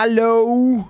Alô?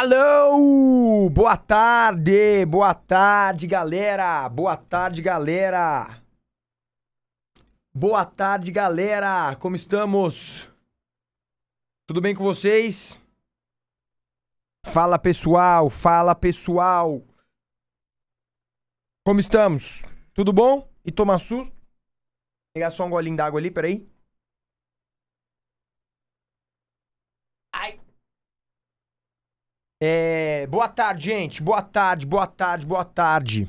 Alô! Boa tarde! Boa tarde, galera! Boa tarde, galera! Boa tarde, galera! Como estamos? Tudo bem com vocês? Fala, pessoal! Fala, pessoal! Como estamos? Tudo bom? E toma susto? Vou pegar só um golinho d'água ali, peraí. Ai! É, boa tarde, gente. Boa tarde, boa tarde, boa tarde.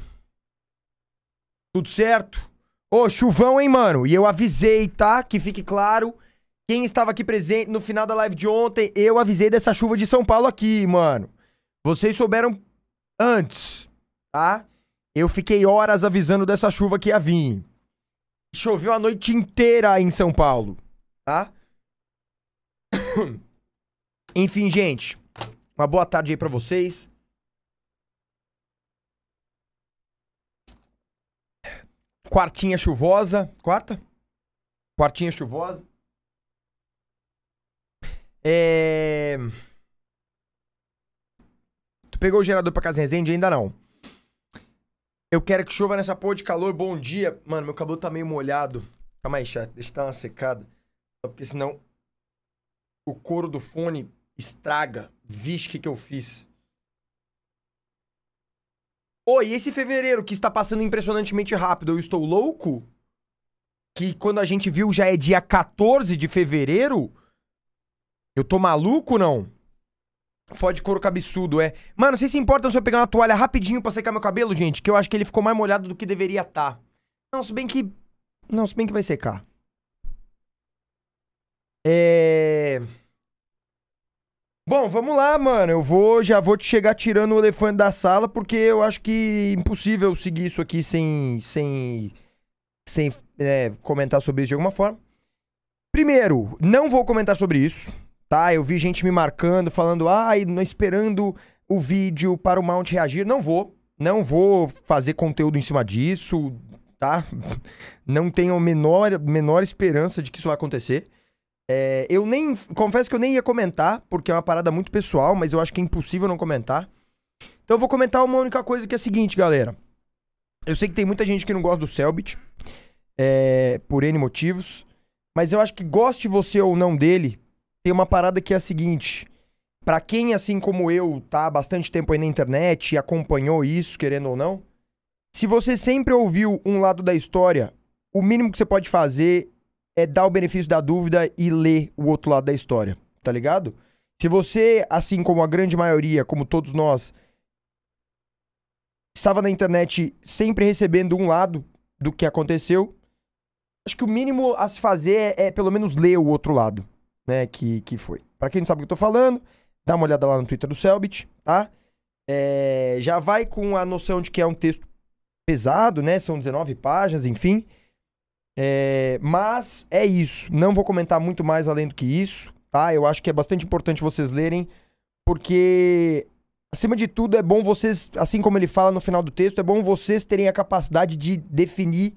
Tudo certo? Ô, chuvão, hein, mano? E eu avisei, tá? Que fique claro. Quem estava aqui presente no final da live de ontem, eu avisei dessa chuva de São Paulo aqui, mano. Vocês souberam antes, tá? Eu fiquei horas avisando dessa chuva que ia vir. Choveu a noite inteira em São Paulo, tá? Enfim, gente. Uma boa tarde aí pra vocês. Quartinha chuvosa. Quarta? Quartinha chuvosa. É. Tu pegou o gerador pra casa Resende? Ainda não. Eu quero que chova nessa porra de calor. Bom dia. Mano, meu cabelo tá meio molhado. Calma aí, chat. Deixa eu dar uma secada. Porque senão o couro do fone estraga. Vixe, o que, que eu fiz? Oi, esse fevereiro que está passando impressionantemente rápido, eu estou louco? Que quando a gente viu já é dia 14 de fevereiro? Eu tô maluco, não? Fode couro cabeçudo, é. Mano, vocês se importam se eu pegar uma toalha rapidinho pra secar meu cabelo, gente? Que eu acho que ele ficou mais molhado do que deveria estar. Tá. Não, se bem que. Não, se bem que vai secar. É. Bom, vamos lá, mano. Eu vou, já vou te chegar tirando o elefante da sala, porque eu acho que é impossível seguir isso aqui sem, sem, sem é, comentar sobre isso de alguma forma. Primeiro, não vou comentar sobre isso, tá? Eu vi gente me marcando, falando, ai, ah, esperando o vídeo para o Mount reagir. Não vou. Não vou fazer conteúdo em cima disso, tá? Não tenho a menor, menor esperança de que isso vai acontecer. É, eu nem. Confesso que eu nem ia comentar, porque é uma parada muito pessoal, mas eu acho que é impossível não comentar. Então eu vou comentar uma única coisa que é a seguinte, galera. Eu sei que tem muita gente que não gosta do Selbit, é, por N motivos, mas eu acho que goste você ou não dele, tem uma parada que é a seguinte. Para quem, assim como eu, tá há bastante tempo aí na internet e acompanhou isso, querendo ou não, se você sempre ouviu um lado da história, o mínimo que você pode fazer é dar o benefício da dúvida e ler o outro lado da história, tá ligado? Se você, assim como a grande maioria, como todos nós, estava na internet sempre recebendo um lado do que aconteceu, acho que o mínimo a se fazer é, é pelo menos ler o outro lado, né, que, que foi. Para quem não sabe o que eu tô falando, dá uma olhada lá no Twitter do Selbit, tá? É, já vai com a noção de que é um texto pesado, né? São 19 páginas, enfim. É, mas é isso. Não vou comentar muito mais além do que isso, tá? Eu acho que é bastante importante vocês lerem, porque acima de tudo é bom vocês, assim como ele fala no final do texto, é bom vocês terem a capacidade de definir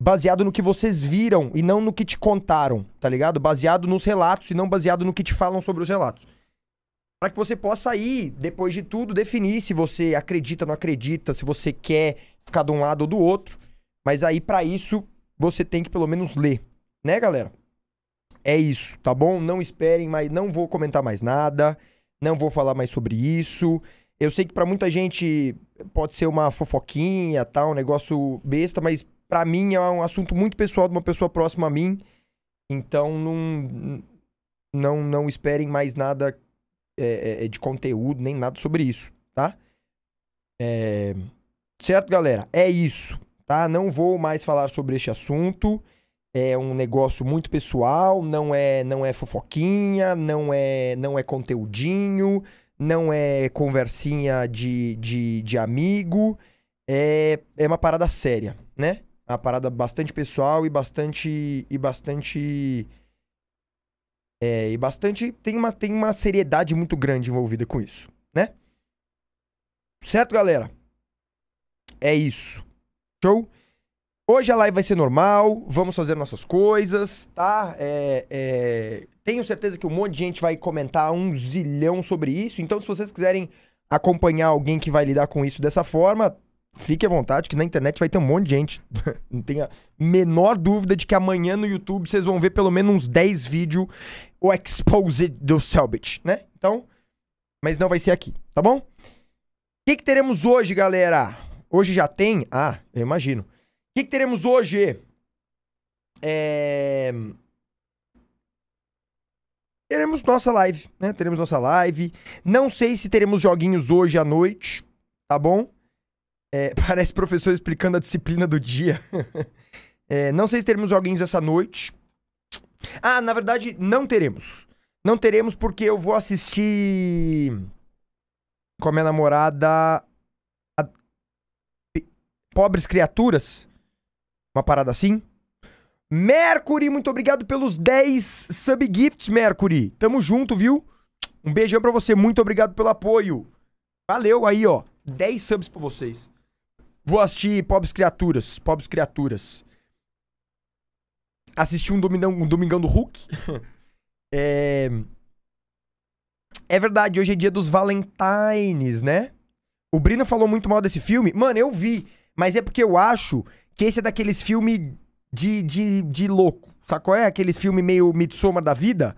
baseado no que vocês viram e não no que te contaram, tá ligado? Baseado nos relatos e não baseado no que te falam sobre os relatos. Para que você possa aí, depois de tudo, definir se você acredita não acredita, se você quer ficar de um lado ou do outro. Mas aí, para isso, você tem que pelo menos ler, né, galera? É isso, tá bom? Não esperem, mas não vou comentar mais nada, não vou falar mais sobre isso. Eu sei que para muita gente pode ser uma fofoquinha, tá, um negócio besta, mas para mim é um assunto muito pessoal de uma pessoa próxima a mim. Então não não não esperem mais nada é, é, é, de conteúdo nem nada sobre isso, tá? É... Certo, galera? É isso, tá? Não vou mais falar sobre este assunto. É um negócio muito pessoal, não é não é fofoquinha, não é não é conteúdinho, não é conversinha de, de, de amigo. É, é uma parada séria, né? É uma parada bastante pessoal e bastante. E bastante. É, e bastante. Tem uma, tem uma seriedade muito grande envolvida com isso, né? Certo, galera? É isso. Show? Hoje a live vai ser normal, vamos fazer nossas coisas, tá? É, é... Tenho certeza que um monte de gente vai comentar um zilhão sobre isso, então se vocês quiserem acompanhar alguém que vai lidar com isso dessa forma, Fique à vontade que na internet vai ter um monte de gente. Não tenha menor dúvida de que amanhã no YouTube vocês vão ver pelo menos uns 10 vídeos o exposed do Selbit, né? Então, mas não vai ser aqui, tá bom? O que, que teremos hoje, galera? Hoje já tem? Ah, eu imagino. O que, que teremos hoje? É... Teremos nossa live, né? Teremos nossa live. Não sei se teremos joguinhos hoje à noite, tá bom? É, parece professor explicando a disciplina do dia. é, não sei se teremos joguinhos essa noite. Ah, na verdade, não teremos. Não teremos porque eu vou assistir com a minha namorada. Pobres Criaturas. Uma parada assim. Mercury, muito obrigado pelos 10 subgifts, Mercury. Tamo junto, viu? Um beijão pra você, muito obrigado pelo apoio. Valeu aí, ó. 10 subs pra vocês. Vou assistir Pobres Criaturas. Pobres Criaturas. Assisti um Domingão, um Domingão do Hulk. é... é verdade, hoje é dia dos Valentines, né? O Brino falou muito mal desse filme. Mano, eu vi. Mas é porque eu acho que esse é daqueles filmes de, de, de louco. Sabe qual é? Aqueles filmes meio Midsommar da vida.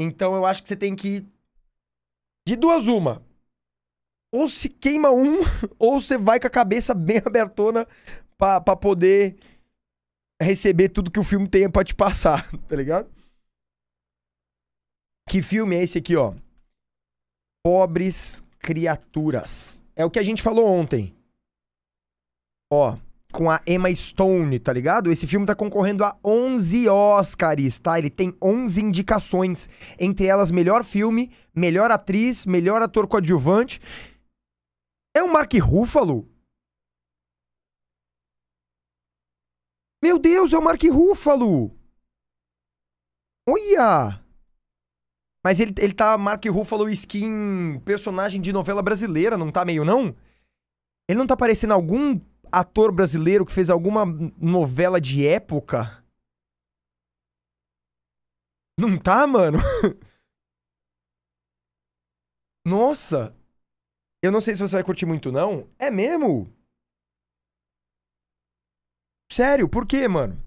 Então eu acho que você tem que. De duas, uma ou se queima um, ou você vai com a cabeça bem abertona pra, pra poder receber tudo que o filme tem pra te passar, tá ligado? Que filme é esse aqui, ó? Pobres Criaturas. É o que a gente falou ontem. Ó, com a Emma Stone, tá ligado? Esse filme tá concorrendo a 11 Oscars, tá? Ele tem 11 indicações, entre elas melhor filme, melhor atriz, melhor ator coadjuvante é o Mark Ruffalo? Meu Deus, é o Mark Ruffalo! Olha! Mas ele, ele tá Mark Ruffalo skin personagem de novela brasileira, não tá meio não? Ele não tá parecendo algum ator brasileiro que fez alguma novela de época? Não tá, mano? Nossa! Eu não sei se você vai curtir muito, não. É mesmo? Sério, por quê, mano?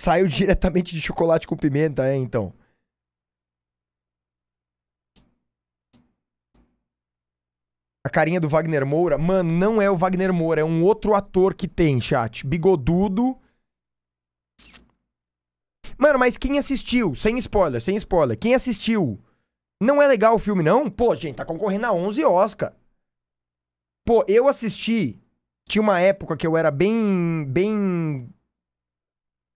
Saiu diretamente de chocolate com pimenta, é, então. A carinha do Wagner Moura, mano, não é o Wagner Moura, é um outro ator que tem, chat. Bigodudo. Mano, mas quem assistiu? Sem spoiler, sem spoiler. Quem assistiu? Não é legal o filme, não? Pô, gente, tá concorrendo a 11 Oscar. Pô, eu assisti. Tinha uma época que eu era bem. bem.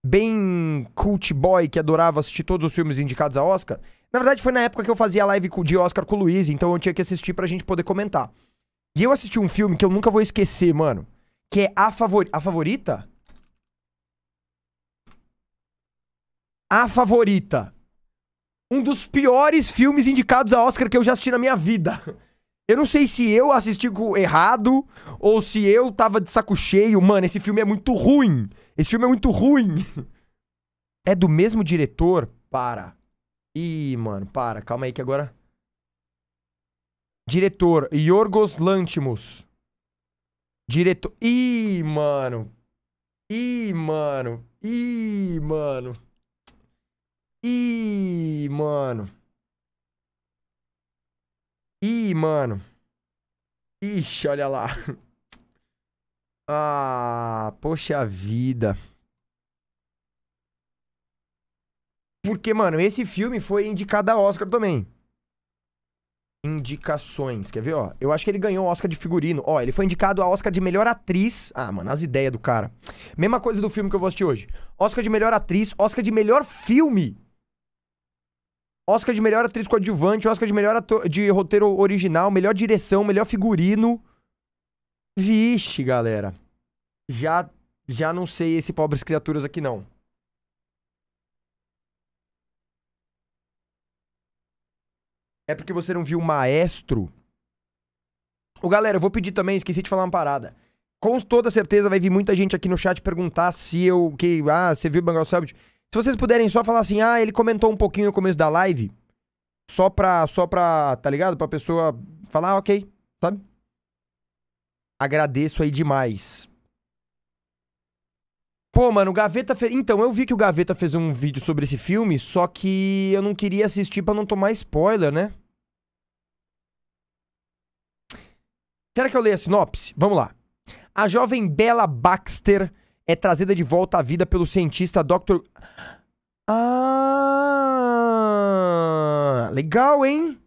bem cult boy que adorava assistir todos os filmes indicados a Oscar. Na verdade, foi na época que eu fazia live de Oscar com o Luiz, então eu tinha que assistir pra gente poder comentar. E eu assisti um filme que eu nunca vou esquecer, mano. Que é A, Favor... a Favorita? A Favorita. Um dos piores filmes indicados a Oscar que eu já assisti na minha vida. Eu não sei se eu assisti errado ou se eu tava de saco cheio. Mano, esse filme é muito ruim. Esse filme é muito ruim. É do mesmo diretor? Para. Ih, mano, para. Calma aí que agora... Diretor, Yorgos Lantimos. Diretor... Ih, mano. Ih, mano. Ih, mano. Ih, mano. Ih, mano. Ixi, olha lá. Ah, poxa vida. Porque, mano, esse filme foi indicado a Oscar também. Indicações, quer ver, ó? Eu acho que ele ganhou o Oscar de figurino. Ó, ele foi indicado a Oscar de melhor atriz. Ah, mano, as ideias do cara. Mesma coisa do filme que eu vou assistir hoje. Oscar de melhor atriz, Oscar de melhor filme. Oscar de melhor atriz coadjuvante, Oscar de melhor ator, de roteiro original, melhor direção, melhor figurino. Vixe, galera. Já já não sei esse pobres criaturas aqui não. É porque você não viu Maestro? Ô, galera, eu vou pedir também, esqueci de falar uma parada. Com toda certeza vai vir muita gente aqui no chat perguntar se eu. Que, ah, você viu o Bangal Summit? Se vocês puderem só falar assim, ah, ele comentou um pouquinho no começo da live. Só pra. Só pra. Tá ligado? Pra pessoa falar, ah, ok, sabe? Agradeço aí demais. Pô, mano, o Gaveta fez. Então, eu vi que o Gaveta fez um vídeo sobre esse filme, só que eu não queria assistir pra não tomar spoiler, né? Será que eu leio a sinopse? Vamos lá. A jovem Bella Baxter é trazida de volta à vida pelo cientista Dr. Ah! Legal, hein?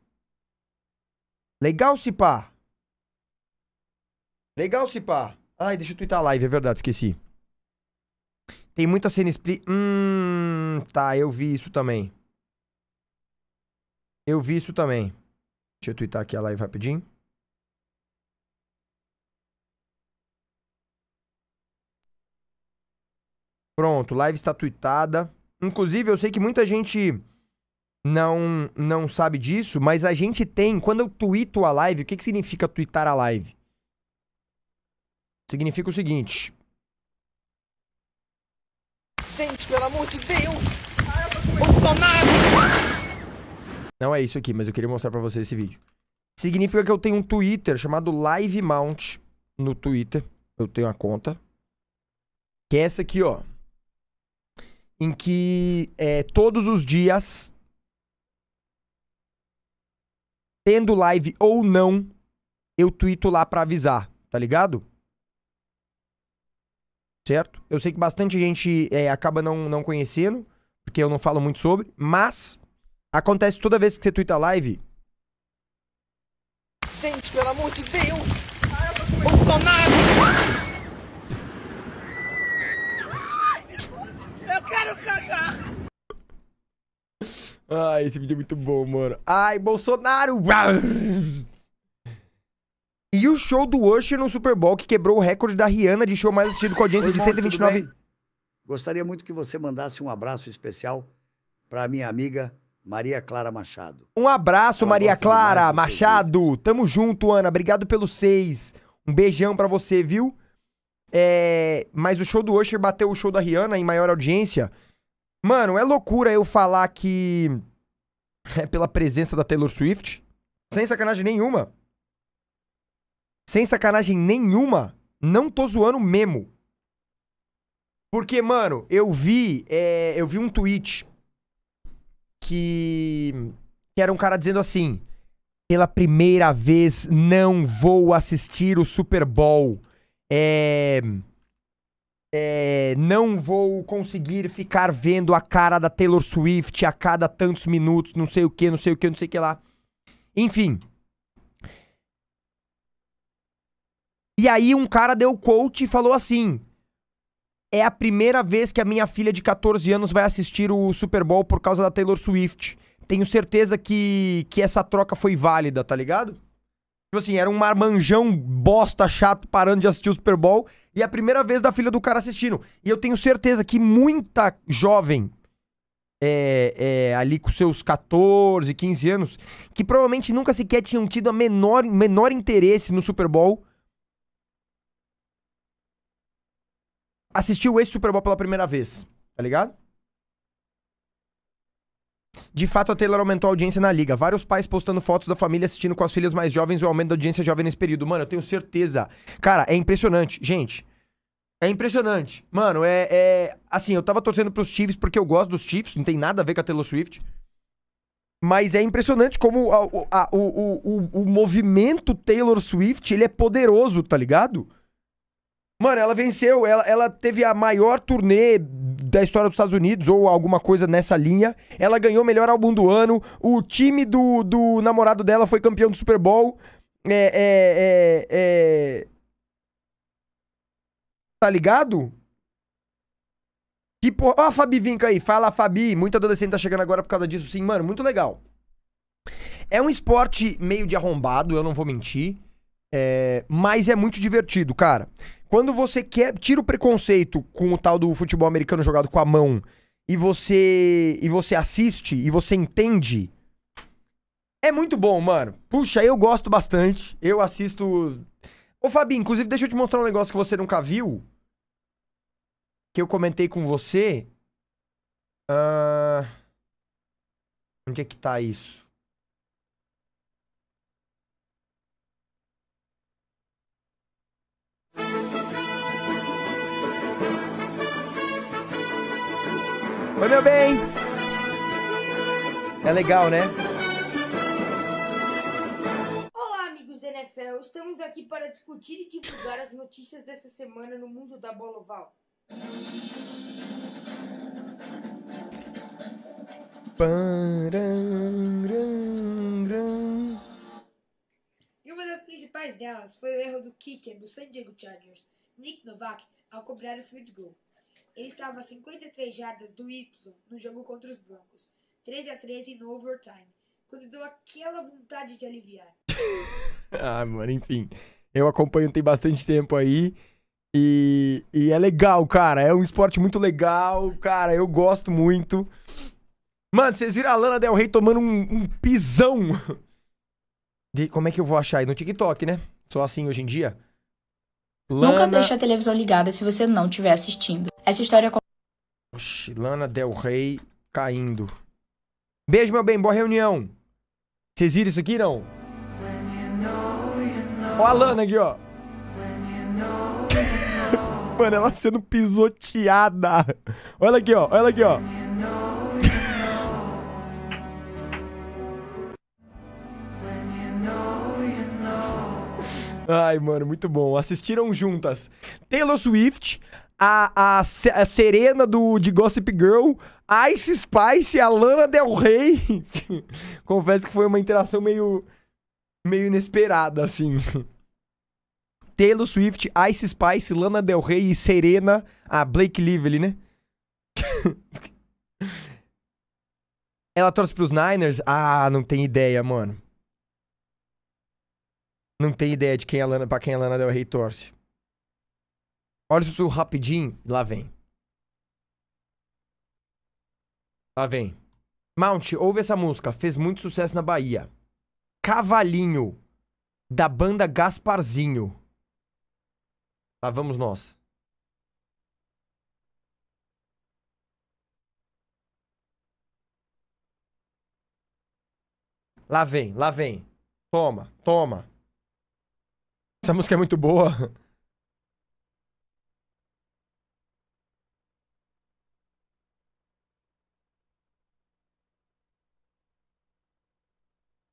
Legal, Cipá. Legal, Cipá. Ai, deixa eu twittar a live, é verdade, esqueci. Tem muita cena split. Hum, tá, eu vi isso também. Eu vi isso também. Deixa eu twittar aqui a live rapidinho. Pronto, live está tweetada. Inclusive, eu sei que muita gente não não sabe disso, mas a gente tem, quando eu tweeto a live, o que, que significa tweetar a live? Significa o seguinte, Gente, pelo amor de Deus! Bolsonaro! Não é isso aqui, mas eu queria mostrar pra vocês esse vídeo. Significa que eu tenho um Twitter chamado Live Mount no Twitter. Eu tenho a conta. Que é essa aqui, ó. Em que é, todos os dias, tendo live ou não, eu tweeto lá pra avisar, tá ligado? certo? Eu sei que bastante gente é, acaba não, não conhecendo, porque eu não falo muito sobre, mas acontece toda vez que você twitta live. Gente, pelo amor de Deus! Bolsonaro! Eu quero cagar! Ai, esse vídeo é muito bom, mano. Ai, Bolsonaro! E o show do Usher no Super Bowl, que quebrou o recorde da Rihanna de show mais assistido com audiência de 129... Gostaria muito que você mandasse um abraço especial para minha amiga Maria Clara Machado. Um abraço, Ela Maria Clara Machado. Tamo junto, Ana. Obrigado pelos seis. Um beijão pra você, viu? É, Mas o show do Usher bateu o show da Rihanna em maior audiência. Mano, é loucura eu falar que é pela presença da Taylor Swift. Sem sacanagem nenhuma. Sem sacanagem nenhuma. Não tô zoando mesmo. Porque, mano, eu vi. é, eu vi um tweet que. Que era um cara dizendo assim. Pela primeira vez não vou assistir o Super Bowl. É. É, não vou conseguir ficar vendo a cara da Taylor Swift a cada tantos minutos, não sei o que, não sei o que, não sei o que lá. Enfim. E aí um cara deu coach e falou assim: É a primeira vez que a minha filha de 14 anos vai assistir o Super Bowl por causa da Taylor Swift. Tenho certeza que, que essa troca foi válida, tá ligado? Tipo assim, era um marmanjão bosta chato parando de assistir o Super Bowl e é a primeira vez da filha do cara assistindo. E eu tenho certeza que muita jovem é, é, ali com seus 14, 15 anos, que provavelmente nunca sequer tinham tido a menor, menor interesse no Super Bowl, assistiu esse Super Bowl pela primeira vez, tá ligado? De fato, a Taylor aumentou a audiência na liga. Vários pais postando fotos da família assistindo com as filhas mais jovens e o aumento da audiência jovem nesse período. Mano, eu tenho certeza. Cara, é impressionante. Gente, é impressionante. Mano, é, é... Assim, eu tava torcendo pros Chiefs porque eu gosto dos Chiefs. Não tem nada a ver com a Taylor Swift. Mas é impressionante como a- a- o, o, o, o movimento Taylor Swift, ele é poderoso, tá ligado? Mano, ela venceu, ela, ela teve a maior turnê da história dos Estados Unidos, ou alguma coisa nessa linha. Ela ganhou o melhor álbum do ano. O time do, do namorado dela foi campeão do Super Bowl. É, é, é, é... Tá ligado? Que porra. Ó, a Fabi Vinca aí. Fala, Fabi. Muito adolescente tá chegando agora por causa disso. Sim, mano, muito legal. É um esporte meio de arrombado, eu não vou mentir. É, mas é muito divertido, cara. Quando você quer tira o preconceito com o tal do futebol americano jogado com a mão e você e você assiste e você entende, é muito bom, mano. Puxa, eu gosto bastante. Eu assisto. Ô, Fabi, inclusive, deixa eu te mostrar um negócio que você nunca viu. Que eu comentei com você. Ah, Onde é que tá isso? Oi, meu bem! É legal, né? Olá, amigos da NFL. Estamos aqui para discutir e divulgar as notícias dessa semana no mundo da bola oval. E uma das principais delas foi o erro do kicker do San Diego Chargers, Nick Novak, ao cobrar o field goal. Ele estava a 53 jardas do Y no jogo contra os Broncos, 13 a 13 no overtime, quando deu aquela vontade de aliviar. Ah, mano, enfim. Eu acompanho tem bastante tempo aí. E, e é legal, cara. É um esporte muito legal. Cara, eu gosto muito. Mano, vocês viram a Lana Del Rey tomando um, um pisão? De, como é que eu vou achar aí? No TikTok, né? Só assim hoje em dia? Nunca deixe a televisão ligada se você não estiver assistindo. Essa história Oxi, Lana Del Rey caindo. Beijo, meu bem. Boa reunião. Vocês viram isso aqui, não? Ó a Lana aqui, ó. Mano, ela sendo pisoteada. Olha aqui, ó. Olha aqui, ó. Ai, mano, muito bom. Assistiram juntas Taylor Swift, a, a, a Serena do, de Gossip Girl, Ice Spice a Lana Del Rey. Confesso que foi uma interação meio, meio inesperada, assim. Taylor Swift, Ice Spice, Lana Del Rey e Serena, a Blake Lively, né? Ela torce pros Niners? Ah, não tem ideia, mano. Não tem ideia de quem a Lana, pra quem a Lana Del Rey torce. Olha isso rapidinho, lá vem. Lá vem. Mount, ouve essa música. Fez muito sucesso na Bahia. Cavalinho. Da banda Gasparzinho. Lá vamos nós. Lá vem, lá vem. Toma, toma. Essa música é muito boa.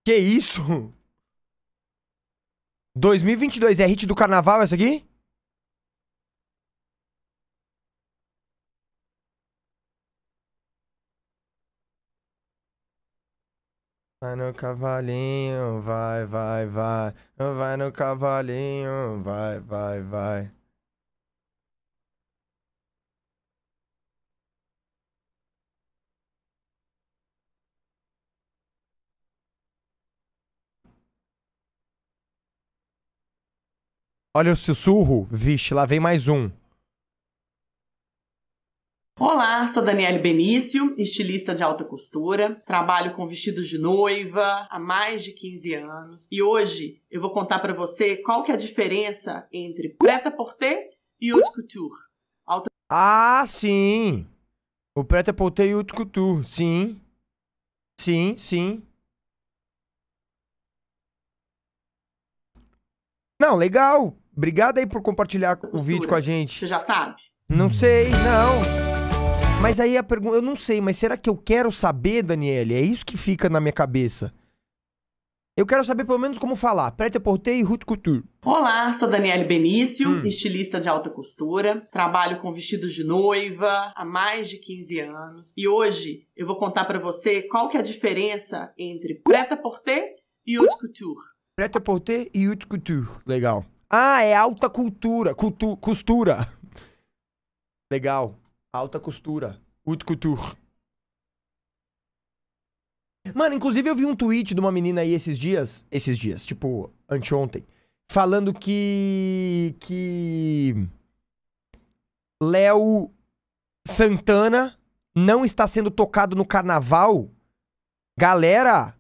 Que isso? 2022 é hit do carnaval essa aqui? Vai no cavalinho, vai, vai, vai. Vai no cavalinho, vai, vai, vai. Olha o sussurro. Vixe, lá vem mais um. Olá, sou Daniele Benício, estilista de alta costura. Trabalho com vestidos de noiva há mais de 15 anos. E hoje eu vou contar para você qual que é a diferença entre prêt-à-porter e haute couture. Alta... Ah, sim. O prêt-à-porter e o haute couture. Sim. Sim, sim. Não, legal. Obrigado aí por compartilhar o vídeo com a gente. Você já sabe? Não sei, não. Mas aí a pergunta, eu não sei, mas será que eu quero saber, Daniele? É isso que fica na minha cabeça. Eu quero saber pelo menos como falar. Prêt-à-porter e haute couture. Olá, sou Daniele Benício, hum. estilista de alta costura. Trabalho com vestidos de noiva há mais de 15 anos. E hoje eu vou contar para você qual que é a diferença entre prêt-à-porter e haute couture. Prêt-à-porter e haute couture. Legal. Ah, é alta cultura. Cultu costura. Legal. Alta costura. Haute couture. Mano, inclusive eu vi um tweet de uma menina aí esses dias. Esses dias, tipo, anteontem. Falando que. Que. Léo Santana não está sendo tocado no carnaval. Galera,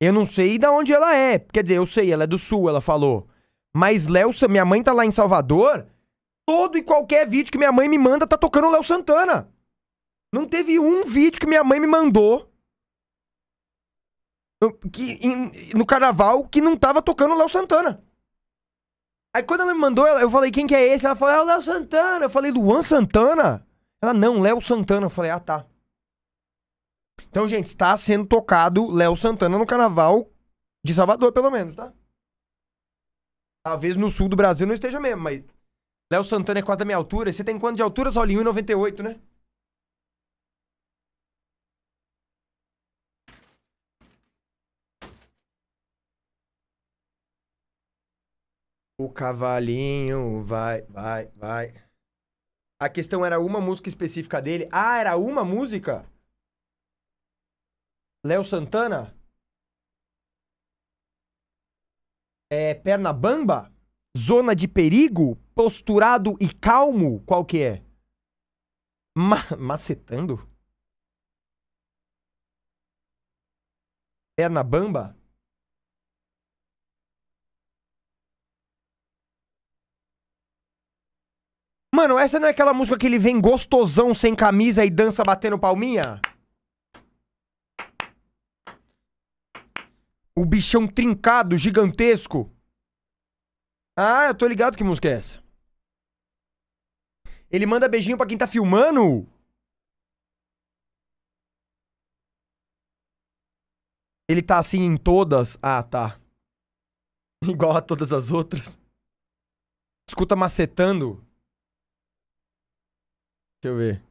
eu não sei de onde ela é. Quer dizer, eu sei, ela é do sul, ela falou. Mas Léo, minha mãe tá lá em Salvador. Todo e qualquer vídeo que minha mãe me manda tá tocando Léo Santana. Não teve um vídeo que minha mãe me mandou que, no carnaval que não tava tocando Léo Santana. Aí quando ela me mandou, eu falei, quem que é esse? Ela falou, é o Léo Santana. Eu falei, Luan Santana? Ela, não, Léo Santana. Eu falei, ah, tá. Então, gente, está sendo tocado Léo Santana no carnaval de Salvador, pelo menos, tá? Talvez no sul do Brasil não esteja mesmo, mas Léo Santana é quase da minha altura. Você tem quanto de altura, Saulinho? 1,98, né? O cavalinho vai, vai, vai. A questão era uma música específica dele. Ah, era uma música? Léo Santana? É perna bamba? Zona de perigo? Posturado e calmo? Qual que é? Ma macetando? Perna bamba? Mano, essa não é aquela música que ele vem gostosão sem camisa e dança batendo palminha? O bichão trincado, gigantesco. Ah, eu tô ligado que música é essa. Ele manda beijinho pra quem tá filmando? Ele tá assim em todas? Ah, tá. Igual a todas as outras. Escuta macetando. Deixa eu ver.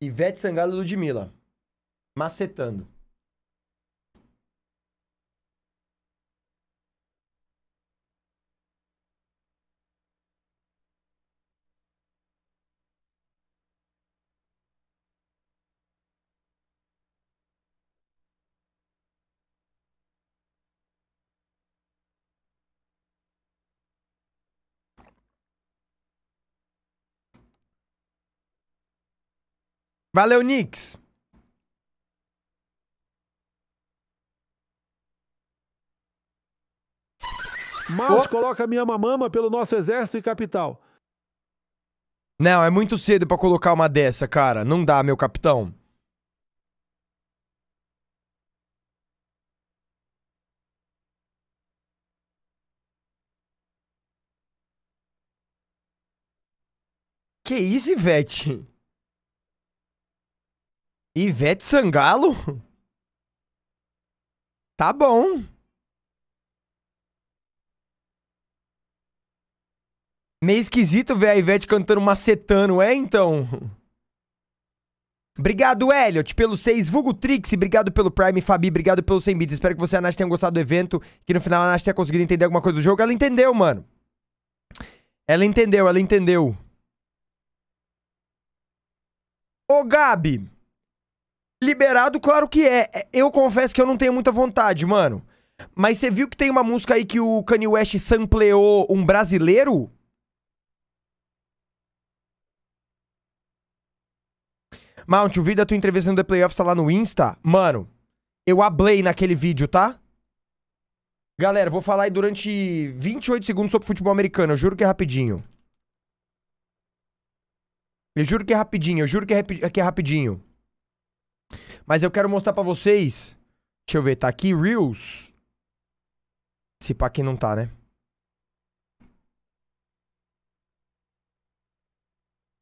Ivete Sangalo Ludmilla. Macetando. Valeu, Nix. Malte coloca minha mamama pelo nosso exército e capital. Não, é muito cedo pra colocar uma dessa, cara. Não dá, meu capitão. Que isso, Ivete? Ivete Sangalo? Tá bom. Meio esquisito ver a Ivete cantando macetano, é então? Obrigado, Elliot, pelo 6 Vulgo Trix, obrigado pelo Prime, Fabi, obrigado pelo 100 bits. Espero que você, a Nath, tenha gostado do evento, que no final a Nath tenha conseguido entender alguma coisa do jogo. Ela entendeu, mano. Ela entendeu, ela entendeu. Ô, Gabi. Liberado, claro que é. Eu confesso que eu não tenho muita vontade, mano. Mas você viu que tem uma música aí que o Kanye West sampleou um brasileiro? Mount, o vídeo da tua entrevista no The Playoffs tá lá no Insta? Mano, eu ablei naquele vídeo, tá? Galera, vou falar aí durante 28 segundos sobre futebol americano. Eu juro que é rapidinho. Eu juro que é rapidinho, eu juro que é, que é rapidinho. Mas eu quero mostrar pra vocês. Deixa eu ver, tá aqui Reels. Se pá, aqui não tá, né?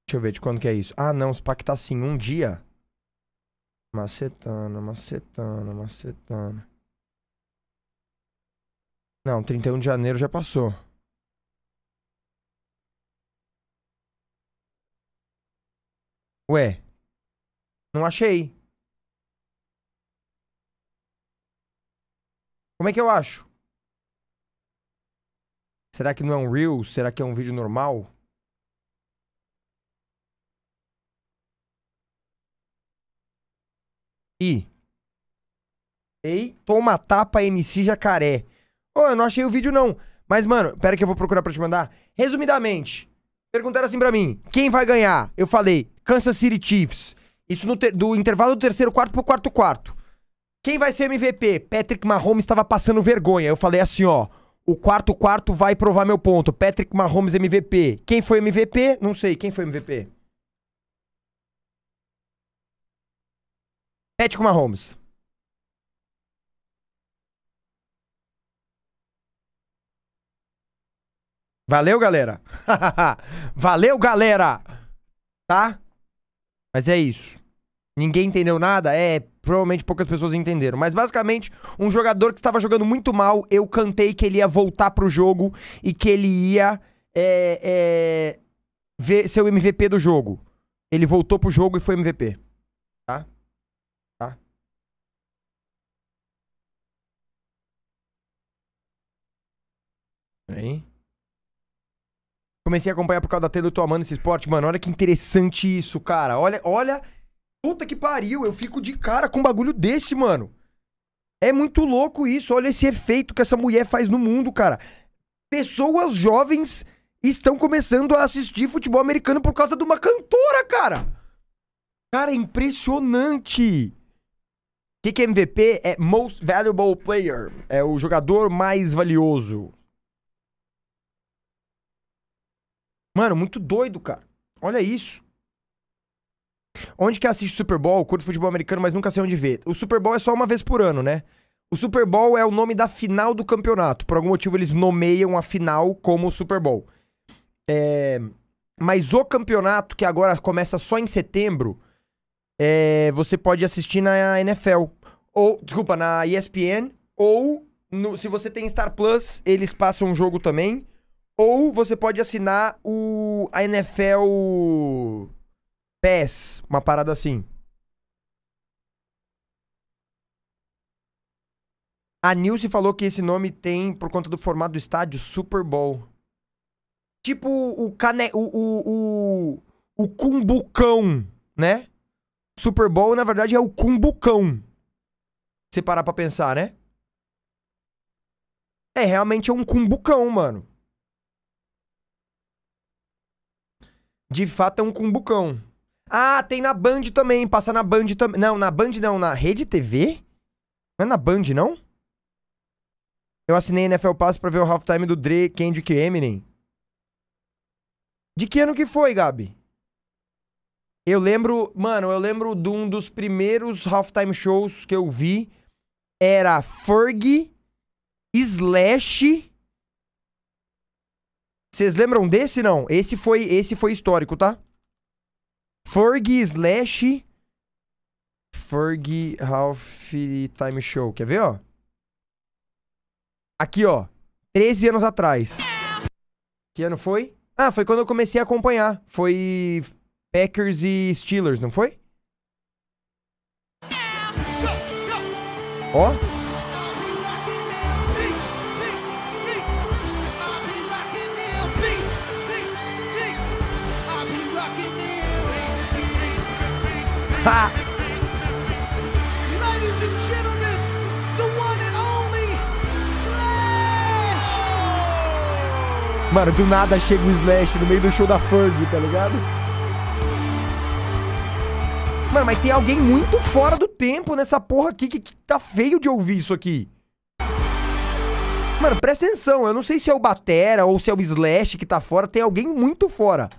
Deixa eu ver de quando que é isso. Ah, não, se pá que tá assim, um dia. Macetana, macetana, macetana. Não, 31 de janeiro já passou. Ué. Não achei. Como é que eu acho? Será que não é um Reel? Será que é um vídeo normal? Ih. Ei, toma tapa MC Jacaré. Ô, eu não achei o vídeo não. Mas, mano, pera que eu vou procurar pra te mandar. Resumidamente, perguntaram assim pra mim: quem vai ganhar? Eu falei, Kansas City Chiefs. Isso no do intervalo do terceiro quarto pro quarto quarto. Quem vai ser MVP? Patrick Mahomes estava passando vergonha. Eu falei assim, ó. O quarto quarto vai provar meu ponto. Patrick Mahomes MVP. Quem foi MVP? Não sei. Quem foi MVP? Patrick Mahomes. Valeu, galera. Valeu, galera. Tá? Mas é isso. Ninguém entendeu nada? É, provavelmente poucas pessoas entenderam. Mas basicamente, um jogador que estava jogando muito mal, eu cantei que ele ia voltar pro jogo e que ele ia é, é, ver, ser o MVP do jogo. Ele voltou pro jogo e foi MVP. Tá? Tá? Peraí. Comecei a acompanhar por causa da tela, eu tô amando esse esporte. Mano, olha que interessante isso, cara. Olha, olha. Puta que pariu, eu fico de cara com um bagulho desse, mano. É muito louco isso. Olha esse efeito que essa mulher faz no mundo, cara. Pessoas jovens estão começando a assistir futebol americano por causa de uma cantora, cara. Cara, é impressionante. O que, que é MVP? É Most Valuable Player. É o jogador mais valioso. Mano, muito doido, cara. Olha isso. Onde que assiste Super Bowl? Curto futebol americano, mas nunca sei onde ver. O Super Bowl é só uma vez por ano, né? O Super Bowl é o nome da final do campeonato. Por algum motivo eles nomeiam a final como Super Bowl. É... Mas o campeonato, que agora começa só em setembro, é... você pode assistir na NFL. Ou, desculpa, na ESPN. Ou, no... se você tem Star Plus, eles passam um jogo também. Ou você pode assinar o a NFL PES, uma parada assim. A Nilce falou que esse nome tem por conta do formato do estádio Super Bowl. Tipo o cane... o, o, o, o cumbucão, né? Super Bowl, na verdade, é o cumbucão. Se parar pra pensar, né? É, realmente é um cumbucão, mano. De fato é um cumbucão. Ah, tem na Band também. Passa na Band também. Não, na Band não, na Rede TV? Não é na Band, não? Eu assinei NFL Pass pra ver o halftime do Dre, Kendrick e Eminem. De que ano que foi, Gabi? Eu lembro, mano, eu lembro de um dos primeiros halftime shows que eu vi. Era Fergie, Slash. Vocês lembram desse não? Esse foi, esse foi histórico, tá? Fergie Slash Fergie Halftime Show. Quer ver, ó? Aqui, ó. 13 anos atrás. Que ano foi? Ah, foi quando eu comecei a acompanhar. Foi Packers e Steelers, não foi? Ó. Mano, do nada chega o Slash no meio do show da Fergie, tá ligado? Mano, mas tem alguém muito fora do tempo nessa porra aqui que, que tá feio de ouvir isso aqui. Mano, presta atenção, eu não sei se é o Batera ou se é o Slash que tá fora, tem alguém muito fora.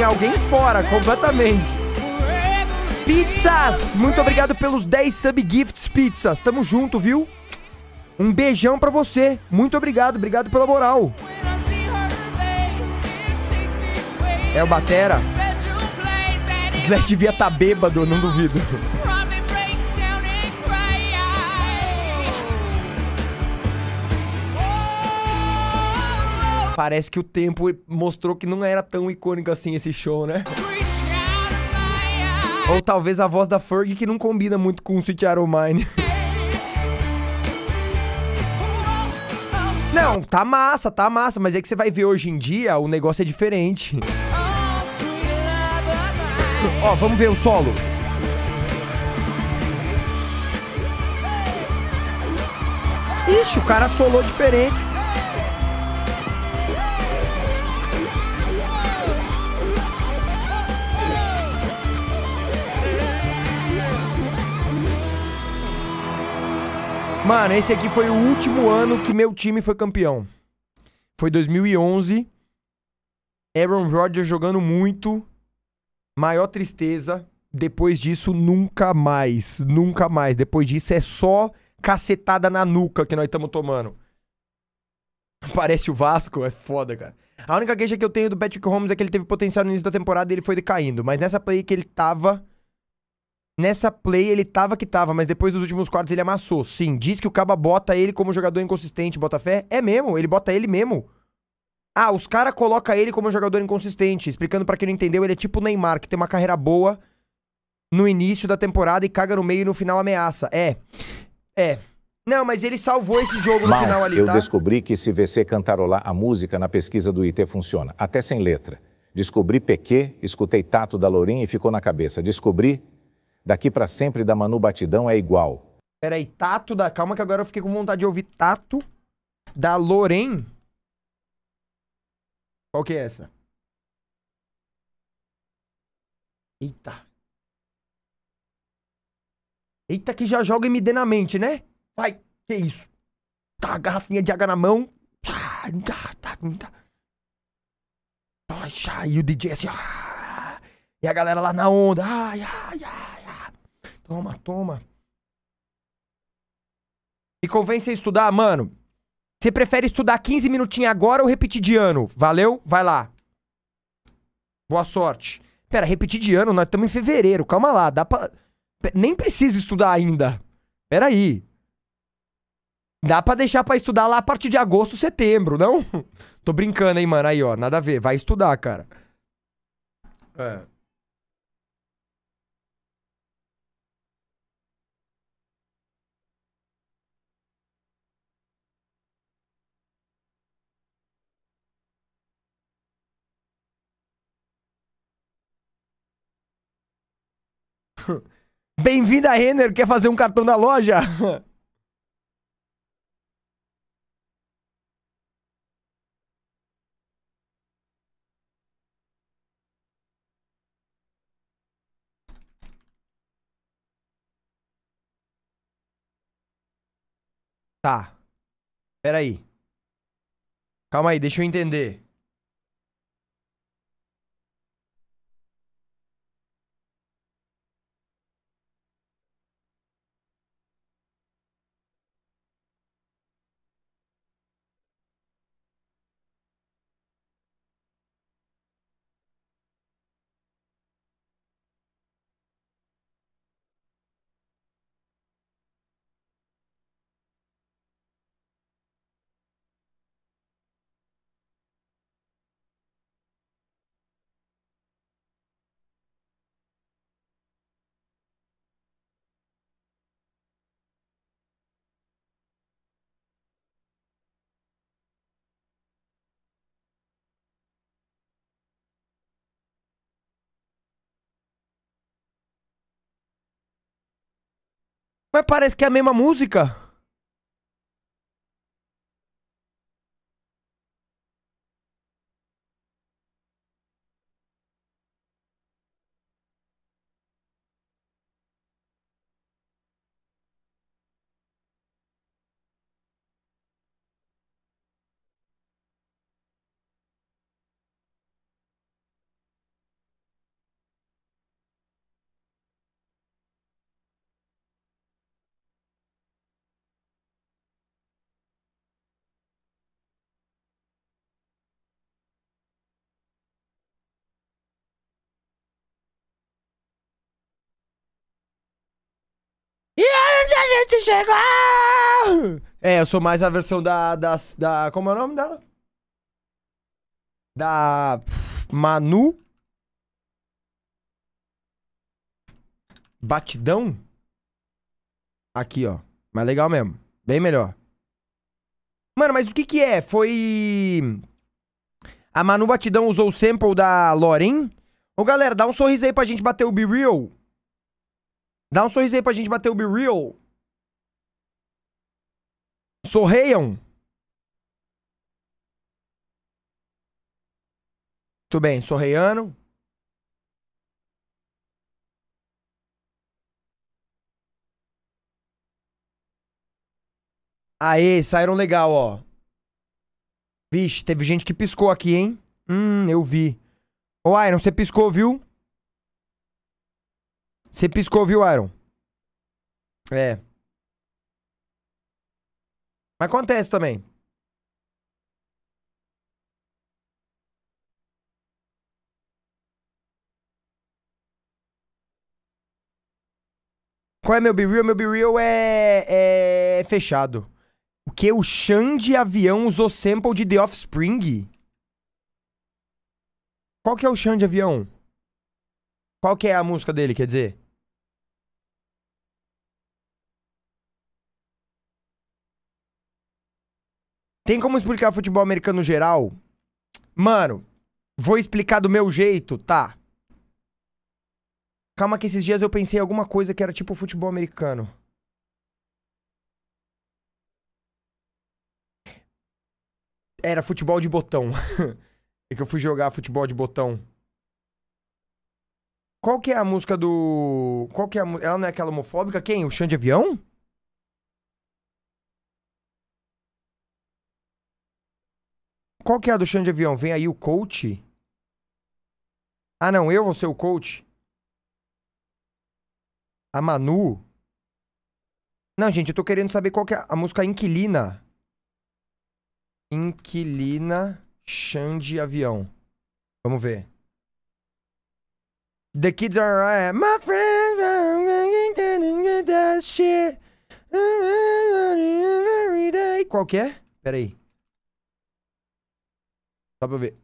Tem alguém fora, completamente. Pizzas! Muito obrigado pelos 10 subgifts pizzas. Tamo junto, viu? Um beijão pra você. Muito obrigado, obrigado pela moral. É o Batera. Slash devia tá bêbado, não duvido. Parece que o tempo mostrou que não era tão icônico assim esse show, né? of. Ou talvez a voz da Fergie que não combina muito com o Sweet Child O' Mine. Não, tá massa, tá massa, mas é que você vai ver hoje em dia, o negócio é diferente. Of. Ó, vamos ver o solo. Ixi, o cara solou diferente. Mano, esse aqui foi o último ano que meu time foi campeão. Foi 2011. Aaron Rodgers jogando muito. Maior tristeza. Depois disso, nunca mais. Nunca mais. Depois disso, é só cacetada na nuca que nós estamos tomando. Parece o Vasco, é foda, cara. A única queixa que eu tenho do Patrick Holmes é que ele teve potencial no início da temporada e ele foi decaindo. Mas nessa play que ele tava. Nessa play ele tava que tava, mas depois dos últimos quartos ele amassou. Sim, diz que o Caba bota ele como jogador inconsistente, bota fé. É mesmo, ele bota ele mesmo. Ah, os caras colocam ele como jogador inconsistente. Explicando pra quem não entendeu, ele é tipo o Neymar, que tem uma carreira boa no início da temporada e caga no meio e no final ameaça. É. É. Não, mas ele salvou esse jogo no Mal, final ali, eu tá? descobri que se você cantarolar a música na pesquisa do IT funciona, até sem letra. Descobri PQ, escutei Tato da Lourinha e ficou na cabeça. Descobri, daqui pra sempre da Manu Batidão é igual. Peraí, Tato da. Calma que agora eu fiquei com vontade de ouvir Tato da Loren. Qual que é essa? Eita. Eita, que já joga MD na mente, né? Vai, que isso? Tá, garrafinha de água na mão. Tá, tá, tá, tá. Poxa, e o DJ assim, ah, e a galera lá na onda. Ai, ai, ai. Toma, toma. Me convence a estudar, mano. Você prefere estudar 15 minutinhos agora ou repetir de ano? Valeu? Vai lá. Boa sorte. Pera, repetir de ano? Nós estamos em fevereiro. Calma lá. Dá pra. Nem precisa estudar ainda. Pera aí. Dá pra deixar pra estudar lá a partir de agosto, setembro, não? Tô brincando, hein, mano. Aí, ó. Nada a ver. Vai estudar, cara. É. Bem-vinda, Renner. Quer fazer um cartão da loja? Tá. Pera aí. Calma aí, deixa eu entender. Mas parece que é a mesma música. E aí a gente chegou! É, eu sou mais a versão da, da, da. Como é o nome dela? Da. Manu. Batidão? Aqui, ó. Mais legal mesmo. Bem melhor. Mano, mas o que que é? Foi. A Manu Batidão usou o sample da Loren? Ô galera, dá um sorriso aí pra gente bater o Be Real. Dá um sorriso aí pra gente bater o Be Real. Sorreiam. Tudo bem, sorreiando. Aê, saíram legal, ó. Vixe, teve gente que piscou aqui, hein? Hum, eu vi. Ô, Iron, você piscou, viu? Você piscou, viu, Iron? É. Mas acontece também. Qual é meu Be Real? Meu Be Real é, é fechado. O que? O Xande Avião usou sample de The Offspring? Qual que é o Xande Avião? Qual que é a música dele, quer dizer? Tem como explicar futebol americano no geral? Mano, vou explicar do meu jeito, tá? Calma que esses dias eu pensei em alguma coisa que era tipo futebol americano. Era futebol de botão. é que eu fui jogar futebol de botão. Qual que é a música do. Qual que é a... Ela não é aquela homofóbica? Quem? O Chão de Avião? Qual que é a do Chão de Avião? Vem aí o coach? Ah, não, eu vou ser o coach? A Manu? Não, gente, eu tô querendo saber qual que é a música Inquilina. Inquilina Xande Avião. Vamos ver. The kids are right. My friends are that shit. Qual que é? Pera aí. Só pra eu ver.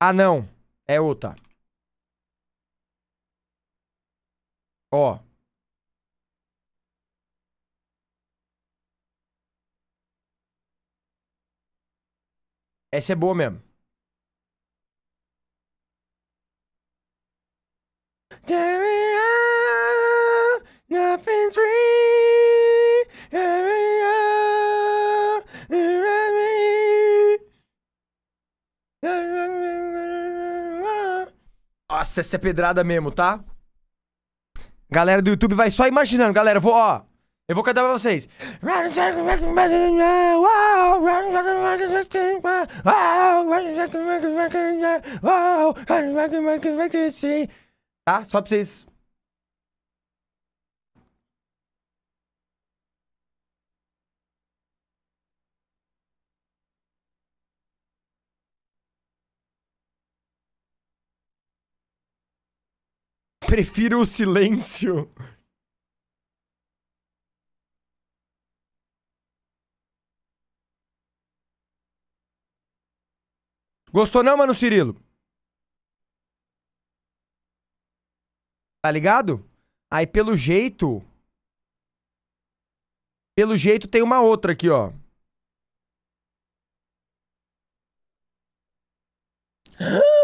Ah, não. É outra. Ó. Essa é boa mesmo. Nothing's free. Nossa, essa é pedrada mesmo, tá? Galera do YouTube, vai só imaginando, galera. Eu vou, ó. Eu vou cantar pra vocês. Tá? Só pra vocês Prefiro o silêncio. Gostou não, mano, Cirilo? Tá ligado? Aí pelo jeito. Pelo jeito tem uma outra aqui, ó.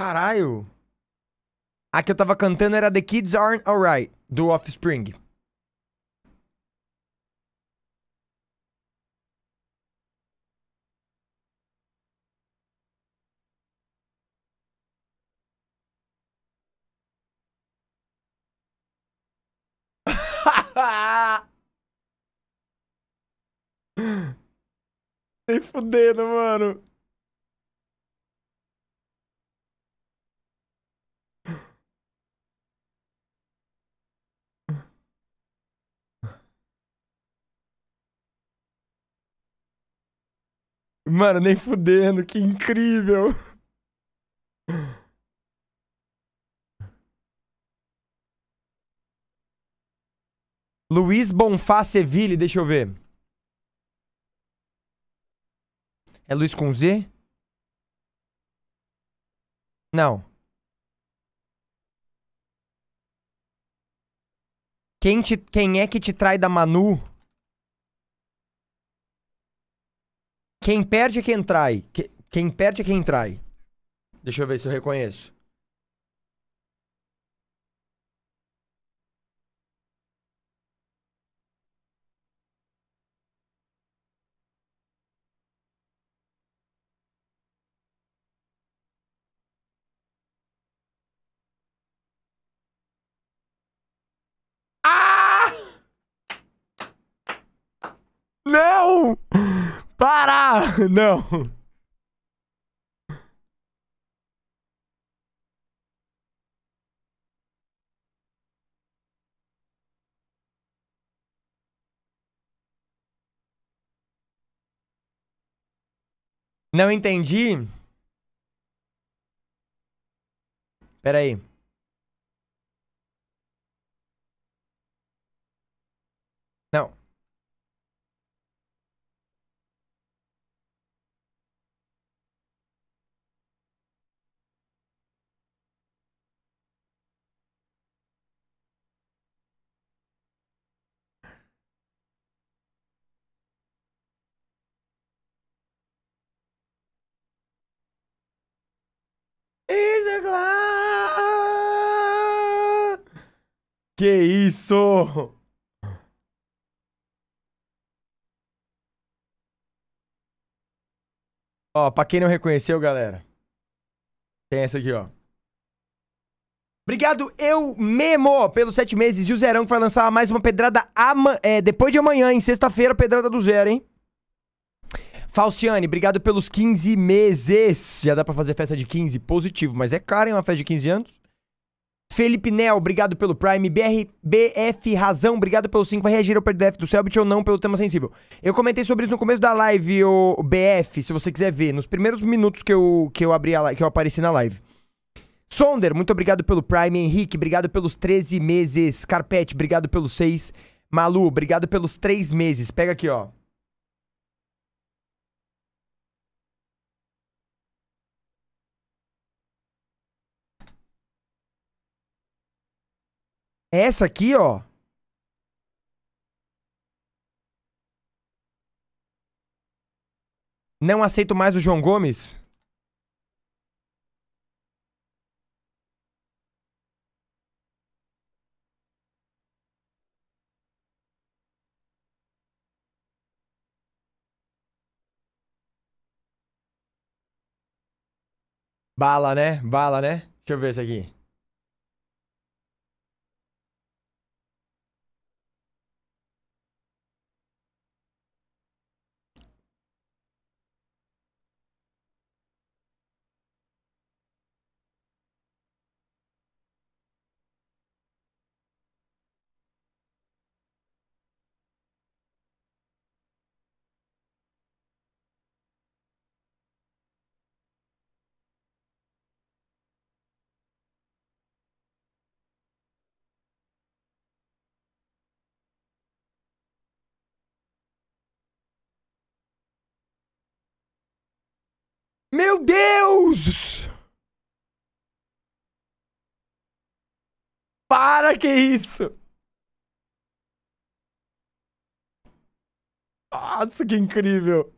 Caralho. A que eu tava cantando era The Kids Aren't Alright, do Offspring. Nem fudendo, mano. Mano, nem fudendo, que incrível. Luiz Bonfá Seville, deixa eu ver. É Luiz com Z? Não. Quem, te, quem é que te trai da Manu? Quem perde é quem trai. Que- Quem perde é quem trai. Deixa eu ver se eu reconheço. Ah! Não! Para! Não! Não entendi. Pera aí. Não. Is a cloud. Que isso? Ó, pra quem não reconheceu, galera. Tem essa aqui, ó. Obrigado, eu Memo, pelos sete meses. E o Zerão que vai lançar mais uma pedrada ama- é, depois de amanhã, em sexta-feira, pedrada do zero, hein? Falciane, obrigado pelos 15 meses. Já dá pra fazer festa de 15? Positivo, mas é caro, hein? Uma festa de 15 anos. Felipe Nel, obrigado pelo Prime. BR, BF Razão, obrigado pelo 5. Vai reagir ao PDF do Selbit ou não pelo tema sensível? Eu comentei sobre isso no começo da live, o BF, se você quiser ver. Nos primeiros minutos que eu, que eu abri a que eu apareci na live. Sonder, muito obrigado pelo Prime. Henrique, obrigado pelos 13 meses. Carpete, obrigado pelos 6. Malu, obrigado pelos 3 meses. Pega aqui, ó. Essa aqui, ó. Não aceito mais o João Gomes? Bala, né? Bala, né? Deixa eu ver esse aqui. Para que isso? Nossa, que incrível!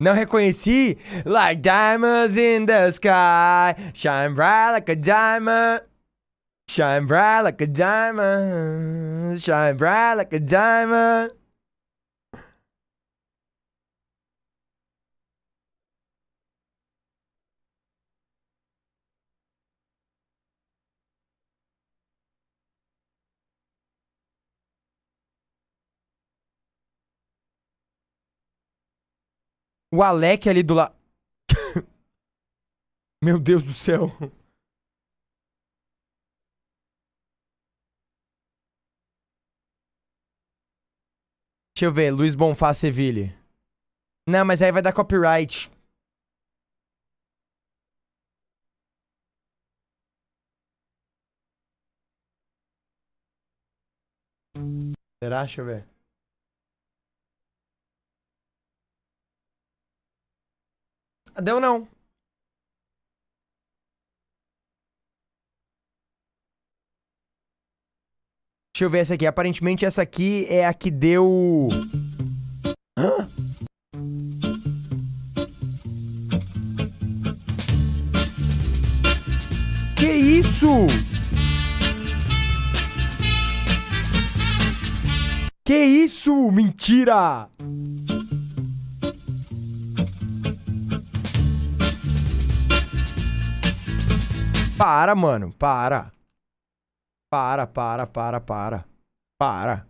Não reconheci? Like diamonds in the sky, shine bright like a diamond. Shine bright like a diamond, shine bright like a diamond. O Alec ali do lado. Meu Deus do céu. Deixa eu ver, Luiz Bonfá Seville. Não, mas aí vai dar copyright. Será? Deixa eu ver. Deu não. Deixa eu ver essa aqui. Aparentemente essa aqui é a que deu. Hã? Que isso? Que isso? Mentira! Para, mano, para. Para, para, para, para. Para.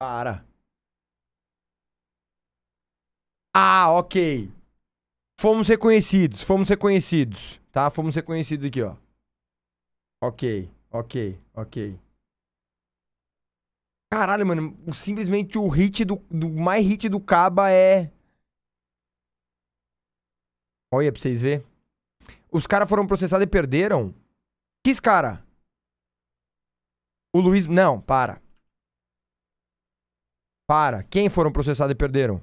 Para. Ah, ok. Fomos reconhecidos, fomos reconhecidos, tá? Fomos reconhecidos aqui, ó. Ok, ok, ok. Caralho, mano, simplesmente o hit do, do mais hit do Caba é. Olha pra vocês verem. Os caras foram processados e perderam? Que cara? O Luiz. Não, para. Para. Quem foram processados e perderam?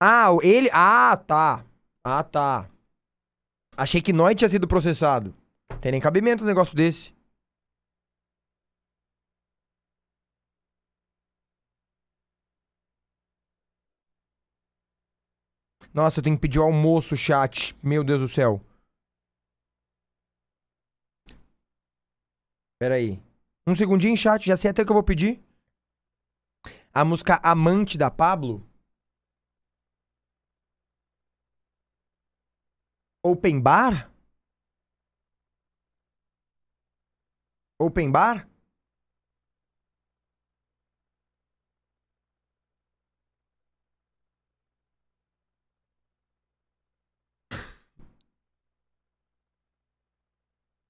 Ah, ele. Ah, tá. Ah, tá. Achei que nós tinha sido processado. Tem nem cabimento um negócio desse. Nossa, eu tenho que pedir o almoço, chat. Meu Deus do céu. Pera aí. Um segundinho, chat. Já sei até o que eu vou pedir. A música Amante da Pablo. Open Bar? Open Bar?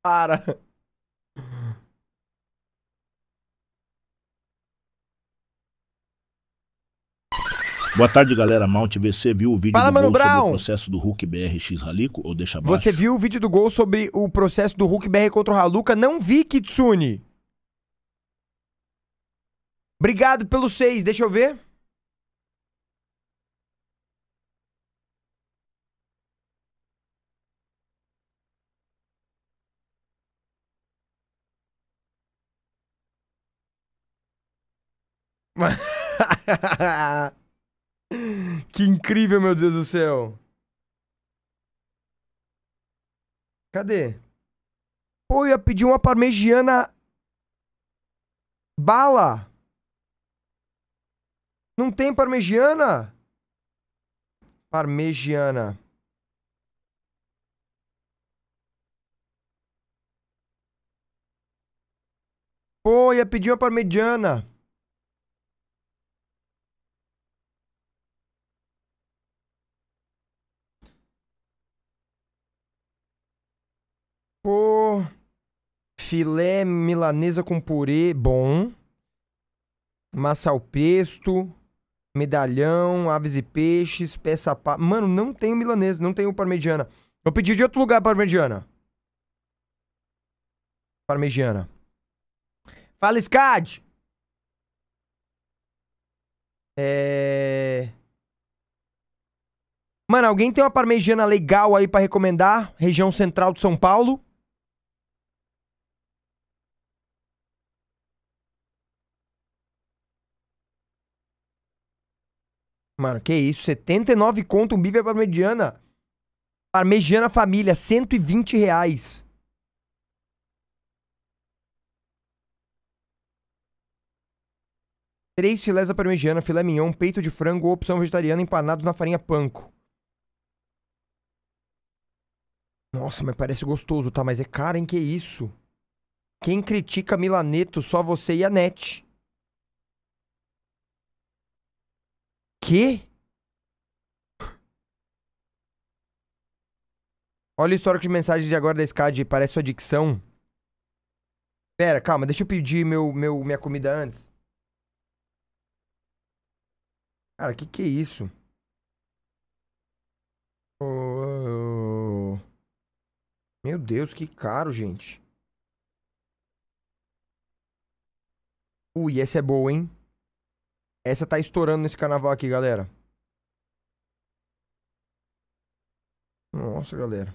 Para. Boa tarde, galera. Mount VC viu o vídeo Fala, do Mano gol sobre Brown. o processo do Hulk BRX Ralico ou deixa abaixo? Você viu o vídeo do gol sobre o processo do Hulk BR contra o Haluka? Não vi, Kitsune. Obrigado pelos seis. Deixa eu ver. que incrível, meu Deus do céu. Cadê? Pô, eu ia pedir uma parmegiana bala. Não tem parmegiana? Parmegiana. Pô, ia pedir uma parmegiana. Pô, filé milanesa com purê, bom. Massa ao pesto, medalhão, aves e peixes, peça pá. Mano, não tem o milanesa, não tem o parmegiana. Eu pedi de outro lugar parmegiana. Parmegiana. Fala, Scad! É... Mano, alguém tem uma parmegiana legal aí pra recomendar? Região central de São Paulo? Mano, que isso? 79 conto um bife à parmegiana. Parmegiana família, 120 reais. Três filés à parmegiana, filé mignon, peito de frango, opção vegetariana, empanados na farinha panko. Nossa, mas parece gostoso, tá? Mas é caro, hein? Que isso? Quem critica Milaneto, só você e a net. Que? Olha o histórico de mensagens de agora da SCAD, parece sua dicção. Pera, calma, deixa eu pedir meu, meu, minha comida antes. Cara, que que é isso? Oh, Meu Deus, que caro, gente. Ui, essa é boa, hein? Essa tá estourando nesse carnaval aqui, galera. Nossa, galera.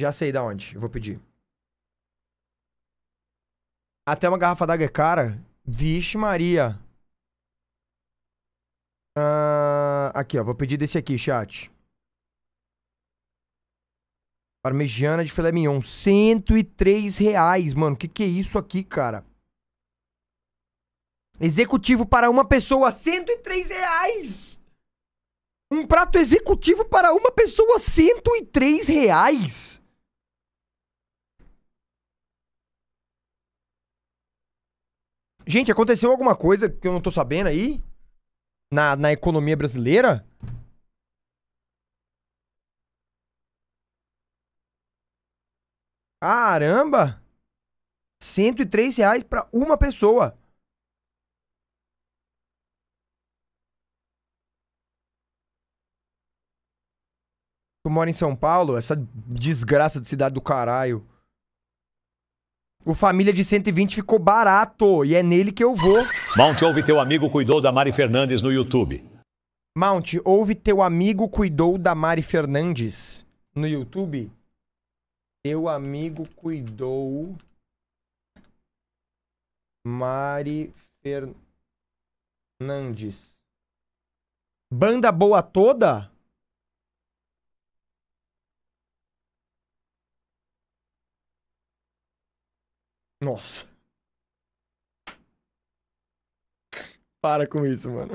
Já sei da onde. Eu vou pedir. Até uma garrafa d'água é cara? Vixe, Maria. Ah, aqui, ó. Vou pedir desse aqui, chat. Parmegiana de filé mignon. 103 reais, mano. Que que é isso aqui, cara? Executivo para uma pessoa, 103 reais! Um prato executivo para uma pessoa, 103 reais! Gente, aconteceu alguma coisa que eu não tô sabendo aí? Na, na economia brasileira? Caramba! 103 reais para uma pessoa. Tu mora em São Paulo? Essa desgraça de cidade do caralho. O família de 120 ficou barato e é nele que eu vou. Mount ouve teu amigo cuidou da Mari Fernandes no YouTube. Mount, ouve teu amigo cuidou da Mari Fernandes no YouTube? Teu amigo cuidou Mari Fernandes. Banda boa toda? Nossa. Para com isso, mano.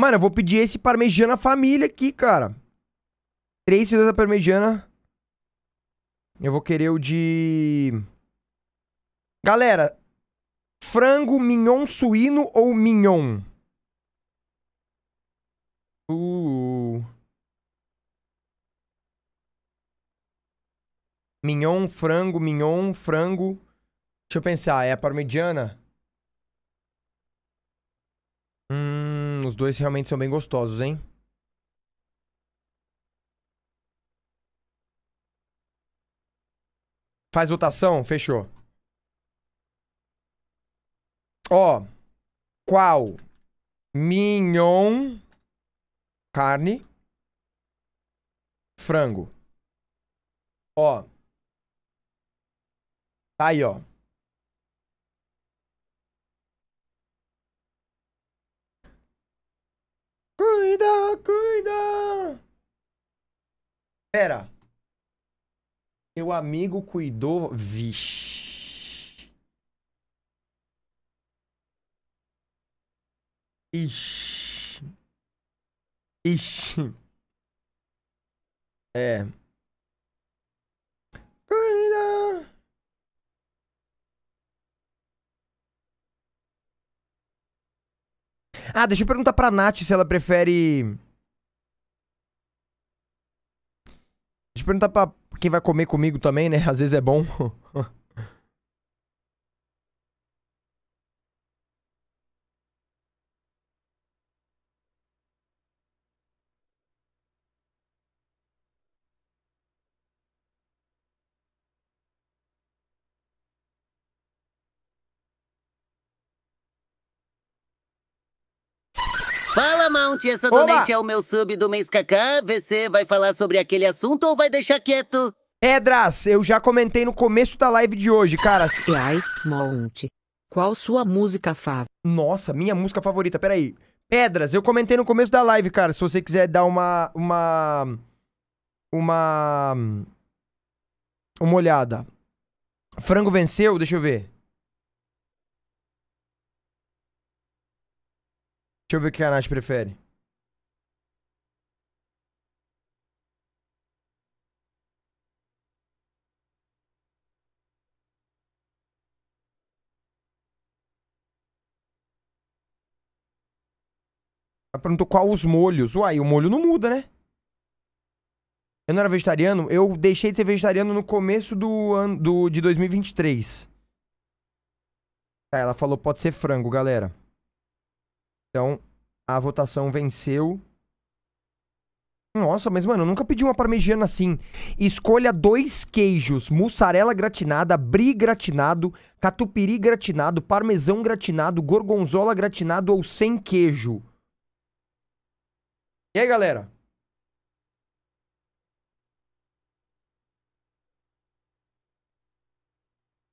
Mano, eu vou pedir esse parmegiana família aqui, cara. Três filhas da parmegiana. Eu vou querer o de... Galera, frango mignon suíno ou mignon? Uh. Mignon, frango, mignon, frango. Deixa eu pensar, é a parmegiana? Hum, os dois realmente são bem gostosos, hein? Faz votação? Fechou. Ó, qual? Mignon, carne, frango. Ó. Tá aí, ó. Cuida, cuida. Pera. Meu amigo cuidou. Vixe. Ixi. Ixi. É. Ah, deixa eu perguntar pra Nath se ela prefere. Deixa eu perguntar pra quem vai comer comigo também, né? Às vezes é bom. Essa Oba! donate é o meu sub do mês Kaká. VC vai falar sobre aquele assunto ou vai deixar quieto? Pedras, eu já comentei no começo da live de hoje, cara. Ai, Monte. Qual sua música fava? Nossa, minha música favorita, peraí. Pedras, eu comentei no começo da live, cara. Se você quiser dar uma. Uma. Uma. Uma olhada. Frango venceu? Deixa eu ver. Deixa eu ver o que a Nath prefere. Ela perguntou qual os molhos. Uai, o molho não muda, né? Eu não era vegetariano? Eu deixei de ser vegetariano no começo do ano do, de 2023. Tá, ela falou pode ser frango, galera. Então, a votação venceu. Nossa, mas mano, eu nunca pedi uma parmegiana assim. Escolha dois queijos: mussarela gratinada, brie gratinado, catupiry gratinado, parmesão gratinado, gorgonzola gratinado ou sem queijo. E aí, galera?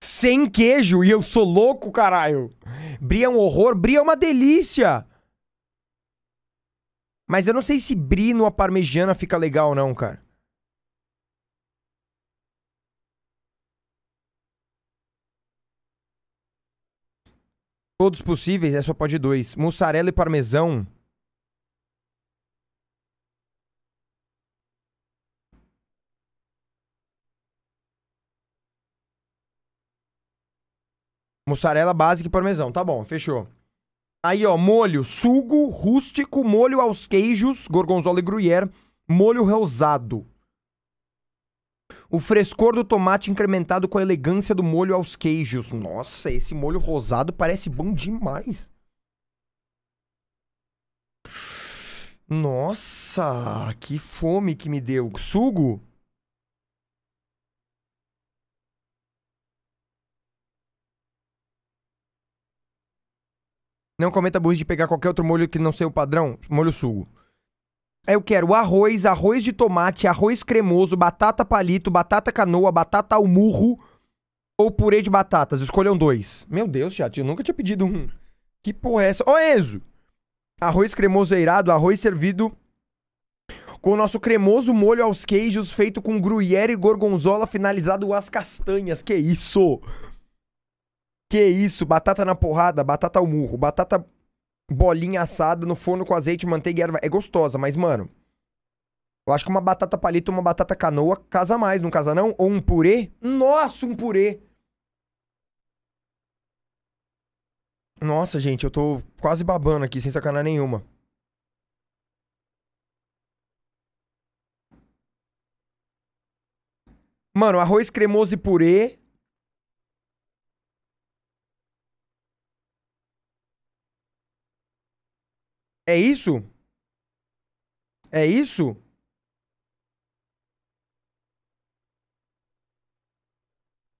Sem queijo e eu sou louco, caralho. Brie é um horror, brie é uma delícia. Mas eu não sei se brie numa parmegiana fica legal não, cara. Todos possíveis, é só pode dois. Mussarela e parmesão. Mussarela básica e parmesão. Tá bom, fechou. Aí, ó, molho, sugo rústico, molho aos queijos, gorgonzola e gruyère, molho rosado. O frescor do tomate incrementado com a elegância do molho aos queijos. Nossa, esse molho rosado parece bom demais. Nossa, que fome que me deu. Sugo? Não cometa burrice de pegar qualquer outro molho que não seja o padrão. Molho sugo. Aí eu quero arroz, arroz de tomate, arroz cremoso, batata palito, batata canoa, batata ao murro ou purê de batatas. Escolham dois. Meu Deus, chat, eu nunca tinha pedido um. Que porra é essa? Ô, Enzo! Arroz cremoso eirado, arroz servido com o nosso cremoso molho aos queijos feito com gruyère e gorgonzola finalizado às castanhas. Que isso? Que isso, batata na porrada, batata ao murro, batata bolinha assada no forno com azeite, manteiga e erva. É gostosa, mas, mano. Eu acho que uma batata palito, uma batata canoa casa mais, não casa não? Ou um purê? Nossa, um purê! Nossa, gente, eu tô quase babando aqui, sem sacanagem nenhuma. Mano, arroz cremoso e purê É isso? É isso?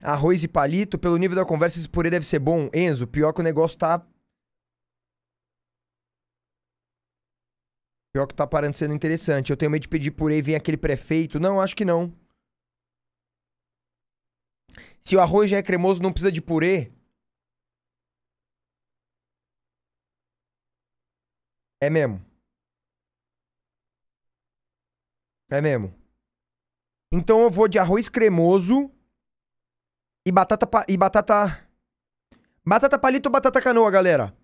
Arroz e palito, pelo nível da conversa, esse purê deve ser bom. Enzo, pior que o negócio tá. Pior que tá parando sendo interessante. Eu tenho medo de pedir purê e vem aquele prefeito. Não, acho que não. Se o arroz já é cremoso, não precisa de purê. É mesmo. É mesmo. Então eu vou de arroz cremoso e batata e batata batata palito ou batata canoa, galera.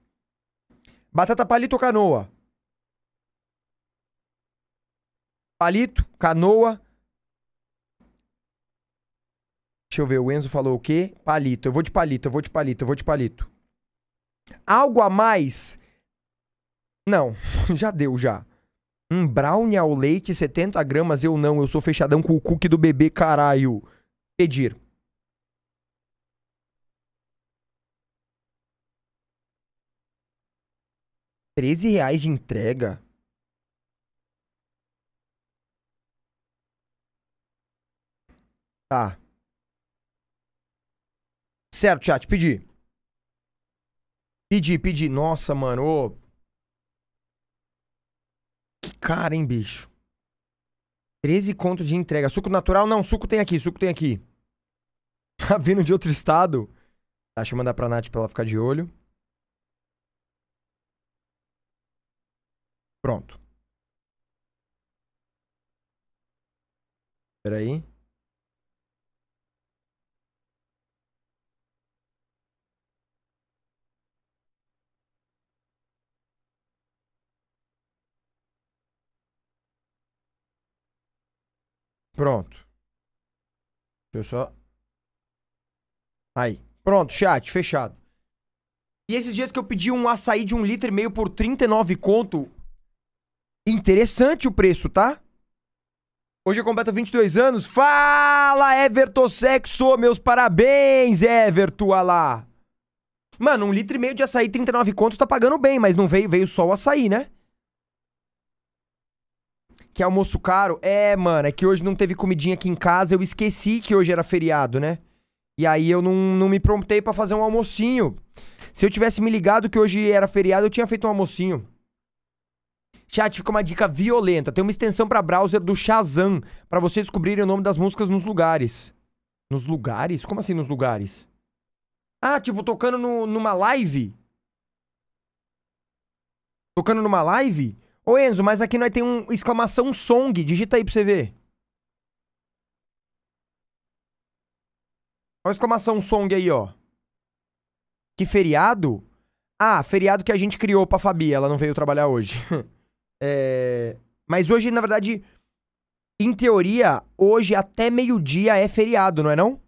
Batata palito ou canoa? Palito, canoa. Deixa eu ver, o Enzo falou o quê? Palito. Eu vou de palito, eu vou de palito, eu vou de palito. Algo a mais? Não, já deu já. Um brownie ao leite, 70 gramas, eu não. Eu sou fechadão com o cookie do bebê, caralho. Pedir. Treze reais de entrega? Tá. Certo, chat, pedi. Pedi, pedi. Nossa, mano, ô. Cara, hein, bicho. 13 conto de entrega. Suco natural? Não, suco tem aqui, suco tem aqui. Tá vindo de outro estado? Tá, deixa eu mandar pra Nath pra ela ficar de olho. Pronto. Peraí. Pronto. Deixa eu só. Aí. Pronto, chat, fechado. E esses dias que eu pedi um açaí de um litro e meio por 39 conto. Interessante o preço, tá? Hoje eu completo 22 anos. Fala, Everton Sexo! Meus parabéns, Everton, lá. Mano, um litro e meio de açaí, 39 contos, tá pagando bem, mas não veio, veio só o açaí, né? Que almoço caro? É, mano, é que hoje não teve comidinha aqui em casa, eu esqueci que hoje era feriado, né? E aí eu não, não me promptei pra fazer um almocinho. Se eu tivesse me ligado que hoje era feriado, eu tinha feito um almocinho. Chat, fica uma dica violenta. Tem uma extensão pra browser do Shazam, pra você descobrir o nome das músicas nos lugares. Nos lugares? Como assim nos lugares? Ah, tipo, tocando no- numa live? Tocando numa live? Ô Enzo, mas aqui nós tem um exclamação song. Digita aí pra você ver. Olha a exclamação song aí, ó. Que feriado? Ah, feriado que a gente criou pra Fabi. Ela não veio trabalhar hoje. É, Mas hoje, na verdade, em teoria, hoje até meio-dia é feriado, não é não?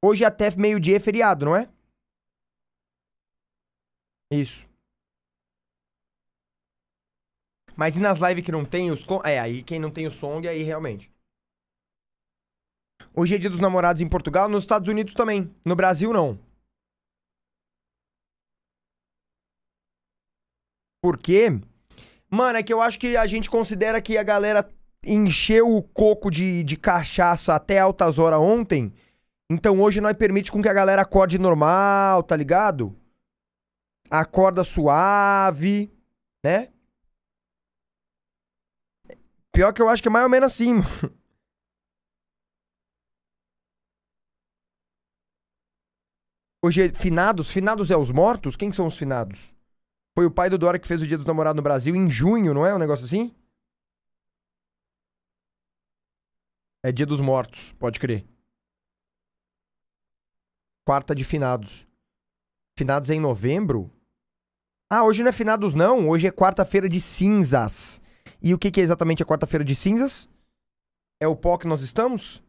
Hoje até meio-dia é feriado, não é? Isso. Mas e nas lives que não tem os... É, aí quem não tem o song, aí realmente. Hoje é dia dos namorados em Portugal, nos Estados Unidos também. No Brasil, não. Por quê? Mano, é que eu acho que a gente considera que a galera encheu o coco de, de cachaça até altas horas ontem. Então hoje nós permite com que a galera acorde normal, tá ligado? Acorda suave, né? Pior que eu acho que é mais ou menos assim. Hoje finados? Finados é os mortos? Quem são os finados? Foi o pai do Dora que fez o Dia dos Namorados no Brasil em junho, não é? Um negócio assim? É Dia dos Mortos, pode crer. Quarta de finados. Finados é em novembro? Ah, hoje não é finados não, hoje é quarta-feira de cinzas. E o que, que é exatamente a quarta-feira de cinzas? É o pó que nós estamos?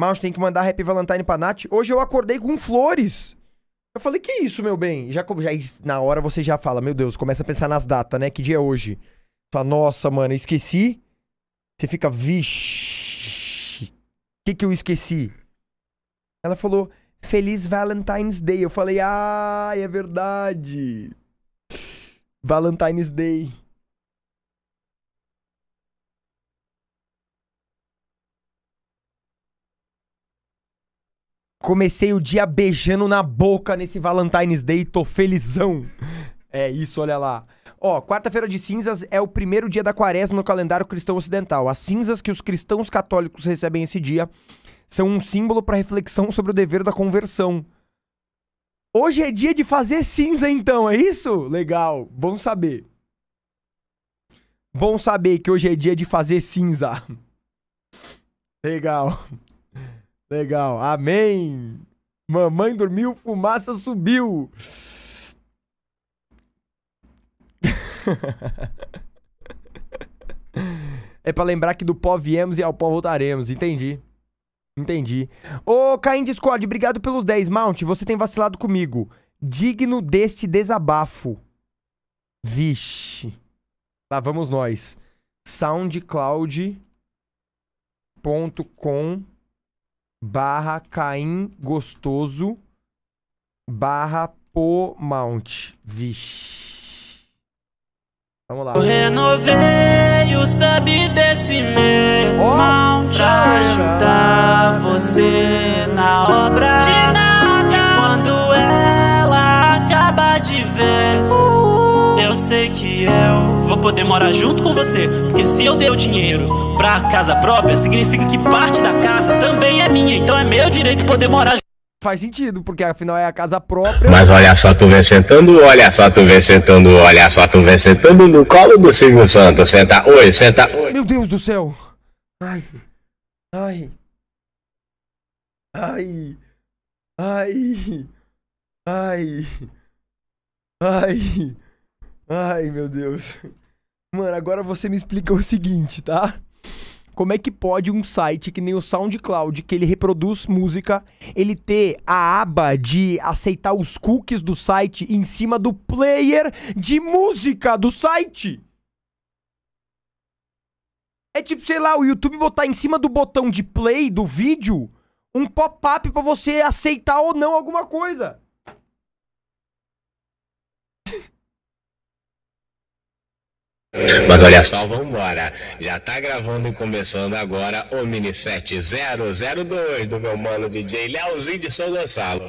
Mas tem que mandar Happy Valentine pra Nath. Hoje eu acordei com flores. Eu falei, que isso, meu bem? Já, já na hora você já fala, meu Deus, começa a pensar nas datas, né? Que dia é hoje? Fala, nossa, mano, esqueci. Você fica, vixe. O que, que eu esqueci? Ela falou, Feliz Valentine's Day. Eu falei, ah, é verdade. Valentine's Day. Comecei o dia beijando na boca nesse Valentine's Day, tô felizão. É isso, olha lá. Ó, quarta-feira de cinzas é o primeiro dia da quaresma no calendário cristão ocidental. As cinzas que os cristãos católicos recebem esse dia são um símbolo para reflexão sobre o dever da conversão. Hoje é dia de fazer cinza, então, é isso? Legal, bom saber. Bom saber que hoje é dia de fazer cinza. Legal. Legal. Amém. Mamãe dormiu, fumaça subiu. é pra lembrar que do pó viemos e ao pó voltaremos. Entendi. Entendi. Ô, Caim Discord, obrigado pelos 10. Mount, você tem vacilado comigo. Digno deste desabafo. Vixe. Lá vamos nós. soundcloud.com barra Caim Gostoso barra Pomount. Vixe. Vamos lá. Eu renovei o sub desse mês pra ajudar você na obra de nada. E quando ela acaba de vez, eu sei que eu vou poder morar junto com você. Porque se eu dei o dinheiro pra casa própria, significa que parte da casa também é minha. Então é meu direito poder morar junto. Faz sentido, porque afinal é a casa própria. Mas olha só, tu vem sentando, olha só, tu vem sentando, olha só, tu vem sentando no colo do Silvio Santos. Senta, oi, senta, oi. Meu Deus do céu. Ai. Ai. Ai. Ai. Ai. Ai. Ai, meu Deus. Mano, agora você me explica o seguinte, tá? Como é que pode um site que nem o SoundCloud, que ele reproduz música, ele ter a aba de aceitar os cookies do site em cima do player de música do site? É tipo, sei lá, o YouTube botar em cima do botão de play do vídeo um pop-up pra você aceitar ou não alguma coisa. Mas olha só, vambora. Já tá gravando e começando agora o Mini 7002 do meu mano DJ Leozinho de São Gonçalo.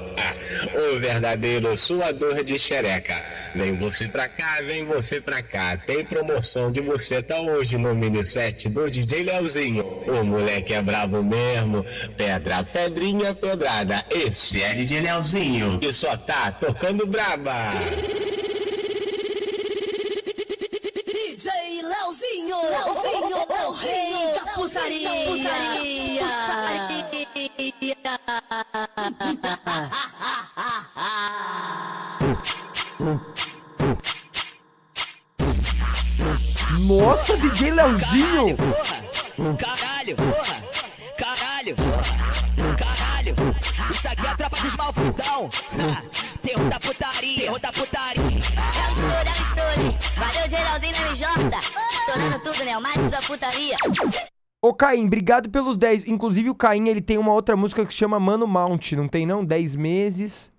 O verdadeiro suador de xereca. Vem você pra cá, vem você pra cá. Tem promoção de você tá hoje no Mini 7 do DJ Leozinho. O moleque é bravo mesmo. Pedra, pedrinha, pedrada. Esse é DJ Leozinho. E só tá tocando braba. Leozinho, é o rei da putaria. Nossa, DJ Leozinho! Caralho, porra, caralho, caralho. Isso aqui é a tropa dos. Terror da putaria, terror da putaria. É o estouro, é o estouro. Valeu, geralzinho MJ. Estourando tudo, né? O mágico da putaria. Ô, Caim, obrigado pelos 10. Inclusive, o Caim, ele tem uma outra música que se chama Mano Mount, não tem não? 10 meses.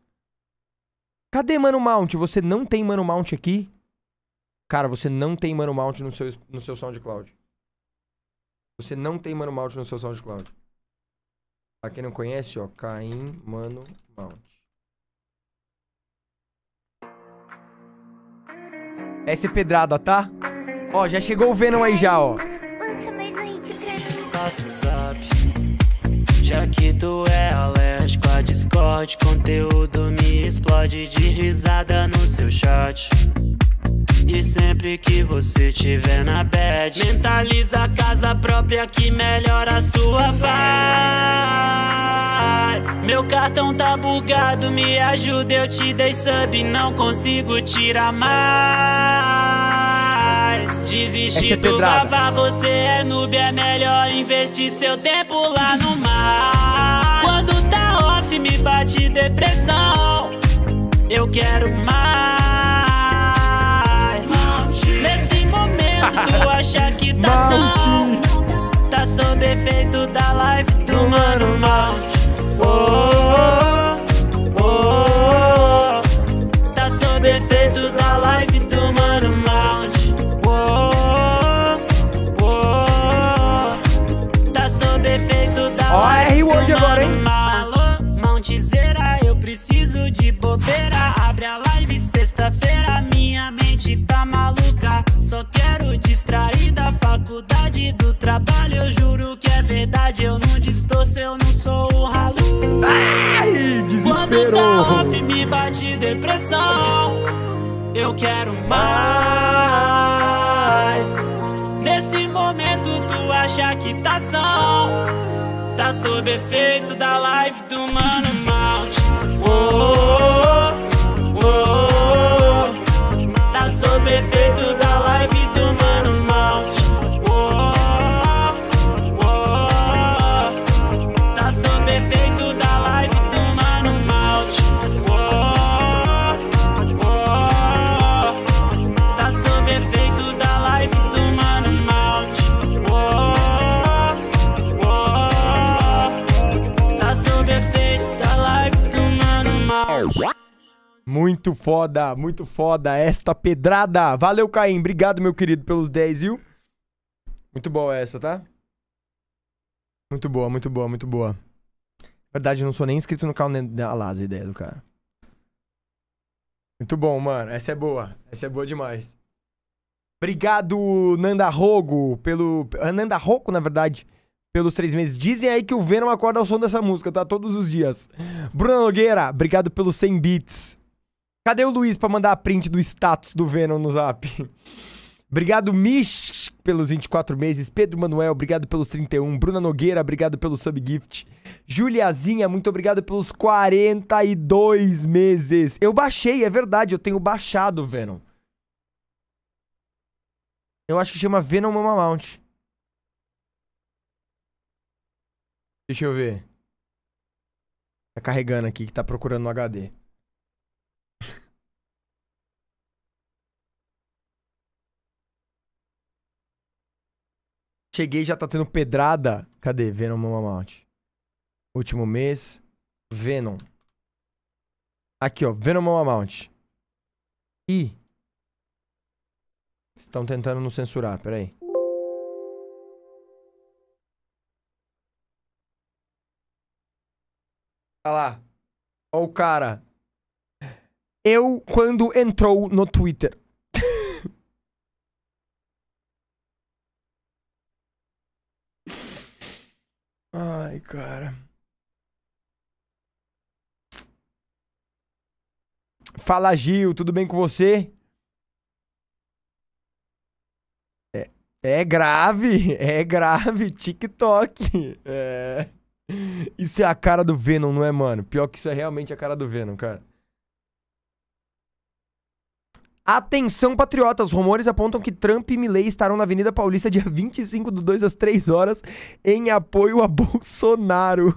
Cadê Mano Mount? Você não tem Mano Mount aqui? Cara, você não tem Mano Mount no seu, no seu SoundCloud. Você não tem Mano Mount no seu SoundCloud. Pra quem não conhece, ó, Caim Mano Mount. Essa é pedrada, tá? Ó, já chegou o Venom aí já, ó. Passa o zap. Já que tu é alérgico a Discord, conteúdo me explode de risada no seu chat. E sempre que você tiver na bad, mentaliza a casa própria que melhora a sua vibe. Meu cartão tá bugado, me ajuda, eu te dei sub, não consigo tirar mais. Desiste Essa é do vavá, você é noob, é melhor investir seu tempo lá no mar. Quando tá off, me bate depressão. Eu quero mais. Tu acha que tá são. Tá sob efeito da life do Mano Mount. Oh, oh, oh. Tá sob efeito da life do Mano Mount. Oh, oh. Tá sob efeito da Ó a life R-Word do agora, Mano hein? Alô, eu preciso de bobeira. Abre a live sexta-feira, minha mente tá maluca. Só quero distrair da faculdade do trabalho. Eu juro que é verdade, eu não distorço, eu não sou o ralo. Ai, Quando tá off, me bate depressão. Eu quero mais. Nesse momento, tu acha que tá são. Tá sob efeito da live do Mano Mount. Oh, oh, oh, oh. Tá sob efeito da Muito foda, muito foda esta pedrada. Valeu, Caim. Obrigado, meu querido, pelos 10, viu? Muito boa essa, tá? Muito boa, muito boa, muito boa. Verdade, eu não sou nem inscrito no canal da as ideias do cara. Muito bom, mano. Essa é boa. Essa é boa demais. Obrigado, Nanda Rogo, pelo. ah, Nanda Roco, na verdade, pelos três meses. Dizem aí que o Venom acorda ao som dessa música, tá? Todos os dias. Bruna Nogueira, obrigado pelos 100 bits. Cadê o Luiz pra mandar a print do status do Venom no zap? Obrigado, Mish, pelos 24 meses. Pedro Manuel, obrigado pelos 31. Bruna Nogueira, obrigado pelo subgift. Juliazinha, muito obrigado pelos 42 meses. Eu baixei, é verdade, eu tenho baixado o Venom. Eu acho que chama Venom Mama Mount. Deixa eu ver. Tá carregando aqui que tá procurando no HD. Cheguei já tá tendo pedrada. Cadê? Venom Mama Mount. Último mês. Venom. Aqui, ó. Venom Mama Mount. Ih. Estão tentando nos censurar, peraí. Olha lá. Ó o cara. Eu, quando entrou no Twitter. Ai, cara. Fala, Gil, tudo bem com você? É, é grave, é grave, TikTok. É. Isso é a cara do Venom, não é, mano? Pior que isso é realmente a cara do Venom, cara. Atenção, patriotas. Rumores apontam que Trump e Milley estarão na Avenida Paulista dia 25 do 2 às 3 horas em apoio a Bolsonaro.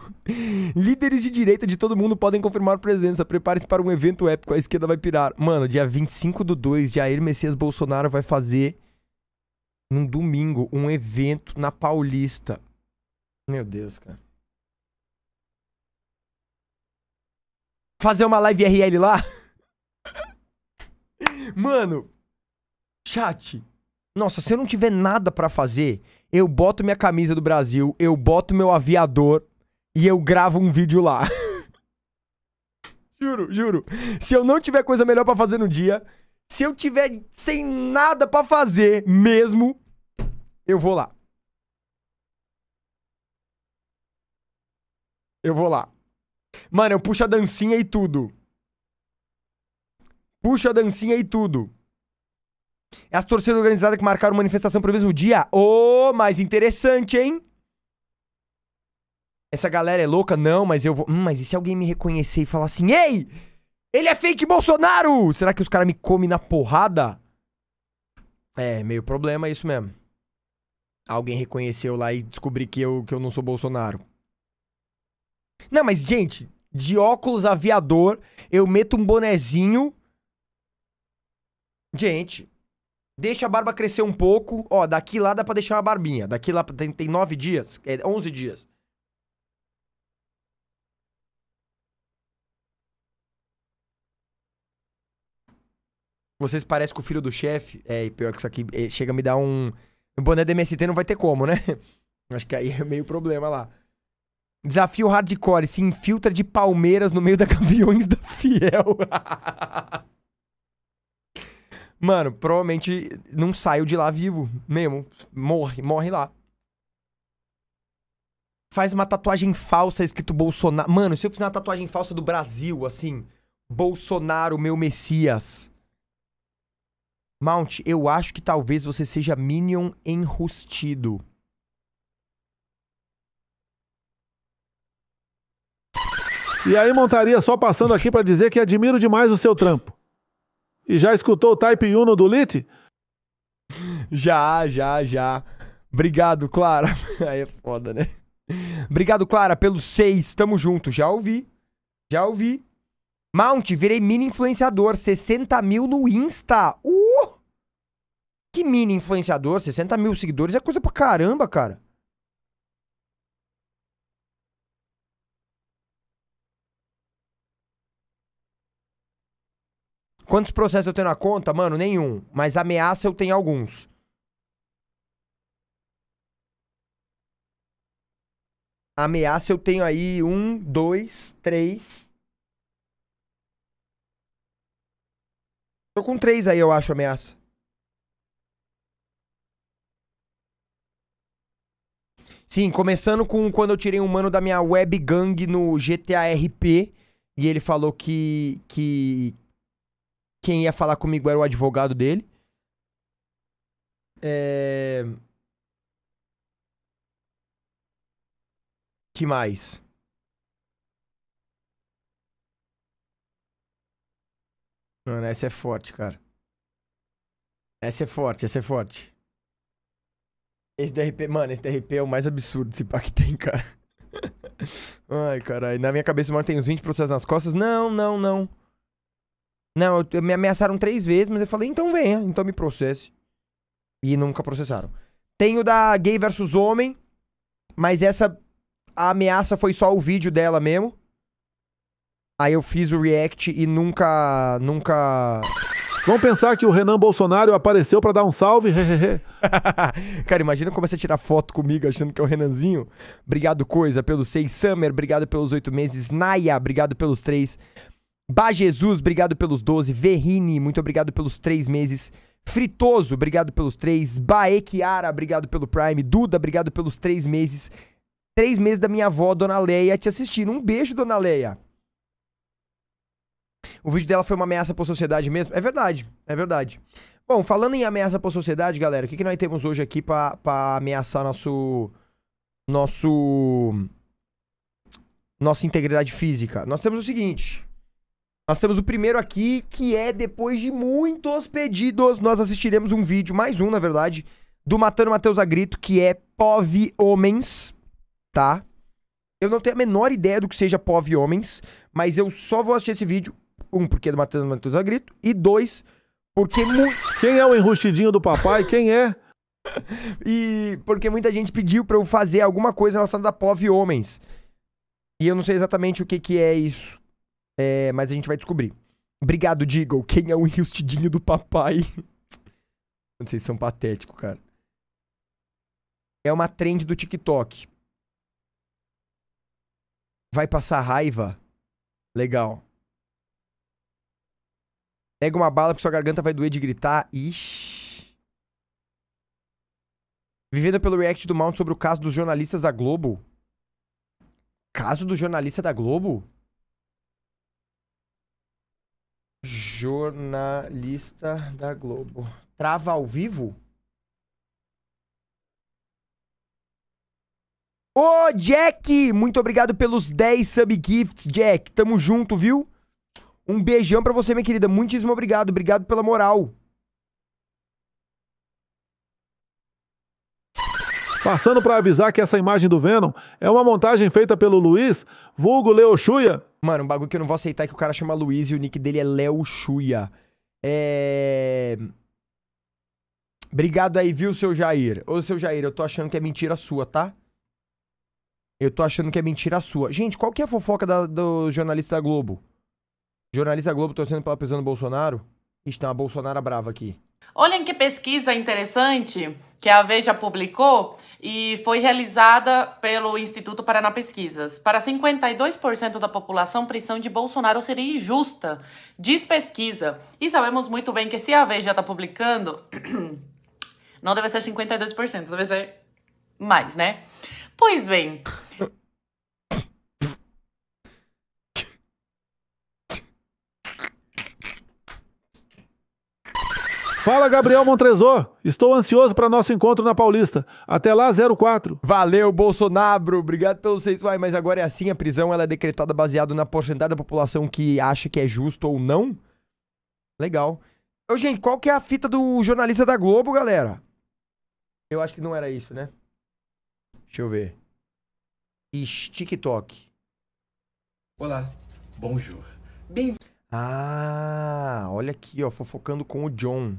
Líderes de direita de todo mundo podem confirmar presença. Prepare-se para um evento épico. A esquerda vai pirar. Mano, dia 25 do 2, Jair Messias Bolsonaro vai fazer num domingo um evento na Paulista. Meu Deus, cara. Fazer uma live RL lá? Mano, chat. Nossa, se eu não tiver nada pra fazer, eu boto minha camisa do Brasil, eu boto meu aviador e eu gravo um vídeo lá. juro, juro. Se eu não tiver coisa melhor pra fazer no dia, se eu tiver sem nada pra fazer mesmo, eu vou lá. Eu vou lá. Mano, eu puxo a dancinha e tudo. Puxo a dancinha e tudo. É as torcidas organizadas que marcaram manifestação pro mesmo dia? Ô, mais interessante, hein? Essa galera é louca? Não, mas eu vou. Hum, mas e se alguém me reconhecer e falar assim: Ei! Ele é fake Bolsonaro! Será que os caras me comem na porrada? É, meio problema isso mesmo. Alguém reconheceu lá e descobri que eu, que eu não sou Bolsonaro. Não, mas, gente, de óculos aviador, eu meto um bonezinho. Gente, Deixa a barba crescer um pouco. Ó, daqui lá dá pra deixar uma barbinha. Daqui lá tem, tem nove dias. É 11 dias. Vocês parecem com o filho do chefe. É, e pior que isso aqui eh, chega a me dar um. O boné do MST não vai ter como, né? Acho que aí é meio problema lá. Desafio hardcore. Se infiltra de Palmeiras no meio da Gaviões da Fiel. Mano, provavelmente não saiu de lá vivo mesmo. Morre, morre lá. Faz uma tatuagem falsa escrito Bolsonaro. Mano, se eu fizer uma tatuagem falsa do Brasil, assim. Bolsonaro, meu Messias. Mount, eu acho que talvez você seja Minion enrustido. E aí, montaria só passando aqui pra dizer que admiro demais o seu trampo. E já escutou o Type 1 no Dulite? Já, já, já. Obrigado, Clara. Aí é foda, né? Obrigado, Clara, pelos seis. Tamo junto. Já ouvi. Já ouvi. Mount, virei mini influenciador. 60 mil no Insta. Uh! Que mini influenciador? 60 mil seguidores é coisa pra caramba, cara. Quantos processos eu tenho na conta? Mano, nenhum. Mas ameaça eu tenho alguns. Ameaça eu tenho aí um, dois, três. Tô com três aí, eu acho, ameaça. Sim, começando com quando eu tirei um mano da minha web gang no GTA RP. E ele falou que, que quem ia falar comigo era o advogado dele. É... Que mais? Mano, essa é forte, cara. Essa é forte, essa é forte. Esse DRP, mano, esse DRP é o mais absurdo desse pá que tem, cara. Ai, caralho. Na minha cabeça, mano, tem uns 20 processos nas costas. Não, não, não. Não, eu- me ameaçaram três vezes, mas eu falei, então venha, então me processe. E nunca processaram. Tenho da Gay versus Homem, mas essa a ameaça foi só o vídeo dela mesmo. Aí eu fiz o react e nunca. Nunca. Vamos pensar que o Renan Bolsonaro apareceu pra dar um salve. hehehe. Cara, imagina como você tirar foto comigo achando que é o Renanzinho. Obrigado, Coisa, pelos seis. Summer, obrigado pelos oito meses. Naya, obrigado pelos três. Ba Jesus, obrigado pelos 12. Verrini, muito obrigado pelos três meses. Fritoso, obrigado pelos três. Bae Chiara, obrigado pelo Prime. Duda, obrigado pelos três meses. Três meses da minha avó, Dona Leia, te assistindo. Um beijo, Dona Leia. O vídeo dela foi uma ameaça pra sociedade mesmo? É verdade, é verdade. Bom, falando em ameaça pra sociedade, galera, o que, que nós temos hoje aqui pra, pra ameaçar nosso. Nosso. Nossa integridade física? Nós temos o seguinte. Nós temos o primeiro aqui, que é depois de muitos pedidos, nós assistiremos um vídeo, mais um, na verdade, do Matando Matheus Agrito, que é POV Homens, tá? Eu não tenho a menor ideia do que seja POV Homens, mas eu só vou assistir esse vídeo, um, porque é do Matando Matheus Agrito, e dois, porque... mu- Quem é o enrustidinho do papai? Quem é? e porque muita gente pediu pra eu fazer alguma coisa relacionada a POV Homens. E eu não sei exatamente o que que é isso. É, mas a gente vai descobrir. Obrigado, Diggle. Quem é o enrustidinho do papai? Vocês são patéticos, cara. É uma trend do TikTok. Vai passar raiva? Legal. Pega uma bala porque sua garganta vai doer de gritar. Ixi. Vivendo pelo react do Mount sobre o caso dos jornalistas da Globo. Caso do jornalista da Globo? Jornalista da Globo. Trava ao vivo? Ô, Jack! Muito obrigado pelos 10 subgifts, Jack. Tamo junto, viu? Um beijão pra você, minha querida. Muitíssimo obrigado. Obrigado pela moral. Passando pra avisar que essa imagem do Venom é uma montagem feita pelo Luiz, vulgo Leo Chuya. Mano, um bagulho que eu não vou aceitar é que o cara chama Luiz e o nick dele é Léo. É. Obrigado aí, viu, seu Jair? Ô, seu Jair, eu tô achando que é mentira sua, tá? Eu tô achando que é mentira sua. Gente, qual que é a fofoca da- do jornalista da Globo? Jornalista da Globo torcendo pela prisão do Bolsonaro? Ixi, tem uma Bolsonaro brava aqui. Olhem que pesquisa interessante que a Veja publicou e foi realizada pelo Instituto Paraná Pesquisas. Para 52% da população, prisão de Bolsonaro seria injusta, diz pesquisa. E sabemos muito bem que se a Veja está publicando, não deve ser 52%, deve ser mais, né? Pois bem, Fala, Gabriel Montrezor. Estou ansioso para nosso encontro na Paulista. Até lá, 04. Valeu, Bolsonaro. Obrigado pelos seis. Uai, mas agora é assim: a prisão ela é decretada baseado na porcentagem da população que acha que é justo ou não? Legal. Ô, gente, qual que é a fita do jornalista da Globo, galera? Eu acho que não era isso, né? Deixa eu ver. Ixi, TikTok. Olá, bonjour. Bem Ah, olha aqui, ó, fofocando com o John.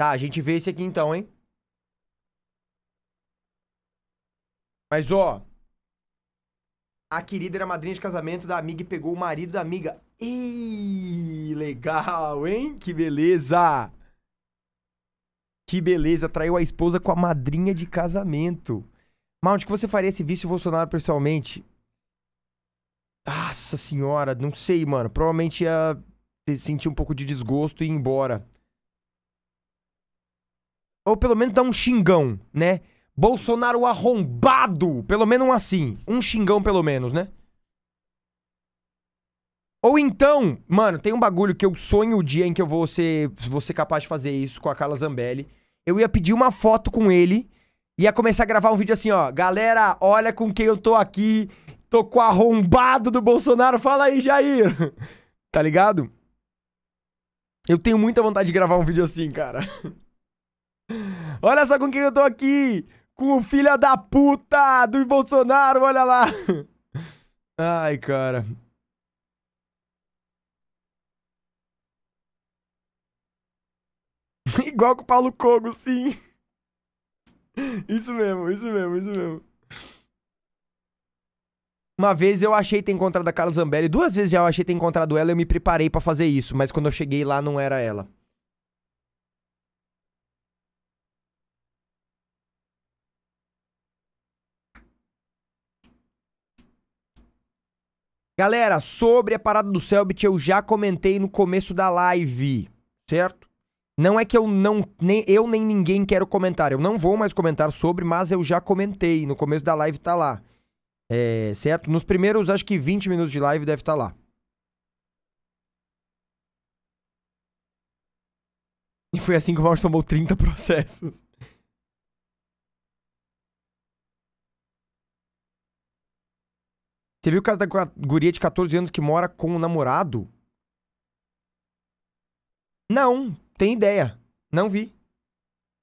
Tá, a gente vê esse aqui então, hein? Mas, ó. A querida era madrinha de casamento da amiga e pegou o marido da amiga. Ih, legal, hein? Que beleza! Que beleza, traiu a esposa com a madrinha de casamento. O que você faria se visse o Bolsonaro pessoalmente? Nossa senhora, não sei, mano. Provavelmente ia sentir um pouco de desgosto e ir embora. Ou pelo menos dar um xingão, né? Bolsonaro arrombado! Pelo menos um assim. Um xingão, pelo menos, né? Ou então, mano, tem um bagulho que eu sonho o dia em que eu vou ser, vou ser capaz de fazer isso com a Carla Zambelli. Eu ia pedir uma foto com ele, ia começar a gravar um vídeo assim, ó. Galera, olha com quem eu tô aqui. Tô com arrombado do Bolsonaro. Fala aí, Jair. Tá ligado? Eu tenho muita vontade de gravar um vídeo assim, cara. Olha só com quem eu tô aqui. Com o filho da puta do Bolsonaro, olha lá. Ai, cara. Igual com o Paulo Cogo, sim. Isso mesmo, isso mesmo, isso mesmo. Uma vez eu achei ter encontrado a Carla Zambelli. Duas vezes já eu achei ter encontrado ela eu me preparei pra fazer isso. Mas quando eu cheguei lá não era ela. Galera, sobre a parada do Selbit eu já comentei no começo da live, certo? Não é que eu não, nem eu nem ninguém quero comentar, eu não vou mais comentar sobre, mas eu já comentei, no começo da live tá lá. É, certo? Nos primeiros, acho que 20 minutos de live deve estar lá. E foi assim que o Mauro tomou 30 processos. Você viu o caso da guria de 14 anos que mora com o namorado? Não, tem ideia. Não vi.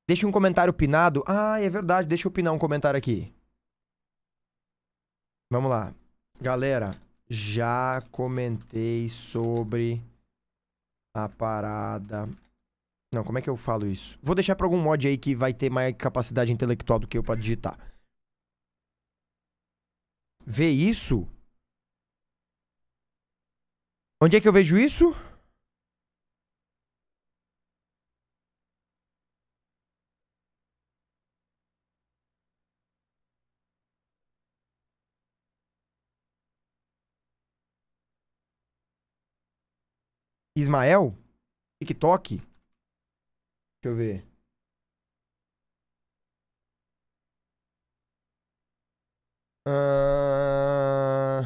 Deixa um comentário pinado. Ah, é verdade. Deixa eu pinar um comentário aqui. Vamos lá. Galera, já comentei sobre a parada. Não, como é que eu falo isso? Vou deixar pra algum mod aí que vai ter mais capacidade intelectual do que eu pra digitar. Vê isso? Onde é que eu vejo isso? Ismael? TikTok? Deixa eu ver. Ahn.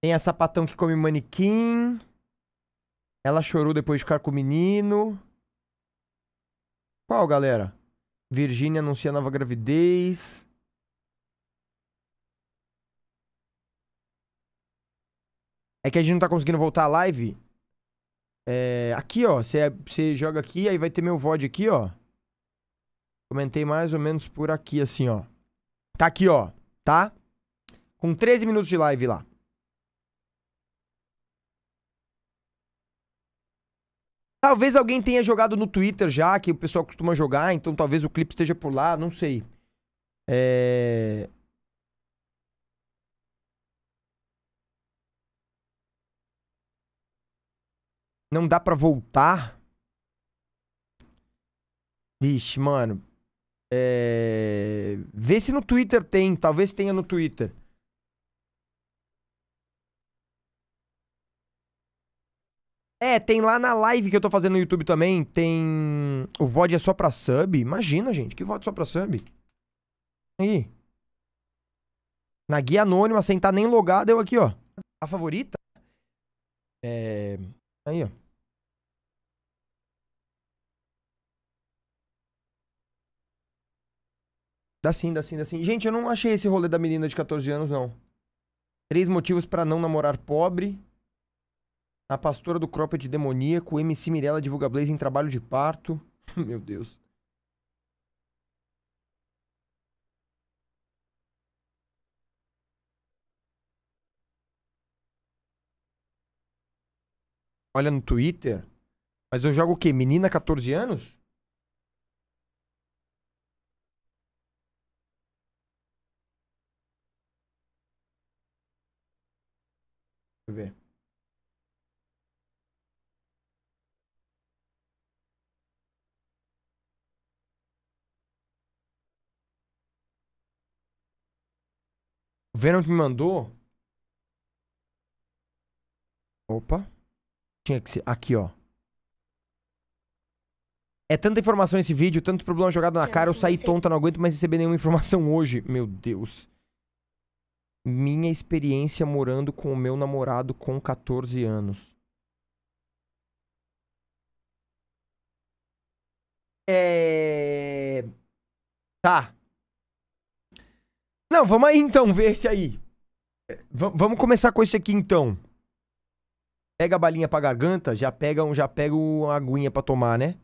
Tem a sapatão que come manequim. Ela chorou depois de ficar com o menino. Qual, galera? Virgínia anuncia nova gravidez. É que a gente não tá conseguindo voltar à live. É, aqui, ó. Você é, joga aqui, aí vai ter meu VOD aqui, ó. Comentei mais ou menos por aqui, assim, ó. Tá aqui, ó. Tá? Com 13 minutos de live lá. Talvez alguém tenha jogado no Twitter já, que o pessoal costuma jogar, então talvez o clipe esteja por lá, não sei. É... Não dá pra voltar? Vixe, mano. É... Vê se no Twitter tem, talvez tenha no Twitter. É, tem lá na live que eu tô fazendo no YouTube também, tem o VOD é só pra sub. Imagina, gente, que VOD só pra sub. Aí. Na guia anônima, sem estar nem logado, eu aqui, ó. A favorita? É... Aí, ó. Dá sim, dá sim, dá sim. Gente, eu não achei esse rolê da menina de 14 anos, não. Três motivos pra não namorar pobre. A pastora do Cropped demoníaco. MC Mirella divulga Blaze em trabalho de parto. Meu Deus. Olha no Twitter. Mas eu jogo o quê? Menina 14 anos? Deixa eu ver. O Venom que me mandou. Opa. Tinha que ser. Aqui, ó. É tanta informação esse vídeo, tanto problema jogado na cara, eu saí tonta, não aguento mais receber nenhuma informação hoje. Meu Deus. Minha experiência morando com o meu namorado com 14 anos. É. Tá. Não, vamos aí então ver esse aí. Va- vamos começar com esse aqui então. Pega a balinha pra garganta, já pega, um, já pega uma aguinha pra tomar, né?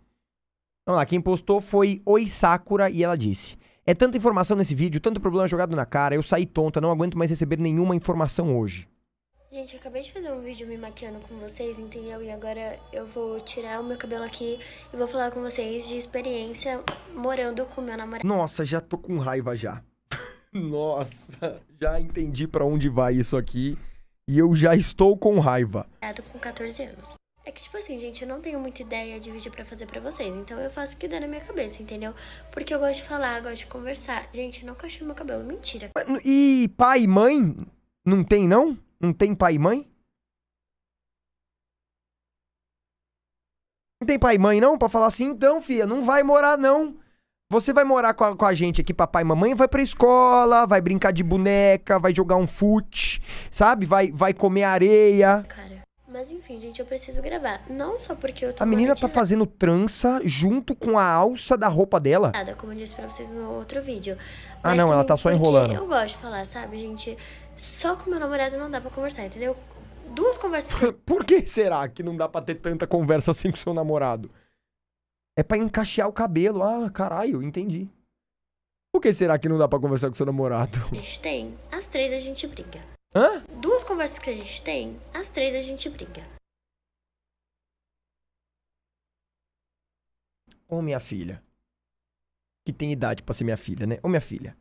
Vamos lá, quem postou foi Oi Sakura e ela disse: É tanta informação nesse vídeo, tanto problema jogado na cara, eu saí tonta, não aguento mais receber nenhuma informação hoje. Gente, eu acabei de fazer um vídeo me maquiando com vocês, entendeu? E agora eu vou tirar o meu cabelo aqui e vou falar com vocês de experiência morando com meu namorado Nossa, já tô com raiva já. Nossa, já entendi pra onde vai isso aqui e eu já estou com raiva. com 14 anos. É que, tipo assim, gente, eu não tenho muita ideia de vídeo pra fazer pra vocês, então eu faço o que dá na minha cabeça, entendeu? Porque eu gosto de falar, gosto de conversar. Gente, não caixei meu cabelo, mentira. E pai e mãe? Não tem não? Não tem pai e mãe? Não tem pai e mãe não? Pra falar assim, então, filha, não vai morar não. Você vai morar com a, com a gente aqui, papai e mamãe, vai pra escola, vai brincar de boneca, vai jogar um fute, sabe? Vai, vai comer areia. Mas enfim, gente, eu preciso gravar. Não só porque eu tô A menina tá fazendo trança junto com a alça da roupa dela. como eu disse pra vocês no outro vídeo. Ah, não, ela tá só enrolando. Eu gosto de falar, sabe, gente? Só com meu namorado não dá pra conversar, entendeu? Duas conversas Por que será que não dá pra ter tanta conversa assim com seu namorado? É pra encaixear o cabelo. Ah, caralho, entendi. Por que será que não dá pra conversar com seu namorado? a gente tem, as três a gente briga. Hã? Duas conversas que a gente tem, as três a gente briga. Ô, minha filha. Que tem idade pra ser minha filha, né? Ô, minha filha.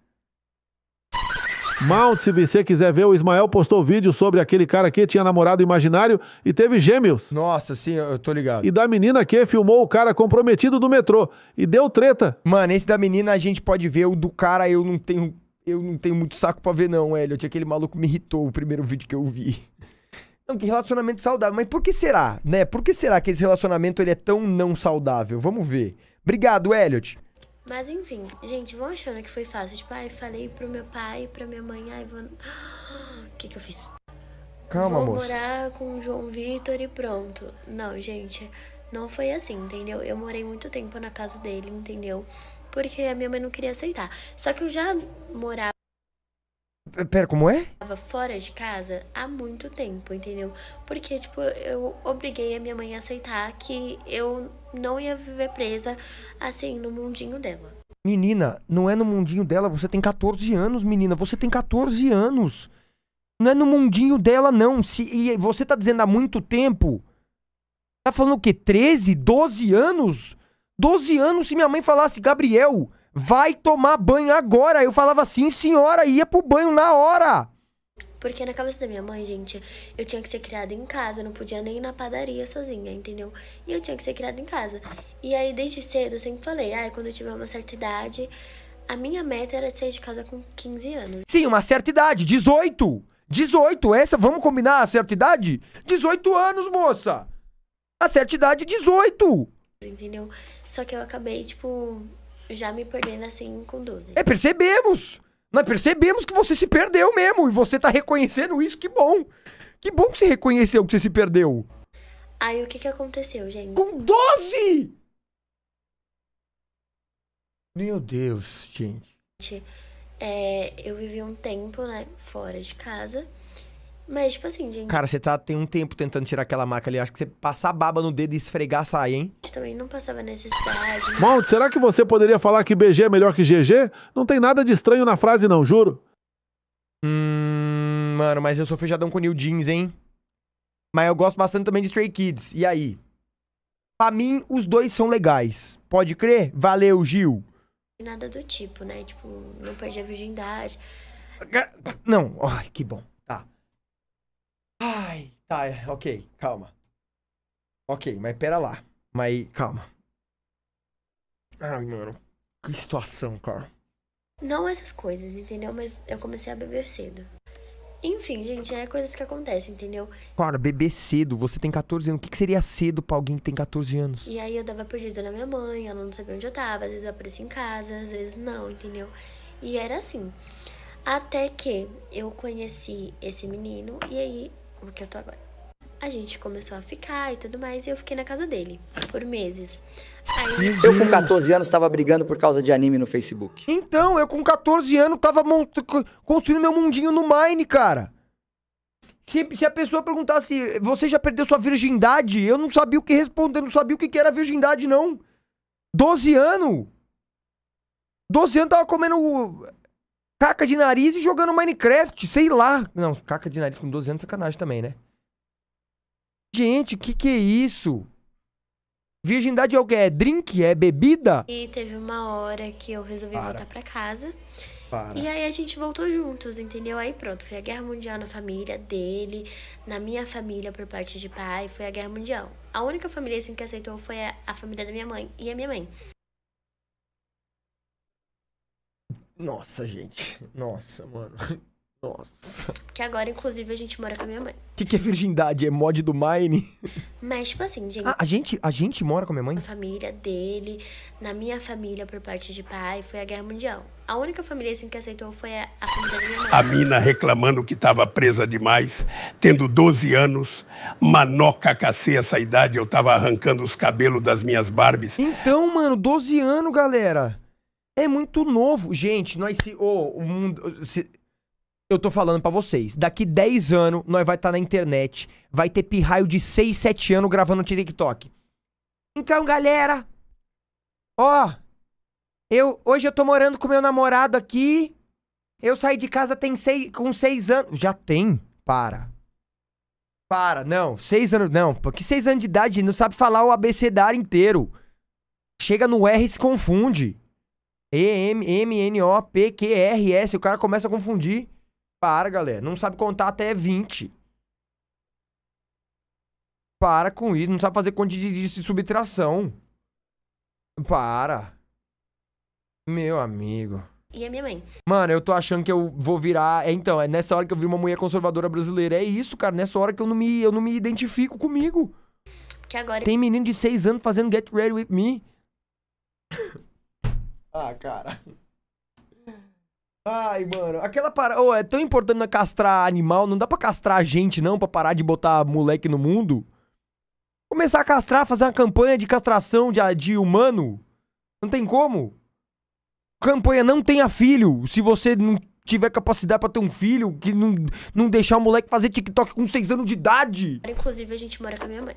Mount, se você quiser ver, o Ismael postou vídeo sobre aquele cara que tinha namorado imaginário e teve gêmeos. Nossa, sim, eu tô ligado. E da menina que filmou o cara comprometido do metrô e deu treta. Mano, esse da menina a gente pode ver, o do cara eu não tenho. Eu não tenho muito saco pra ver, não, Elliot. Aquele maluco me irritou o primeiro vídeo que eu vi. Não, que relacionamento saudável. Mas por que será, né? Por que será que esse relacionamento ele é tão não saudável? Vamos ver. Obrigado, Elliot. Mas enfim, gente, vão achando que foi fácil. Tipo, ai, falei pro meu pai, pra minha mãe, ai, vou. O que que eu fiz? Calma, Vou moça. morar com o João Vitor e pronto. Não, gente, não foi assim, entendeu? Eu morei muito tempo na casa dele, entendeu? Porque a minha mãe não queria aceitar. Só que eu já morava Pera, como é? fora de casa há muito tempo, entendeu? Porque, tipo, eu obriguei a minha mãe a aceitar que eu não ia viver presa, assim, no mundinho dela. Menina, não é no mundinho dela, você tem 14 anos, menina. Você tem 14 anos. Não é no mundinho dela, não. Se, e você tá dizendo há muito tempo. Tá falando o quê? 13? 12 anos? 12 anos se minha mãe falasse, Gabriel, vai tomar banho agora. Eu falava sim, senhora, ia pro banho na hora. Porque na cabeça da minha mãe, gente, eu tinha que ser criada em casa, eu não podia nem ir na padaria sozinha, entendeu? E eu tinha que ser criada em casa. E aí, desde cedo, eu sempre falei, ai, quando eu tiver uma certa idade, a minha meta era sair de casa com 15 anos. Sim, uma certa idade, 18. 18, essa, vamos combinar a certa idade? 18 anos, moça. A certa idade, 18. Entendeu? Só que eu acabei, tipo, já me perdendo assim com 12. É, percebemos. Nós percebemos que você se perdeu mesmo. E você tá reconhecendo isso, que bom. Que bom que você reconheceu que você se perdeu. Aí o que que aconteceu, gente? Com 12! Meu Deus, gente. É, eu vivi um tempo, né, fora de casa. Mas, tipo assim, gente, Cara, você tá tem um tempo tentando tirar aquela marca ali. Acho que você passar baba no dedo e esfregar sai, hein? também não passava necessidade. Mount, será que você poderia falar que BG é melhor que GG? Não tem nada de estranho na frase, não, juro. Hum, mano, mas eu sou fechadão com New Jeans, hein? Mas eu gosto bastante também de Stray Kids. E aí? Pra mim, os dois são legais. Pode crer? Valeu, Gil. Nada do tipo, né? Tipo, não perdi a virgindade. Não, ai, que bom. Ai, tá, é, ok, calma. Ok, mas pera lá. Mas calma. Ai, mano. Que situação, cara. Não essas coisas, entendeu? Mas eu comecei a beber cedo. Enfim, gente, é coisas que acontecem, entendeu? Cara, beber cedo, você tem 14 anos. O que, que seria cedo pra alguém que tem 14 anos? E aí eu dava perdida na minha mãe, ela não sabia onde eu tava. Às vezes eu aparecia em casa, às vezes não, entendeu? E era assim. Até que eu conheci esse menino e aí, o que eu tô agora? A gente começou a ficar e tudo mais, e eu fiquei na casa dele por meses. Aí, Eu com 14 anos tava brigando por causa de anime no Facebook. Então, eu com 14 anos tava construindo meu mundinho no Mine, cara. Se, se a pessoa perguntasse, você já perdeu sua virgindade? Eu não sabia o que responder, não sabia o que que era virgindade, não. 12 anos? 12 anos tava comendo caca de nariz e jogando Minecraft, sei lá. Não, caca de nariz com 12 anos é sacanagem também, né? Gente, que que é isso? Virgindade é o quê? É drink? É bebida? e teve uma hora que eu resolvi Para. voltar pra casa. Para. E aí a gente voltou juntos, entendeu? Aí pronto, foi a guerra mundial na família dele, na minha família por parte de pai, foi a guerra mundial. A única família assim que aceitou foi a, a família da minha mãe e a minha mãe. Nossa, gente. Nossa, mano. Nossa. Que agora, inclusive, a gente mora com a minha mãe. O que, que é virgindade? É mod do Mine? Mas, tipo assim, gente. Ah, a gente, a gente mora com a minha mãe? Na família dele, na minha família por parte de pai, foi a guerra mundial. A única família assim que aceitou foi a, a família da minha mãe. A mina reclamando que estava presa demais, tendo 12 anos, manoca cacei essa idade, eu tava arrancando os cabelos das minhas Barbies. Então, mano, 12 anos, galera. É muito novo. Gente, nós se. Ô, o mundo. se- eu tô falando pra vocês. Daqui 10 anos, nós vai estar na internet. Vai ter pirraio de 6, 7 anos gravando TikTok. Então, galera. Ó. Eu, hoje eu tô morando com meu namorado aqui. Eu saí de casa tem seis, com 6 anos. Já tem? Para. Para, não. 6 anos, não. Porque 6 anos de idade não sabe falar o abecedário inteiro. Chega no R e se confunde. E, M, M, N, O, P, Q, R, S. O cara começa a confundir. Para, galera. Não sabe contar até 20. Para com isso. Não sabe fazer conta de, de subtração. Para. Meu amigo. E a minha mãe. Mano, eu tô achando que eu vou virar. É, então, é nessa hora que eu vi uma mulher conservadora brasileira. É isso, cara. Nessa hora que eu não me, eu não me identifico comigo. Que agora. Tem menino de 6 anos fazendo Get Ready With Me. Ah, cara. Ai, mano. Aquela parada. Ô, é tão importante não castrar animal. Não dá pra castrar gente, não, pra parar de botar moleque no mundo. Começar a castrar, fazer uma campanha de castração de, de humano. Não tem como. Campanha não tenha filho. Se você não tiver capacidade pra ter um filho, que não, não deixar o moleque fazer TikTok com 6 anos de idade. Inclusive, a gente mora com a minha mãe.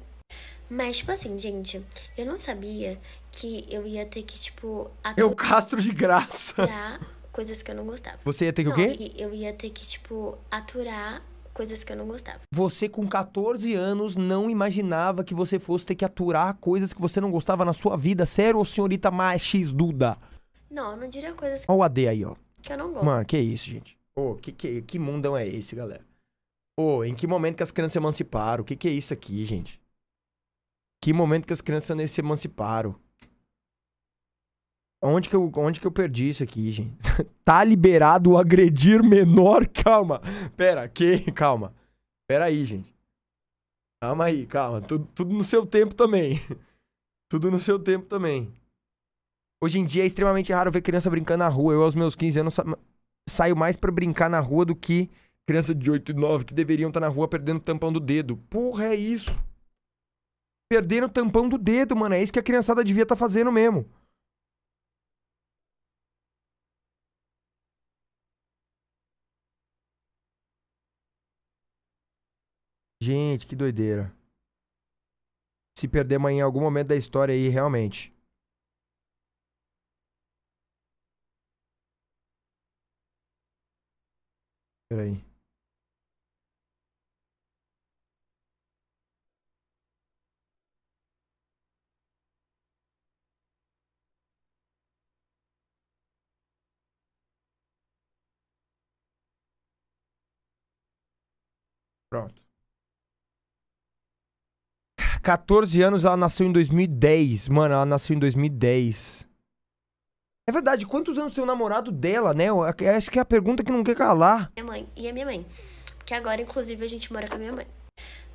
Mas, tipo assim, gente, eu não sabia que eu ia ter que, tipo, Eu castro de graça. aturar coisas que eu não gostava. Você ia ter que o Não, quê? e Eu ia ter que, tipo, aturar coisas que eu não gostava. Você com 14 anos não imaginava que você fosse ter que aturar coisas que você não gostava na sua vida. Sério, ô senhorita mais X Duda? Não, eu não diria coisas Olha o AD aí, ó. que eu não gosto. Mano, que isso, gente? Ô, que, que, que mundão é esse, galera? Ô, em que momento que as crianças se emanciparam? O que, que é isso aqui, gente? Que momento que as crianças se emanciparam? Onde que, eu, onde que eu perdi isso aqui, gente? tá liberado o agredir menor? Calma. Pera, que? Calma. Pera aí, gente. Calma aí, calma. Tudo, tudo no seu tempo também. tudo no seu tempo também. Hoje em dia é extremamente raro ver criança brincando na rua. Eu, aos meus 15 anos, sa- saio mais pra brincar na rua do que criança de 8 e 9 que deveriam estar na rua perdendo o tampão do dedo. Porra, é isso. Perdendo o tampão do dedo, mano. É isso que a criançada devia estar fazendo mesmo. Gente, que doideira. Se perder amanhã em algum momento da história aí, realmente. Peraí. Pronto. 14 anos, ela nasceu em 2010. Mano, ela nasceu em 2010. É verdade, quantos anos tem o namorado dela, né? Acho que é a pergunta que não quer calar. Minha mãe e a minha mãe. Que agora, inclusive, a gente mora com a minha mãe.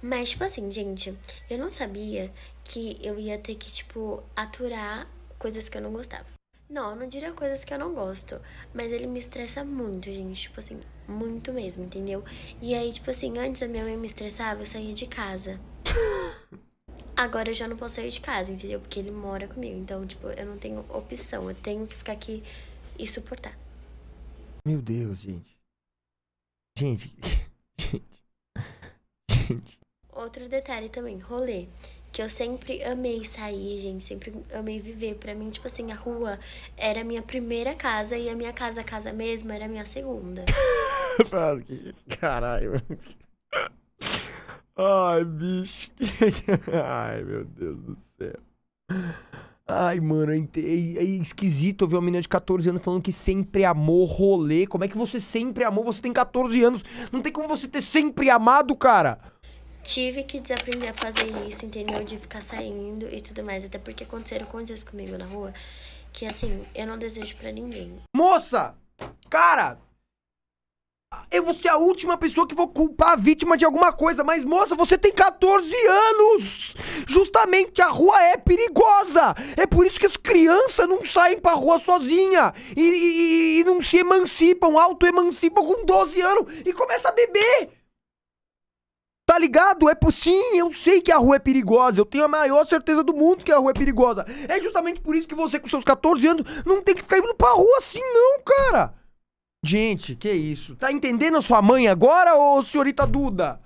Mas, tipo assim, gente, eu não sabia que eu ia ter que, tipo, aturar coisas que eu não gostava. Não, eu não diria coisas que eu não gosto, mas ele me estressa muito, gente, tipo assim, muito mesmo, entendeu? E aí, tipo assim, antes a minha mãe me estressava, eu saía de casa. Agora eu já não posso sair de casa, entendeu? Porque ele mora comigo, então, tipo, eu não tenho opção, eu tenho que ficar aqui e suportar. Meu Deus, gente. Gente. Gente. Gente. Outro detalhe também, rolê. Que eu sempre amei sair, gente. Sempre amei viver. Pra mim, tipo assim, a rua era a minha primeira casa e a minha casa, casa mesmo, era a minha segunda. Caralho. Ai, bicho. Ai, meu Deus do céu. Ai, mano, é, é- é esquisito ouvir uma menina de 14 anos falando que sempre amou rolê. Como é que você sempre amou? Você tem 14 anos. Não tem como você ter sempre amado, cara. Tive que desaprender a fazer isso, entendeu? De ficar saindo e tudo mais. Até porque aconteceram coisas comigo na rua que, assim, eu não desejo pra ninguém. Moça! Cara! Eu vou ser a última pessoa que vou culpar a vítima de alguma coisa, mas moça, você tem 14 anos! Justamente a rua é perigosa! É por isso que as crianças não saem pra rua sozinha e, e- e não se emancipam, auto-emancipam com 12 anos e começa a beber! Tá ligado? É por sim, eu sei que a rua é perigosa. Eu tenho a maior certeza do mundo que a rua é perigosa. É justamente por isso que você, com seus 14 anos, não tem que ficar indo pra rua assim, não, cara. Gente, que isso? Tá entendendo a sua mãe agora, ô senhorita Duda?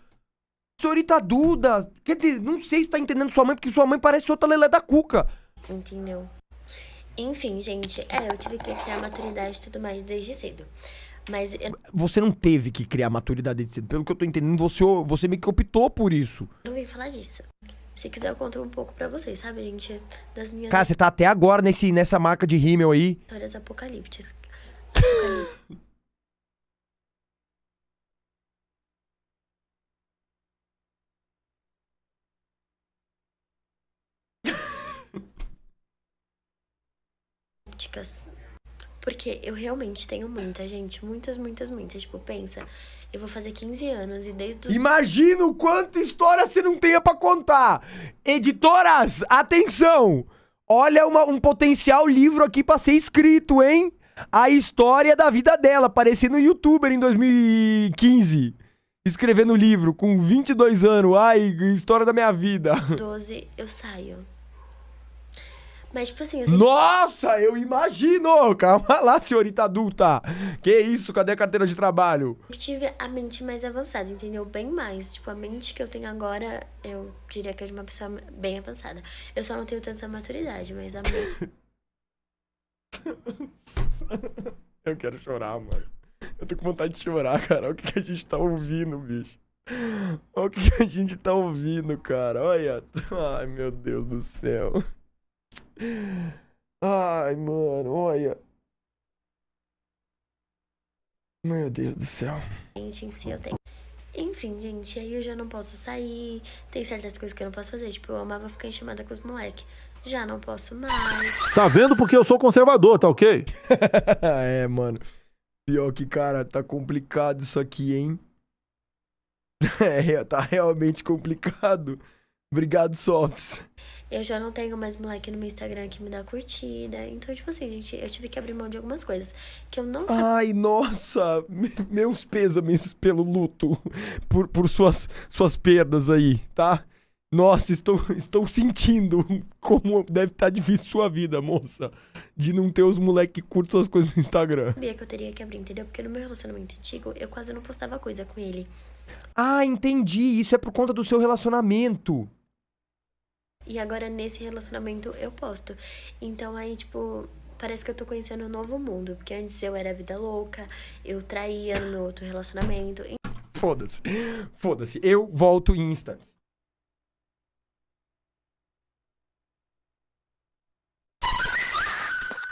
Senhorita Duda, quer dizer, não sei se tá entendendo sua mãe, porque sua mãe parece outra lelé da cuca. Entendeu? Enfim, gente, é, eu tive que criar maturidade e tudo mais desde cedo. Mas eu Você não teve que criar maturidade desde cedo. Pelo que eu tô entendendo, você, você meio que optou por isso. não vim falar disso. Se quiser, eu conto um pouco pra vocês, sabe, gente? Das minhas Cara, você tá até agora nesse, nessa marca de rímel aí. histórias apocalípticas. Apocalí- Apocalípticas. Porque eu realmente tenho muita, gente. Muitas, muitas, muitas. Tipo, pensa, eu vou fazer 15 anos e desde os Imagina o quanto história você não tenha pra contar. Editoras, atenção! Olha uma- um potencial livro aqui pra ser escrito, hein? A história da vida dela, aparecendo no youtuber em 2015. Escrevendo livro com 22 anos. Ai, história da minha vida. 12 eu saio. Mas, tipo assim, eu sempre Nossa, eu imagino! Calma lá, senhorita adulta. Que isso? Cadê a carteira de trabalho? tive a mente mais avançada, entendeu? Bem mais. Tipo, a mente que eu tenho agora, eu diria que é de uma pessoa bem avançada. Eu só não tenho tanta maturidade, mas a minha... Eu quero chorar, mano. Eu tô com vontade de chorar, cara. O que, que a gente tá ouvindo, bicho? Olha o que a gente tá ouvindo, cara. Olha. Ai, meu Deus do céu. Ai, mano, olha. Meu Deus do céu. Gente, em si eu tenho. Enfim, gente, aí eu já não posso sair. Tem certas coisas que eu não posso fazer. Tipo, eu amava ficar em chamada com os moleques. Já não posso mais. Tá vendo porque eu sou conservador, tá ok? é, mano. Pior que, cara, tá complicado isso aqui, hein? É, tá realmente complicado. Obrigado, Softs. Eu já não tenho mais moleque no meu Instagram que me dá curtida. Então, tipo assim, gente, eu tive que abrir mão de algumas coisas que eu não sabia. Ai, nossa! Me- Meus pêsames pelo luto. Por, por suas, suas perdas aí, tá? Nossa, estou, estou sentindo como deve estar difícil sua vida, moça. De não ter os moleques que curtem suas coisas no Instagram. sabia que eu teria que abrir, entendeu? Porque no meu relacionamento antigo, eu quase não postava coisa com ele. Ah, entendi. Isso é por conta do seu relacionamento. E agora, nesse relacionamento, eu posto. Então, aí, tipo, parece que eu tô conhecendo um novo mundo. Porque antes eu era vida louca, eu traía no outro relacionamento. Foda-se. Foda-se. Eu volto em instantes.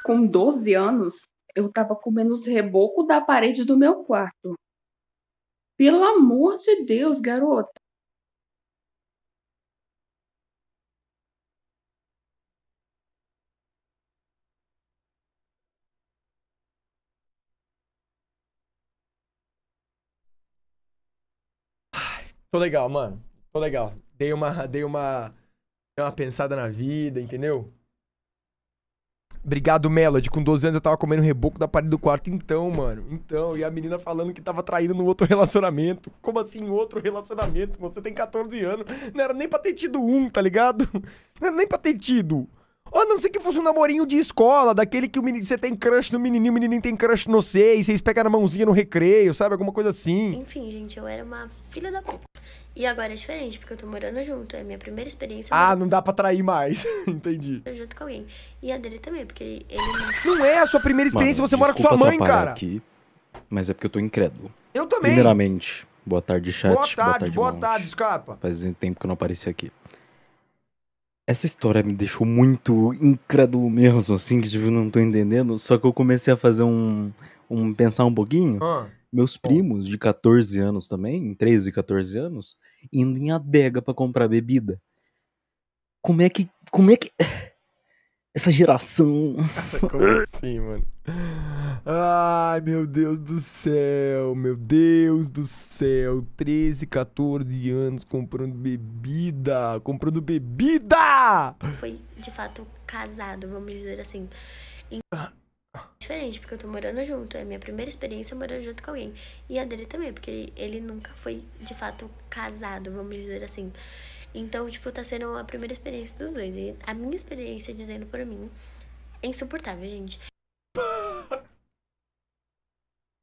Com 12 anos, eu tava comendo os rebocos da parede do meu quarto. Pelo amor de Deus, garota. Tô legal, mano. Tô legal. Dei uma, dei uma, dei uma pensada na vida, entendeu? Obrigado, Melody. Com 12 anos eu tava comendo reboco da parede do quarto. Então, mano. Então, e a menina falando que tava traindo no outro relacionamento. Como assim, outro relacionamento? Você tem 14 anos. Não era nem pra ter tido um, tá ligado? Não era nem pra ter tido. Ou a não ser que fosse um namorinho de escola, daquele que o menino, você tem crush no menininho, o menininho tem crush no você, e vocês pegam na mãozinha no recreio, sabe? Alguma coisa assim. Enfim, gente, eu era uma filha da puta. E agora é diferente, porque eu tô morando junto. É a minha primeira experiência Ah, não dá pra trair mais. Entendi. junto com alguém. E a dele também, porque ele, ele Não é a sua primeira experiência, Mano, você mora com sua mãe, cara. Aqui, mas é porque eu tô incrédulo. Eu também. Primeiramente, boa tarde, chat. Boa tarde, boa Monte. tarde, escapa. Faz tempo que eu não apareci aqui. Essa história me deixou muito incrédulo mesmo, assim, que tipo, eu não tô entendendo. Só que eu comecei a fazer um. um pensar um pouquinho. Ah. Meus primos, de 14 anos também, 13 e 14 anos, indo em adega pra comprar bebida. Como é que. Como é que. Essa geração. Como assim, mano? Ai, meu Deus do céu, meu Deus do céu. 13, 14 anos comprando bebida. Comprando bebida! foi de fato casado, vamos dizer assim. E- Diferente, porque eu tô morando junto. É a minha primeira experiência morando junto com alguém. E a dele também, porque ele, ele nunca foi de fato casado, vamos dizer assim. Então, tipo, tá sendo a primeira experiência dos dois. E a minha experiência, dizendo por mim, é insuportável, gente.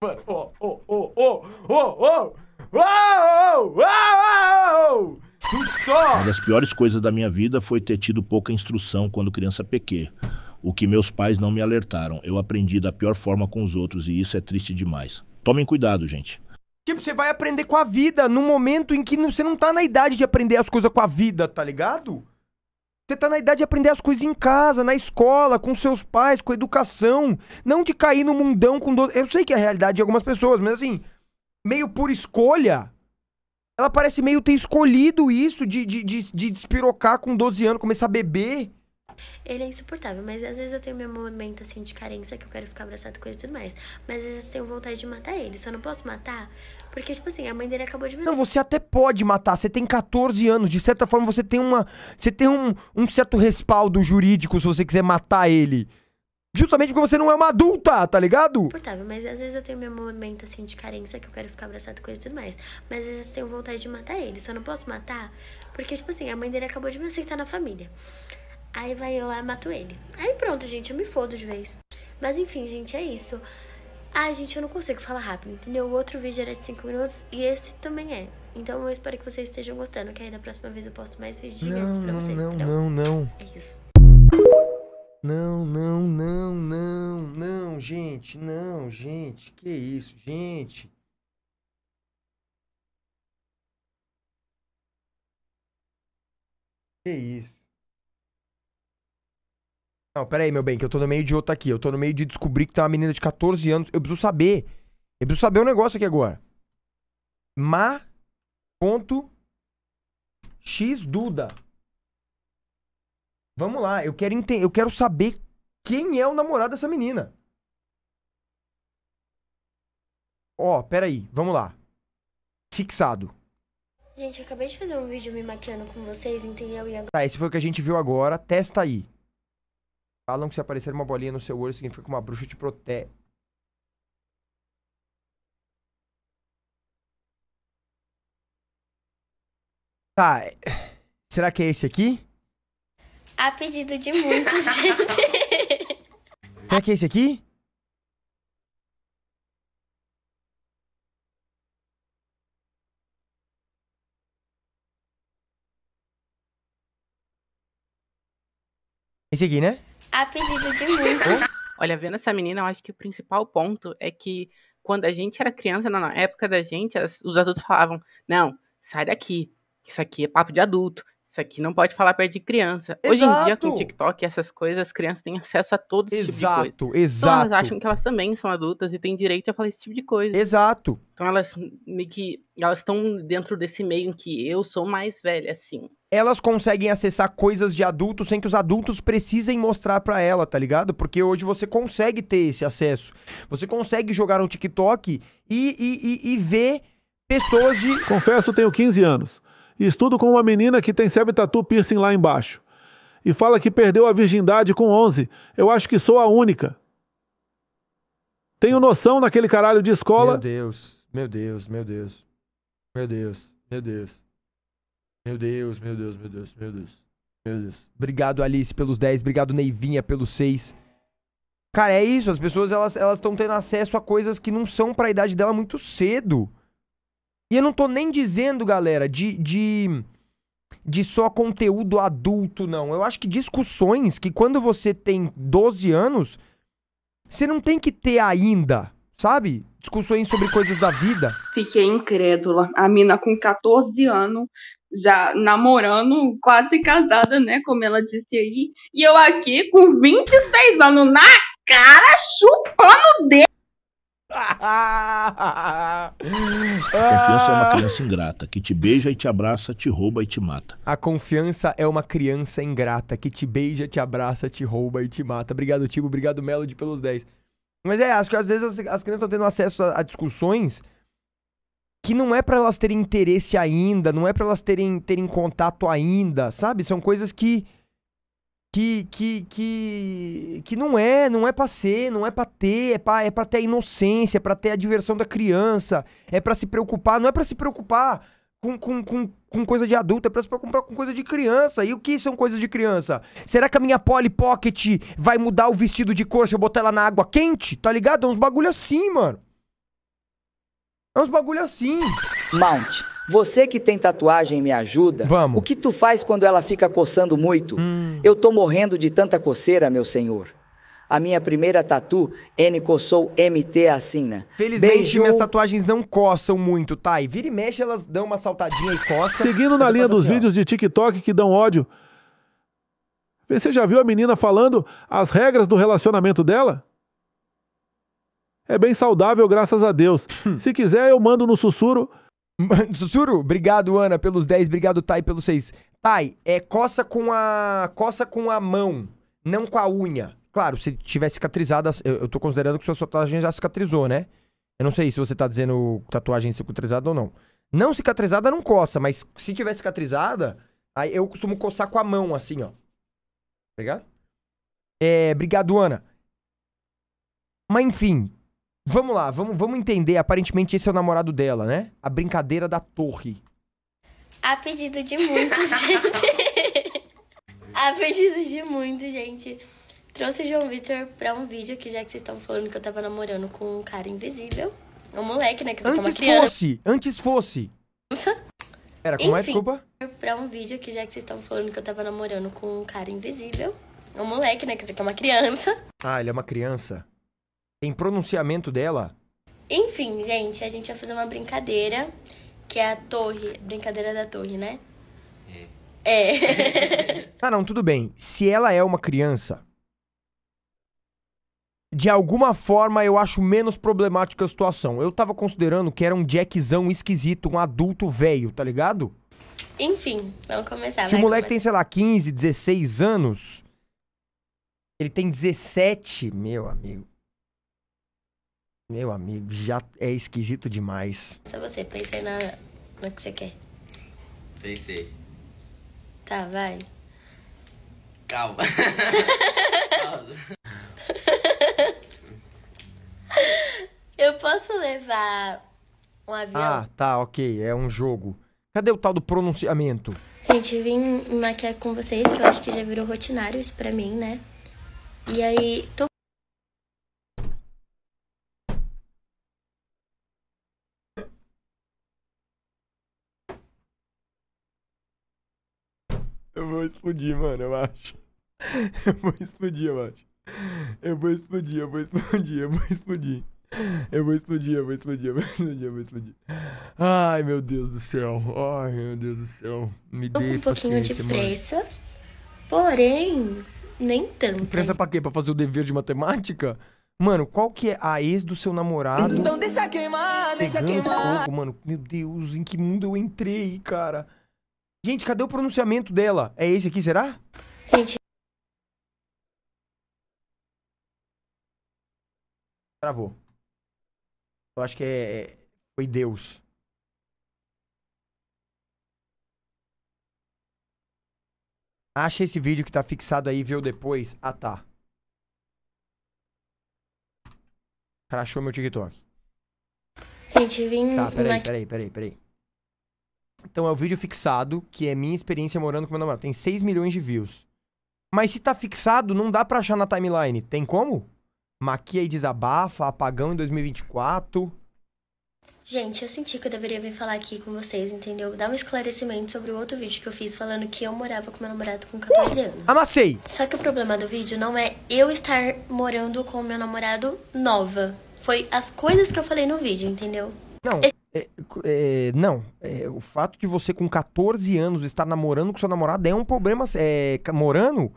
Mano! Uma das piores coisas da minha vida foi ter tido pouca instrução quando criança pequê. O que meus pais não me alertaram. Eu aprendi da pior forma com os outros e isso é triste demais. Tomem cuidado, gente. Tipo, você vai aprender com a vida num momento em que você não tá na idade de aprender as coisas com a vida, tá ligado? Você tá na idade de aprender as coisas em casa, na escola, com seus pais, com a educação. Não de cair no mundão com... Do... Eu sei que é a realidade de algumas pessoas, mas assim, meio por escolha, ela parece meio ter escolhido isso de, de, de, de despirocar com 12 anos, começar a beber. Ele é insuportável, mas às vezes eu tenho meu momento assim de carência que eu quero ficar abraçado com ele e tudo mais. Mas às vezes eu tenho vontade de matar ele. Só não posso matar porque, tipo assim, a mãe dele acabou de me Não, você até pode matar. Você tem 14 anos. De certa forma, você tem uma. Você tem um, um certo respaldo jurídico se você quiser matar ele. Justamente porque você não é uma adulta, tá ligado? insuportável, mas às vezes eu tenho meu momento assim de carência que eu quero ficar abraçado com ele e tudo mais. Mas às vezes eu tenho vontade de matar ele. Só não posso matar porque, tipo assim, a mãe dele acabou de me aceitar na família. Aí vai eu lá e mato ele. Aí pronto, gente, eu me fodo de vez. Mas enfim, gente, é isso. Ai, gente, eu não consigo falar rápido, entendeu? O outro vídeo era de 5 minutos e esse também é. Então eu espero que vocês estejam gostando, que aí da próxima vez eu posto mais vídeos gigantes não, pra vocês. Não, não, não. É isso. Não, não, não, não, não, gente, não, gente, que isso, gente. Que isso. Não, pera aí, meu bem, que eu tô no meio de outra aqui. Eu tô no meio de descobrir que tem uma menina de 14 anos. Eu preciso saber. Eu preciso saber um negócio aqui agora. Ma. Ponto. X Duda. Vamos lá, eu quero entender, eu quero saber quem é o namorado dessa menina. Ó, pera aí, vamos lá. Fixado. Gente, eu acabei de fazer um vídeo me maquiando com vocês, entendeu? E agora. Tá, esse foi o que a gente viu agora. Testa aí. Falam que se aparecer uma bolinha no seu olho, significa que uma bruxa te protege. Tá. Será que é esse aqui? A pedido de muitos, gente. Será que é esse aqui? Esse aqui, né? A pedido de muitos. Olha, vendo essa menina, eu acho que o principal ponto é que quando a gente era criança, na época da gente, as- os adultos falavam: não, sai daqui, isso aqui é papo de adulto, isso aqui não pode falar perto de criança. Hoje em dia, com o Exato. TikTok e essas coisas, as crianças têm acesso a todo esse Exato, tipo de coisa. Então exato. elas acham que elas também são adultas e têm direito a falar esse tipo de coisa. Exato. Então elas meio que. Elas estão dentro desse meio em que eu sou mais velha, assim. Elas conseguem acessar coisas de adultos sem que os adultos precisem mostrar pra ela, tá ligado? Porque hoje você consegue ter esse acesso. Você consegue jogar no TikTok e, e, e, e ver pessoas de. Confesso, tenho 15 anos. Estudo com uma menina que tem sebe tatu piercing lá embaixo. E fala que perdeu a virgindade com 11. Eu acho que sou a única. Tenho noção naquele caralho de escola. Meu Deus, meu Deus, meu Deus. Meu Deus, meu Deus. Meu Deus, meu Deus, meu Deus, meu Deus. Meu Deus. Obrigado, Alice, pelos 10. Obrigado, Neivinha, pelos 6. Cara, é isso. As pessoas, elas estão tendo acesso a coisas que não são pra idade dela muito cedo. E eu não tô nem dizendo, galera, de, de, de só conteúdo adulto, não. Eu acho que discussões que quando você tem 12 anos, você não tem que ter ainda, sabe? Discussões sobre coisas da vida. Fiquei incrédula. A mina com 14 anos, já namorando, quase casada, né? Como ela disse aí. E eu aqui com 26 anos na cara, chupando o dedo. Confiança é uma criança ingrata, que te beija e te abraça, te rouba e te mata. A confiança é uma criança ingrata que te beija, te abraça, te rouba e te mata. Obrigado, Tibo. Obrigado, Melody, pelos 10. Mas é, acho que às vezes as, as crianças estão tendo acesso a, a discussões que não é pra elas terem interesse ainda, não é pra elas terem, terem contato ainda, sabe? São coisas que. Que, que, que, que não é, não é pra ser, não é pra ter, é pra, é pra ter a inocência, é pra ter a diversão da criança, é pra se preocupar, não é pra se preocupar com, com, com, com coisa de adulto, é pra se preocupar com coisa de criança. E o que são coisas de criança? Será que a minha Polly Pocket vai mudar o vestido de cor se eu botar ela na água quente? Tá ligado? É uns bagulho assim, mano. É uns bagulho assim. Mount, você que tem tatuagem me ajuda. Vamos. O que tu faz quando ela fica coçando muito? Eu tô morrendo de tanta coceira, meu senhor. A minha primeira tatu, N coçou MT assim, né? Felizmente, Beijo. minhas tatuagens não coçam muito, tá? E vira e mexe, elas dão uma saltadinha e coça. Seguindo na linha dos assim, ó. vídeos de TikTok que dão ódio. Você já viu a menina falando as regras do relacionamento dela? É bem saudável, graças a Deus. Hum. Se quiser, eu mando no sussurro. Sussurro, obrigado, Ana, pelos 10, obrigado, Thay, pelos 6. Thay, é coça com a. coça com a mão, não com a unha. Claro, se tiver cicatrizada, eu, eu tô considerando que sua tatuagem já cicatrizou, né? Eu não sei se você tá dizendo tatuagem cicatrizada ou não. Não cicatrizada não coça, mas se tiver cicatrizada, aí eu costumo coçar com a mão, assim, ó. Obrigado? É, obrigado, Ana. Mas enfim, vamos lá, vamos, vamos entender. Aparentemente esse é o namorado dela, né? A brincadeira da torre. A pedido de muitos, gente. A pedido de muitos, gente. Trouxe o João Vitor pra um vídeo aqui, já que vocês estão falando que eu tava namorando com um cara invisível. Um moleque, né? Que é Antes fosse, antes fosse. Era como é, Enfim, desculpa? pra um vídeo aqui, já que vocês estão falando que eu tava namorando com um cara invisível. Um moleque, né? Que você é uma criança. Ah, ele é uma criança. Tem pronunciamento dela? Enfim, gente, a gente vai fazer uma brincadeira, que é a torre. Brincadeira da torre, né? É. Ah, não, tudo bem. Se ela é uma criança, de alguma forma eu acho menos problemática a situação. Eu tava considerando que era um Jackzão esquisito, um adulto velho, tá ligado? Enfim, vamos começar. Se o moleque tem, começar. sei lá, 15, 16 anos, ele tem 17, meu amigo. Meu amigo, já é esquisito demais. Só você, pensa aí na. Como é que você quer? Pensei. Tá, vai. Calma. Eu posso levar um avião? Ah, tá, ok, é um jogo. Cadê o tal do pronunciamento? Gente, eu vim maquiar com vocês, que eu acho que já virou rotinário isso pra mim, né? E aí, tô Eu vou explodir, mano, eu acho. Eu vou explodir, eu acho. Eu vou explodir, eu vou explodir, eu vou explodir. Eu vou explodir, eu vou explodir, eu vou explodir, eu vou explodir. Ai, meu Deus do céu. Ai, meu Deus do céu. Me tô com dê um pouquinho de paciência, mano. pressa, porém, nem tanto. Pressa pra quê? Pra fazer o dever de matemática? Mano, qual que é a ex do seu namorado? Então deixa queimar, deixa queimar. fogo, mano. Meu Deus, em que mundo eu entrei, cara? Gente, cadê o pronunciamento dela? É esse aqui, será? Gente. Travou. Eu acho que é. Foi Deus. Acha esse vídeo que tá fixado aí e vê o depois. Ah, tá. Crashou meu TikTok. Gente, vim Tá, peraí, peraí, peraí, peraí. Então é o vídeo fixado, que é minha experiência morando com meu namorado. Tem 6 milhões de views. Mas se tá fixado, não dá pra achar na timeline. Tem como? Maquia e desabafa, apagão em 2024. Gente, eu senti que eu deveria vir falar aqui com vocês, entendeu? Dar um esclarecimento sobre o outro vídeo que eu fiz falando que eu morava com meu namorado com 14 anos. Amassei! Só que o problema do vídeo não é eu estar morando com meu namorado nova. Foi as coisas que eu falei no vídeo, entendeu? Não, é, é, não. É, o fato de você com 14 anos estar namorando com seu namorado é um problema. É, morando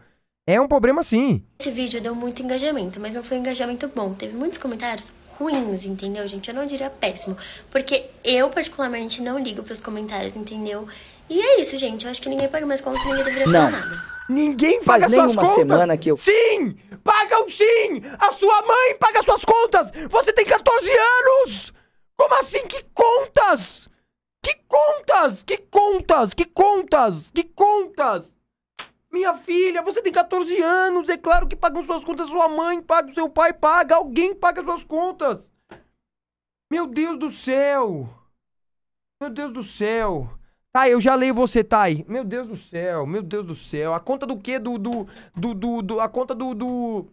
é um problema sim. Esse vídeo deu muito engajamento, mas não foi um engajamento bom. Teve muitos comentários ruins, entendeu, gente? Eu não diria péssimo. Porque eu, particularmente, não ligo pros comentários, entendeu? E é isso, gente. Eu acho que ninguém paga mais conta, ninguém deveria Não. pagar nada. Ninguém Faz paga nem suas uma contas. semana que eu- Sim! Pagam sim! A sua mãe paga suas contas! Você tem 14 anos! Como assim? Que contas? Que contas? Que contas? Que contas? Que contas? Minha filha, você tem 14 anos, é claro que pagam suas contas, sua mãe paga, seu pai paga, alguém paga suas contas. Meu Deus do céu. Meu Deus do céu. Tá, eu já leio você, Thay. Meu Deus do céu, meu Deus do céu. A conta do quê? Do. do. do. do, do- a conta do. do.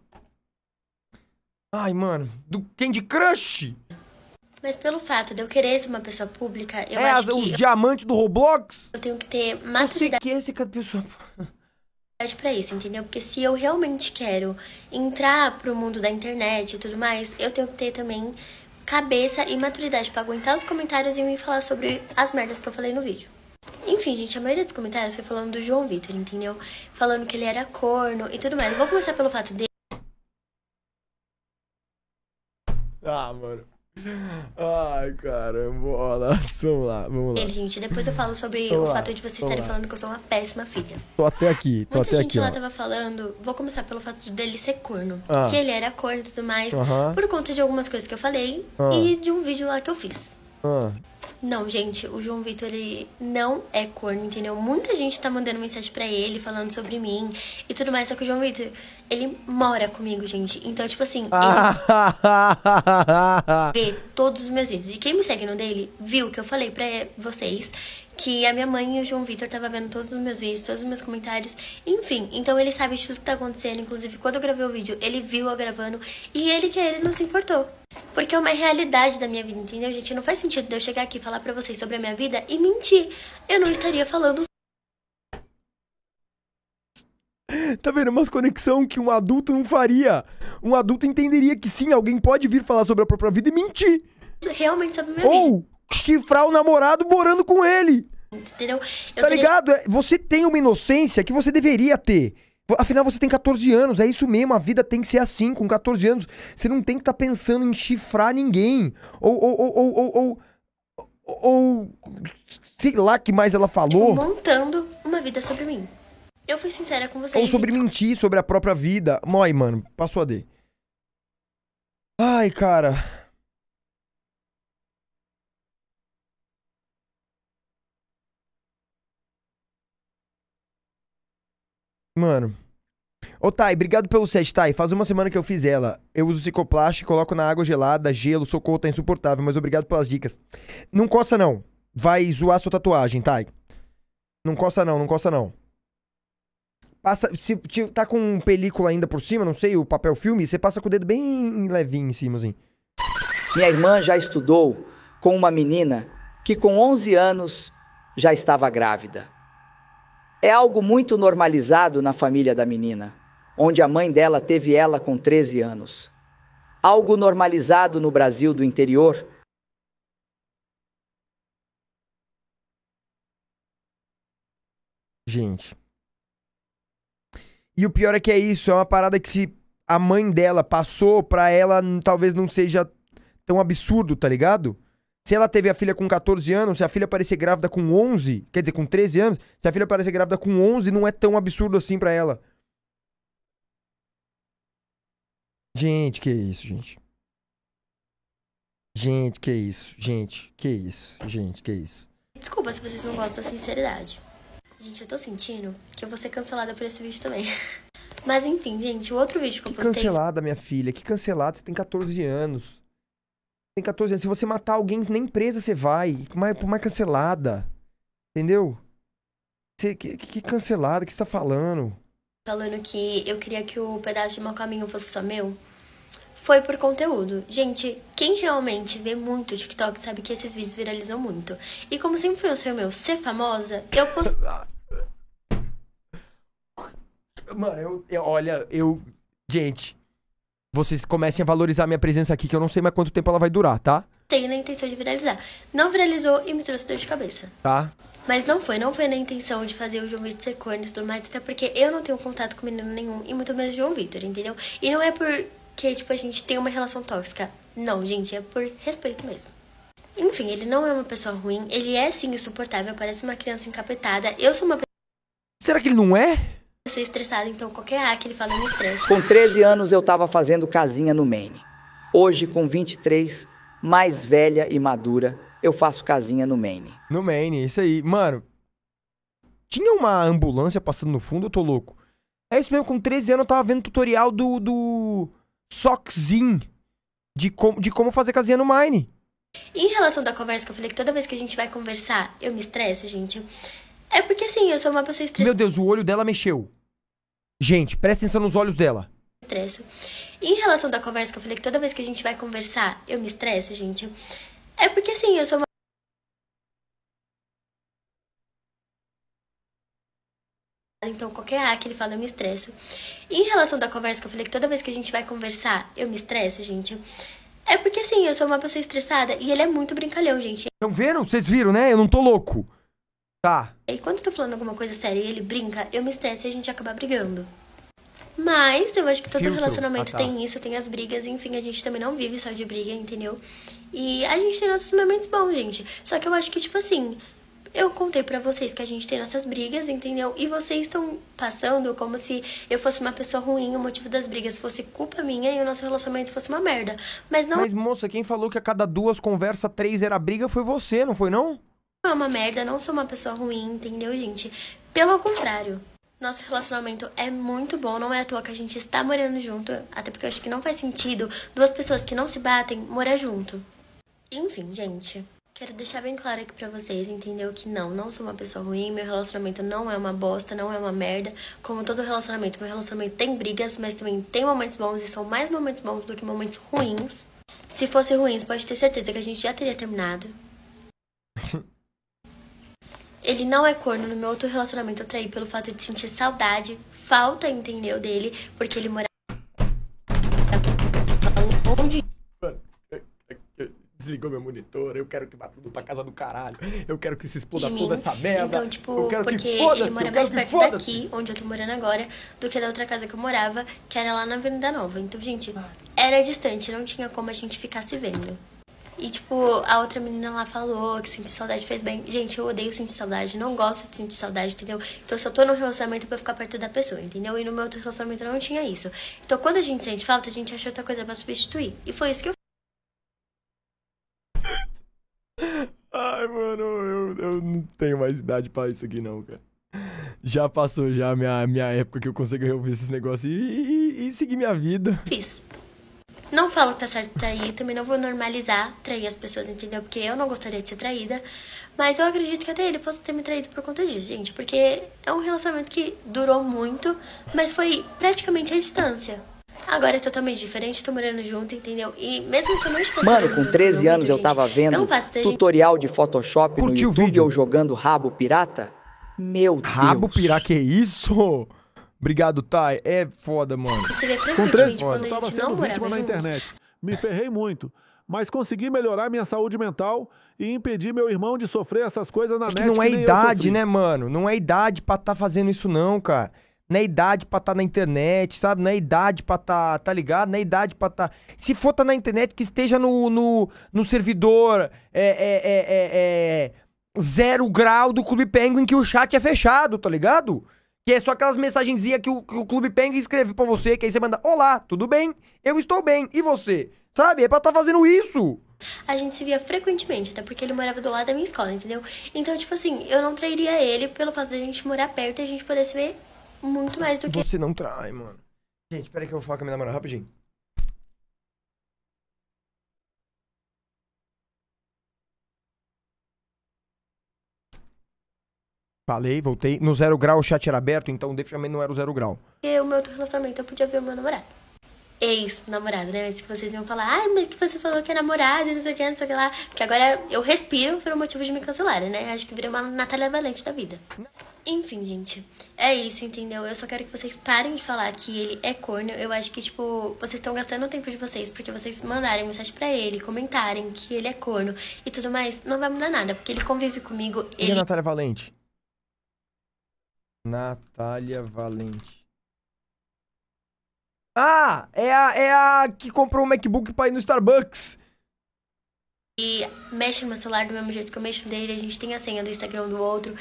Ai, mano. Do Candy Crush? Mas pelo fato de eu querer ser uma pessoa pública, eu é acho as- que os eu- diamantes do Roblox? eu tenho que ter Eu sei maturidade que é esse cada pessoa. pra isso, entendeu? Porque se eu realmente quero entrar pro mundo da internet e tudo mais, eu tenho que ter também cabeça e maturidade pra aguentar os comentários e me falar sobre as merdas que eu falei no vídeo. Enfim, gente, a maioria dos comentários foi falando do João Vitor, entendeu? Falando que ele era corno e tudo mais. Eu vou começar pelo fato dele. Ah, mano. Ai, caramba. Nossa, vamos lá, vamos lá. Ele, gente, depois eu falo sobre Vamos o lá, fato de vocês estarem lá. falando que eu sou uma péssima filha. Tô até aqui, tô Muita até gente aqui, lá ó. tava falando, vou começar pelo fato dele ser corno. Ah. Que ele era corno e tudo mais, Aham. por conta de algumas coisas que eu falei Ah. e de um vídeo lá que eu fiz. Ah. Não, gente, o João Vitor, ele não é corno, entendeu? Muita gente tá mandando mensagem pra ele, falando sobre mim e tudo mais, só que o João Vitor, ele mora comigo, gente. Então, tipo assim, Ah. ele vê todos os meus vídeos. E quem me segue no dele, viu que eu falei pra vocês que a minha mãe e o João Vitor tava vendo todos os meus vídeos, todos os meus comentários. Enfim, então ele sabe de tudo que tá acontecendo. Inclusive, quando eu gravei o vídeo, ele viu eu gravando e ele que ele não se importou. Porque é uma realidade da minha vida, entendeu, gente? Não faz sentido eu chegar aqui e falar pra vocês sobre a minha vida e mentir. Eu não estaria falando Tá vendo? Umas conexão que um adulto não faria. Um adulto entenderia que sim, alguém pode vir falar sobre a própria vida e mentir. realmente sobre a minha vida. Ou chifrar o namorado morando com ele. Entendeu? Eu Tá teria- ligado? É, Você tem uma inocência que você deveria ter. Afinal, você tem 14 anos, é isso mesmo, a vida tem que ser assim, com 14 anos. Você não tem que estar pensando em chifrar ninguém. Ou, ou, ou, ou, ou, ou, sei lá que mais ela falou. montando uma vida sobre mim. Eu fui sincera com vocês. Ou sobre mentir sobre a própria vida. Moi, mano, passou a D. Ai, cara. Mano. Ô, Thay, obrigado pelo set, Thay. Faz uma semana que eu fiz ela. Eu uso cicloplast, coloco na água gelada, gelo, socorro, tá insuportável, mas obrigado pelas dicas. Não coça, não. Vai zoar sua tatuagem, Thay. Não coça, não, não coça, não. Passa, se tá com película ainda por cima, não sei, o papel filme, você passa com o dedo bem levinho em cima, assim. Minha irmã já estudou com uma menina que com 11 anos já estava grávida. É algo muito normalizado na família da menina, onde a mãe dela teve ela com 13 anos. Algo normalizado no Brasil do interior. Gente. E o pior é que é isso, é uma parada que se a mãe dela passou pra ela, talvez não seja tão absurdo, tá ligado? Se ela teve a filha com 14 anos, se a filha parecer grávida com 11, quer dizer, com 13 anos, se a filha parecer grávida com 11, não é tão absurdo assim pra ela. Gente, que isso, gente. Gente, que isso, gente, que isso, gente, que isso. Desculpa se vocês não gostam da sinceridade. Gente, eu tô sentindo que eu vou ser cancelada por esse vídeo também. Mas enfim, gente, o outro vídeo que eu Que postei. cancelada, minha filha. Que cancelada. Você tem 14 anos. Tem 14 anos. Se você matar alguém, nem presa você vai. Por mais, por mais cancelada. Entendeu? Você, que, que que cancelada que você tá falando? falando que eu queria que o pedaço de meu caminho fosse só meu, foi por conteúdo. Gente, quem realmente vê muito TikTok sabe que esses vídeos viralizam muito. E como sempre foi o seu meu ser famosa, eu postei. Mano, eu, eu- olha, eu. Gente, vocês comecem a valorizar minha presença aqui, que eu não sei mais quanto tempo ela vai durar, tá? na intenção de viralizar. Não viralizou e me trouxe dor de cabeça. Tá? Mas não foi, não foi na intenção de fazer o João Vitor ser corno e tudo mais, até porque eu não tenho contato com menino nenhum, e muito menos o João Vitor, entendeu? E não é porque, tipo, a gente tem uma relação tóxica. Não, gente, é por respeito mesmo. Enfim, ele não é uma pessoa ruim, ele é sim insuportável, parece uma criança encapetada. Eu sou uma Será que ele não é? Pessoa estressada, então qualquer A que ele fala me estressa. Com 13 anos eu estava fazendo casinha no Maine. Hoje, com 23, mais velha e madura, eu faço casinha no Maine. No Maine, isso aí. Mano, tinha uma ambulância passando no fundo, eu tô louco. É isso mesmo, com 13 anos eu tava vendo tutorial do. do. Soxin. De, com, de como fazer casinha no Mine. Em relação da conversa que eu falei que toda vez que a gente vai conversar, eu me estresso, gente. É porque assim, eu sou uma pessoa estressada. Meu Deus, o olho dela mexeu. Gente, presta atenção nos olhos dela. estresso. Em relação da conversa que eu falei que toda vez que a gente vai conversar, eu me estresso, gente. É porque assim, eu sou uma então qualquer A que ele fala eu me estresso. Em relação da conversa que eu falei que toda vez que a gente vai conversar, eu me estresso, gente. É porque assim, eu sou uma pessoa estressada e ele é muito brincalhão, gente. Estão vendo? Vocês viram, né? Eu não tô louco. Tá. E quando eu tô falando alguma coisa séria e ele brinca, eu me estresso e a gente acaba brigando. Mas eu acho que todo Filtro. relacionamento Ah, tá. tem isso, tem as brigas, enfim, a gente também não vive só de briga, entendeu? E a gente tem nossos momentos bons, gente. Só que eu acho que, tipo assim, eu contei pra vocês que a gente tem nossas brigas, entendeu? E vocês estão passando como se eu fosse uma pessoa ruim, o motivo das brigas fosse culpa minha e o nosso relacionamento fosse uma merda. Mas não Mas, moça, quem falou que a cada duas conversa, três era briga foi você, não foi não? É uma merda, não sou uma pessoa ruim, entendeu, gente? Pelo contrário. Nosso relacionamento é muito bom, não é à toa que a gente está morando junto, até porque eu acho que não faz sentido duas pessoas que não se batem morar junto. Enfim, gente, quero deixar bem claro aqui pra vocês, entendeu? Que não, não sou uma pessoa ruim, meu relacionamento não é uma bosta, não é uma merda. Como todo relacionamento, meu relacionamento tem brigas, mas também tem momentos bons e são mais momentos bons do que momentos ruins. Se fosse ruins, pode ter certeza que a gente já teria terminado. Ele não é corno no meu outro relacionamento. Eu traí pelo fato de sentir saudade, falta, entendeu, dele, porque ele morava longe. Desligou meu monitor, eu quero que vá tudo pra casa do caralho. Eu quero que se exploda toda essa merda. Então, tipo, eu quero porque que ele mora mais perto daqui, onde eu tô morando agora, do que da outra casa que eu morava, que era lá na Avenida Nova. Então, gente, era distante, não tinha como a gente ficar se vendo. E, tipo, a outra menina lá falou que sentir saudade fez bem. Gente, eu odeio sentir saudade, não gosto de sentir saudade, entendeu? Então, se eu tô num relacionamento pra ficar perto da pessoa, entendeu? E no meu outro relacionamento não tinha isso. Então, quando a gente sente falta, a gente acha outra coisa pra substituir. E foi isso que eu Ai, mano, eu, eu não tenho mais idade pra isso aqui, não, cara. Já passou já a minha, minha época que eu consigo resolver esses negócios e, e, e seguir minha vida. fiz. Não falo que tá certo trair, também não vou normalizar trair as pessoas, entendeu? Porque eu não gostaria de ser traída. Mas eu acredito que até ele possa ter me traído por conta disso, gente. Porque é um relacionamento que durou muito, mas foi praticamente à distância. Agora é totalmente diferente, tô morando junto, entendeu? E mesmo se eu não estivesse Mano, com no 13 meu anos eu tava gente, vendo da gente tutorial de Photoshop no Curtiu o YouTube vídeo? ou jogando rabo pirata. Meu Rabo Deus. pirar, que isso? Obrigado, Thay. É foda, mano. Com 13 quando anos eu tava gente sendo vítima na juntos. internet. Me ferrei muito. Mas consegui melhorar minha saúde mental e impedir meu irmão de sofrer essas coisas na que net. não é idade, né, mano? Não é idade pra tá fazendo isso, não, cara. Não é idade pra tá na internet, sabe? Não é idade pra tá, tá ligado? Não é idade pra tá. Se for tá na internet, que esteja no, no, no servidor é, é, é, é, é, zero grau do Clube Penguin que o chat é fechado, tá ligado? Que é só aquelas mensagenzinhas que o, que o Clube Penguin escreve pra você, que aí você manda: Olá, tudo bem? Eu estou bem. E você? Sabe? É pra tá fazendo isso. a gente se via frequentemente, até porque ele morava do lado da minha escola, entendeu? Então, tipo assim, eu não trairia ele pelo fato de a gente morar perto e a gente poder se ver muito mais do que. Você não trai, mano. Gente, peraí que eu vou falar com a minha namorada rapidinho. Falei, voltei. No zero grau o chat era aberto, então definitivamente não era o zero grau. Porque o meu outro relacionamento eu podia ver o meu namorado. Ex-namorado, né? Isso que vocês iam falar, ai, mas que você falou que é namorado, não sei o que, não sei o que lá. Porque agora eu respiro por um motivo de me cancelarem, né? Acho que virei uma Natália Valente da vida. Enfim, gente, é isso, entendeu? Eu só quero que vocês parem de falar que ele é corno. Eu acho que, tipo, vocês estão gastando o tempo de vocês porque vocês mandarem mensagem pra ele, comentarem que ele é corno e tudo mais. Não vai mudar nada, porque ele convive comigo, E a ele Natália Valente? Natália Valente. Ah, é a, é a que comprou um MacBook pra ir no Starbucks. E mexe no meu celular do mesmo jeito que eu mexo dele, a gente tem a senha do Instagram do outro.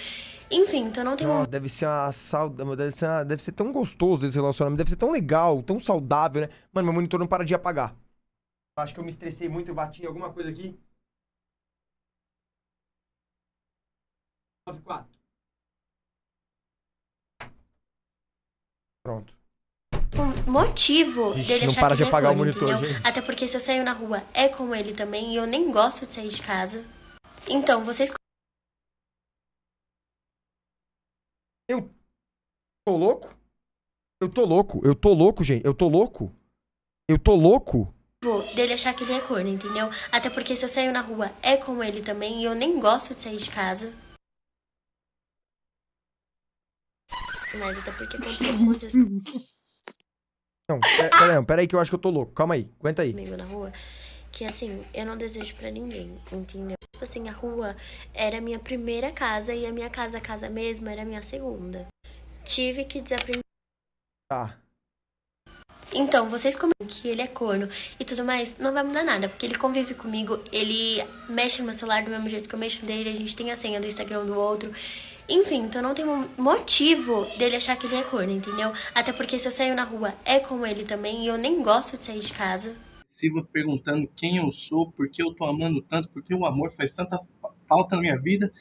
Enfim, então não tem Nossa, deve ser uma sauda, deve ser, uma- deve ser tão gostoso esse relacionamento, deve ser tão legal, tão saudável, né? Mano, meu monitor não para de apagar. Acho que eu me estressei muito, eu bati em alguma coisa aqui. 94. Pronto. um motivo Gente, dele não achar para que de ele é apagar o corno, monitor, entendeu? gente. Até porque se eu saio na rua é com ele também e eu nem gosto de sair de casa. Então, vocês Tô louco? Eu tô louco, eu tô louco, gente. Eu tô louco. Eu tô louco. dele achar que ele é corno, entendeu? Até porque se eu saio na rua é com ele também e eu nem gosto de sair de casa. Mas até porque aconteceu coisas Não, pera, pera, não, pera aí que eu acho que eu tô louco. Calma aí, aguenta aí. comigo na rua que assim, eu não desejo pra ninguém, entendeu? Tipo assim, a rua era a minha primeira casa e a minha casa, a casa mesmo, era a minha segunda. Tive que desaprender. Tá. Então, vocês comentam que ele é corno e tudo mais, não vai mudar nada, porque ele convive comigo, ele mexe no meu celular do mesmo jeito que eu mexo dele, a gente tem a senha do Instagram do outro. Enfim, então não tem motivo dele achar que ele é corno, entendeu? Até porque se eu saio na rua é com ele também e eu nem gosto de sair de casa. Silva perguntando quem eu sou, por que eu tô amando tanto, porque o amor faz tanta fa- falta na minha vida.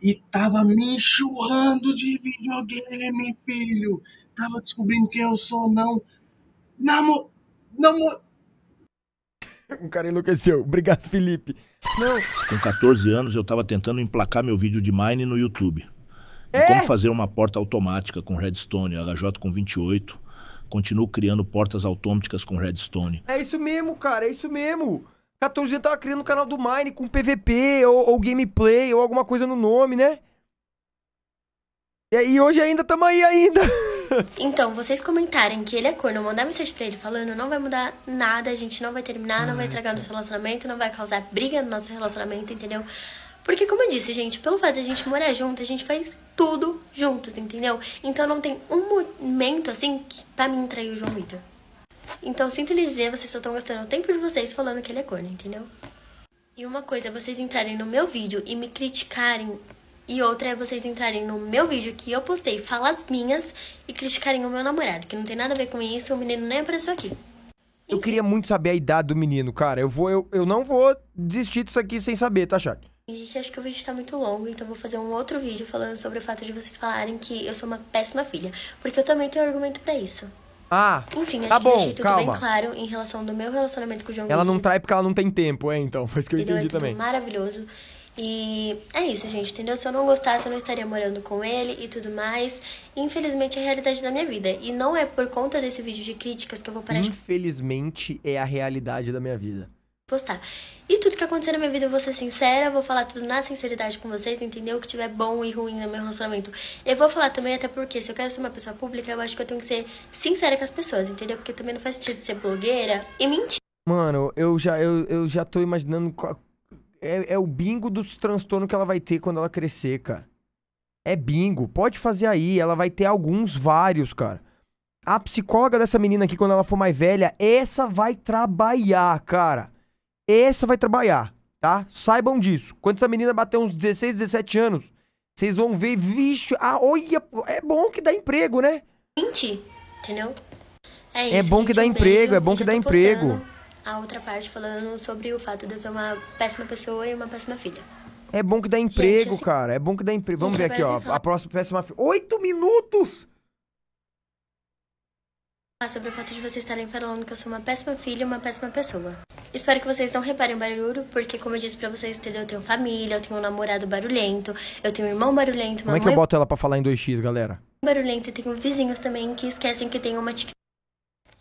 E tava me enxurrando de videogame, filho. Tava descobrindo quem eu sou, não. Namo... Namo... O cara enlouqueceu. Obrigado, Felipe. Não. Com 14 anos, eu tava tentando emplacar meu vídeo de Mine no YouTube. E É? como fazer uma porta automática com Redstone, HJ com 28. Continuo criando portas autômaticas com Redstone. É isso mesmo, cara, é isso mesmo. 14 anos tava criando o canal do Mine com PVP ou, ou gameplay ou alguma coisa no nome, né? E, e hoje ainda tamo aí ainda. Então, vocês comentarem que ele é corno, mandar mensagem pra ele falando, não vai mudar nada, a gente não vai terminar, não vai estragar nosso relacionamento, não vai causar briga no nosso relacionamento, entendeu? Porque, como eu disse, gente, pelo fato de a gente morar junto, a gente faz tudo juntos, entendeu? Então não tem um momento assim que, pra mim trair o João Vitor. Então, sinto lhe dizer, vocês só estão gastando o tempo de vocês falando que ele é corno, entendeu? E uma coisa é vocês entrarem no meu vídeo e me criticarem. E outra é vocês entrarem no meu vídeo que eu postei falas minhas e criticarem o meu namorado, que não tem nada a ver com isso, o menino nem apareceu aqui. Eu queria muito saber a idade do menino, cara. Eu vou, eu, eu não vou desistir disso aqui sem saber, tá, chat? Gente, acho que o vídeo tá muito longo, então vou fazer um outro vídeo falando sobre o fato de vocês falarem que eu sou uma péssima filha. Porque eu também tenho argumento pra isso. Ah, Enfim, acho tá que bom, deixei tudo calma. bem claro em relação do meu relacionamento com o João Ela não trai porque ela não tem tempo, é, então. Foi isso que eu? É entendi tudo também. maravilhoso. E é isso, gente, entendeu? Se eu não gostasse, eu não estaria morando com ele e tudo mais. Infelizmente, é a realidade da minha vida. E não é por conta desse vídeo de críticas que eu vou parar de Infelizmente, é a realidade da minha vida. Postar. E tudo que acontecer na minha vida, eu vou ser sincera, vou falar tudo na sinceridade com vocês, entendeu? O que tiver bom e ruim no meu relacionamento. Eu vou falar também, até porque se eu quero ser uma pessoa pública, eu acho que eu tenho que ser sincera com as pessoas, entendeu? Porque também não faz sentido ser blogueira e mentir. Mano, eu já, eu, eu já tô imaginando. qual- É, é o bingo dos transtornos que ela vai ter quando ela crescer, cara. É bingo. Pode fazer aí. Ela vai ter alguns, vários, cara. A psicóloga dessa menina aqui, quando ela for mais velha, essa vai trabalhar, cara. Essa vai trabalhar, tá? Saibam disso. Quando essa menina bater uns 16, 17 anos, vocês vão ver, vixe, ah, olha, é bom que dá emprego, né? Mentir, entendeu? É É isso, bom que gente, dá um emprego, beijo. é bom que dá emprego. A outra parte falando sobre o fato de eu ser uma péssima pessoa e uma péssima filha. É bom que dá emprego, assim- cara. É bom que dá emprego. Vamos Gente, ver aqui, ó. A próxima péssima. fi- Oito minutos! Sobre o fato de vocês estarem falando que eu sou uma péssima filha e uma péssima pessoa. Espero que vocês não reparem o barulho, porque como eu disse pra vocês, entendeu? Eu tenho família, eu tenho um namorado barulhento, eu tenho um irmão barulhento, Como é que eu boto ela pra falar em 2x, galera? barulhento e tenho vizinhos também que esquecem que tem uma tic...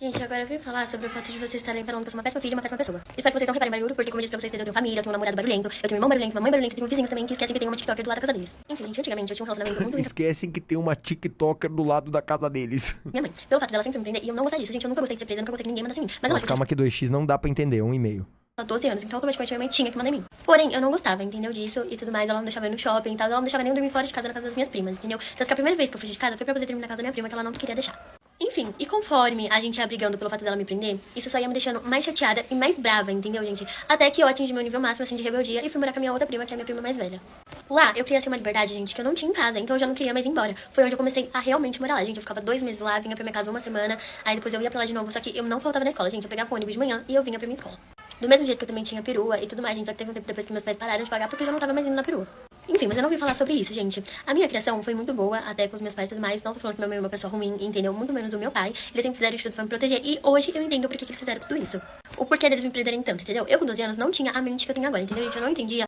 Gente, agora eu vim falar sobre o fato de vocês estarem falando que eu sou uma péssima filha e uma péssima pessoa. Espero que vocês não reparem barulho, porque como eu disse pra vocês, eu tenho família, eu tenho um namorado barulhento, eu tenho um irmão barulhento, uma mãe barulhenta, tenho vizinhos também que esquecem que tem uma TikToker do lado da casa deles. Enfim, gente, antigamente eu tinha um relacionamento muito Esquecem que tem uma TikToker do lado da casa deles. minha mãe. Pelo fato dela sempre me entender, e eu não gostar disso, gente, eu nunca gostei de ser presa, nunca gostei que ninguém mandasse em mim. Mas eu acho que calma que 2x não dá pra entender, um e só 12 anos, então automaticamente minha mãe tinha que mandar em mim. Porém, eu não gostava, entendeu? Disso e tudo mais. Ela não deixava eu ir no shopping e tal. Ela não deixava nem eu dormir fora de casa na casa das minhas primas, entendeu? Tanto que a primeira vez que eu fugi de casa foi pra poder dormir na casa da minha prima, que ela não queria deixar. Enfim, e conforme a gente ia brigando pelo fato dela me prender, isso só ia me deixando mais chateada e mais brava, entendeu, gente? Até que eu atingi meu nível máximo, assim, de rebeldia e fui morar com a minha outra prima, que é a minha prima mais velha. Lá, eu queria ser uma liberdade, gente, que eu não tinha em casa, então eu já não queria mais ir embora. Foi onde eu comecei a realmente morar lá, gente. Eu ficava dois meses lá, vinha pra minha casa uma semana, aí depois eu ia pra lá de novo, só que eu não faltava na escola, gente. Eu pegava o ônibus de manhã e eu vinha pra minha escola. Do mesmo jeito que eu também tinha perua e tudo mais, gente, só que teve um tempo depois que meus pais pararam de pagar porque eu já não tava mais indo na perua. Enfim, mas eu não vim falar sobre isso, gente. A minha criação foi muito boa, até com os meus pais e tudo mais. Não tô falando que minha mãe é uma pessoa ruim, entendeu? Muito menos o meu pai. Eles sempre fizeram de tudo pra me proteger. E hoje eu entendo por que, que eles fizeram tudo isso. O porquê deles me prenderem tanto, entendeu? Eu com 12 anos não tinha a mente que eu tenho agora, entendeu, gente? Eu não entendia.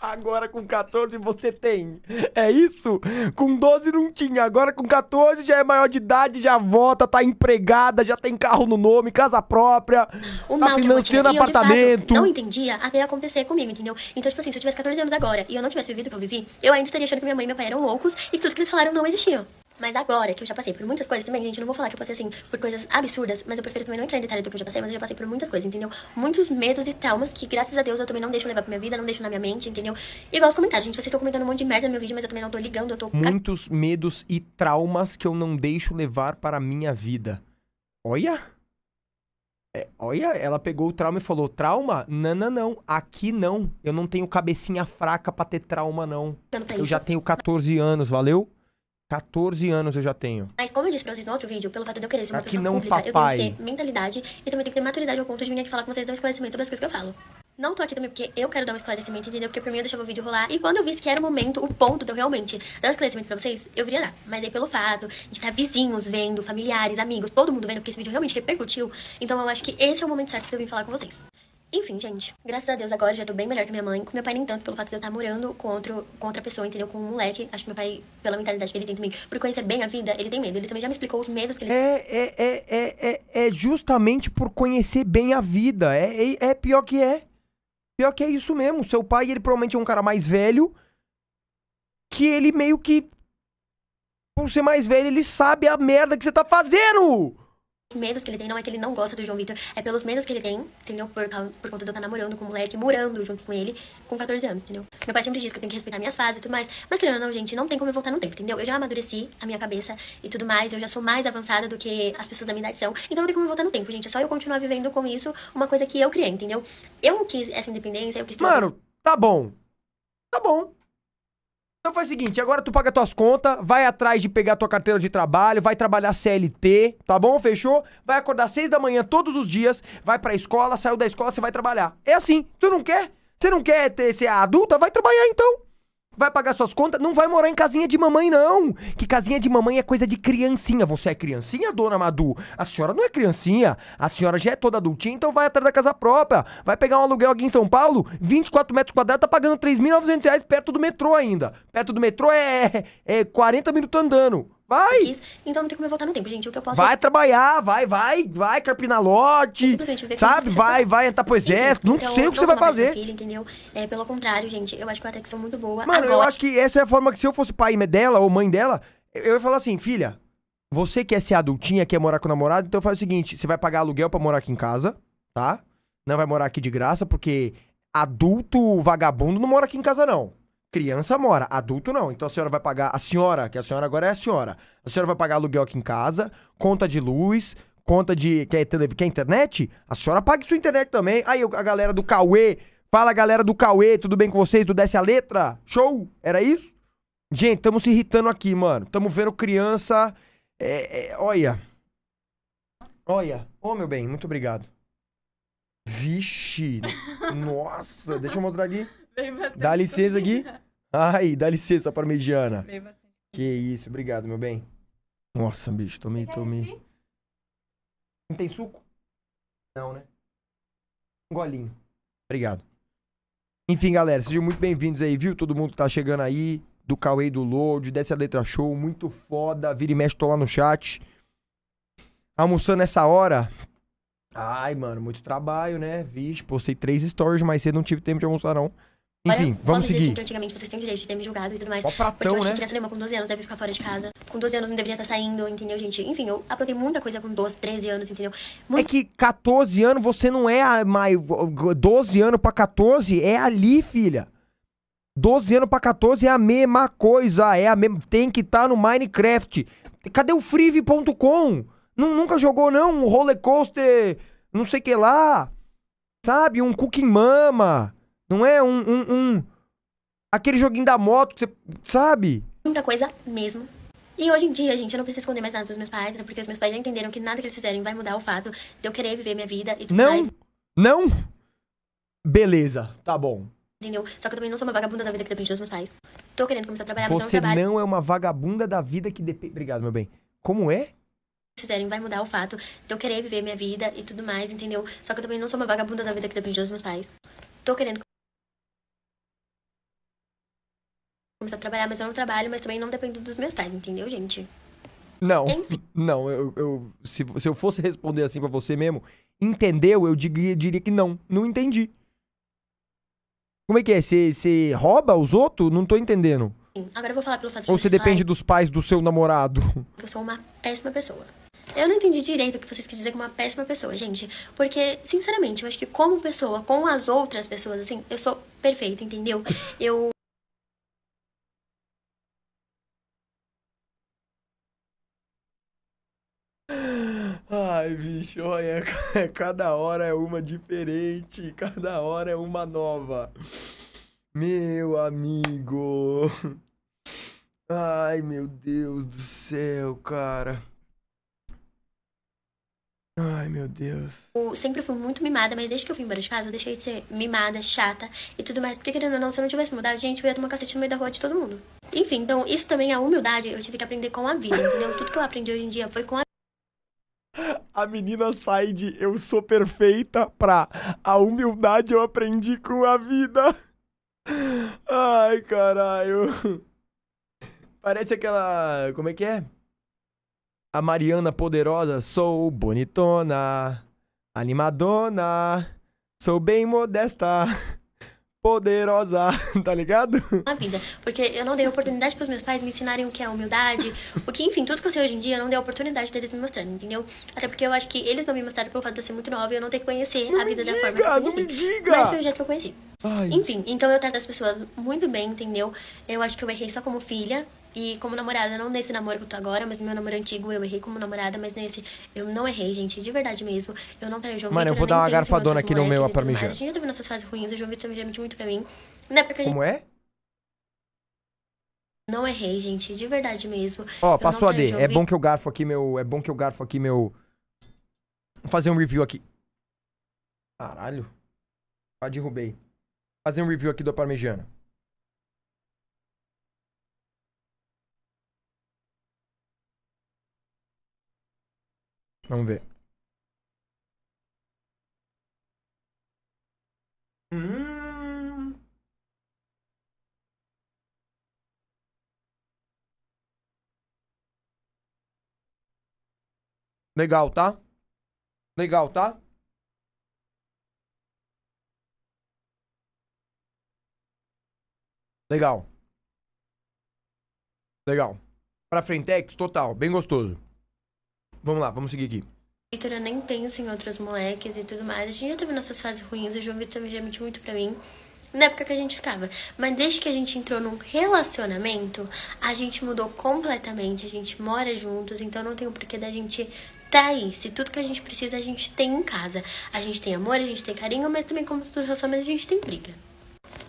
Agora com 14 você tem. É isso? Com 12 não tinha. Agora com 14 já é maior de idade, já vota, tá empregada, já tem carro no nome, casa própria. O tá eu financiando eu, apartamento. não entendia até acontecer comigo, entendeu? Então, tipo assim, se eu tivesse 14 anos agora e eu não tivesse vivido o que eu vivi, eu ainda estaria achando que minha mãe e meu pai eram loucos e que tudo que eles falaram não existia. Mas agora que eu já passei por muitas coisas também, gente, eu não vou falar que eu passei assim por coisas absurdas, mas eu prefiro também não entrar em detalhe do que eu já passei, mas eu já passei por muitas coisas, entendeu? Muitos medos e traumas que, graças a Deus, eu também não deixo levar pra minha vida, não deixo na minha mente, entendeu? Igual os comentários, gente, vocês estão comentando um monte de merda no meu vídeo, mas eu também não tô ligando, eu tô Muitos medos e traumas que eu não deixo levar para a minha vida. Olha. É, olha, ela pegou o trauma e falou: trauma? Não, não, não. Aqui não. Eu não tenho cabecinha fraca pra ter trauma, não. cagando pra Eu já tenho 14 anos, valeu? 14 anos eu já tenho. Mas como eu disse pra vocês no outro vídeo, pelo fato de eu querer ser uma Aqui pessoa não, pública, eu papai. tenho que ter mentalidade e também tenho que ter maturidade ao ponto de vir aqui falar com vocês e dar um esclarecimento sobre as coisas que eu falo. Não tô aqui também porque eu quero dar um esclarecimento, entendeu? Porque por mim eu deixava o vídeo rolar. E quando eu vi que era o momento, o ponto de eu realmente dar um esclarecimento pra vocês, eu viria dar. Mas aí pelo fato de estar vizinhos vendo, familiares, amigos, todo mundo vendo, porque esse vídeo realmente repercutiu. Então eu acho que esse é o momento certo que eu vim falar com vocês. Enfim, gente, graças a Deus agora já tô bem melhor que minha mãe. Com meu pai nem tanto, pelo fato de eu estar morando com, outro, com outra pessoa, entendeu? Com um moleque. Acho que meu pai, pela mentalidade que ele tem também, por conhecer bem a vida, ele tem medo. Ele também já me explicou os medos que ele É, é, é, é, é, é justamente por conhecer bem a vida. É, é, é pior que é. Pior que é isso mesmo. Seu pai, ele provavelmente é um cara mais velho. Que ele meio que. por ser mais velho, ele sabe a merda que você tá fazendo. Medos que ele tem não é que ele não gosta do João Vitor, é pelos medos que ele tem, entendeu? Por, por conta de eu estar namorando com o moleque, morando junto com ele, com 14 anos, entendeu? Meu pai sempre diz que eu tenho que respeitar minhas fases e tudo mais, mas querendo ou não, gente, não tem como eu voltar no tempo, entendeu? Eu já amadureci a minha cabeça e tudo mais, eu já sou mais avançada do que as pessoas da minha idade são, então não tem como eu voltar no tempo, gente, é só eu continuar vivendo com isso, uma coisa que eu criei, entendeu? Eu quis essa independência, eu quis. Mano, tá bom. Tá bom. Então faz o seguinte, agora tu paga tuas contas, vai atrás de pegar tua carteira de trabalho, vai trabalhar CLT, tá bom? Fechou? Vai acordar seis da manhã todos os dias, vai pra escola, saiu da escola, você vai trabalhar. É assim, tu não quer? Você não quer ter, ser adulta? Vai trabalhar então. Vai pagar suas contas? Não vai morar em casinha de mamãe, não. Que casinha de mamãe é coisa de criancinha. Você é criancinha, dona Madu? A senhora não é criancinha. A senhora já é toda adultinha, então vai atrás da casa própria. Vai pegar um aluguel aqui em São Paulo, 24 metros quadrados, tá pagando 3.900 reais perto do metrô ainda. Perto do metrô é, é 40 minutos andando. Vai! Quis, então não tem como eu voltar no tempo, gente, o que eu posso... Vai trabalhar, vai, vai, vai, carpinar lote. Sabe? Vai, vai entrar pro exército. Não Então, sei o que eu você vai fazer. Filha, entendeu? É, pelo contrário, gente, eu acho que eu até que sou muito boa. Mano, eu Agora- acho que essa é a forma que se eu fosse pai dela ou mãe dela, eu ia falar assim, filha, você quer ser adultinha, quer morar com o namorado, então faz o seguinte, você vai pagar aluguel pra morar aqui em casa, tá? Não vai morar aqui de graça, porque adulto vagabundo não mora aqui em casa, não. Criança mora, adulto não. Então a senhora vai pagar, a senhora, que a senhora agora é a senhora, a senhora vai pagar aluguel aqui em casa, conta de luz, conta de. Quer, tele, quer internet? A senhora paga sua internet também. Aí a galera do Cauê, fala galera do Cauê, tudo bem com vocês? Tu desce a letra? Show? Era isso? Gente, tamo se irritando aqui, mano. Tamo vendo criança. É, é, olha. Olha. Ô, meu bem, muito obrigado. Vixe. Nossa, deixa eu mostrar aqui. Dá licença aqui. Ai, dá licença, parmegiana. Que isso, obrigado, meu bem. Nossa, bicho, tomei, tomei. Não tem suco? Não, né? Um golinho. Obrigado. Enfim, galera, sejam muito bem-vindos aí, viu? Todo mundo que tá chegando aí, do Cauê e do Load, desce a letra show, muito foda. Vira e mexe, tô lá no chat. Almoçando essa hora. Ai, mano, muito trabalho, né? Vixe, postei três stories, mas cedo não tive tempo de almoçar, não. Enfim, Olha, vamos dizer assim seguir. que antigamente vocês têm o direito de ter me julgado e tudo mais. Ó porque eu pratão, acho né? que criança nenhuma com 12 anos deve ficar fora de casa. Com 12 anos não deveria estar saindo, entendeu, gente? Enfim, eu aprontei muita coisa com 12, 13 anos, entendeu? É que 14 anos você não é a mais. 12 anos pra 14 é ali, filha. 12 anos pra 14 é a mesma coisa. É a mesma. Tem que estar no Minecraft. Cadê o Freeve.com? Nun- Nunca jogou, não? Um roller coaster, não sei o que lá. Sabe? Um Cooking Mama. Não é? Um. um, um- Aquele joguinho da moto que você. Sabe? Muita coisa mesmo. E hoje em dia, gente, eu não preciso esconder mais nada dos meus pais, porque os meus pais já entenderam que nada que eles fizerem vai mudar o fato de eu querer viver minha vida e tudo Não? mais. Não? Beleza, tá bom. Entendeu? Só que eu também não sou uma vagabunda da vida que depende dos meus pais. Tô querendo começar a trabalhar, mas não Você trabalho. não é uma vagabunda da vida que depende. Obrigado, meu bem. Como é? Fizerem, vai mudar o fato de eu querer viver minha vida e tudo mais, entendeu? Só que eu também não sou uma vagabunda da vida que depende dos meus pais. Tô querendo começar a trabalhar, mas eu não trabalho, mas também não dependo dos meus pais, entendeu, gente? Não. Enfim. Não, eu, eu- se, se eu fosse responder assim pra você mesmo, entendeu? Eu diria, diria que não. Não entendi. Como é que é? Você rouba os outros? Não tô entendendo. Agora eu vou falar pelo fato de Ou você depende dos pais do seu namorado? eu sou uma péssima pessoa. Eu não entendi direito o que vocês querem dizer com uma péssima pessoa, gente. Porque, sinceramente, eu acho que como pessoa, com as outras pessoas, assim, eu sou perfeita, entendeu? Eu Ai, bicho, olha, cada hora é uma diferente, cada hora é uma nova. Meu amigo. Ai, meu Deus do céu, cara. Ai, meu Deus. Eu sempre fui muito mimada, mas desde que eu vim embora de casa, eu deixei de ser mimada, chata e tudo mais. Porque, querendo ou não, se eu não tivesse mudado, gente, eu ia tomar cacete no meio da rua de todo mundo. Enfim, então, isso também é humildade. Eu tive que aprender com a vida, entendeu? Tudo que eu aprendi hoje em dia foi com a A menina sai de eu sou perfeita pra a humildade eu aprendi com a vida. Ai, caralho. Parece aquela. Como é que é? A Mariana Poderosa. Sou bonitona, animadona, sou bem modesta. Poderosa, tá ligado? na vida. Porque eu não dei oportunidade pros meus pais me ensinarem o que é humildade, o que, enfim, tudo que eu sei hoje em dia, eu não dei oportunidade deles me mostrando, entendeu? Até porque eu acho que eles não me mostraram pelo fato de eu ser muito nova e eu não ter que conhecer a vida da forma que eu diga, não conheci. me diga! Mas foi o jeito que eu conheci. Ai. Enfim, então eu trato as pessoas muito bem, entendeu? Eu acho que eu errei só como filha. E como namorada, não nesse namoro que eu tô agora, mas no meu namoro antigo eu errei como namorada, mas nesse eu não errei, gente, de verdade mesmo. Eu não traí o João Mano, eu vou dar uma garfadona aqui no meu parmegiana. A gente já teve nossas fases ruins, o João Vitor já mentiu muito pra mim. Na época a gente Como é? não errei, gente, de verdade mesmo. Ó, Eu passou a D. É bom que eu garfo aqui meu. É bom que eu garfo aqui meu. Vou fazer um review aqui. Caralho. Ah, derrubei. Fazer um review aqui do parmegiana. Vamos ver. Hum. Legal, tá? Legal, tá? Legal. Legal. Pra Frentex, total. Bem gostoso. Vamos lá, vamos seguir aqui. Vitor, eu nem penso em outros moleques e tudo mais. A gente já teve nossas fases ruins, o João Vitor já mentiu muito pra mim. Na época que a gente ficava. Mas desde que a gente entrou num relacionamento, a gente mudou completamente. A gente mora juntos, então não tem o porquê da gente trair. Se tudo que a gente precisa, a gente tem em casa. A gente tem amor, a gente tem carinho, mas também, como todo relacionamento, a gente tem briga.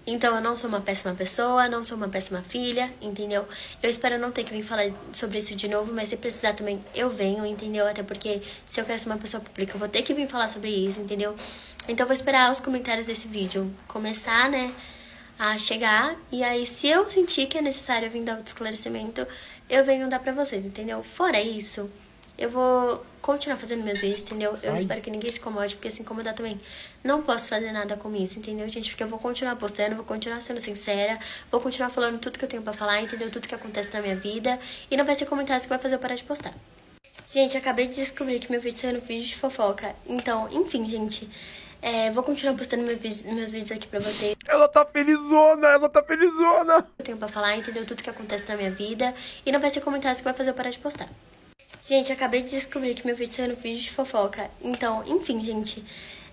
Então eu não sou uma péssima pessoa, não sou uma péssima filha, entendeu? Eu espero não ter que vir falar sobre isso de novo, mas se precisar também eu venho, entendeu? Até porque se eu quero ser uma pessoa pública, eu vou ter que vir falar sobre isso, entendeu? Então eu vou esperar os comentários desse vídeo começar, né, a chegar. E aí, se eu sentir que é necessário vir dar o esclarecimento, eu venho dar pra vocês, entendeu? Fora isso, eu vou continuar fazendo meus vídeos, entendeu? Eu Ai. espero que ninguém se incomode, porque se incomodar também não posso fazer nada com isso, entendeu, gente? Porque eu vou continuar postando, vou continuar sendo sincera, vou continuar falando tudo que eu tenho pra falar, entendeu? Tudo que acontece na minha vida. E não vai ser comentários que vai fazer eu parar de postar. Gente, acabei de descobrir que meu vídeo saiu no vídeo de fofoca. Então, enfim, gente. é, vou continuar postando meu vídeo- meus vídeos aqui pra vocês. Ela tá felizona, ela tá felizona. Eu tenho pra falar, entendeu? Tudo que acontece na minha vida. E não vai ser comentários que vai fazer eu parar de postar. Gente, acabei de descobrir que meu vídeo saiu no vídeo de fofoca. Então, enfim, gente.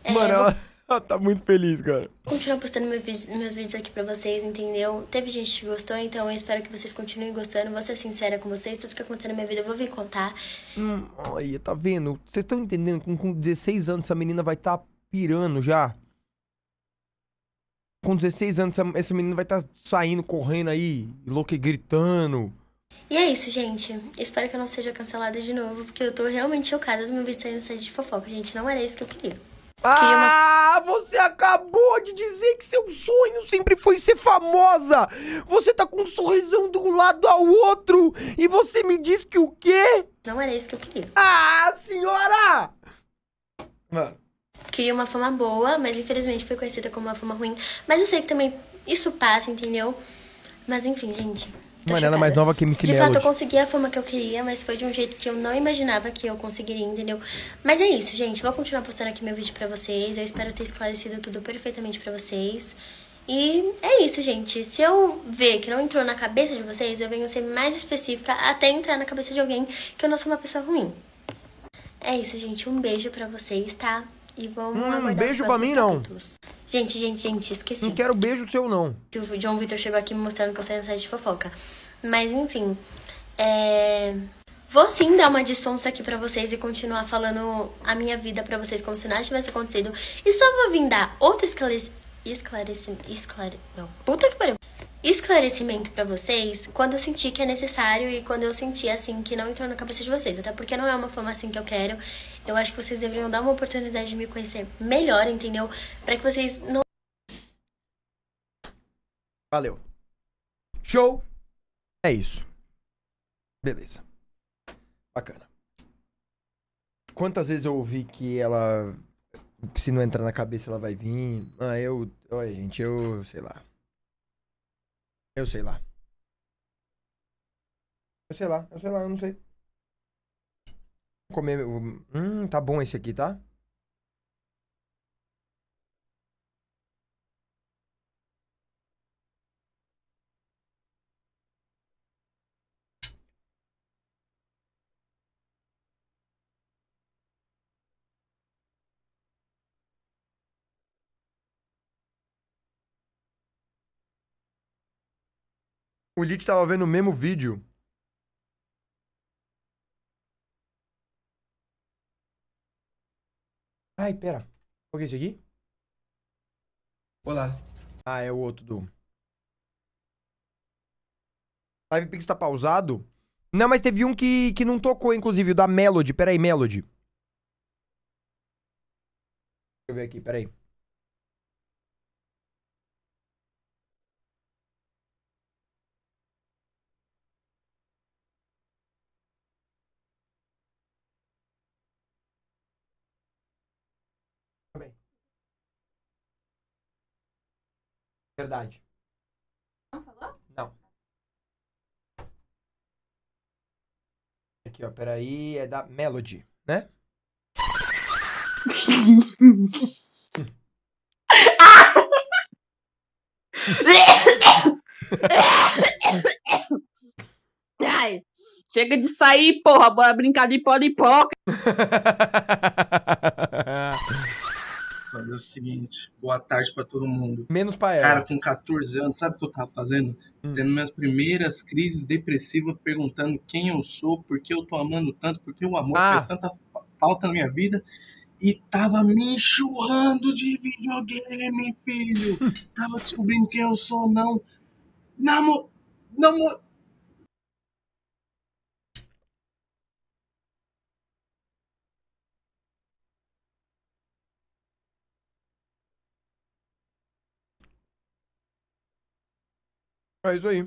É, Mano, ela, ela tá muito feliz, cara. continuar postando meu vídeo- meus vídeos aqui pra vocês, entendeu? Teve gente que gostou, então eu espero que vocês continuem gostando. Vou ser sincera com vocês. Tudo que aconteceu na minha vida eu vou vir contar. Hum, olha, tá vendo? Vocês estão entendendo? Com, com 16 anos, essa menina vai estar tá pirando já. Com 16 anos, essa, essa menina vai estar tá saindo, correndo aí, louca e gritando. E é isso, gente. Espero que eu não seja cancelada de novo, porque eu tô realmente chocada do meu vídeo sair no site de fofoca, gente. Não era isso que eu queria. Ah, você acabou de dizer que seu sonho sempre foi ser famosa. Você tá com um sorrisão de um lado ao outro. E você me diz que o quê? Não era isso que eu queria. Ah, senhora! Mano. Queria uma fama boa, mas infelizmente foi conhecida como uma fama ruim. Mas eu sei que também isso passa, entendeu? Mas enfim, gente. Tô Mano, ela é mais chocada. nova que MC De fato, Melody. eu consegui a fama que eu queria, mas foi de um jeito que eu não imaginava que eu conseguiria, entendeu? Mas é isso, gente. Vou continuar postando aqui meu vídeo pra vocês. Eu espero ter esclarecido tudo perfeitamente pra vocês. E é isso, gente. Se eu ver que não entrou na cabeça de vocês, eu venho ser mais específica até entrar na cabeça de alguém que eu não sou uma pessoa ruim. É isso, gente. Um beijo pra vocês, tá? E vamos Hum, os beijo pra mim, não. capítulos. Gente, gente, gente, esqueci. Não quero beijo seu, não. Que o João Vitor chegou aqui me mostrando que eu saí no site de fofoca. Mas, enfim. É... Vou sim dar uma de sonsa aqui pra vocês e continuar falando a minha vida pra vocês como se nada tivesse acontecido. E só vou vir dar outro esclarecimento. Esclarecimento. Esclare... Não. Puta que pariu. Esclarecimento pra vocês quando eu sentir que é necessário e quando eu sentir assim que não entrou na cabeça de vocês. Até porque não é uma fama assim que eu quero. Eu acho que vocês deveriam dar uma oportunidade de me conhecer melhor, entendeu? Pra que vocês não Valeu. Show. É isso. Beleza. Bacana. Quantas vezes eu ouvi que ela. se não entrar na cabeça ela vai vir. Ah, eu. Olha, gente, eu sei lá. Eu sei lá. Eu sei lá, eu sei lá, eu não sei comer. Hum, tá bom esse aqui, tá? O Lit tava vendo o mesmo vídeo Ai, pera. Qual que é esse aqui? Olá. Ah, é o outro do. Live Pix tá pausado? Não, mas teve um que, que não tocou, inclusive, o da Melody. Pera aí, Melody. Deixa eu ver aqui, pera aí. Verdade. Não falou? Não. Aqui, ó, peraí, é da Melody, né? Ai, chega de sair, porra. Bora brincar de pó de poca. Fazer o seguinte, boa tarde pra todo mundo. Menos pra ela. Cara, com 14 anos, sabe o que eu tava fazendo? Tendo minhas primeiras crises depressivas, perguntando quem eu sou, por que eu tô amando tanto, por que o amor Ah. faz tanta fa- falta na minha vida. E tava me enxurrando de videogame, filho. tava descobrindo quem eu sou, não. Namo... Namo... É isso aí.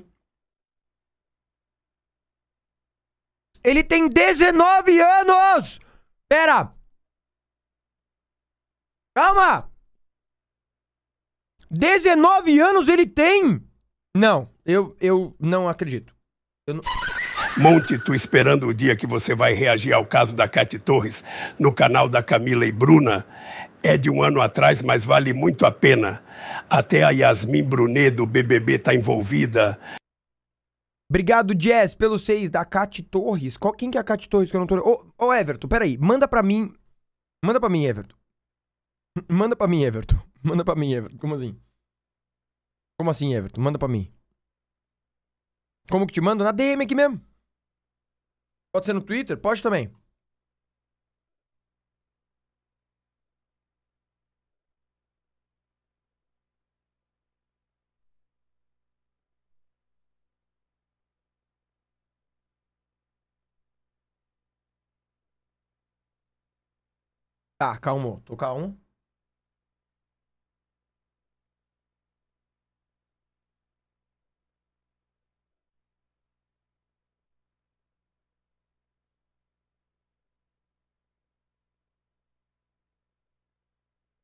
Ele tem 19 anos! Pera! Calma! 19 anos ele tem? Não, eu, eu não acredito. Eu não... Monte, tu esperando o dia que você vai reagir ao caso da Cate Torres no canal da Camila e Bruna. É de um ano atrás, mas vale muito a pena. Até a Yasmin Brunet do BBB tá envolvida. Obrigado, Jazz, pelo 6 da Cate Torres. Qual, quem que é a Cate Torres que eu não tô... Ô, ô, Everton, peraí. Manda pra mim... Manda pra mim, Everton. Manda pra mim, Everton. Manda pra mim, Everton. Como assim? Como assim, Everton? Manda pra mim. Como que te mando? Na DM aqui mesmo. Pode ser no Twitter? Pode também. Tá, calma. Tô calmo.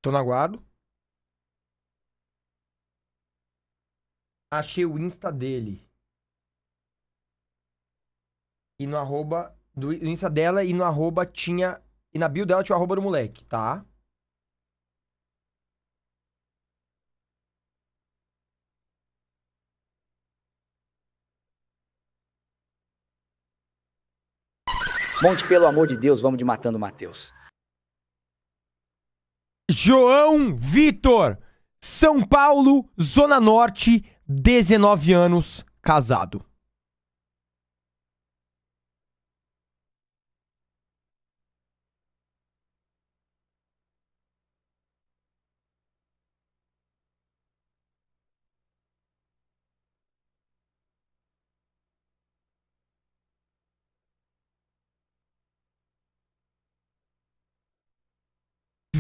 Tô no aguardo. Achei o Insta dele. E no arroba. Do Insta dela e no arroba tinha. E na bio dela tinha o arroba do moleque, tá? Monte, pelo amor de Deus, vamos de Matando Mateus. João Vitor, São Paulo, Zona Norte, 19 anos, casado.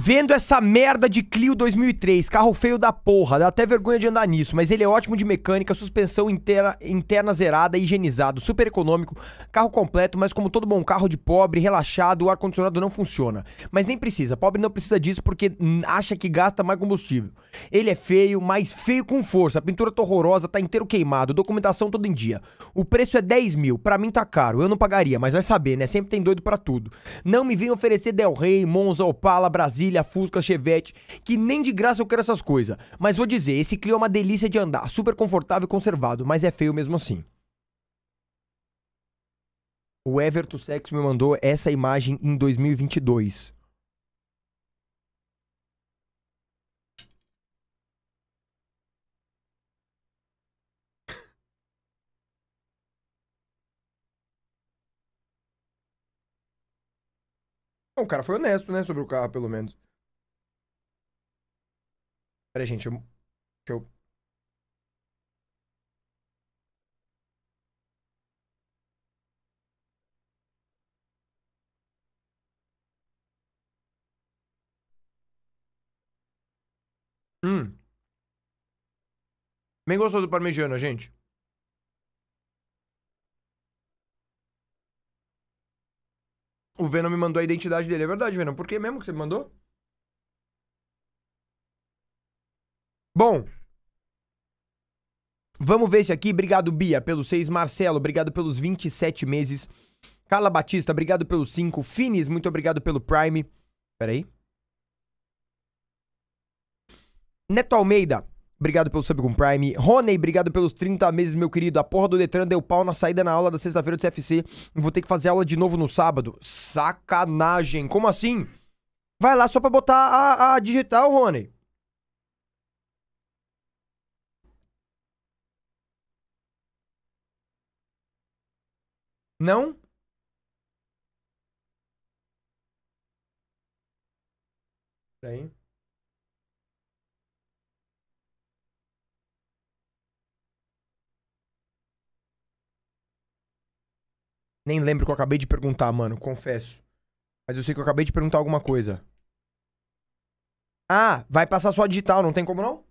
Vendo essa merda de Clio 2003, carro feio da porra, dá até vergonha de andar nisso, mas ele é ótimo de mecânica, suspensão inteira, interna zerada, higienizado, super econômico, carro completo, mas como todo bom carro de pobre, relaxado, o ar-condicionado não funciona. Mas nem precisa, pobre não precisa disso porque acha que gasta mais combustível. Ele é feio, mas feio com força, a pintura tá horrorosa, tá inteiro queimado, documentação todo em dia. O preço é 10 mil, pra mim tá caro, eu não pagaria, mas vai saber, né? Sempre tem doido pra tudo. Não me venha oferecer Del Rey, Monza, Opala, Brasília, Brasília, Fusca, Chevette, que nem de graça eu quero essas coisas. Mas vou dizer, esse Clio é uma delícia de andar, super confortável e conservado, mas é feio mesmo assim. O Everton Sexo me mandou essa imagem em 2022. O cara foi honesto, né, sobre o carro, pelo menos. Pera aí, gente. Eu... Deixa eu... Hum. Bem gostoso do parmegiana, gente. O Venom me mandou a identidade dele. É verdade, Venom. Por que mesmo que você me mandou? Bom. Vamos ver esse aqui. Obrigado, Bia, pelos 6. Marcelo, obrigado pelos 27 meses. Carla Batista, obrigado pelos 5. Finis, muito obrigado pelo Prime. Pera aí. Neto Almeida, obrigado pelo sub com Prime. Rony, obrigado pelos 30 meses, meu querido. A porra do Detran deu pau na saída na aula da sexta-feira do CFC. Vou ter que fazer aula de novo no sábado. Sacanagem. Como assim? Vai lá só pra botar a, a digital, Rony. Não? Peraí. Nem lembro o que eu acabei de perguntar, mano, confesso. Mas eu sei que eu acabei de perguntar alguma coisa. Ah, vai passar só digital, não tem como não?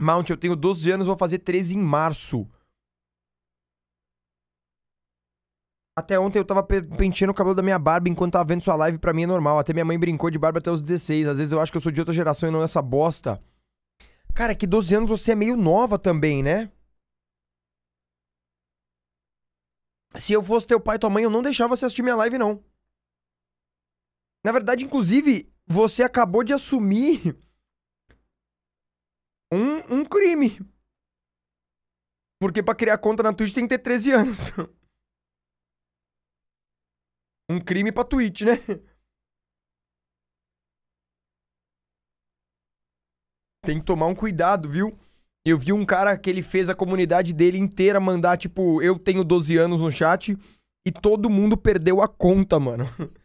Mount, eu tenho 12 anos, vou fazer 13 em março. Até ontem eu tava pe- penteando o cabelo da minha barba enquanto tava vendo sua live, pra mim é normal. Até minha mãe brincou de barba até os 16. Às vezes eu acho que eu sou de outra geração e não essa bosta. Cara, que 12 anos você é meio nova também, né? Se eu fosse teu pai e tua mãe, eu não deixava você assistir minha live, não. Na verdade, inclusive, você acabou de assumir um, um crime. Porque pra criar conta na Twitch tem que ter 13 anos. Um crime pra Twitch, né? Tem que tomar um cuidado, viu? Eu vi um cara que ele fez a comunidade dele inteira mandar, tipo, eu tenho 12 anos no chat e todo mundo perdeu a conta, mano.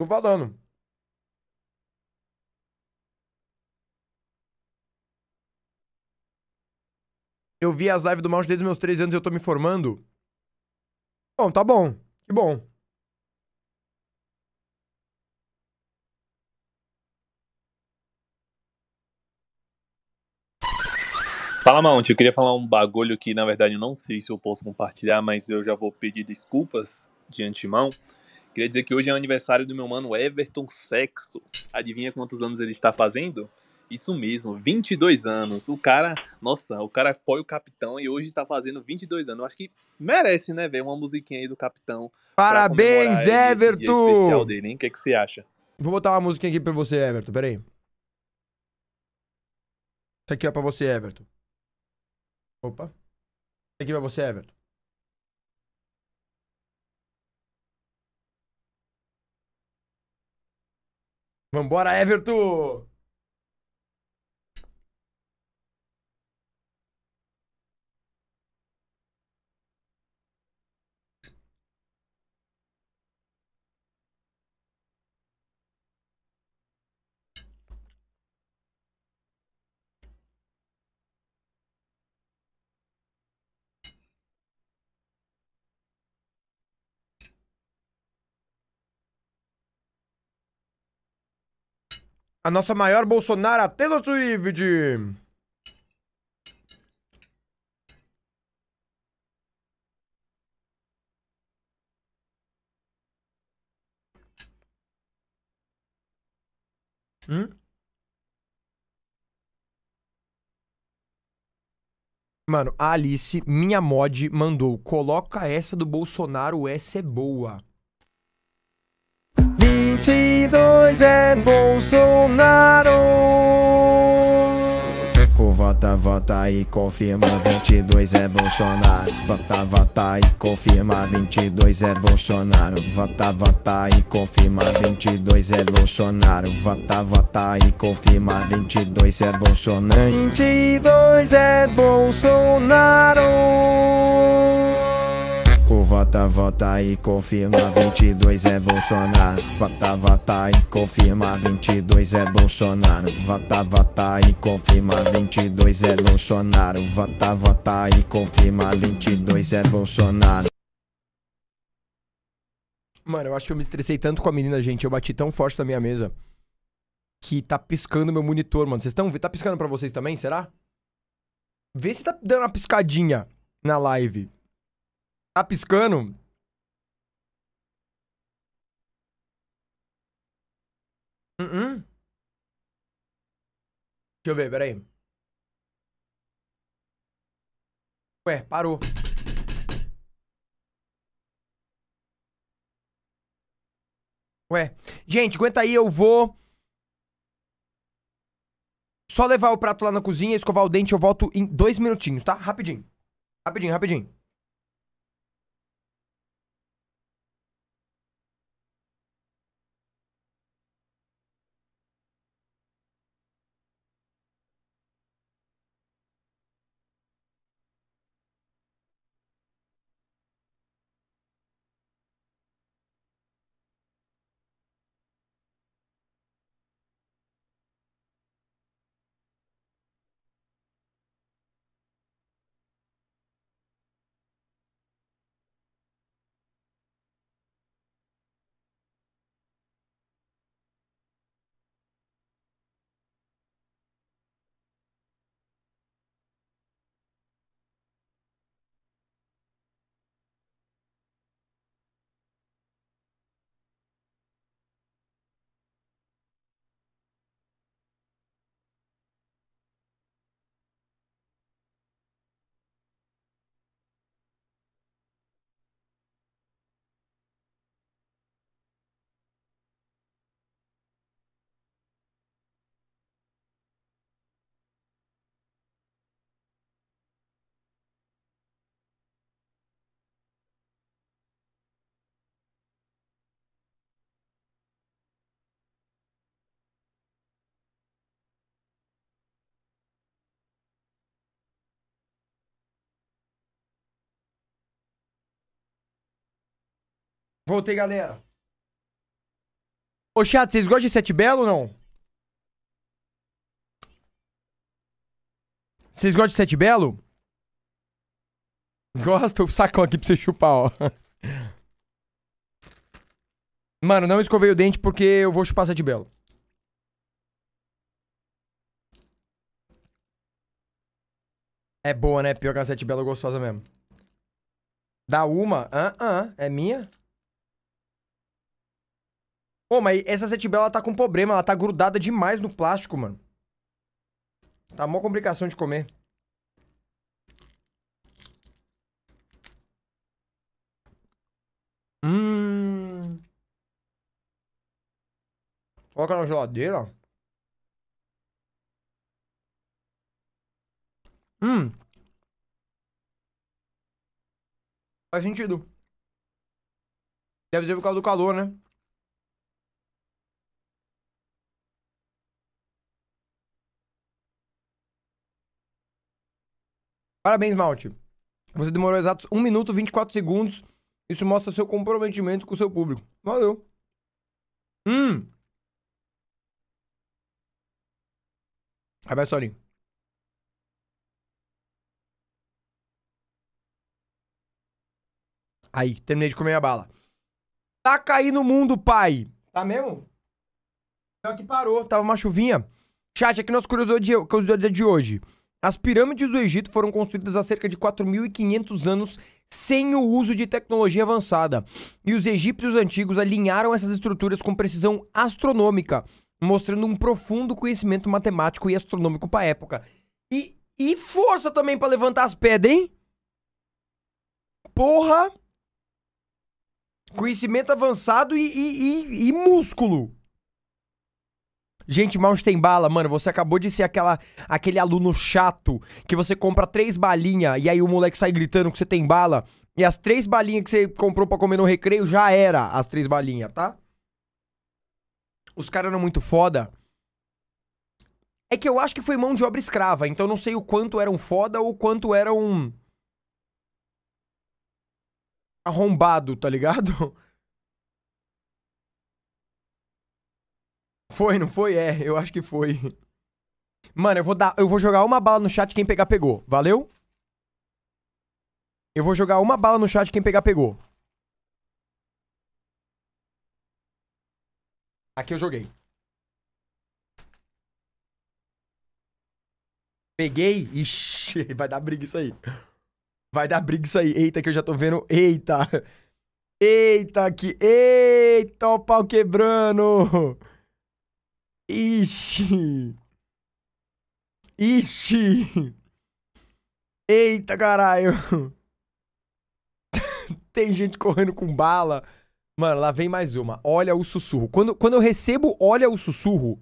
Tô falando. Eu vi as lives do Mouse desde meus 13 anos e eu tô me formando. Bom, tá bom. Que bom. Fala, Mount, eu queria falar um bagulho que, na verdade, eu não sei se eu posso compartilhar, mas eu já vou pedir desculpas de antemão. Queria dizer que hoje é o aniversário do meu mano Everton Sexo. Adivinha quantos anos ele está fazendo? Isso mesmo, 22 anos. O cara, nossa, o cara apoia o capitão e hoje está fazendo 22 anos. Eu acho que merece, né, ver uma musiquinha aí do capitão. Parabéns, comemorar esse dia Everton! especial dele, hein? O que, é que você acha? Vou botar uma musiquinha aqui pra você, Everton. Pera aí. Isso aqui é pra você, Everton. Opa. Isso aqui é pra você, Everton. Vambora, Everton! A nossa maior Bolsonaro Taylor Swift. Hum? Mano, a Alice, minha mod, mandou. Coloca essa do Bolsonaro, essa é boa. 22 é Bolsonaro. O vota, vota e confirma 22 é Bolsonaro. Vota, vota e confirma 22 é Bolsonaro. Vota, vota e confirma 22 é Bolsonaro. Vota, vota e confirma 22 é Bolsonaro. 22 é Bolsonaro. Vota, vota e confirma 22 é Bolsonaro. Vota, vota e confirma 22 é Bolsonaro. Vota, vota e confirma 22 é Bolsonaro. Vota, vota e confirma 22 é Bolsonaro. Mano, eu acho que eu me estressei tanto com a menina, gente. Eu bati tão forte na minha mesa que tá piscando meu monitor, mano. Vocês estão? Tá piscando pra vocês também, será? Vê se tá dando uma piscadinha na live. Tá piscando? Uh-uh. Deixa eu ver, peraí. Ué, parou. Ué. Gente, aguenta aí, eu vou. Só levar o prato lá na cozinha, escovar o dente, eu volto em dois minutinhos, tá? Rapidinho. Rapidinho, rapidinho. Voltei, galera. Ô, chat, vocês gostam de Sete Belo ou não? Vocês gostam de Sete Belo? Gosta? O sacão aqui pra você chupar, ó. Mano, não escovei o dente porque eu vou chupar Sete Belo. É boa, né? Pior que a Sete Belo é gostosa mesmo. Dá uma? Ah, ah. É minha? Pô, mas essa Sete Belo ela tá com problema. Ela tá grudada demais no plástico, mano. Tá mó complicação de comer. Hum. Coloca na geladeira. Hum. Faz sentido. Deve ser por causa do calor, né? Parabéns, Malte. Você demorou exatos 1 minuto e 24 segundos. Isso mostra seu comprometimento com o seu público. Valeu. Hum. Vai, Sorinho. Aí, terminei de comer a bala. Tá caindo o mundo, pai. Tá mesmo? Pior que parou, tava uma chuvinha. Chat, aqui de, curiosidade de hoje. As pirâmides do Egito foram construídas há cerca de 4.500 anos sem o uso de tecnologia avançada. E os egípcios antigos alinharam essas estruturas com precisão astronômica, mostrando um profundo conhecimento matemático e astronômico pra época. E, e força também pra levantar as pedras, hein? Porra! Conhecimento avançado e, e, e- e músculo. Gente, Mount tem bala, mano. Você acabou de ser aquela, aquele aluno chato que você compra três balinhas e aí o moleque sai gritando que você tem bala. E as três balinhas que você comprou pra comer no recreio já era as três balinhas, tá? Os caras eram muito foda. É que eu acho que foi mão de obra escrava, então não sei o quanto eram foda ou quanto eram. arrombado, tá ligado? Foi, não foi? É, eu acho que foi. Mano, eu vou dar, eu vou jogar uma bala no chat quem pegar pegou. Valeu? Eu vou jogar uma bala no chat quem pegar pegou. Aqui eu joguei. Peguei. Ixi, vai dar briga isso aí. Vai dar briga isso aí. Eita, que eu já tô vendo. Eita. Eita, que. Eita, o pau quebrando. Ixi. Ixi. Eita, caralho. Tem gente correndo com bala. Mano, lá vem mais uma. Olha o sussurro. Quando, quando eu recebo olha o sussurro,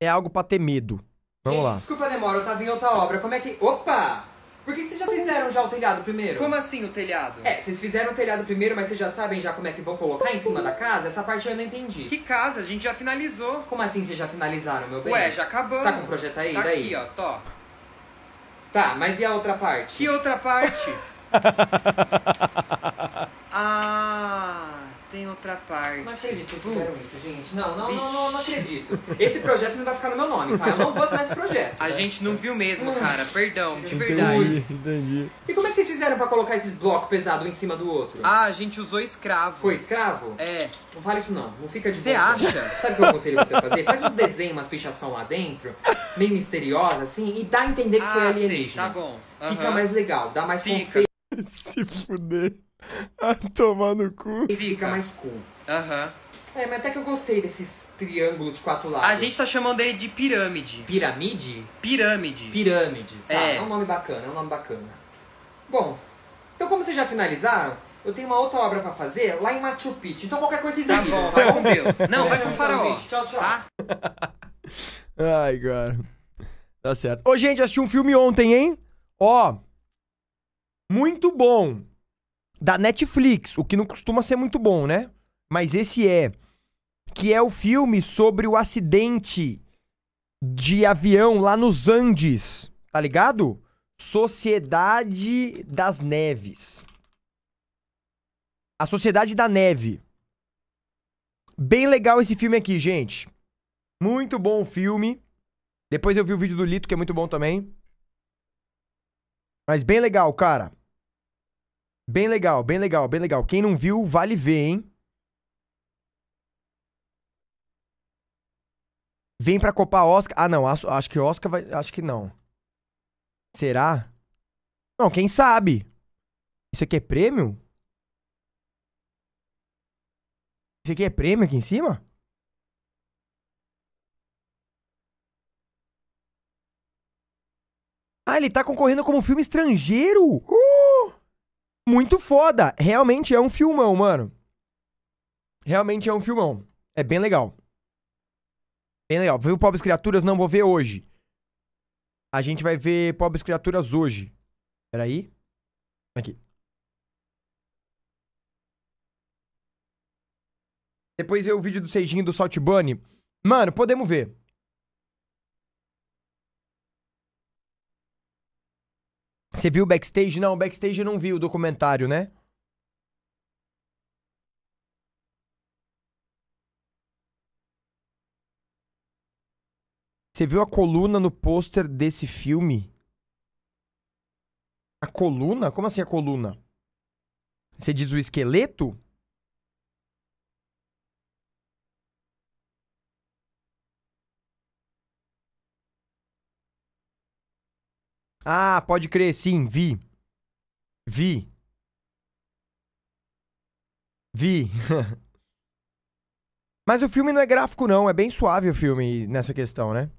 é algo pra ter medo. Vamos Gente, lá. Desculpa a demora, eu tava em outra obra. Como é que. Opa! Por que, que vocês já fizeram já o telhado primeiro? Como assim o telhado? É, vocês fizeram o telhado primeiro, mas vocês já sabem já como é que vão colocar em cima da casa? Essa parte eu não entendi. Que casa? A gente já finalizou. Como assim vocês já finalizaram, meu bem? Ué, já acabamos. Você tá com o projeto aí? Tá Daí? aqui, ó, tó. Tá, mas e a outra parte? Que outra parte? ah, tem outra parte. Não acredito que vocês fizeram isso, gente. Não, não, não, Vixe. não, não acredito. Esse projeto não vai ficar no meu nome, tá? Eu não vou assinar esse projeto. A né? gente não viu mesmo, cara. Perdão, de Entendi, verdade. entendi. E como é que vocês fizeram pra colocar esses blocos pesados um em cima do outro? Ah, a gente usou escravo. Foi escravo? É. Não fale isso não, não fica de Você acha? Sabe o que eu aconselho você a fazer? Faz uns desenhos, umas pichação lá dentro, meio misteriosa assim, e dá a entender que foi Ah, alienígena. sei, tá bom. Fica Aham. mais legal, dá mais Fica. conceito. Se fuder. Ah, tomar no cu. Fica mais cool. Aham. É, mas até que eu gostei desses triângulos de quatro lados. A gente tá chamando ele de pirâmide. Piramide? Pirâmide. Pirâmide. Tá, É. é um nome bacana, é um nome bacana. Bom, então como vocês já finalizaram, eu tenho uma outra obra pra fazer lá em Machu Picchu. Então qualquer coisa vocês Tá me ligam, bom, vai com Deus. Não, vai com o então, faraó. gente. Tchau, tchau. Tá? Ai, cara. Tá certo. Ô, gente, assisti um filme ontem, hein? Ó. Muito bom. Da Netflix, o que não costuma ser muito bom, né? Mas esse é. Que é o filme sobre o acidente de avião lá nos Andes. Tá ligado? Sociedade das Neves. A Sociedade da Neve. Bem legal esse filme aqui, gente. Muito bom o filme. Depois eu vi o vídeo do Lito, que é muito bom também. Mas bem legal, cara. Bem legal, bem legal, bem legal. Quem não viu, vale ver, hein? Vem pra copar Oscar. Ah, não. Acho, acho que Oscar vai. Acho que não. Será? Não, quem sabe? Isso aqui é prêmio? Isso aqui é prêmio aqui em cima? Ah, ele tá concorrendo como filme estrangeiro? Uh! Muito foda. Realmente é um filmão, mano. Realmente é um filmão. É bem legal. Bem legal. Viu Pobres Criaturas? Não vou ver hoje. A gente vai ver Pobres Criaturas hoje. Peraí. Aqui. Depois ver o vídeo do Seijinho do Salt Bunny. Mano, podemos ver. Você viu o backstage? Não, o backstage eu não vi o documentário, né? Você viu a coluna no pôster desse filme? A coluna? Como assim a coluna? Você diz o esqueleto? Ah, pode crer, sim, vi. Vi. Vi. Mas o filme não é gráfico, não. É bem suave o filme nessa questão, né?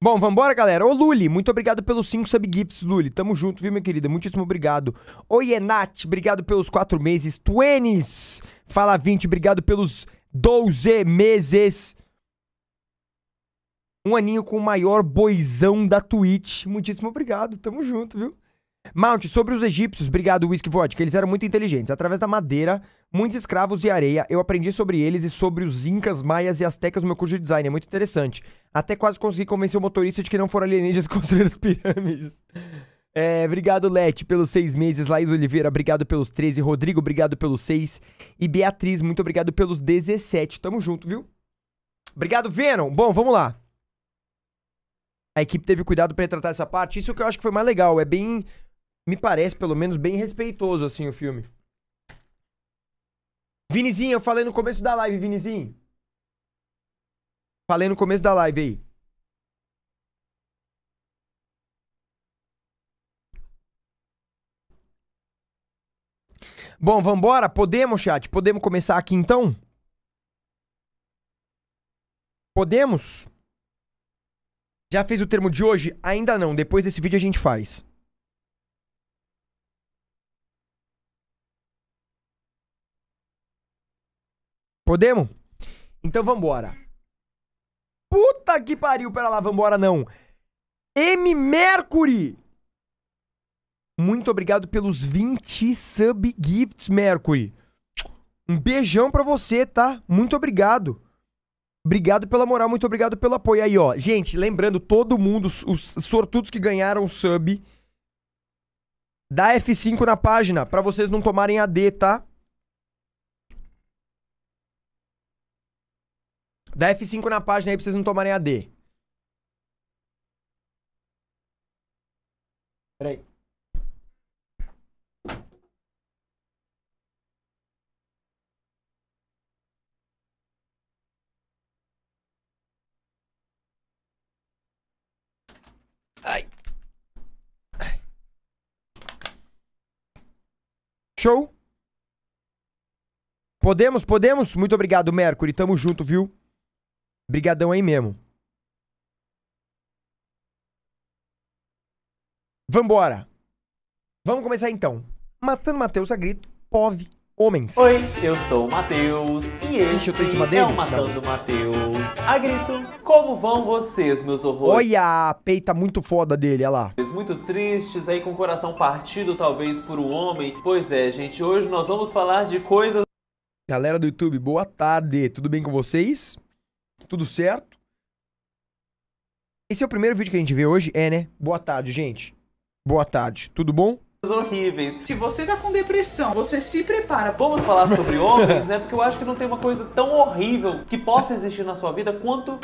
Bom, vambora, galera. Ô, Luli, muito obrigado pelos 5 subgifts, Luli. Tamo junto, viu, minha querida? Muitíssimo obrigado. Oi, Enat, obrigado pelos 4 meses. Twenties, fala 20, obrigado pelos 12 meses. Um aninho com o maior boizão da Twitch. Muitíssimo obrigado, tamo junto, viu? Mount, sobre os egípcios, obrigado, Whisky Vodka. Eles eram muito inteligentes. Através da madeira, muitos escravos e areia, eu aprendi sobre eles e sobre os incas, maias e astecas no meu curso de design. É muito interessante. Até quase consegui convencer o motorista de que não foram alienígenas que construíram as pirâmides. É, obrigado, Lete, pelos seis meses. Laís Oliveira, obrigado pelos 13. Rodrigo, obrigado pelos seis. E Beatriz, muito obrigado pelos 17. Tamo junto, viu? Obrigado, Venom. Bom, vamos lá. A equipe teve cuidado pra retratar essa parte. Isso que eu acho que foi mais legal. É bem. Me parece, pelo menos, bem respeitoso, assim, o filme. Vinizinho, eu falei no começo da live, Vinizinho. Falei no começo da live aí. Bom, vambora? Podemos, chat? Podemos começar aqui então? Podemos? Já fez o termo de hoje? Ainda não. Depois desse vídeo a gente faz. Podemos? Então vambora. Puta que pariu, pera lá, vambora não. M Mercury. Muito obrigado pelos 20 sub gifts, Mercury. Um beijão pra você, tá? Muito obrigado. Obrigado pela moral, muito obrigado pelo apoio aí, ó. Gente, lembrando, todo mundo, os- os sortudos que ganharam sub, dá F5 na página pra vocês não tomarem AD, tá? Dá F5 na página aí pra vocês não tomarem AD. Peraí. Ai. Show? Podemos, podemos? Muito obrigado, Mercury. Tamo junto, viu? Brigadão aí mesmo. Vambora. Vamos começar então. Matando Matheus a grito, POV, homens. Oi, eu sou o Matheus e Ixi, esse cima é o Matando Matheus. A grito, como vão vocês, meus horrores? Olha a peita muito foda dele, olha lá. Muito tristes aí com o coração partido talvez por um homem. Pois é, gente, hoje nós vamos falar de coisas Galera do YouTube, boa tarde. Tudo bem com vocês? Tudo certo? Esse é o primeiro vídeo que a gente vê hoje? É, né? Boa tarde, gente. Boa tarde. Tudo bom? Horríveis. Se você tá com depressão, você se prepara. Vamos falar sobre homens, né? Porque eu acho que não tem uma coisa tão horrível que possa existir na sua vida quanto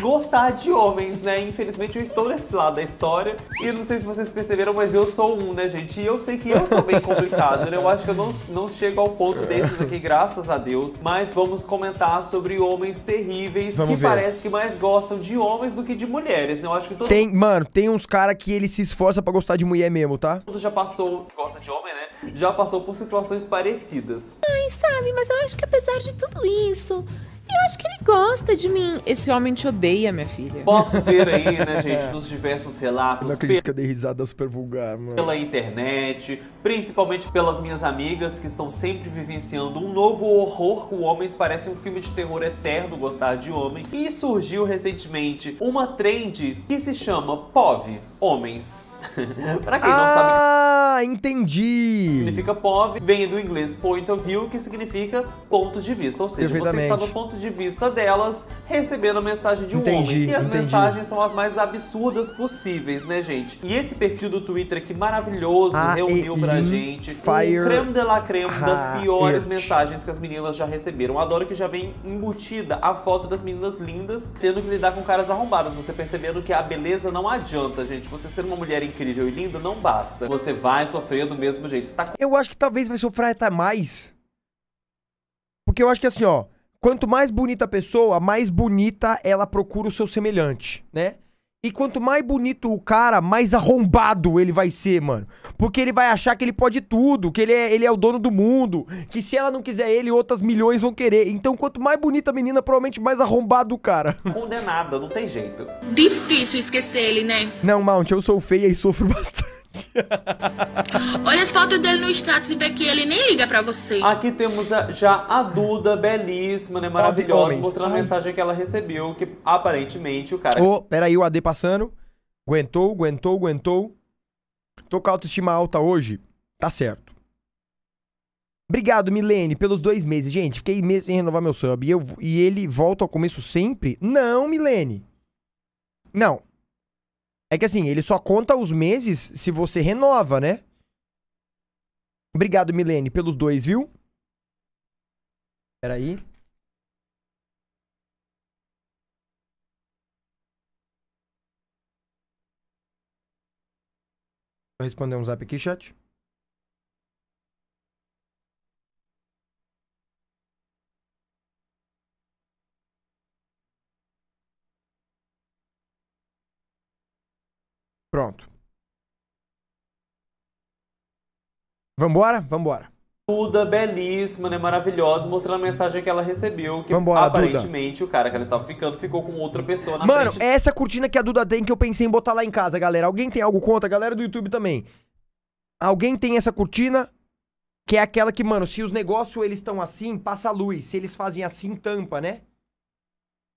gostar de homens, né? Infelizmente eu estou nesse lado da história e não sei se vocês perceberam, mas eu sou um, né, gente? E eu sei que eu sou bem complicado, né? Eu acho que eu não, não chego ao ponto desses aqui, graças a Deus. Mas vamos comentar sobre homens terríveis Vamos que ver. parece que mais gostam de homens do que de mulheres, né? Eu acho que todo Tem, mano, tem uns cara que ele se esforça pra gostar de mulher mesmo, tá? mundo já passou, gosta de homem, né? Já passou por situações parecidas. Ai, sabe, mas eu acho que apesar de tudo isso, eu acho que ele gosta de mim. Esse homem te odeia, minha filha. Posso ver aí, né, gente, nos diversos relatos Não acredito que eu dei risada super vulgar, mano. pela internet, principalmente pelas minhas amigas que estão sempre vivenciando um novo horror com homens, parece um filme de terror eterno gostar de homem. E surgiu recentemente uma trend que se chama POV, homens. pra quem não sabe Ah, entendi. significa POV, vem do inglês point of view, que significa ponto de vista. Ou seja, você está no ponto de vista delas, recebendo a mensagem de um Entendi, homem. E as entendi. mensagens são as mais absurdas possíveis, né, gente? E esse perfil do Twitter aqui maravilhoso A reuniu e pra in gente fire o creme de la creme das ha piores it. mensagens que as meninas já receberam. Adoro que já vem embutida a foto das meninas lindas, tendo que lidar com caras arrombados. Você percebendo que a beleza não adianta, gente. Você ser uma mulher incrível e linda não basta. Você vai sofrer do mesmo jeito. Tá Eu acho que talvez vai sofrer até mais. Porque eu acho que assim, ó. Quanto mais bonita a pessoa, mais bonita ela procura o seu semelhante, né? E quanto mais bonito o cara, mais arrombado ele vai ser, mano. Porque ele vai achar que ele pode tudo, que ele é, ele é o dono do mundo, que se ela não quiser ele, outras milhões vão querer. Então, quanto mais bonita a menina, provavelmente mais arrombado o cara. Condenada, não tem jeito. Difícil esquecer ele, né? Não, Mount, eu sou feia e sofro bastante. Olha as fotos dele no status e vê que ele nem liga pra você. Aqui temos a- já a Duda, belíssima, né? Maravilhosa, homens. mostrando a mensagem que ela recebeu, que aparentemente o cara. Ô, peraí, o AD passando. Aguentou, aguentou, aguentou. Tô com a autoestima alta hoje. Tá certo. Obrigado, Milene, pelos dois meses. Gente, fiquei meses sem renovar meu sub. E, eu, e ele volta ao começo sempre? Não, Milene. Não. É que assim, ele só conta os meses se você renova, né? Obrigado, Milene, pelos dois, viu? Peraí. Vou responder um zap aqui, chat. Pronto. Vambora? Vambora. Duda, belíssima, né? Maravilhosa, mostrando a mensagem que ela recebeu, que Vambora, aparentemente o cara que ela estava ficando ficou com outra pessoa na Mano, frente. é essa cortina que a Duda tem que eu pensei em botar lá em casa, galera. Alguém tem algo contra? Galera do YouTube também. Alguém tem essa cortina que é aquela que, mano, se os negócios eles estão assim, passa a luz. Se eles fazem assim, tampa, né?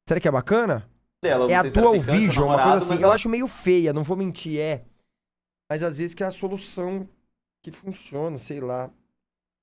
Será que é bacana? Dela, é a Dual ficante ou Vision, uma coisa assim. mas Eu ela- acho meio feia, não vou mentir, é. Mas às vezes que é a solução que funciona, sei lá.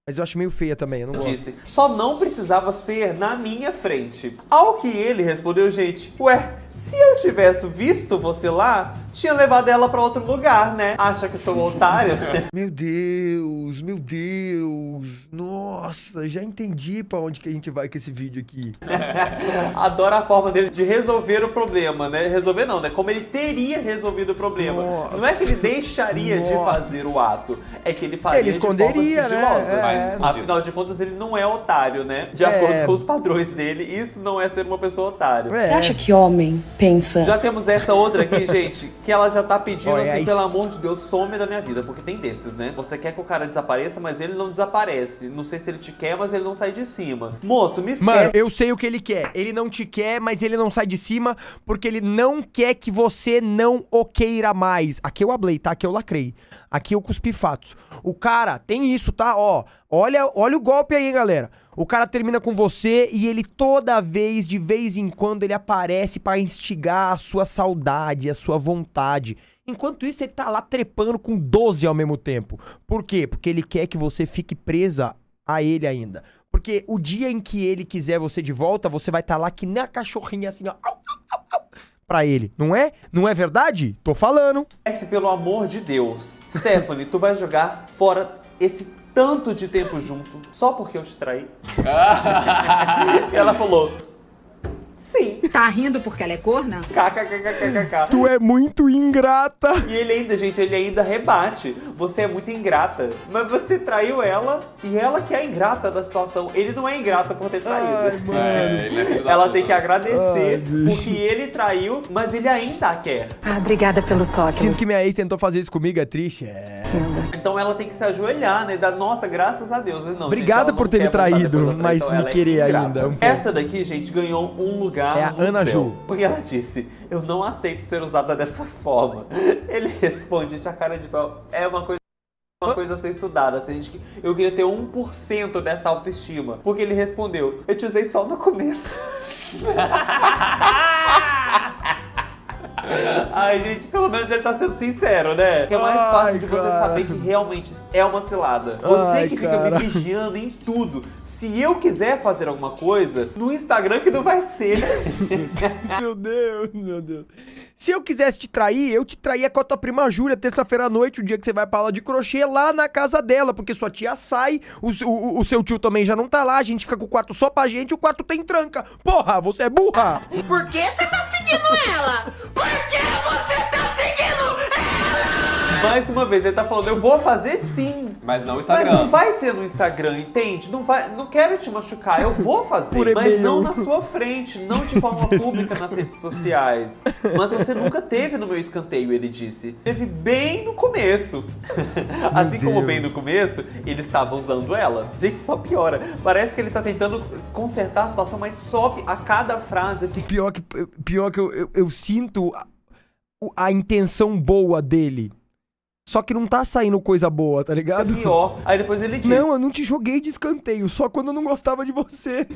Mas eu acho meio feia também, eu não gosto. disse, só não precisava ser na minha frente. Ao que ele respondeu, gente, ué, se eu tivesse visto você lá, tinha levado ela pra outro lugar, né? Acha que sou um otário? Meu Deus, meu Deus. Nossa, já entendi pra onde que a gente vai com esse vídeo aqui. Adoro a forma dele de resolver o problema, né? Resolver não, né? Como ele teria resolvido o problema. Não é que ele deixaria de Nossa. fazer o ato, é que ele faria Ele de forma esconderia, né? sigilosa. É. Afinal de contas, ele não é otário, né? De É. acordo com os padrões dele, isso não é ser uma pessoa otária. É. Você acha que homem pensa? Já temos essa outra aqui, gente, que ela já tá pedindo Olha, assim, pelo amor de Deus, some da minha vida, porque tem desses, né? Você quer que o cara desapareça, mas ele não desaparece. Não sei se ele te quer, mas ele não sai de cima. Moço, me esquece. Mano, eu sei o que ele quer. Ele não te quer, mas ele não sai de cima porque ele não quer que você não o queira mais. Aqui eu hablei, tá? Aqui eu lacrei. Aqui eu cuspi fatos. O cara tem isso, tá? Ó, olha, olha o golpe aí, galera. O cara termina com você e ele toda vez, de vez em quando, ele aparece pra instigar a sua saudade, a sua vontade. Enquanto isso, ele tá lá trepando com 12 ao mesmo tempo. Por quê? Porque ele quer que você fique presa a ele ainda. Porque o dia em que ele quiser você de volta, você vai estar lá que nem a cachorrinha assim, ó. au, au, au, Pra ele, não é? Não é verdade? Tô falando. Esquece, pelo amor de Deus. Stephanie, tu vai jogar fora esse tanto de tempo junto só porque eu te traí? e ela falou: Sim. Tá rindo porque ela é corna? KKKKKK. Tu é muito ingrata. E ele ainda, gente, ele ainda rebate. Você é muito ingrata. Mas você traiu ela e ela que é a ingrata da situação. Ele não é ingrata por ter traído. É, ele é da ela tem que agradecer Ai, porque ele traiu, mas ele ainda a quer. Ah, obrigada pelo toque. Sinto que minha ex tentou fazer isso comigo, é triste. É. Então ela tem que se ajoelhar, né? Dar, nossa, graças a Deus. Não, Obrigado gente, por ter me traído, da mas me é querer ingrata. ainda, um. Essa daqui, gente, ganhou um lugar É a no Ana céu. Ju. Porque ela disse, eu não aceito ser usada dessa forma. Ele responde, a cara de pau é uma coisa... Uma coisa a ser estudada, assim, que eu queria ter 1% dessa autoestima. Porque ele respondeu, eu te usei só no começo. Ai, gente, pelo menos ele tá sendo sincero, né? Que é mais Ai, fácil de você cara. saber que realmente é uma cilada. Você Ai, que fica cara. me vigiando em tudo. Se eu quiser fazer alguma coisa, no Instagram que não vai ser. Meu Deus, meu Deus. Se eu quisesse te trair, eu te traía com a tua prima Júlia terça-feira à noite, o dia que você vai pra aula de crochê, lá na casa dela, porque sua tia sai, o, o- o seu tio também já não tá lá, a gente fica com o quarto só pra gente, o quarto tem tranca. Porra, você é burra! Por que você tá seguindo ela? Por que você tá seguindo? Mais uma vez, ele tá falando, eu vou fazer sim. Mas não o Mas Instagram. não vai ser no Instagram, entende? Não, vai, não quero te machucar, eu vou fazer, Por mas não na sua frente, não de forma pública nas redes sociais. Mas você nunca teve no meu escanteio, ele disse. Teve bem no começo. assim como bem no começo, ele estava usando ela. Gente, só piora. Parece que ele tá tentando consertar a situação, mas só pi- a cada frase fica. Pior que, pior que eu, eu, eu sinto a, a intenção boa dele. Só que não tá saindo coisa boa, tá ligado? pior. Aí depois ele diz. Não, eu não te joguei de escanteio, só quando eu não gostava de você.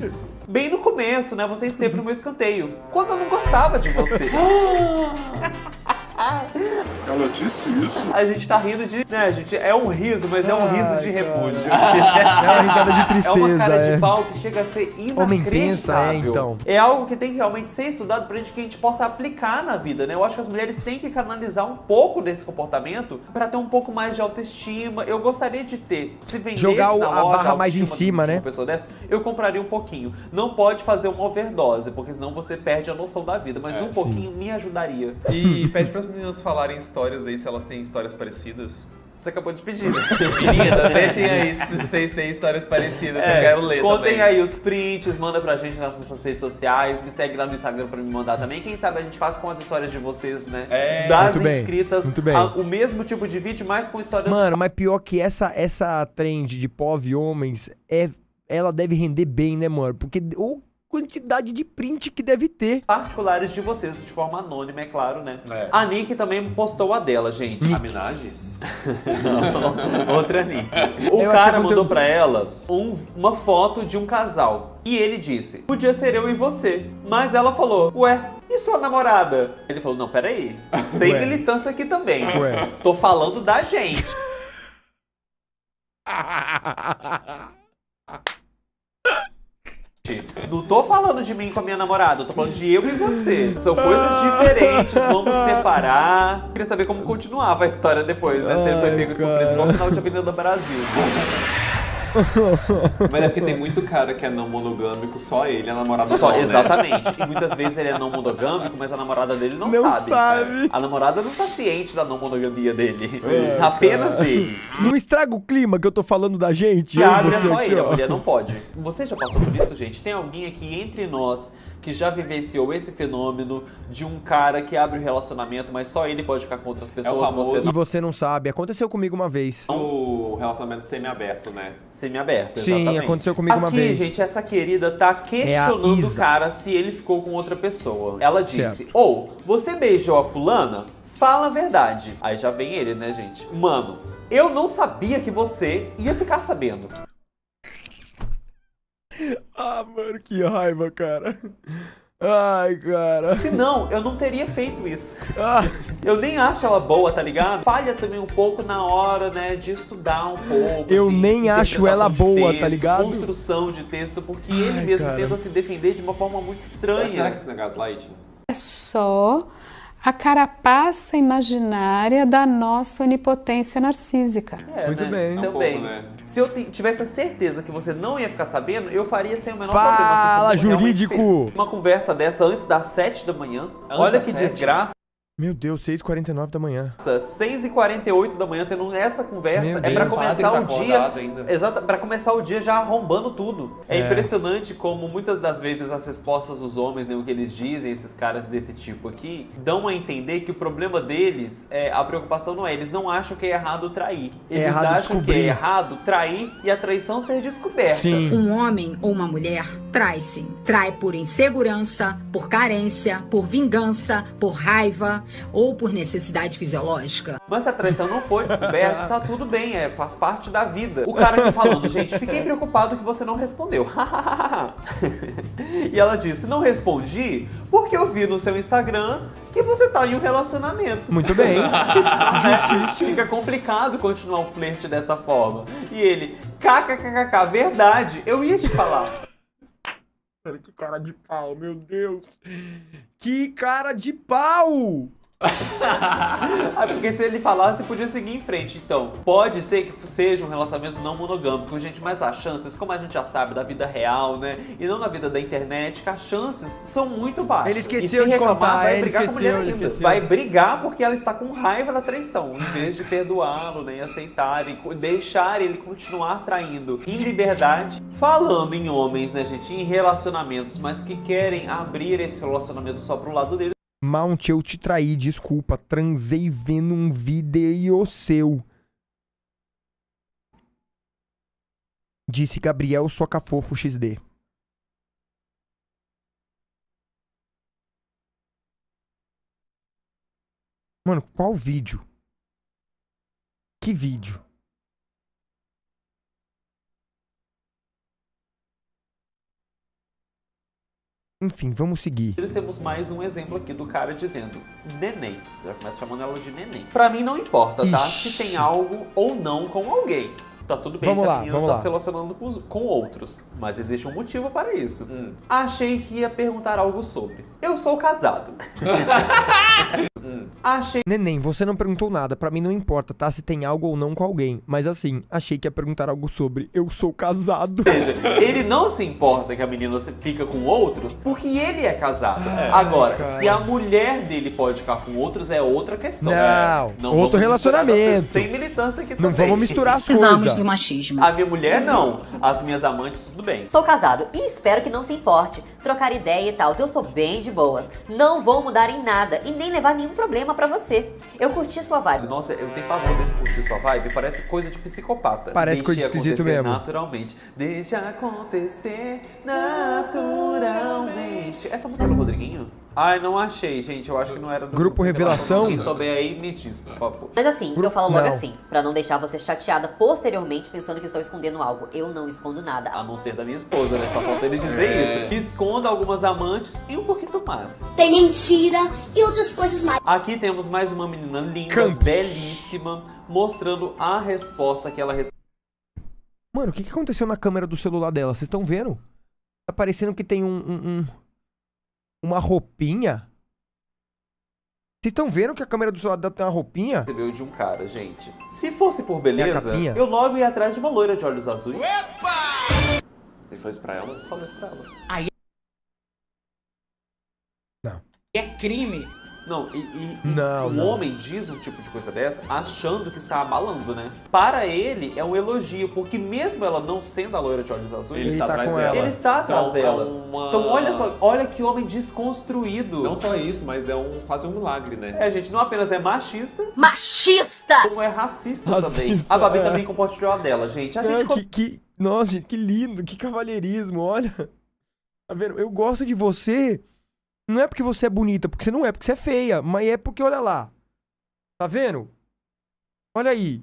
Bem no começo, né? Você esteve no meu escanteio. Quando eu não gostava de você. Ela disse isso. A gente tá rindo de. Né, gente? É um riso, mas é um riso de repúdio. É uma risada de É uma tristeza, cara é. de pau que chega a ser inacreditável. Homem pensa, é, então. É algo que tem que realmente ser estudado pra gente que a gente possa aplicar na vida, né? Eu acho que as mulheres têm que canalizar um pouco desse comportamento pra ter um pouco mais de autoestima. Eu gostaria de ter. Se vendesse Jogar o- na a loja barra mais em cima, né? Uma pessoa dessa, eu compraria um pouquinho. Não pode fazer uma overdose, porque senão você perde a noção da vida. Mas É, um pouquinho me ajudaria. E pede pras meninas falarem histórias aí, se elas têm histórias parecidas. Você acabou de pedir, né? Meninas, deixem aí se vocês têm histórias parecidas, eu É, quero ler Contem também. aí os prints, manda pra gente nas nossas redes sociais, me segue lá no Instagram pra me mandar também. Quem sabe a gente faz com as histórias de vocês, né? É. das Muito bem, inscritas, muito bem. a- o mesmo tipo de vídeo, mas com histórias Mano, mas pior que essa, essa trend de POV homens, é, ela deve render bem, né, mano? Porque o quantidade de print que deve ter. particulares de vocês, de forma anônima, é claro, né? É. A Nick também postou a dela, gente. A Minaj? Não, outra Nick. O Eu cara mandou conteúdo- pra ela um- uma foto de um casal. E ele disse: Podia ser eu e você. Mas ela falou: Ué, e sua namorada? Ele falou: Não, peraí. Sem Ué. militância aqui também. Ué. Tô falando da gente. Não tô falando de mim com a minha namorada, eu tô falando de eu e você. São coisas diferentes, vamos separar. Queria saber como continuava a história depois, né? Se ele foi pego de surpresa, igual o final de Avenida Brasil. Mas é porque tem muito cara que é não monogâmico, só ele, a namorada Só, não, né? exatamente. E muitas vezes ele é não monogâmico, mas a namorada dele não, Não sabe. sabe. A namorada não tá ciente da não monogamia dele. É, Apenas cara. ele. Não estraga o clima que eu tô falando da gente. Abre é só aqui, ele, a ó. mulher não pode. Você já passou por isso, gente? Tem alguém aqui entre nós que já vivenciou esse fenômeno de um cara que abre o relacionamento, mas só ele pode ficar com outras pessoas, você E não. você não sabe. Aconteceu comigo uma vez. O relacionamento semi-aberto, né? Semi-aberto, Sim, aconteceu comigo uma Aqui, vez. gente, essa querida tá questionando o Isa. cara se ele ficou com outra pessoa. Ela disse. Ou, você beijou a fulana? Fala a verdade. Aí já vem ele, né, gente? Mano, eu não sabia que você ia ficar sabendo. Ah, mano, que raiva, cara. Ai, cara. Se não, eu não teria feito isso. Ah. Eu nem acho ela boa, tá ligado? Falha também um pouco na hora, né, de estudar um pouco. Eu assim, nem acho ela boa, texto, tá ligado? Construção de texto, porque ele Ai, mesmo cara. tenta se defender de uma forma muito estranha. Será que isso não é gaslighting? É só a carapaça imaginária da nossa onipotência narcísica. É, Muito né? bem. Também. Um pouco, né? Se eu ti- tivesse a certeza que você não ia ficar sabendo, eu faria sem o menor Fala, problema. realmente jurídico! Uma conversa dessa antes das 7 da manhã. Antes Olha que sete? desgraça. Meu Deus, 6h49 da manhã. 6h48 da manhã tendo essa conversa. Meu é pra Deus. começar O o tá dia. ainda. Exato, pra começar o dia já arrombando tudo. É, É. impressionante como muitas das vezes as respostas dos homens, né, o que eles dizem, esses caras desse tipo aqui, dão a entender que o problema deles, é, a preocupação não é, eles não acham que é errado trair. É Eles errado acham que é descobrir. errado trair e a traição ser descoberta. Sim. Um homem ou uma mulher trai sim. Trai por insegurança, por carência, por vingança, por raiva ou por necessidade fisiológica. Mas se a traição não for descoberta, tá tudo bem, é, faz parte da vida. O cara aqui falando, gente, fiquei preocupado que você não respondeu. e ela disse, não respondi porque eu vi no seu Instagram que você tá em um relacionamento. Muito bem. Justíssimo. Fica complicado continuar o flerte dessa forma. E ele, kkkk, verdade, eu ia te falar. Que cara de pau, meu Deus. Que cara de pau! Ah, porque se ele falasse, podia seguir em frente. Então, pode ser que seja um relacionamento não monogâmico, gente, mas as chances, como a gente já sabe da vida real, né? E não da vida da internet, que as chances são muito baixas. Ele esqueceu e se de reclamar, contar, vai brigar com a mulher esqueceu, ainda. esqueceu. Vai brigar porque ela está com raiva da traição, em vez de perdoá-lo, né? E aceitar e deixar ele continuar traindo em liberdade. Falando em homens, né, gente? Em relacionamentos, mas que querem abrir esse relacionamento só pro lado dele. Mount, eu te traí, desculpa. Transei vendo um vídeo seu. Disse Gabriel Socafofo XD. Mano, qual vídeo? Que vídeo? Enfim, vamos seguir. Temos mais um exemplo aqui do cara dizendo neném. Já começa chamando ela de neném. Pra mim não importa, tá? Ixi. Se tem algo ou não com alguém. Tá tudo bem Vamos se a menina tá lá. se relacionando com, os- com outros. Mas existe um motivo para isso. Hum. Achei que ia perguntar algo sobre. Eu sou casado. Hum. Achei Neném, você não perguntou nada. Pra mim não importa, tá? Se tem algo ou não com alguém. Mas assim, achei que ia perguntar algo sobre. Eu sou casado. Veja, ele não se importa que a menina fica com outros porque ele é casado. É, Agora, cara. se a mulher dele pode ficar com outros, é outra questão. Não, É. outro vamos misturar relacionamento. Sem militância aqui Não também. vamos misturar as Precisamos coisas. do machismo. A minha mulher, não. As minhas amantes, tudo bem. Sou casado e espero que não se importe. Trocar ideia e tal. Eu sou bem de boas. Não vou mudar em nada e nem levar nenhum problema pra você. Eu curti a sua vibe. Nossa, eu tenho pavor desse curtir sua vibe. Parece coisa de psicopata. Parece Deixe coisa de esquisito acontecer mesmo. naturalmente. Deixa acontecer naturalmente. Essa música é do Rodriguinho? Ai, não achei, gente. Eu acho que não era do Grupo Revelação? Quem souber aí, me diz, por favor. Mas assim, eu falo logo Não. assim, pra não deixar você chateada posteriormente pensando que estou escondendo algo. Eu não escondo nada. A não ser da minha esposa, né? Só falta ele dizer É. isso. Que esconda algumas amantes e um pouquinho mais. Tem mentira e outras coisas mais. Aqui temos mais uma menina linda, Campos. belíssima, mostrando a resposta que ela recebeu. Mano, o que, que aconteceu na câmera do celular dela? Vocês estão vendo? Tá parecendo que tem um, um- um- uma roupinha. Vocês estão vendo que a câmera do celular dela tem uma roupinha? recebeu de um cara, gente. Se fosse por E a beleza, capinha? eu logo ia atrás de uma loira de olhos azuis. Ele falou isso pra ela? Falou isso pra ela. Aí Não. é crime. Não, e, e- e Não, um não. homem diz um tipo de coisa dessa achando que está abalando, né? Para ele é um elogio, porque mesmo ela não sendo a loira de olhos azuis, Ele está atrás com dela. ele está atrás Então, é dela. uma- Então olha só, olha que homem desconstruído. Não só isso, mas é um, quase um milagre, né? É, gente, não apenas é machista, Machista! como é racista, Racista, também. A Babi é. também compartilhou a dela, gente. A gente É, que, que- nossa, gente, que lindo, que cavalheirismo, olha. Tá vendo? Eu gosto de você. Não é porque você é bonita, porque você não é, porque você é feia. Mas é porque, olha lá. Tá vendo? Olha aí.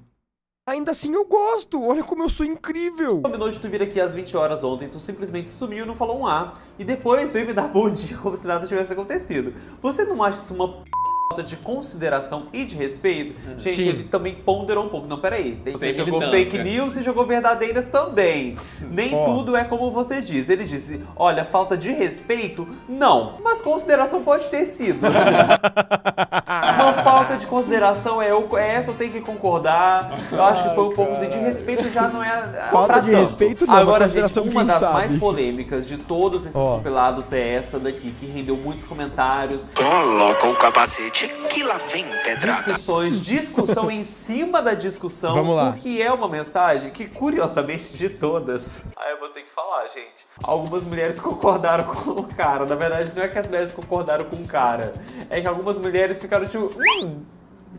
Ainda assim eu gosto. Olha como eu sou incrível. Combinou de tu vir aqui às 20 horas ontem, tu simplesmente sumiu e não falou um A. E depois veio me dar bom dia como se nada tivesse acontecido. Você não acha isso uma p... falta de consideração e de respeito? Gente, Sim. ele também ponderou um pouco. Não, peraí. Tem, você jogou militância. fake news e jogou verdadeiras também. Nem tudo é como você diz. Ele disse, olha, falta de respeito? Não. Mas consideração pode ter sido. Uma falta de consideração é, eu, é essa eu tenho que concordar. Eu acho que foi um pouco assim, de respeito já não é. Falta pra de tanto. respeito não, Agora, gente, uma das sabe. mais polêmicas de todos esses Ó. compilados é essa daqui, que rendeu muitos comentários. Coloca o capacete que lá vem pedrada. Discussões, discussão em cima da discussão, Vamos lá. porque é uma mensagem que, curiosamente, de todas, aí eu vou ter que falar, gente. Algumas mulheres concordaram com o cara. Na verdade, não é que as mulheres concordaram com o cara, é que algumas mulheres ficaram tipo, hum,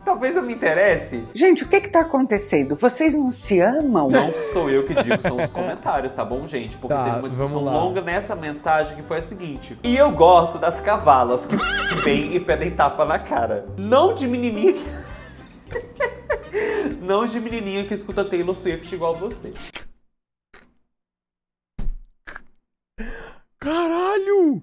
talvez eu me interesse. Gente, o que que tá acontecendo? Vocês não se amam? Não sou eu que digo, são os comentários, tá bom, gente? Porque Tá, teve uma discussão longa nessa mensagem que foi a seguinte. E eu gosto das cavalas que bem e pedem tapa na cara. Não de menininha que... Não de menininha que escuta Taylor Swift igual você. Caralho!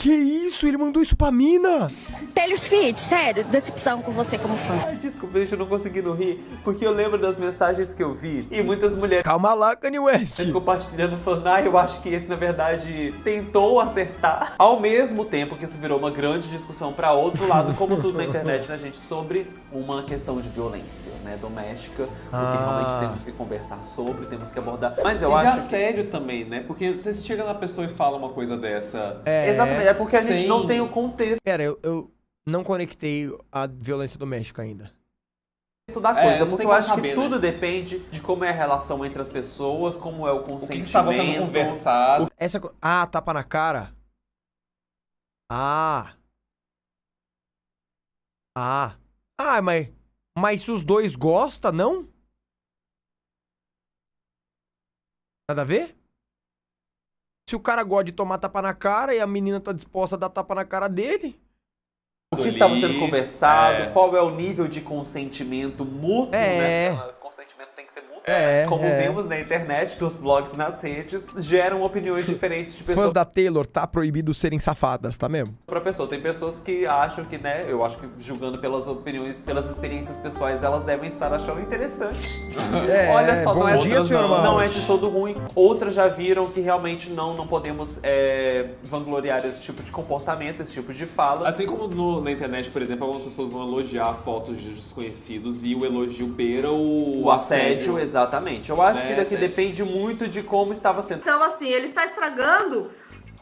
Que isso? Ele mandou isso pra mina? Taylor Swift, sério, decepção com você como fã. Ai, desculpa, gente, eu não consegui não rir, porque eu lembro das mensagens que eu vi e muitas mulheres Calma lá, Kanye West. compartilhando, falando, ah, eu acho que esse, na verdade, tentou acertar. Ao mesmo tempo que isso virou uma grande discussão pra outro lado, como tudo na internet, né, gente, sobre uma questão de violência, né, doméstica, o que Ah. realmente temos que conversar sobre, temos que abordar. Mas eu e de acho que... assédio também, né? Porque você chega na pessoa e fala uma coisa dessa. Exatamente, é porque a gente sem- não tem o contexto Pera, eu, eu não conectei a violência doméstica ainda. da É, coisa, não porque eu acho saber, que né? tudo depende de como é a relação entre as pessoas, como é o O consentimento. que, que estava sendo conversado. Essa. Ah, tapa na cara? Ah. Ah. Ah, mas. Mas se os dois gostam, não? Nada a ver? Se o cara gosta de tomar tapa na cara e a menina tá disposta a dar tapa na cara dele. O que estava sendo conversado, é. qual é o nível de consentimento mútuo, É. né? Consentimento tem que ser mútuo. É, Como é. vimos na internet, nos blogs, nas redes, geram opiniões diferentes de Fãs pessoa da Taylor, tá proibido serem safadas, tá mesmo? para pessoa. Tem pessoas que acham que, né, eu acho que julgando pelas opiniões, pelas experiências pessoais, elas devem estar achando interessante. É, Olha só, não é, dia, de, não, não é de todo ruim. Outras já viram que realmente não, não podemos é, vangloriar esse tipo de comportamento, esse tipo de fala. Assim como no- na internet, por exemplo, algumas pessoas vão elogiar fotos de desconhecidos e o elogio beira o, O assédio, exatamente. Eu acho Né, que daqui né? depende muito de como estava sendo. Então, assim, ele está estragando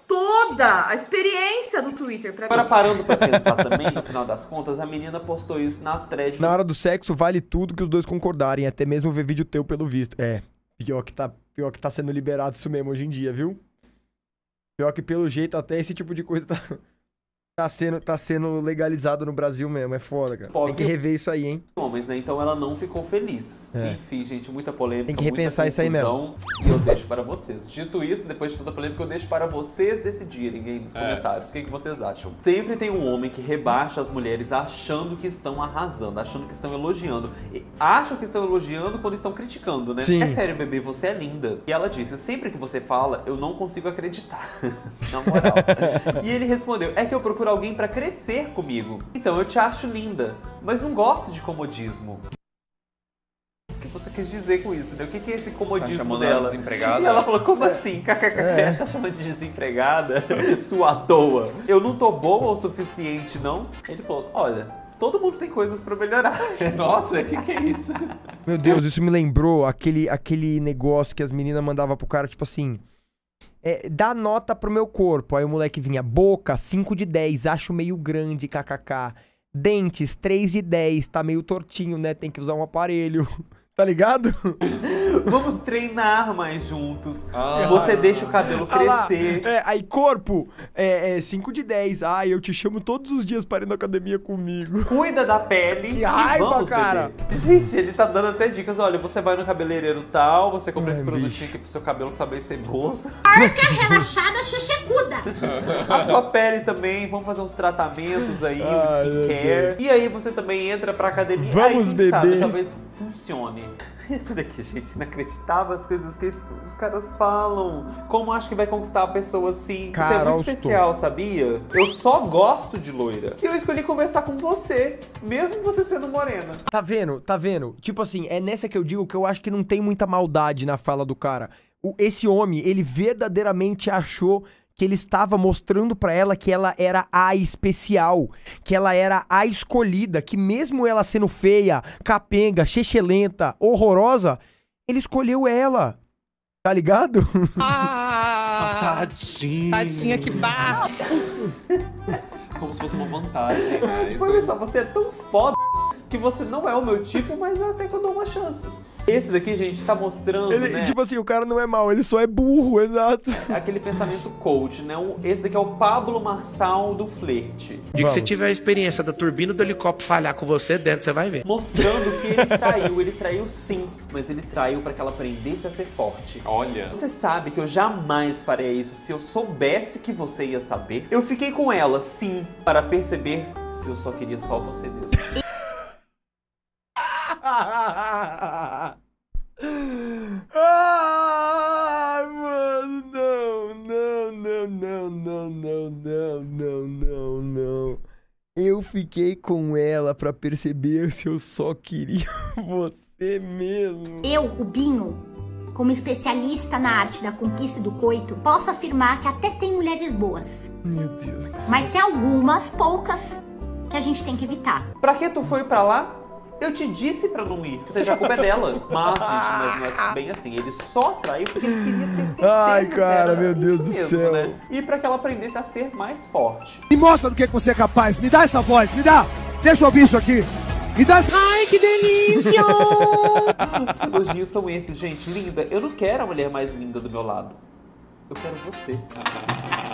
toda a experiência do Twitter pra Agora mim. parando pra pensar também, no final das contas, a menina postou isso na thread. Na hora do sexo, vale tudo que os dois concordarem, até mesmo ver vídeo teu pelo visto. É, pior que tá, pior que tá sendo liberado isso mesmo hoje em dia, viu? Pior que pelo jeito até esse tipo de coisa tá, tá, sendo, tá sendo legalizado no Brasil mesmo. É foda, cara. Tem que rever isso aí, hein? homens, né? Então ela não ficou feliz. É. Enfim, gente, muita polêmica. Tem que muita repensar isso aí confusão, E eu deixo para vocês. Dito isso, depois de toda a polêmica, eu deixo para vocês decidirem aí nos É. comentários. O que, que vocês acham? Sempre tem um homem que rebaixa as mulheres achando que estão arrasando, achando que estão elogiando. E acham que estão elogiando quando estão criticando, né? Sim. É sério, bebê, você é linda. E ela disse: sempre que você fala, eu não consigo acreditar. Na moral. e ele respondeu: é que eu procuro alguém para crescer comigo. Então eu te acho linda, mas não gosto de comodismo. O que você quis dizer com isso, né? O que que é esse comodismo Tá chamando ela dela? de desempregada? E ela falou, como assim? KKK, É. tá chamando de desempregada? Sua à toa. Eu não tô boa o suficiente, não? Ele falou, olha, todo mundo tem coisas pra melhorar. Nossa, o que, que é isso? Meu Deus, isso me lembrou aquele, aquele negócio que as meninas mandavam pro cara, tipo assim. É, dá nota pro meu corpo. Aí o moleque vinha, boca, 5 de 10, acho meio grande, kkk. Dentes, 3 de 10, tá meio tortinho, né? Tem que usar um aparelho. Tá ligado? Vamos treinar mais juntos. Ah. Você deixa o cabelo Ah crescer. é, aí corpo, é, 5 de 10. Ai, eu te chamo todos os dias para ir na academia comigo. Cuida da pele. Que raiva, vamos, cara. bebê. Gente, ele tá dando até dicas. Olha, você vai no cabeleireiro tal, você compra Ai, esse produtinho aqui pro seu cabelo que tá bem ceboso. Arca relaxada, chechecuda. A sua pele também, vamos fazer uns tratamentos aí, um Ai, meu skincare. E aí você também entra pra academia. Vamos, aí, quem sabe, talvez funcione. Esse daqui, gente, inacreditável as coisas que os caras falam. Como acho que vai conquistar a pessoa assim? Isso é Carol muito especial, sabia? Eu só gosto de loira. E eu escolhi conversar com você, mesmo você sendo morena. Tá vendo? Tá vendo? Tipo assim, é nessa que eu digo que eu acho que não tem muita maldade na fala do cara. O- esse homem, ele verdadeiramente achou que ele estava mostrando pra ela que ela era a especial, que ela era a escolhida, que mesmo ela sendo feia, capenga, chechelenta, horrorosa, ele escolheu ela. Tá ligado? Ah, Tadinho. tadinha que barra. Como se fosse uma vantagem. né? Tipo, olha só, você é tão foda que você não é o meu tipo, mas até que eu dou uma chance. Esse daqui, gente, tá mostrando, Ele, né? Tipo assim, o cara não é mal, ele só é burro, exato. Aquele pensamento coach, né? O- Esse daqui é o Pablo Marçal do flerte. Dia que você tiver a experiência da turbina do helicóptero falhar com você dentro, você vai ver. Mostrando que ele traiu. Ele traiu sim, mas ele traiu pra que ela aprendesse a ser forte. Olha. Você sabe que eu jamais faria isso se eu soubesse que você ia saber. Eu fiquei com ela, sim, para perceber se eu só queria só você mesmo. Ai, mano, não, não, não, não, não, não, não, não. Eu fiquei com ela pra perceber se eu só queria você mesmo. Eu, Rubinho, como especialista na arte da conquista e do coito, posso afirmar que até tem mulheres boas. Meu Deus. Mas tem algumas, poucas, que a gente tem que evitar. Pra que tu foi pra lá? Eu te disse pra não ir. Ou seja, a culpa é dela. Mas, gente, mas não é bem assim. Ele só traiu porque ele queria ter certeza Ai, cara, meu Deus do mesmo, céu. Né? E pra que ela aprendesse a ser mais forte. Me mostra do que, que você é capaz. Me dá essa voz, me dá. Deixa eu ouvir isso aqui. Me dá essa... Ai, que delícia! que elogios são esses, gente? Linda, eu não quero a mulher mais linda do meu lado. Eu quero você.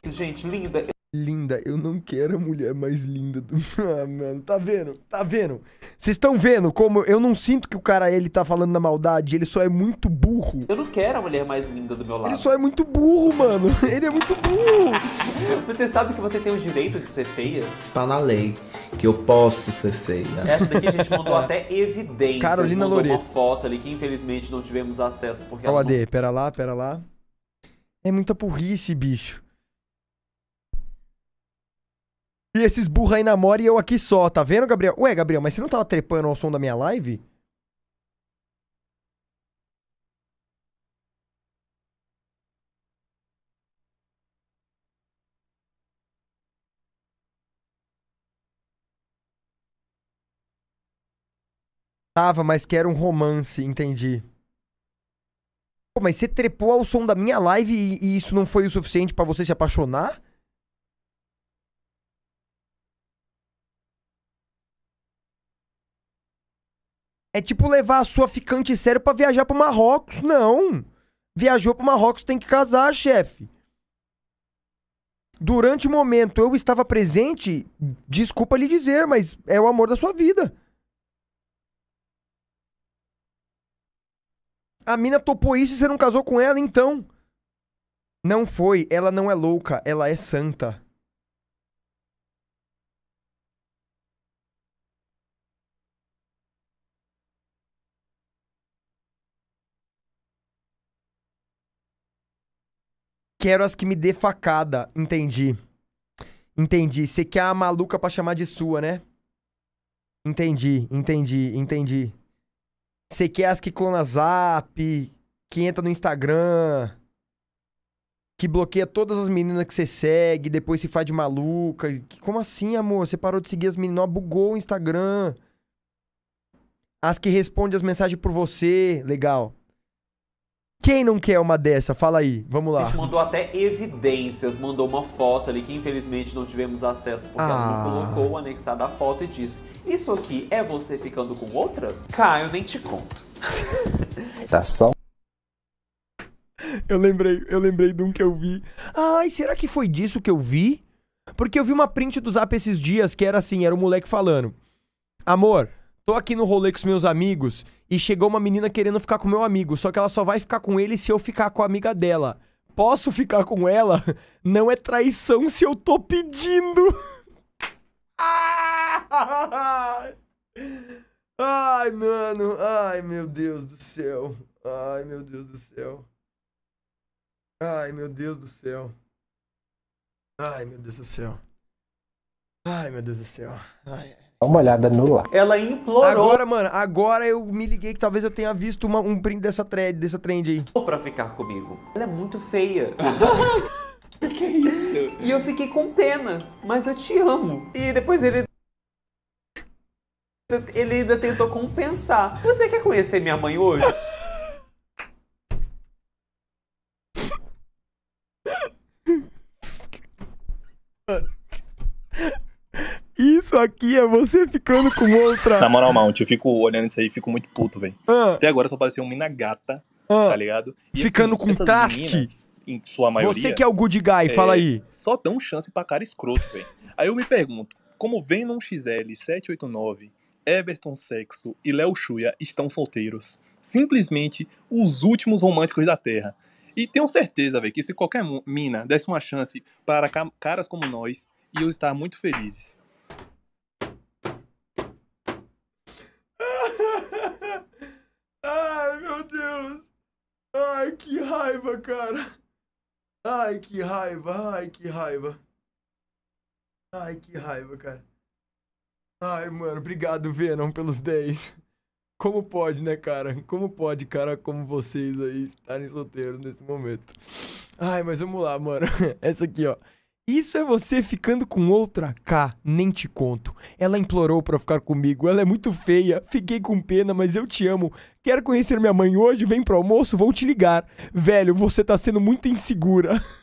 Gente, linda, eu Linda, eu não quero a mulher mais linda do. Ah, mano, tá vendo? Tá vendo? Vocês estão vendo como eu não sinto que o cara ele tá falando na maldade, ele só é muito burro. Eu não quero a mulher mais linda do meu lado. Ele só é muito burro, mano. Ele é muito burro. Você sabe que você tem o direito de ser feia? Está na lei que eu posso ser feia. Essa daqui a gente mandou até evidências. Carolina Loreto. uma foto ali que infelizmente não tivemos acesso porque ela não pera lá, pera lá. É muita burrice, bicho. E esses burros aí namoram e eu aqui só, tá vendo, Gabriel? Ué, Gabriel, mas você não tava trepando ao som da minha live? Tava, mas quero um romance, entendi. Pô, mas você trepou ao som da minha live e, e isso não foi o suficiente pra você se apaixonar? É tipo levar a sua ficante sério pra viajar pro Marrocos. Não. Viajou pro Marrocos, tem que casar, chefe. Durante o momento eu estava presente, desculpa lhe dizer, mas é o amor da sua vida. A mina topou isso e você não casou com ela, então. Não foi, ela não é louca, ela é santa. Quero as que me dê facada, entendi. Entendi. Você quer a maluca pra chamar de sua, né? Entendi, entendi, entendi. Você quer as que clona zap, que entra no Instagram, que bloqueia todas as meninas que você segue, depois se faz de maluca. Como assim, amor? Você parou de seguir as meninas, bugou o Instagram. As que respondem as mensagens por você, legal. Quem não quer uma dessa? Fala aí, vamos A lá. gente mandou até evidências, mandou uma foto ali que infelizmente não tivemos acesso porque ela Ah. não colocou anexada a foto e disse: Isso aqui é você ficando com outra? Caio, nem te conto. Tá só Eu lembrei, eu lembrei de um que eu vi. Ai, será que foi disso que eu vi? Porque eu vi uma print do Zap esses dias que era assim, era o moleque falando: Amor, tô aqui no rolê com os meus amigos e chegou uma menina querendo ficar com meu amigo, só que ela só vai ficar com ele se eu ficar com a amiga dela. Posso ficar com ela? Não é traição se eu tô pedindo. Ai, mano. Ai, meu Deus do céu. Ai, meu Deus do céu. Ai, meu Deus do céu. Ai, meu Deus do céu. Ai, meu Deus do céu. Ai. Dá uma olhada no lá. Ela implorou Agora, mano, agora eu me liguei que talvez eu tenha visto uma- um print dessa thread, dessa trend aí. pra ficar comigo. Ela é muito feia. que isso? E eu fiquei com pena, mas eu te amo. E depois ele. Ele ainda tentou compensar. Você quer conhecer minha mãe hoje? Isso aqui é você ficando com outra. Na moral, Mount, eu fico olhando isso aí e fico muito puto, velho. Ah. Até agora só parecia um mina gata, Ah. tá ligado? E, Ficando com essas traste. meninas, em sua maioria. Você que é o good guy, fala aí. Só dão chance pra cara escroto, velho. Aí eu me pergunto, como Venom XL 789, Everton Sexo e Léo Chuya estão solteiros? Simplesmente os últimos românticos da Terra. E tenho certeza, velho, que se qualquer mina desse uma chance para ca- caras como nós, iam estar muito felizes. Ai, meu Deus. Ai, que raiva, cara. Ai, que raiva, ai, que raiva. Ai, que raiva, cara. Ai, mano, obrigado, Venom, pelos 10. Como pode, né, cara? Como pode, cara, como vocês aí estarem solteiros nesse momento? Ai, mas vamos lá, mano. Essa aqui, ó. Isso é você ficando com outra K, nem te conto. Ela implorou pra ficar comigo, ela é muito feia, fiquei com pena, mas eu te amo. Quer conhecer minha mãe hoje? Vem pro almoço, vou te ligar. Velho, você tá sendo muito insegura.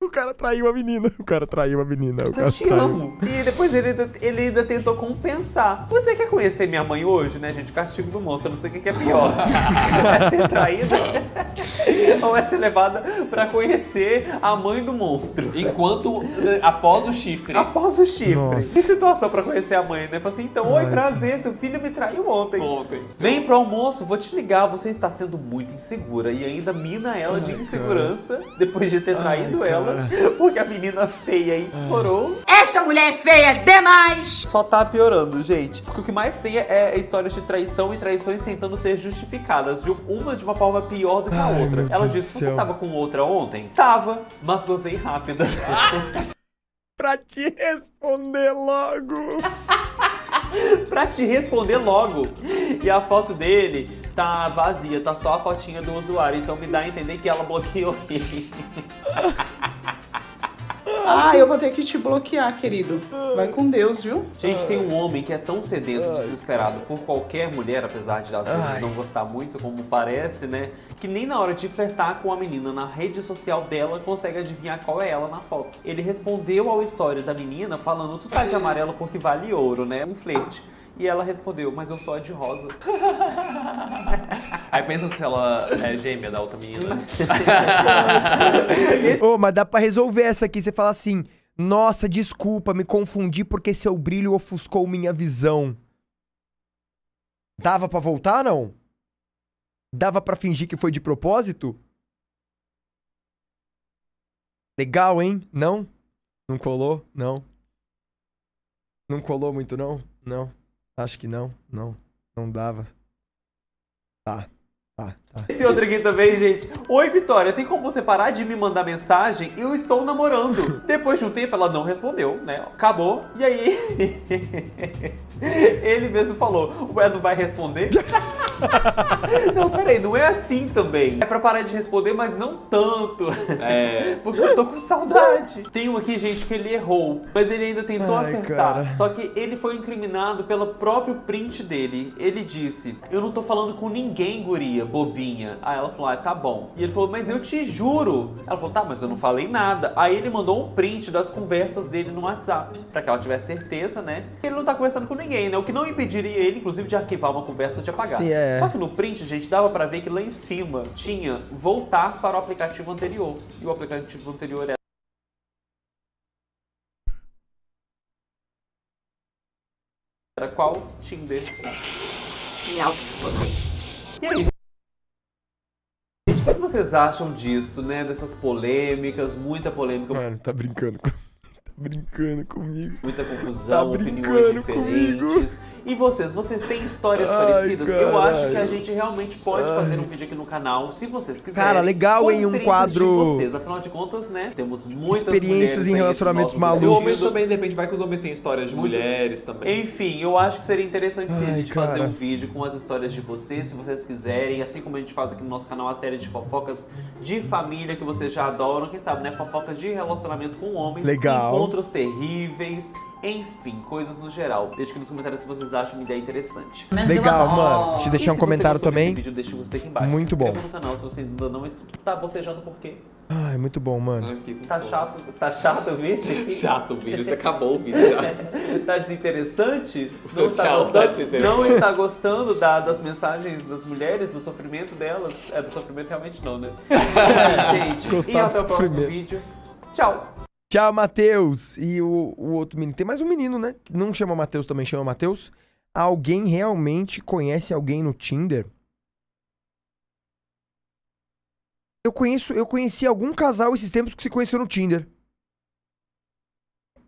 O cara traiu a menina. O cara traiu a menina. Eu te traiu. amo. E depois ele, ainda- ele ainda tentou compensar. Você quer conhecer minha mãe hoje, né, gente? Castigo do monstro. Eu não sei o que que é pior. é ser traída ou é ser levada pra conhecer a mãe do monstro. Enquanto, após o chifre. Após o chifre. Nossa. Que situação pra conhecer a mãe, né? Fala assim, então, oi, Ai, prazer, seu filho me traiu ontem. Ontem. Vem pro almoço, vou te ligar, você está sendo muito insegura. E ainda mina ela de insegurança, depois de ter Ai, traído ela, porque a menina feia implorou. Esta mulher é feia demais! Só tá piorando, gente. Porque o que mais tem é histórias de traição e traições tentando ser justificadas. De uma de uma forma pior do que a Ai, outra. Ela Deus disse: Você céu. tava com outra ontem? Tava, mas gozei rápida. pra te responder logo. pra te responder logo. E a foto dele tá vazia, tá só a fotinha do usuário. Então me dá a entender que ela bloqueou ele. Ah, eu vou ter que te bloquear, querido. Vai com Deus, viu? Gente, tem um homem que é tão sedento, desesperado por qualquer mulher, apesar de às vezes não gostar muito, como parece, né? Que nem na hora de flertar com a menina na rede social dela consegue adivinhar qual é ela na foto. Ele respondeu ao story da menina falando: Tu tá de amarelo porque vale ouro, né? Um flerte. E ela respondeu: Mas eu sou a de rosa. Aí pensa se ela é gêmea da outra menina. Ô, mas dá pra resolver essa aqui. Você fala assim: Nossa, desculpa, me confundi porque seu brilho ofuscou minha visão. Dava pra voltar, não? Dava pra fingir que foi de propósito? Legal, hein? Não? Não colou? Não. Não colou muito, não? Não. Acho que não. Não. Não dava. Tá. Tá, tá. Esse outro aqui também, gente. Oi, Vitória, tem como você parar de me mandar mensagem? Eu estou namorando. Depois de um tempo, ela não respondeu, né? Acabou. E aí, ele mesmo falou: Ué, não vai responder? não, peraí, não é assim também. É pra parar de responder, mas não tanto. É. Porque eu tô com saudade. Tem um aqui, gente, que ele errou, mas ele ainda tentou Ai, acertar. cara. Só que ele foi incriminado pelo próprio print dele. Ele disse: Eu não tô falando com ninguém, guria, bobinha. Aí ela falou: Ah, tá bom. E ele falou: Mas eu te juro. Ela falou: Tá, mas eu não falei nada. Aí ele mandou um print das conversas dele no WhatsApp, pra que ela tivesse certeza, né? que Ele não tá conversando com ninguém, né? O que não impediria ele, inclusive, de arquivar uma conversa ou de apagar. Sim, é. Só que no print, gente, dava pra ver que lá em cima tinha voltar para o aplicativo anterior. E o aplicativo anterior era. Era qual? Tinder. Me auto-sabotei. E aí, gente, o que vocês acham disso, né? Dessas polêmicas, muita polêmica, Mano, tá brincando comigo. Tá brincando comigo. muita confusão, Tá opiniões diferentes. E vocês, vocês têm histórias Ai, parecidas? Eu acho que a caralho. gente realmente pode Ai. fazer um vídeo aqui no canal, se vocês quiserem. Cara, legal, hein, um experiências de quadro- vocês. Afinal de contas, né? Temos muitas Experiências em relacionamentos nossos E malucos. homens também, de repente, vai que os homens têm histórias de Muito- mulheres também. Enfim, eu acho que seria interessante sim a gente fazer cara. um vídeo com as histórias de vocês, se vocês quiserem, assim como a gente faz aqui no nosso canal a série de fofocas de família que vocês já adoram, quem sabe, né? Fofocas de relacionamento com homens, Legal. encontros terríveis, enfim, coisas no geral. Deixe aqui nos comentários se vocês acham uma ideia interessante. Legal, mano. Deixa eu E deixar um se comentário também. Vídeo, deixa o gostei aqui embaixo. Muito bom. no canal se você ainda não tá bocejando por quê? Ai, muito bom, mano. Tá chato, tá chato o vídeo? Chato o vídeo, acabou o vídeo já. tá desinteressante? O seu está tchau gostando, tá desinteressante. Não está gostando da- das mensagens das mulheres, do sofrimento delas? É, do sofrimento realmente não, né? gente, e Gostar até do o próximo vídeo. Tchau! Tchau, Matheus. E o, o outro menino. Tem mais um menino, né? Que Não chama Matheus, também chama Matheus. Alguém realmente conhece alguém no Tinder? Eu conheço, eu conheci algum casal esses tempos que se conheceu no Tinder.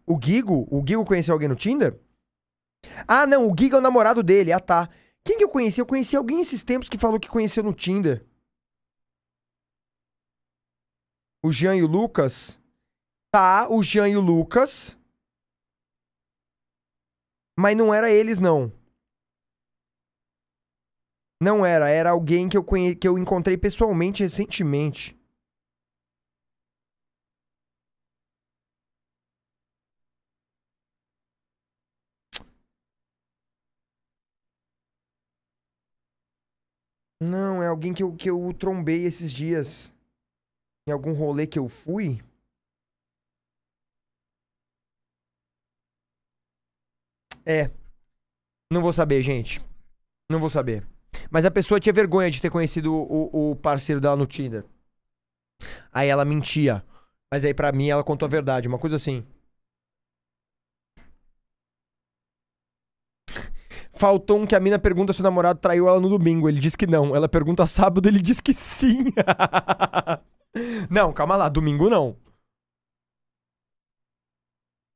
O Gigo? O Gigo conheceu alguém no Tinder? Ah, não, o Gigo é o namorado dele. Ah, tá. Quem que eu conheci? Eu conheci alguém esses tempos que falou que conheceu no Tinder. O Jean e o Lucas? Tá, o Jean e o Lucas. Mas não era eles, não. Não era, era alguém que eu, conhe... que eu encontrei pessoalmente recentemente. Não, é alguém que eu, que eu trombei esses dias. Em algum rolê que eu fui. É. Não vou saber, gente. Não vou saber. Mas a pessoa tinha vergonha de ter conhecido o, o parceiro dela no Tinder. Aí ela mentia. Mas aí pra mim ela contou a verdade, uma coisa assim. Faltou um que a mina pergunta se o namorado traiu ela no domingo. Ele diz que não. Ela pergunta sábado, ele diz que sim. não, calma lá, domingo não.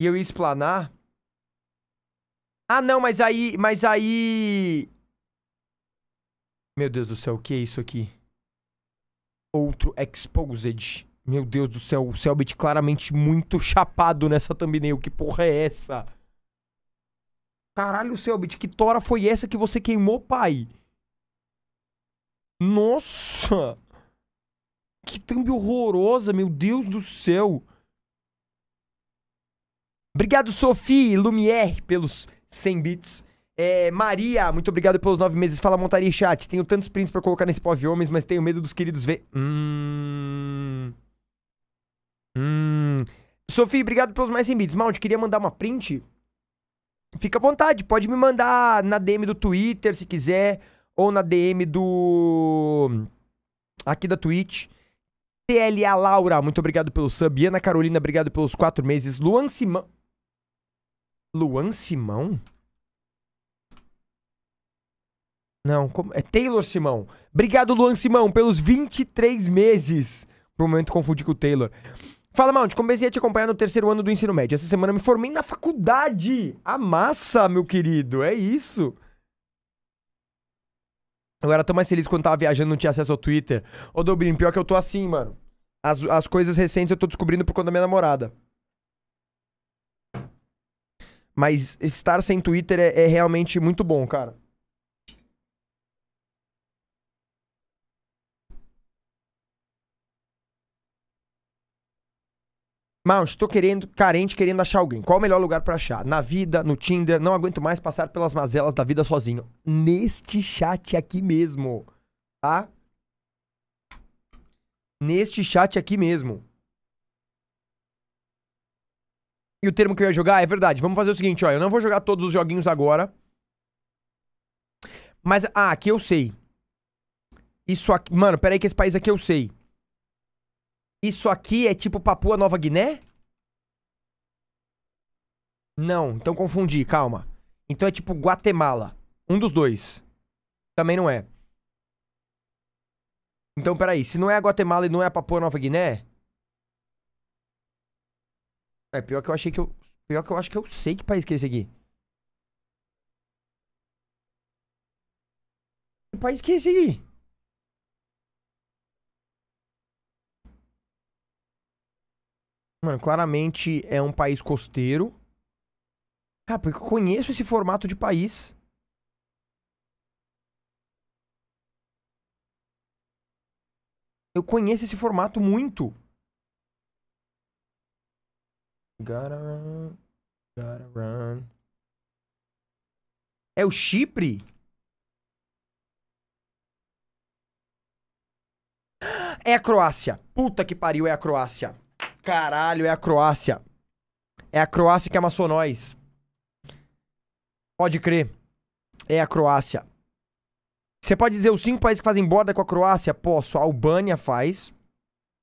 E eu ia explanar. Ah, não, mas aí. Mas aí. Meu Deus do céu, o que é isso aqui? Outro Exposed. Meu Deus do céu, o Selbit claramente muito chapado nessa thumbnail. Que porra é essa? Caralho, Selbit, que tora foi essa que você queimou, pai? Nossa! Que thumb horrorosa, meu Deus do céu. Obrigado, Sophie Lumière, pelos 100 bits. É, Maria, muito obrigado pelos nove meses. Fala, montaria e chat. Tenho tantos prints pra colocar nesse pov homens, mas tenho medo dos queridos ver. Hum. Hum. Sophie, obrigado pelos mais 100 bits. Mount, queria mandar uma print? Fica à vontade, pode me mandar na DM do Twitter, se quiser, ou na DM do. aqui da Twitch. TLA Laura, muito obrigado pelo sub. Ana Carolina, obrigado pelos quatro meses. Luan Simão. Luan Simão? Não, como... é Taylor Simão. Obrigado, Luan Simão, pelos 23 meses. Por um momento confundi com o Taylor. Fala, Mount, comecei a te acompanhar no terceiro ano do ensino médio. Essa semana me formei na faculdade. A massa, meu querido, é isso. Eu era tão mais feliz quando tava viajando e não tinha acesso ao Twitter. Ô, Dobrin, pior que eu tô assim, mano. As, as coisas recentes eu tô descobrindo por conta da minha namorada. Mas estar sem Twitter é, é realmente muito bom, cara. Mount, tô querendo, carente, querendo achar alguém. Qual o melhor lugar pra achar? Na vida, no Tinder, não aguento mais passar pelas mazelas da vida sozinho. Neste chat aqui mesmo, tá? Neste chat aqui mesmo. E o termo que eu ia jogar é verdade. Vamos fazer o seguinte, ó. Eu não vou jogar todos os joguinhos agora. Mas, ah, aqui eu sei. Isso aqui. Mano, peraí que esse país aqui eu sei. Isso aqui é tipo Papua Nova Guiné? Não, então confundi, calma. Então é tipo Guatemala. Um dos dois. Também não é. Então, peraí, se não é a Guatemala e não é a Papua Nova Guiné. É, pior que eu achei que eu. Pior que eu acho que eu sei que país que é esse aqui. Que país que é esse aqui? Mano, claramente é um país costeiro. Cara, porque eu conheço esse formato de país. Eu conheço esse formato muito. Gotta run, gotta run. É o Chipre? É a Croácia. Puta que pariu, é a Croácia. Caralho, é a Croácia. É a Croácia que amassou nós. Pode crer. É a Croácia. Você pode dizer os cinco países que fazem borda com a Croácia? Posso. A Albânia faz.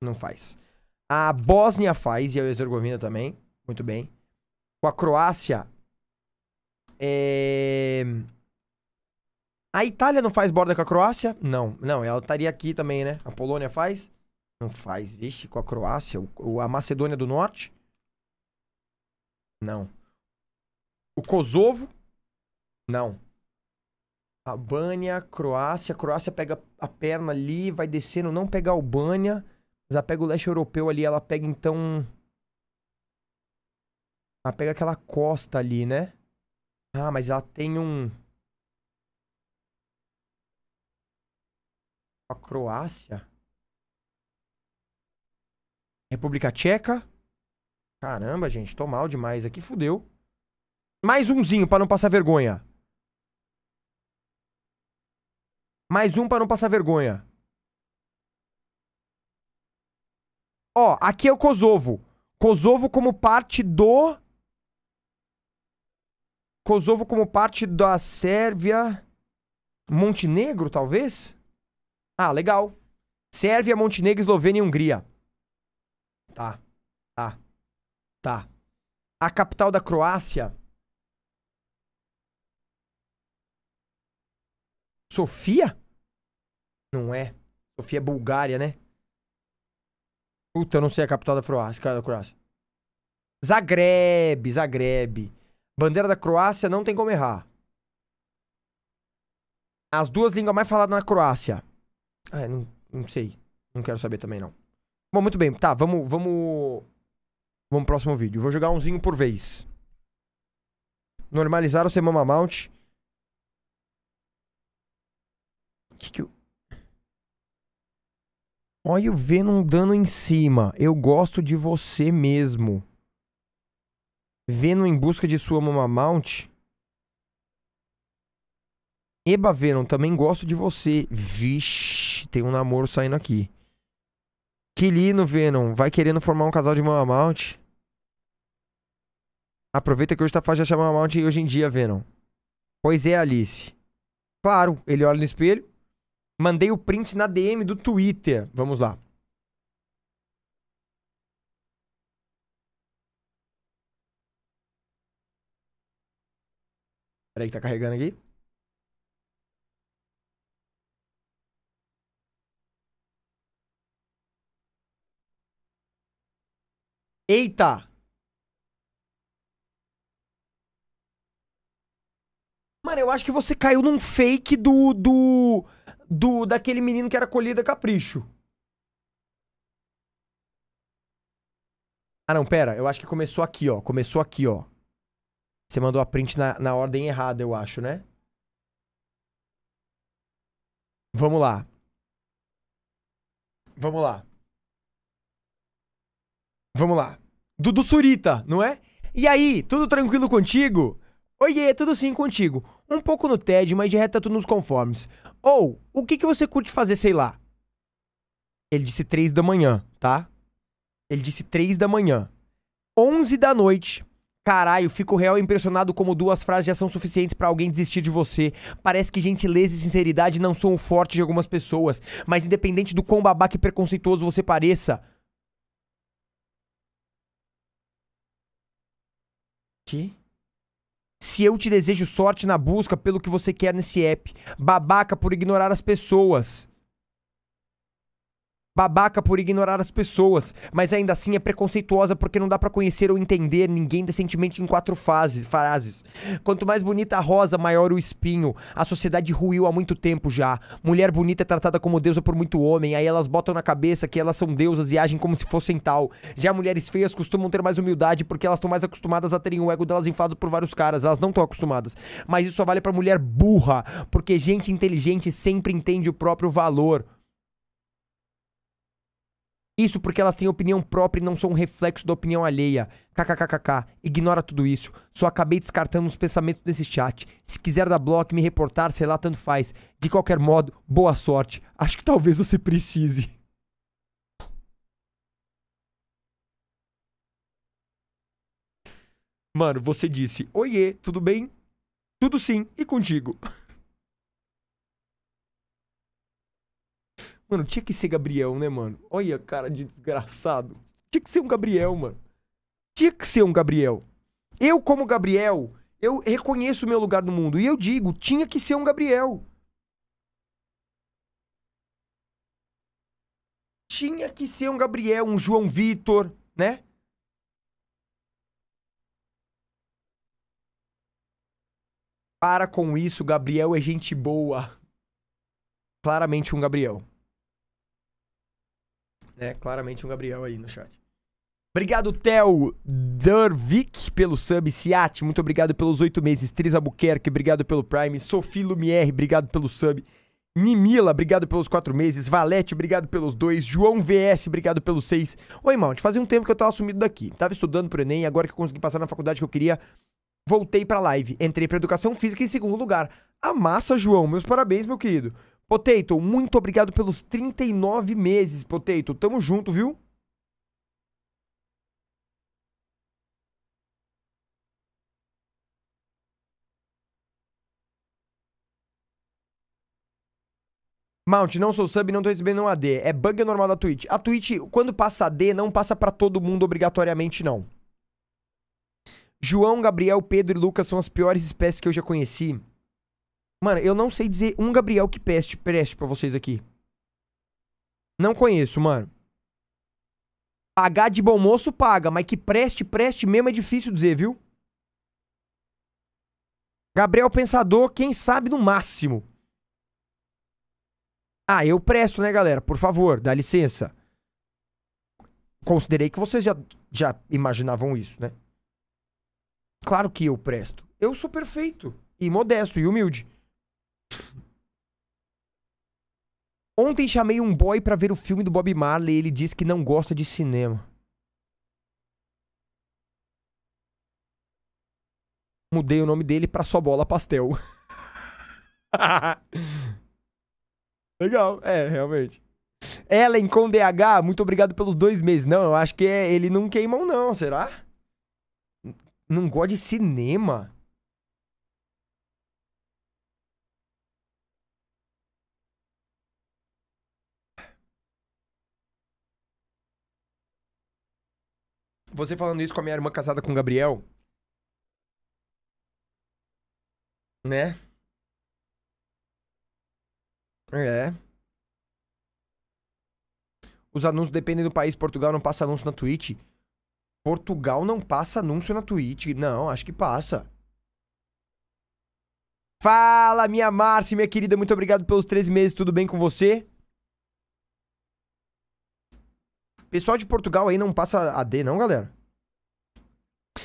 Não faz. A Bósnia faz e a Herzegovina também. Muito bem. Com a Croácia. É... A Itália não faz borda com a Croácia? Não. Não, ela estaria aqui também, né? A Polônia faz? Não faz. Vixe, com a Croácia. O, a Macedônia do Norte? Não. O Kosovo? Não. Albânia, Croácia. Croácia pega a perna ali, vai descendo, não pega a Albânia. Mas ela pega o leste europeu ali, ela pega então. Ela pega aquela costa ali, né? Ah, mas ela tem um. A Croácia? República Tcheca? Caramba, gente, tô mal demais aqui, fudeu. Mais umzinho pra não passar vergonha. Mais um pra não passar vergonha. Ó, aqui é o Kosovo. Kosovo como parte do. Kosovo como parte da Sérvia. Montenegro, talvez? Ah, legal. Sérvia, Montenegro, Eslovênia e Hungria. Tá. Tá. Tá. A capital da Croácia. Sofia? Não é. Sofia é Bulgária, né? Puta, eu não sei a capital da Croácia. Da Croácia. Zagreb, Zagreb. Bandeira da Croácia não tem como errar. As duas línguas mais faladas na Croácia. Ah, não, não sei. Não quero saber também, não. Bom, muito bem. Tá, vamos. Vamos. Vamos pro próximo vídeo. Vou jogar umzinho por vez. Normalizar o Semama Mount. Que que eu... Olha o Venom dando em cima. Eu gosto de você mesmo. Venom em busca de sua mama mount. Eba Venom, também gosto de você. Vixe, tem um namoro saindo aqui. Que lindo, Venom. Vai querendo formar um casal de mama mount. Aproveita que hoje tá fácil de achar mama mount hoje em dia, Venom. Pois é, Alice. Claro, ele olha no espelho. Mandei o print na DM do Twitter. Vamos lá. Peraí tá carregando aqui. Eita! Mano, eu acho que você caiu num fake do. do. do daquele menino que era colhida capricho. Ah, não, pera. Eu acho que começou aqui, ó. Começou aqui, ó. Você mandou a print na, na ordem errada, eu acho, né? Vamos lá. Vamos lá. Vamos lá. Dudu Surita, não é? E aí, tudo tranquilo contigo? Oiê, tudo sim contigo. Um pouco no TED, mas de reto tá tudo nos conformes. Ou, o que que você curte fazer, sei lá? Ele disse três da manhã, tá? Ele disse três da manhã. Onze da noite. Caralho, fico real impressionado como duas frases já são suficientes pra alguém desistir de você. Parece que gentileza e sinceridade não são o forte de algumas pessoas. Mas independente do quão babaca e preconceituoso você pareça... Que? Se eu te desejo sorte na busca pelo que você quer nesse app. Babaca por ignorar as pessoas. Babaca por ignorar as pessoas, mas ainda assim é preconceituosa porque não dá pra conhecer ou entender ninguém decentemente em quatro fases, frases. Quanto mais bonita a rosa, maior o espinho. A sociedade ruiu há muito tempo já. Mulher bonita é tratada como deusa por muito homem, aí elas botam na cabeça que elas são deusas e agem como se fossem tal. Já mulheres feias costumam ter mais humildade porque elas estão mais acostumadas a terem o ego delas inflado por vários caras. Elas não estão acostumadas. Mas isso só vale pra mulher burra, porque gente inteligente sempre entende o próprio valor. Isso porque elas têm opinião própria e não são um reflexo da opinião alheia. KKKKK. Ignora tudo isso. Só acabei descartando os pensamentos desse chat. Se quiser dar bloco me reportar, sei lá, tanto faz. De qualquer modo, boa sorte. Acho que talvez você precise. Mano, você disse: Oiê, tudo bem? Tudo sim, e contigo? Mano, tinha que ser Gabriel, né, mano? Olha, cara de desgraçado. Tinha que ser um Gabriel, mano. Tinha que ser um Gabriel. Eu, como Gabriel, eu reconheço o meu lugar no mundo. E eu digo, tinha que ser um Gabriel. Tinha que ser um Gabriel, um João Vitor, né? Para com isso, Gabriel é gente boa. Claramente um Gabriel. É, claramente um Gabriel aí no chat. Obrigado, Theo Dervik, pelo sub. Ciat, muito obrigado pelos oito meses. Tris Albuquerque, obrigado pelo Prime. Sophie Lumière, obrigado pelo sub. Nimila, obrigado pelos quatro meses. Valete, obrigado pelos dois. João VS, obrigado pelos seis. Oi, Mount, fazia um tempo que eu tava sumido daqui. Tava estudando pro Enem, agora que eu consegui passar na faculdade que eu queria, voltei pra live. Entrei pra educação física em segundo lugar. A massa, João. Meus parabéns, meu querido. Potato, muito obrigado pelos 39 meses, Potato. Tamo junto, viu? Mount, não sou sub, não tô recebendo um AD. É bug normal da Twitch. A Twitch, quando passa AD, não passa pra todo mundo obrigatoriamente, não. João, Gabriel, Pedro e Lucas são as piores espécies que eu já conheci. Mano, eu não sei dizer um Gabriel que peste, preste pra vocês aqui. Não conheço, mano. Pagar de bom moço, paga. Mas que preste, preste mesmo é difícil dizer, viu? Gabriel Pensador, quem sabe no máximo. Ah, eu presto, né, galera? Por favor, dá licença. Considerei que vocês já, já imaginavam isso, né? Claro que eu presto. Eu sou perfeito. E modesto e humilde. Ontem chamei um boy pra ver o filme do Bob Marley e ele disse que não gosta de cinema. Mudei o nome dele pra Só Bola Pastel. Legal, é, realmente. Ellen com DH, muito obrigado pelos dois meses. Não, eu acho que é, ele não queimam, não, será? Não gosta de cinema? Você falando isso com a minha irmã casada com o Gabriel? Né? É. Os anúncios dependem do país. Portugal não passa anúncio na Twitch. Portugal não passa anúncio na Twitch. Não, acho que passa. Fala, minha Márcia, minha querida. Muito obrigado pelos 13 meses. Tudo bem com você? Pessoal de Portugal aí não passa AD, não, galera?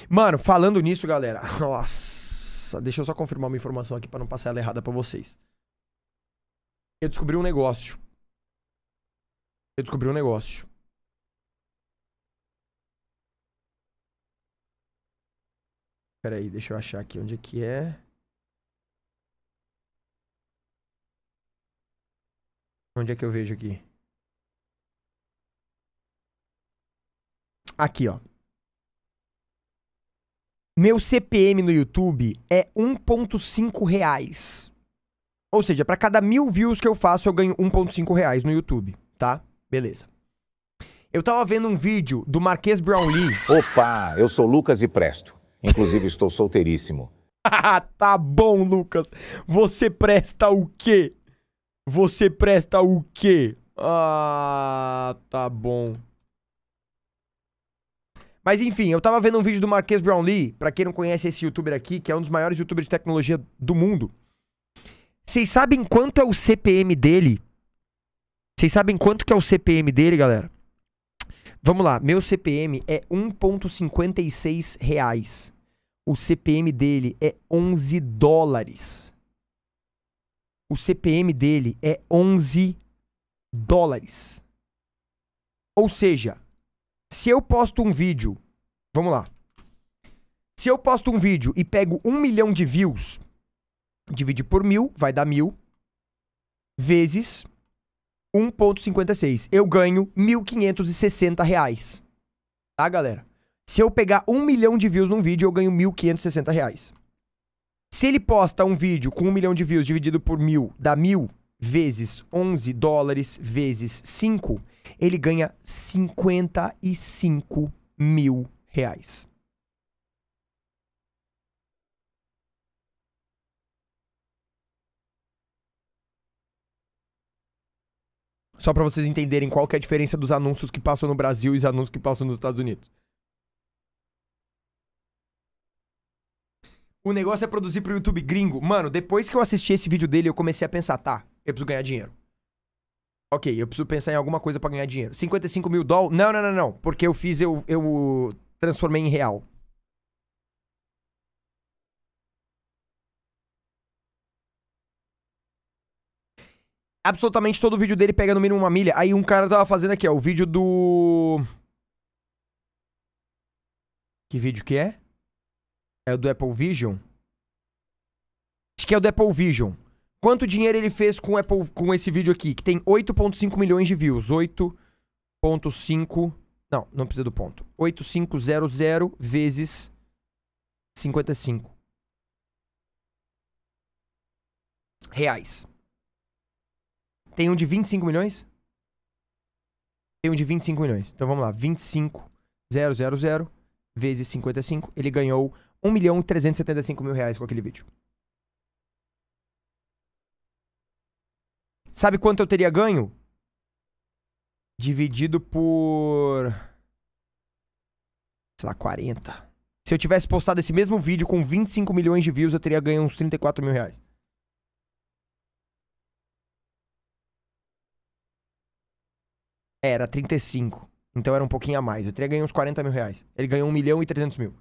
Mano, falando nisso, galera. Nossa. Deixa eu só confirmar uma informação aqui pra não passar ela errada pra vocês. Eu descobri um negócio. Eu descobri um negócio. Pera aí, deixa eu achar aqui onde é que é. Onde é que eu vejo aqui? Aqui, ó. Meu CPM no YouTube é 1.5 reais. Ou seja, pra cada mil views que eu faço, eu ganho 1.5 reais no YouTube, tá? Beleza. Eu tava vendo um vídeo do Marquês Brownlee. Opa, eu sou Lucas e presto. Inclusive, estou solteiríssimo. tá bom, Lucas. Você presta o quê? Você presta o quê? Ah, tá bom. Mas enfim, eu tava vendo um vídeo do Marquês Brownlee, pra quem não conhece esse youtuber aqui, que é um dos maiores youtubers de tecnologia do mundo. Vocês sabem quanto é o CPM dele? Vocês sabem quanto que é o CPM dele, galera? Vamos lá, meu CPM é 1.56 reais. O CPM dele é 11 dólares. O CPM dele é 11 dólares. Ou seja, se eu posto um vídeo, vamos lá. Se eu posto um vídeo e pego um milhão de views, divide por mil, vai dar mil, vezes 1,56. Eu ganho 1.560 reais. Tá, galera? Se eu pegar um milhão de views num vídeo, eu ganho 1.560 reais. Se ele posta um vídeo com um milhão de views dividido por mil, dá mil vezes 11 dólares vezes 5, ele ganha 55 mil reais. Só pra vocês entenderem qual que é a diferença dos anúncios que passam no Brasil e os anúncios que passam nos Estados Unidos. O negócio é produzir pro YouTube gringo. Mano, depois que eu assisti esse vídeo dele, eu comecei a pensar, tá, eu preciso ganhar dinheiro. Ok, eu preciso pensar em alguma coisa pra ganhar dinheiro. 55 mil dólares? Não, não, não, não. Porque eu fiz, eu, eu transformei em real. Absolutamente todo vídeo dele pega no mínimo uma milha. Aí um cara tava fazendo aqui, ó, o vídeo do. Que vídeo que é? É o do Apple Vision? Acho que é o do Apple Vision. Quanto dinheiro ele fez com, Apple, com esse vídeo aqui? Que tem 8.5 milhões de views. 8.5... Não, não precisa do ponto. 8500 vezes 55. Reais. Tem um de 25 milhões? Tem um de 25 milhões. Então vamos lá. 25,000 vezes 55. Ele ganhou 1 milhão e 375 mil reais com aquele vídeo. Sabe quanto eu teria ganho? Dividido por. Sei lá, 40. Se eu tivesse postado esse mesmo vídeo com 25 milhões de views, eu teria ganho uns 34 mil reais. Era 35. Então era um pouquinho a mais. Eu teria ganho uns 40 mil reais. Ele ganhou 1 milhão e 300 mil.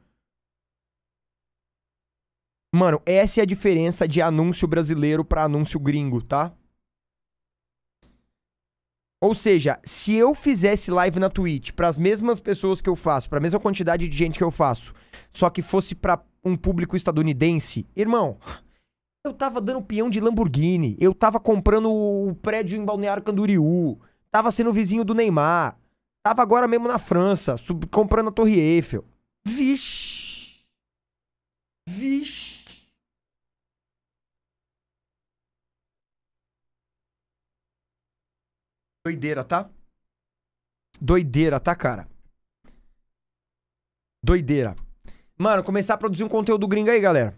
Mano, essa é a diferença de anúncio brasileiro pra anúncio gringo, tá? Ou seja, se eu fizesse live na Twitch para as mesmas pessoas que eu faço, para a mesma quantidade de gente que eu faço, só que fosse para um público estadunidense, irmão, eu tava dando peão de Lamborghini, eu tava comprando o prédio em Balneário Camboriú, tava sendo vizinho do Neymar, tava agora mesmo na França, comprando a Torre Eiffel. Vixe. Vixe. Doideira, tá? Doideira, tá, cara? Doideira. Mano, começar a produzir um conteúdo gringo aí, galera.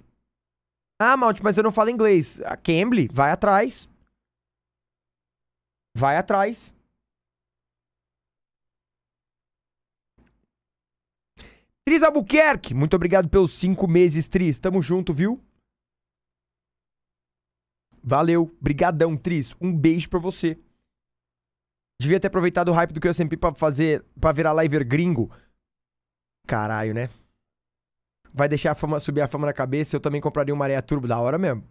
Ah, Malte, mas eu não falo inglês. A Cambly, vai atrás. Vai atrás. Tris Albuquerque, muito obrigado pelos cinco meses, Tris. Tamo junto, viu? Valeu. Brigadão, Tris. Um beijo pra você. Devia ter aproveitado o hype do QSMP pra fazer. pra virar liver gringo. Caralho, né? Vai deixar a fama, subir a fama na cabeça. Eu também compraria uma areia turbo da hora mesmo.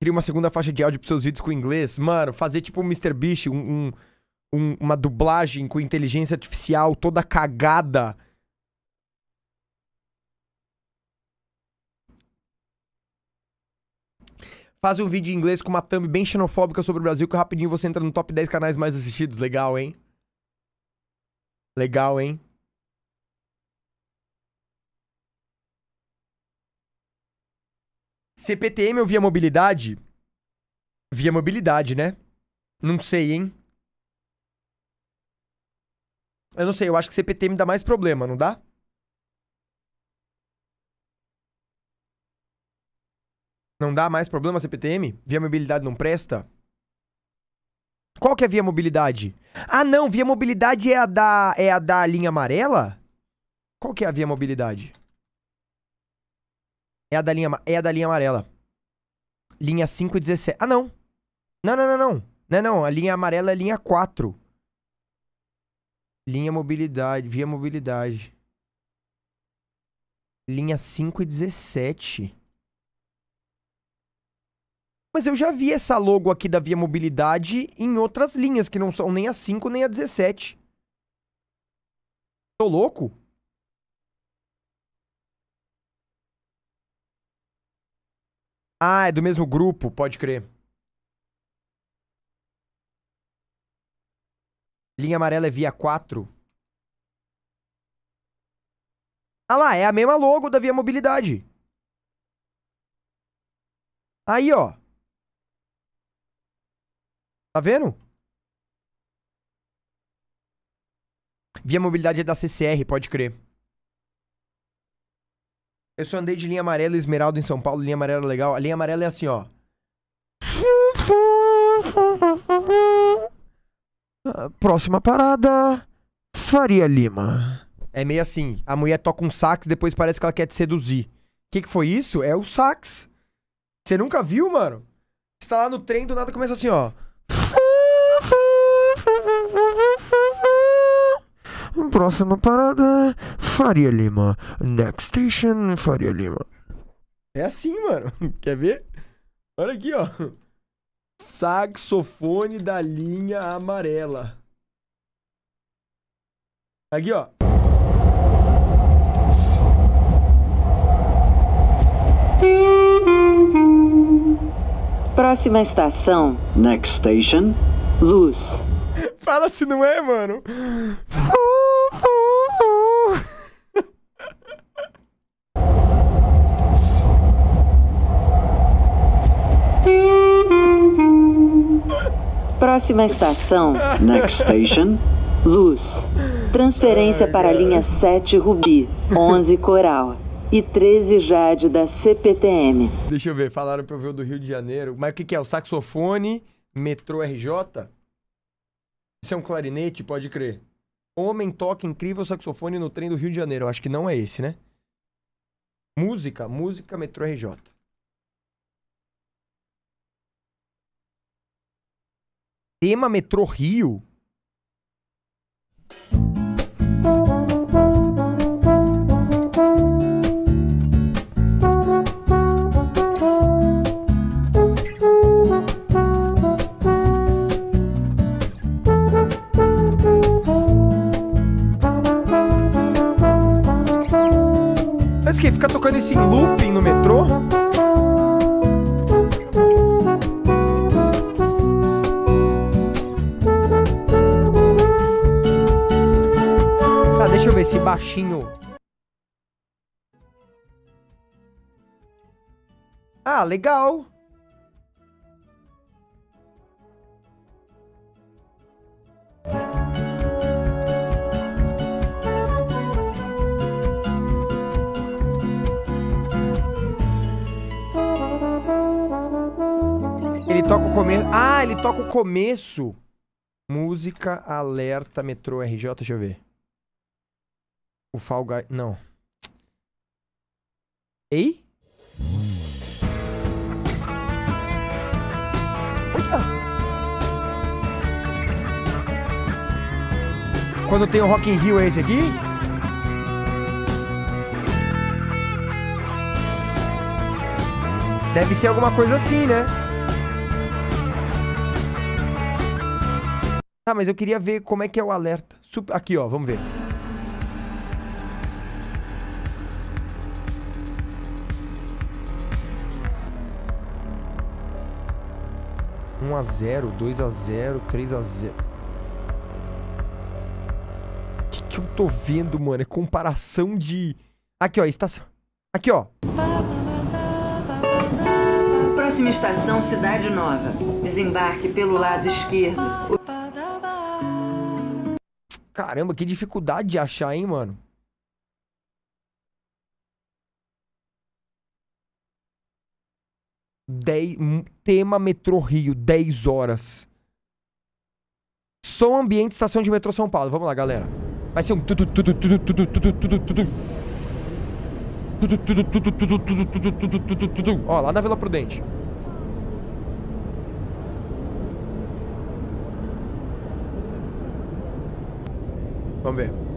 Cria uma segunda faixa de áudio pros seus vídeos com inglês. Mano, fazer tipo o Mr. Beast, um, um- um- uma dublagem com inteligência artificial toda cagada. Faz um vídeo em inglês com uma thumb bem xenofóbica sobre o Brasil que rapidinho você entra no top 10 canais mais assistidos. Legal, hein? Legal, hein? CPTM ou via mobilidade? Via mobilidade, né? Não sei, hein? Eu não sei, eu acho que CPTM dá mais problema, não dá? Não dá mais problema CPTM? Via mobilidade não presta? Qual que é a via mobilidade? Ah, não, via mobilidade é a da é a da linha amarela? Qual que é a via mobilidade? É a da linha é a da linha amarela. Linha 5 e 17. Ah, não. Não, não, não, não. Não, não, a linha amarela é linha 4. Linha mobilidade, via mobilidade. Linha 5 e 17. Mas eu já vi essa logo aqui da Via Mobilidade em outras linhas, que não são nem a 5 nem a 17. Tô louco? Ah, é do mesmo grupo, pode crer. Linha amarela é via 4. Ah lá, é a mesma logo da Via Mobilidade. Aí, ó. Tá vendo? Via Mobilidade é da CCR, pode crer. Eu só andei de linha amarela e esmeralda em São Paulo, linha amarela é legal. A linha amarela é assim, ó. Próxima parada, Faria Lima. É meio assim, a mulher toca um sax, depois parece que ela quer te seduzir. O que, que foi isso? É o sax. Você nunca viu, mano? Você tá lá no trem, do nada começa assim, ó. Próxima parada, Faria Lima. Next station, Faria Lima. É assim, mano. Quer ver? Olha aqui, ó. Saxofone da linha amarela. Aqui, ó. Próxima estação. Next station. Luz. Fala se não é, mano. Próxima estação. Next station. Luz. Transferência para a linha 7 Rubi, 11 Coral e 13 Jade da CPTM. Deixa eu ver, falaram pra eu ver o do Rio de Janeiro. Mas o que, que é? O saxofone, metrô RJ? Isso é um clarinete, pode crer. Homem toca incrível saxofone no trem do Rio de Janeiro. Eu acho que não é esse, né? Música, música, metrô RJ. Tema metrô Rio? Baixinho. Ah, legal. Ele toca o começo. Ah, ele toca o começo. Música, alerta, metrô RJ, deixa eu ver. O Fall Guy. Não. Ei? Quando tem o Rock in Rio é esse aqui? Deve ser alguma coisa assim, né? Ah, mas eu queria ver como é que é o alerta. Aqui, ó, vamos ver. Um a 0, 2 a 0, 3 a 0. O que, que eu tô vendo, mano? É comparação de. Aqui, ó, estação. Aqui, ó. Próxima estação Cidade Nova. Desembarque pelo lado esquerdo. Caramba, que dificuldade de achar, hein, mano? Dez, m- tema metrô Rio, 10 horas. Som ambiente, estação de metrô São Paulo. Vamos lá, galera. Vai ser um. Ó, lá na Vila Prudente. Vamos ver.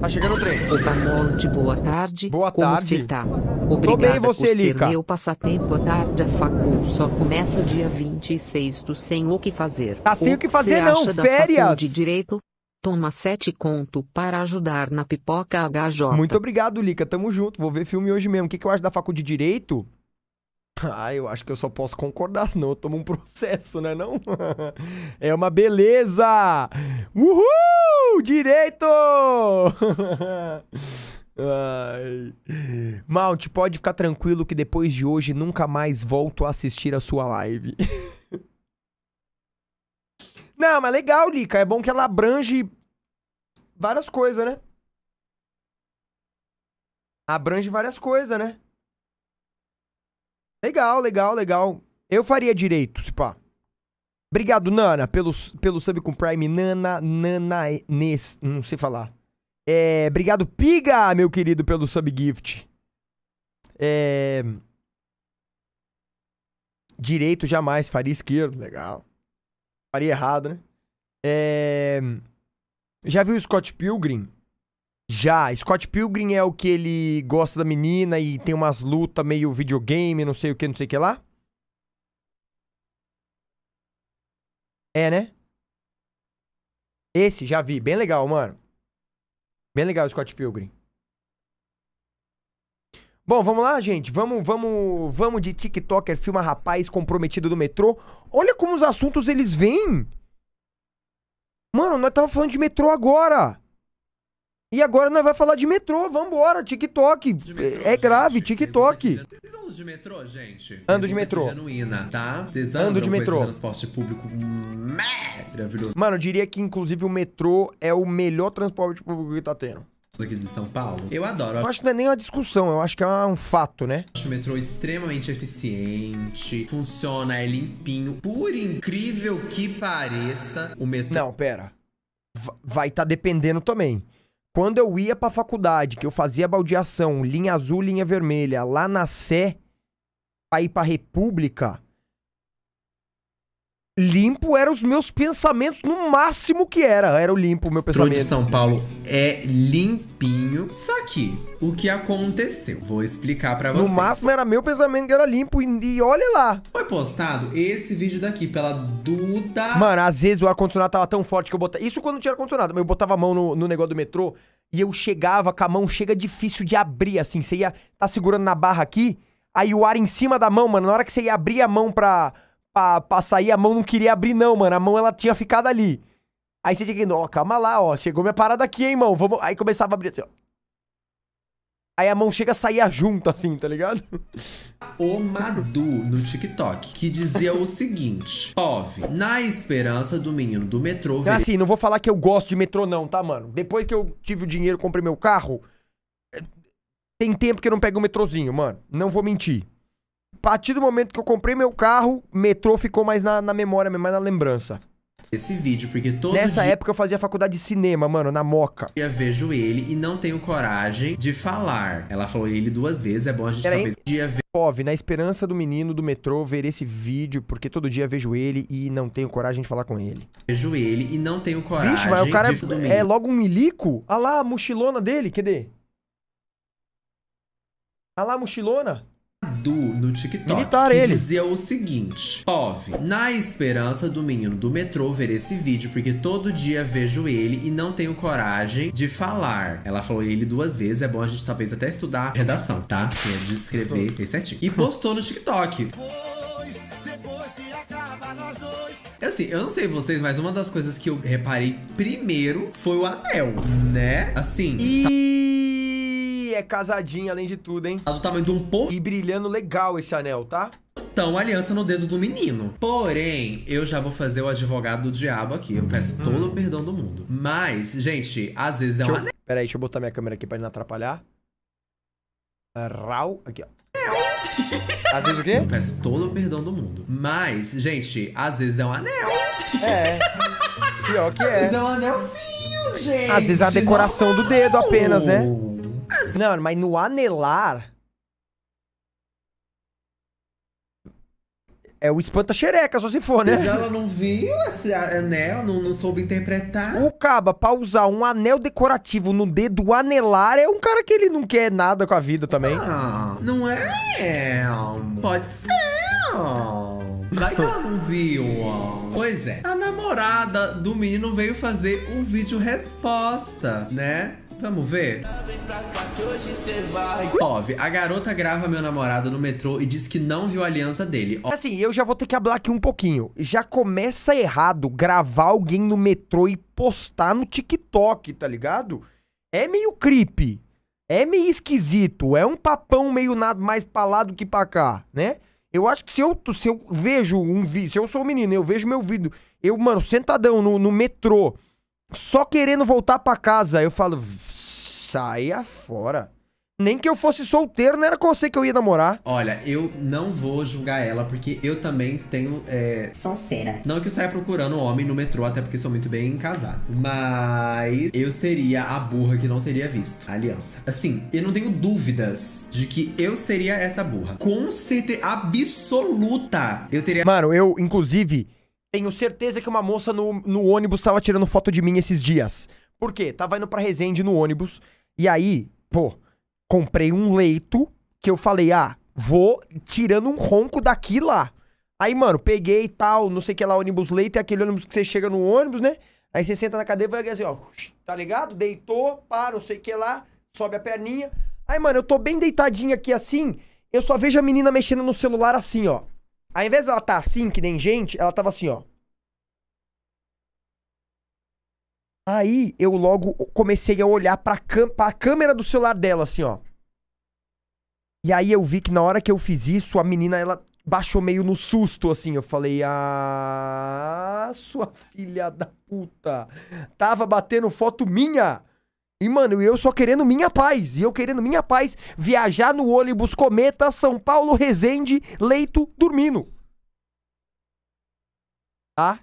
Tá chegando o trem. Opa, Monte, boa tarde. Boa Como tarde. você tá? Obrigada bem, você, por ser Lica? meu passatempo. A tarde a facul só começa dia 26 do sem o que fazer. Tá sem o que fazer, não, férias. facul de Direito? Toma sete conto para ajudar na pipoca HJ. Muito obrigado, Lica. Tamo junto. Vou ver filme hoje mesmo. O que, que eu acho da faculdade de Direito? Ah, eu acho que eu só posso concordar, senão eu tomo um processo, né não? É uma beleza! Uhul! Direito! Ai. Mount, pode ficar tranquilo que depois de hoje nunca mais volto a assistir a sua live. Não, mas legal, Lica. É bom que ela abrange várias coisas, né? Abrange várias coisas, né? Legal, legal, legal. Eu faria direito, se pá. Obrigado, Nana, pelo, pelo sub com Prime. Nana, Nana, Nes, não sei falar. É, obrigado, Piga, meu querido, pelo sub gift. É, direito jamais, faria esquerdo, legal. Faria errado, né? É, já viu o Scott Pilgrim? Já. Scott Pilgrim é o que ele gosta da menina e tem umas lutas meio videogame, não sei o que, não sei o que lá? É, né? Esse, já vi. Bem legal, mano. Bem legal Scott Pilgrim. Bom, vamos lá, gente. Vamos, vamos, vamos de TikToker, filma rapaz comprometido do metrô. Olha como os assuntos eles vêm. Mano, nós tava falando de metrô agora. E agora nós vai falar de metrô. Vambora, TikTok. é grave, TikTok. Vocês andam de metrô, gente? Ando de metrô. Genuína, tá? Vocês Ando de metrô. transporte público maravilhoso Mano, eu diria que inclusive o metrô é o melhor transporte público que tá tendo. aqui de São Paulo. Eu adoro. Eu acho que não é nem uma discussão, eu acho que é um fato, né? acho o metrô extremamente eficiente, funciona, é limpinho. Por incrível que pareça, o metrô. Não, pera. Va- Vai estar dependendo também. Quando eu ia pra faculdade, que eu fazia baldeação, linha azul, linha vermelha, lá na Sé, pra ir pra República, limpo eram os meus pensamentos, no máximo que era. Era o limpo o meu pensamento. de São Paulo é limpinho. Só que, o que aconteceu? Vou explicar pra No vocês. máximo era meu pensamento que era limpo e, e olha lá. Foi postado esse vídeo daqui pela Duda. Mano, às vezes o ar-condicionado tava tão forte que eu botava. Isso quando não tinha ar-condicionado, mas eu botava a mão no, no negócio do metrô e eu chegava com a mão, chega difícil de abrir, assim. Você ia tá segurando na barra aqui, aí o ar em cima da mão, mano. Na hora que você ia abrir a mão pra, pra, pra sair, a mão não queria abrir, não, mano. A mão ela tinha ficado ali. Aí você tinha que, ó, calma lá, ó. Chegou minha parada aqui, hein, irmão. Vamos... Aí começava a abrir assim, ó. Aí a mão chega a sair junto, assim, tá ligado? o Madu no TikTok, que dizia o seguinte: POV, na esperança do menino do metrô Então, assim, não vou falar que eu gosto de metrô, não, tá, mano? Depois que eu tive o dinheiro, comprei meu carro. é, Tem tempo que eu não pego o metrozinho, mano. Não vou mentir. A partir do momento que eu comprei meu carro, metrô ficou mais na, na memória, mais na lembrança. esse vídeo, porque todo Nessa dia época eu fazia faculdade de cinema, mano, na Moca. eu vejo ele e não tenho coragem de falar. Ela falou ele duas vezes, é bom a gente Peraí. talvez um dia ver. Pove, na esperança do menino do metrô ver esse vídeo, porque todo dia vejo ele e não tenho coragem de falar com ele. Vejo ele e não tenho coragem. Vixe, mas o cara de... é, é logo um milico? Olha lá a mochilona dele, cadê? Olha lá a mochilona. No TikTok Militar que ele. dizia o seguinte: POV, na esperança do menino do metrô ver esse vídeo, porque todo dia vejo ele e não tenho coragem de falar. Ela falou ele duas vezes, é bom a gente talvez até estudar a redação, tá? Que é de escrever bem certinho. E postou no TikTok. Assim, eu não sei vocês, mas uma das coisas que eu reparei primeiro foi o anel, né? Assim. E é casadinho além de tudo, hein? Tá do tamanho de um pouco. E brilhando legal esse anel, tá? Então, aliança no dedo do menino. Porém, eu já vou fazer o advogado do diabo aqui. Eu peço todo o perdão do mundo. Mas, gente, às vezes é um eu, anel. pera aí, deixa eu botar minha câmera aqui pra não atrapalhar. Rau, aqui, ó. Às vezes o quê? Eu peço todo o perdão do mundo. Mas, gente, às vezes é um anel. É. Pior que Às é. vezes é um anelzinho, gente. Às vezes é a decoração do dedo apenas, né? Não, mas no anelar. É o espanta-xereca, só se for, né? Mas ela não viu esse anel, não, não soube interpretar. O caba, pra usar um anel decorativo no dedo anelar, é um cara que ele não quer nada com a vida também. Ah, não é? Pode ser. Vai que ela não viu. Pois é. A namorada do menino veio fazer um vídeo resposta, né? Vamos ver? Óbvio, a garota grava meu namorado no metrô e diz que não viu a aliança dele. Assim, eu já vou ter que hablar aqui um pouquinho. Já começa errado gravar alguém no metrô e postar no TikTok, tá ligado? É meio creepy. É meio esquisito. É um papão meio nada mais pra lá do que pra cá, né? Eu acho que se eu, se eu vejo um vídeo, se eu sou um menino, eu vejo meu vídeo, eu, mano, sentadão no, no metrô, só querendo voltar pra casa, eu falo, saia fora. Nem que eu fosse solteiro, não era com você que eu ia namorar. Olha, eu não vou julgar ela, porque eu também tenho. É... Sonceira. Não que eu saia procurando homem no metrô, até porque sou muito bem casado. Mas eu seria a burra que não teria visto a aliança. Assim, eu não tenho dúvidas de que eu seria essa burra. Com certeza absoluta. Eu teria. Mano, eu, inclusive, tenho certeza que uma moça no, no ônibus tava tirando foto de mim esses dias. Por quê? Tava indo pra Resende no ônibus. E aí, pô, comprei um leito que eu falei, ah, vou tirando um ronco daqui lá. Aí, mano, peguei e tal, não sei o que lá, ônibus leito, é aquele ônibus que você chega no ônibus, né? Aí você senta na cadeira e vai assim, ó, tá ligado? Deitou, pá, não sei o que lá, sobe a perninha. Aí, mano, eu tô bem deitadinho aqui assim, eu só vejo a menina mexendo no celular assim, ó. Ao invés dela tá assim, que nem gente, ela tava assim, ó. Aí eu logo comecei a olhar pra, pra câmera do celular dela, assim, ó. E aí eu vi que na hora que eu fiz isso, a menina, ela baixou meio no susto, assim. Eu falei, ah, sua filha da puta. Tava batendo foto minha. E, mano, eu só querendo minha paz. E eu querendo minha paz viajar no ônibus Cometa, São Paulo, Resende, leito, dormindo. Tá?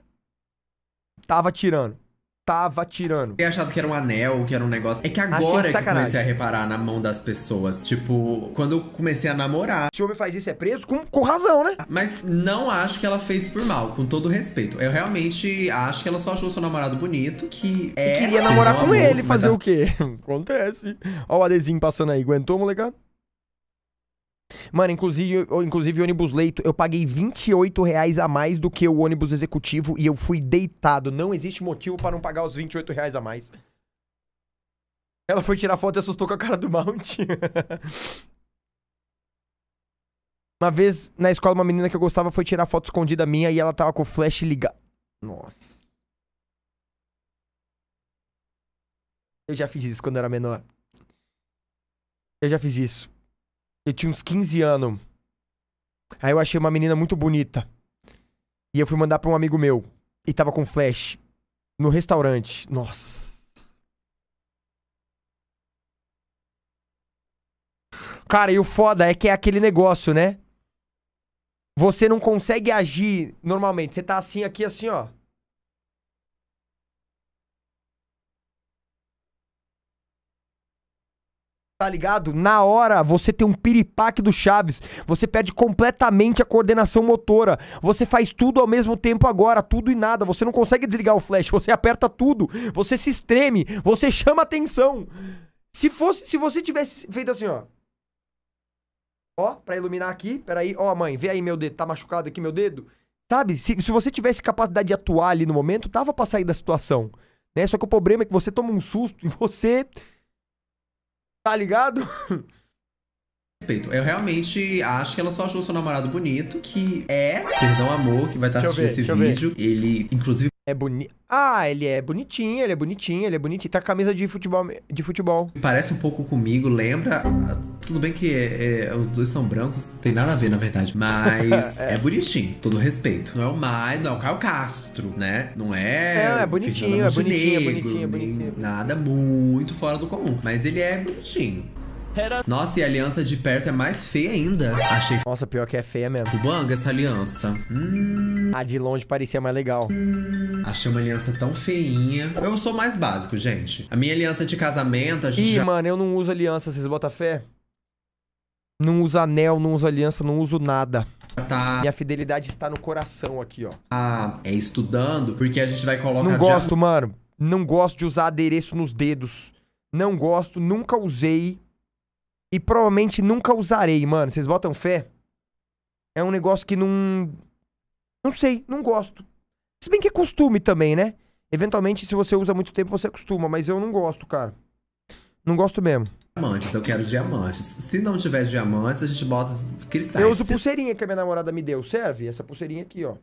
Tava tirando tava tirando. Eu achado que era um anel, que era um negócio. É que agora que eu comecei a reparar na mão das pessoas. Tipo, quando eu comecei a namorar. Se o homem faz isso, é preso com, com razão, né? Mas não acho que ela fez por mal, com todo respeito. Eu realmente acho que ela só achou seu namorado bonito, que é. E queria namorar com amor, ele, fazer o quê? Acontece. Ó o adesinho passando aí. Aguentou, molecada? Mano, inclusive, inclusive ônibus leito, eu paguei 28 reais a mais do que o ônibus executivo e eu fui deitado. Não existe motivo para não pagar os 28 reais a mais. Ela foi tirar foto e assustou com a cara do Mount. uma vez, na escola, uma menina que eu gostava foi tirar foto escondida minha e ela tava com o flash ligado. Nossa. Eu já fiz isso quando eu era menor. Eu já fiz isso. Eu tinha uns 15 anos. Aí eu achei uma menina muito bonita. E eu fui mandar pra um amigo meu. E tava com flash. No restaurante. Nossa. Cara, e o foda é que é aquele negócio, né? Você não consegue agir normalmente. Você tá assim, aqui, assim, ó. Tá ligado? Na hora, você tem um piripaque do Chaves. Você perde completamente a coordenação motora. Você faz tudo ao mesmo tempo agora, tudo e nada. Você não consegue desligar o flash, você aperta tudo. Você se estreme, você chama atenção. Se fosse, se você tivesse feito assim, ó. Ó, pra iluminar aqui, peraí. Ó, mãe, vê aí meu dedo, tá machucado aqui meu dedo? Sabe? Se, se você tivesse capacidade de atuar ali no momento, tava pra sair da situação. Né? Só que o problema é que você toma um susto e você Tá ligado? Respeito. Eu realmente acho que ela só achou seu namorado bonito, que é, perdão, amor, que vai estar assistindo esse vídeo. Ele, inclusive. É bonito. Ah, ele é bonitinho, ele é bonitinho, ele é bonitinho. Tá com camisa de futebol. De futebol. Parece um pouco comigo, lembra. Tudo bem que é, é, os dois são brancos, tem nada a ver, na verdade. Mas é. é. bonitinho, todo respeito. Não é o Mai, não é o Caio Castro, né? Não é. É, é bonitinho, é bonitinho, é bonitinho, é bonitinho. Nada muito fora do comum. Mas ele é bonitinho. Nossa, e a aliança de perto é mais feia ainda. Achei. Nossa, pior que é feia mesmo. Fubanga essa aliança. Hum. A de longe parecia mais legal. Hum. Achei uma aliança tão feinha. Eu sou mais básico, gente. A minha aliança de casamento, a gente. Ih, já... mano, eu não uso aliança, vocês botam fé? Não uso anel, não uso aliança, não uso nada. Tá. Minha fidelidade está no coração aqui, ó. Ah, é estudando, porque a gente vai colocar. Não gosto, mano. Não gosto de usar adereço nos dedos. Não gosto, nunca usei. E provavelmente nunca usarei, mano. Vocês botam fé? É um negócio que não. Não sei, não gosto. Se bem que é costume também, né? Eventualmente, se você usa muito tempo, você acostuma, mas eu não gosto, cara. Não gosto mesmo. Diamantes, eu quero diamantes. Se não tiver diamantes, a gente bota cristais. Eu uso pulseirinha que a minha namorada me deu. Serve? Essa pulseirinha aqui, ó.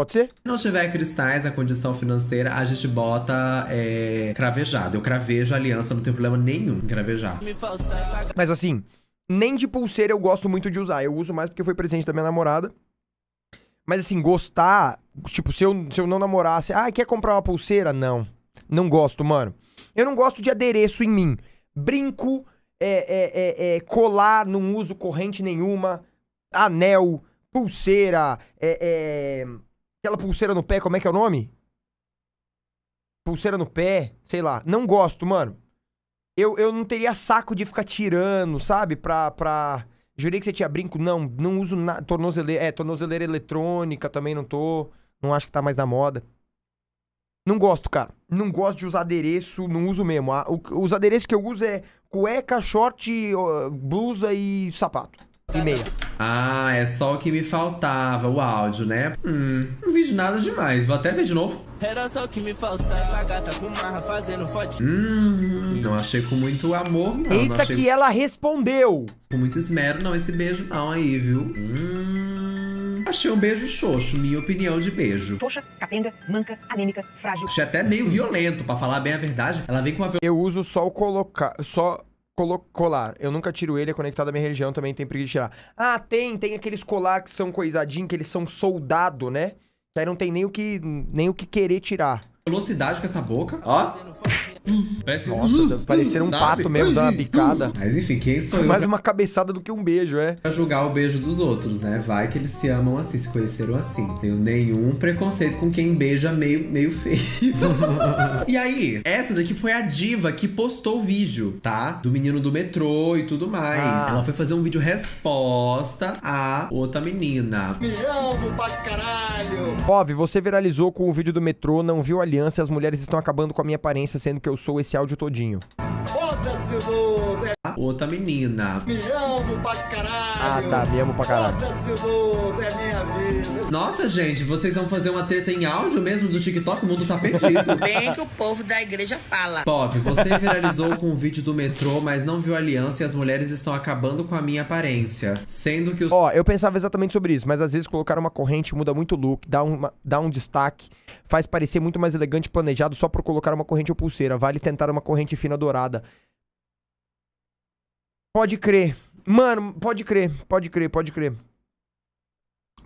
Pode ser? Se não tiver cristais na condição financeira, a gente bota é, cravejado. Eu cravejo a aliança, não tem problema nenhum em cravejar. Mas assim, nem de pulseira eu gosto muito de usar. Eu uso mais porque foi presente da minha namorada. Mas assim, gostar. Tipo, se eu, se eu não namorasse. Ah, quer comprar uma pulseira? Não. Não gosto, mano. Eu não gosto de adereço em mim. Brinco, é, é, é, é, colar, não uso corrente nenhuma. Anel, pulseira, é, é, aquela pulseira no pé, como é que é o nome? Pulseira no pé, sei lá. Não gosto, mano. Eu, eu não teria saco de ficar tirando, sabe? Pra, pra... Jurei que você tinha brinco. Não, não uso nada. Tornozeleira, é, tornozeleira eletrônica também não tô. Não acho que tá mais na moda. Não gosto, cara. Não gosto de usar adereço, não uso mesmo. Os adereços que eu uso é cueca, short, blusa e sapato. E meia. Ah, é só o que me faltava, o áudio, né? Hum, não vi de nada demais. Vou até ver de novo. Era só o que me faltava, essa gata com marra fazendo fotinho. Hum, não achei com muito amor, não. não Eita achei que ela respondeu. com muito esmero, não, esse beijo não aí, viu? Hum, achei um beijo xoxo, minha opinião de beijo. Xoxa, capenga, manca, anêmica, frágil. Achei até meio violento, pra falar bem a verdade. Ela vem com uma Eu uso só o colocar. Só colar. Eu nunca tiro ele, é conectado à minha religião, também tem preguiça de tirar. Ah, tem, tem aqueles colar que são coisadinhos, que eles são soldado, né? Que aí não tem nem o que, nem o que querer tirar. Velocidade com essa boca. Ó. Parece Nossa, tá parecendo um pato mesmo, dando uma bicada. Mas enfim, quem sou eu Mais uma cabeçada do que um beijo, é. pra julgar o beijo dos outros, né? Vai que eles se amam assim, se conheceram assim. Tenho nenhum preconceito com quem beija meio, meio feio. e aí, essa daqui foi a diva que postou o vídeo, tá? Do menino do metrô e tudo mais. Ah. Ela foi fazer um vídeo resposta a outra menina. Me amo pra caralho. Bob, você viralizou com o vídeo do metrô, não viu a aliança e as mulheres estão acabando com a minha aparência, sendo que eu sou esse áudio todinho. Foda-se. A outra menina. Me amo pra caralho. Ah, tá, me amo pra caralho. É minha vida. Nossa, gente, vocês vão fazer uma treta em áudio mesmo do TikTok? O mundo tá perdido. Bem que o povo da igreja fala. Pop, você viralizou com o vídeo do metrô, mas não viu a aliança e as mulheres estão acabando com a minha aparência. Sendo que os. Ó, eu pensava exatamente sobre isso, mas às vezes colocar uma corrente muda muito o look, dá, uma, dá um destaque, faz parecer muito mais elegante e planejado só por colocar uma corrente ou pulseira. Vale tentar uma corrente fina dourada. Pode crer. Mano, pode crer, pode crer, pode crer.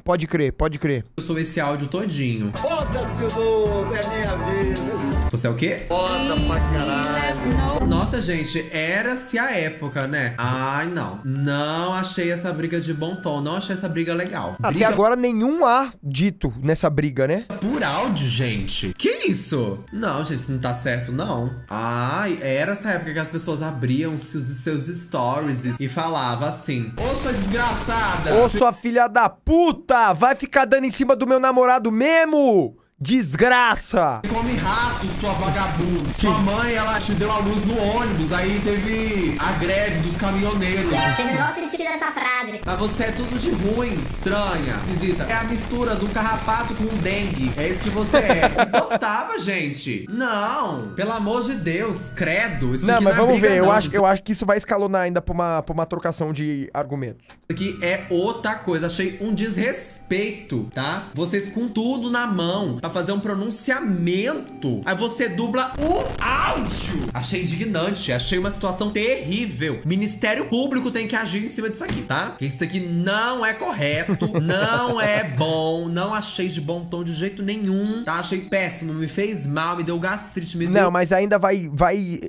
Pode crer, pode crer. Eu sou esse áudio todinho. Foda-se, é minha vida. Você é o quê? Foda pra caralho. Nossa, gente, era-se a época, né? Ai, não. Não achei essa briga de bom tom. Não achei essa briga legal. Até Briga agora nenhum há dito nessa briga, né? por áudio, gente. Que isso? Não, gente, isso não tá certo, não. Ai, era essa época que as pessoas abriam seus, seus stories e, e falavam assim: Ô, sua desgraçada! Ô, sua filha da puta! Vai ficar dando em cima do meu namorado mesmo? Desgraça! Come rato, sua vagabunda. Sua mãe, ela te deu a luz no ônibus, aí teve a greve dos caminhoneiros. Terminou se vestir dessa frase. Mas você é tudo de ruim, estranha, esquisita. É a mistura do carrapato com o dengue. É isso que você é. E Gostava, gente. Não, pelo amor de Deus, credo. Isso Não, aqui mas é vamos ver. Eu não. acho, eu acho que isso vai escalonar ainda pra uma, pra uma trocação de argumentos. Isso aqui é outra coisa. Achei um desrespeito, tá? Vocês com tudo na mão pra fazer um pronunciamento. Aí você dubla o áudio. Achei indignante. Achei uma situação terrível. Ministério Público tem que agir em cima disso aqui, tá? Porque isso aqui não é correto, não é bom. Não achei de bom tom de jeito nenhum, tá? Achei péssimo. Me fez mal, me deu gastrite, me Não, deu mas ainda vai. vai...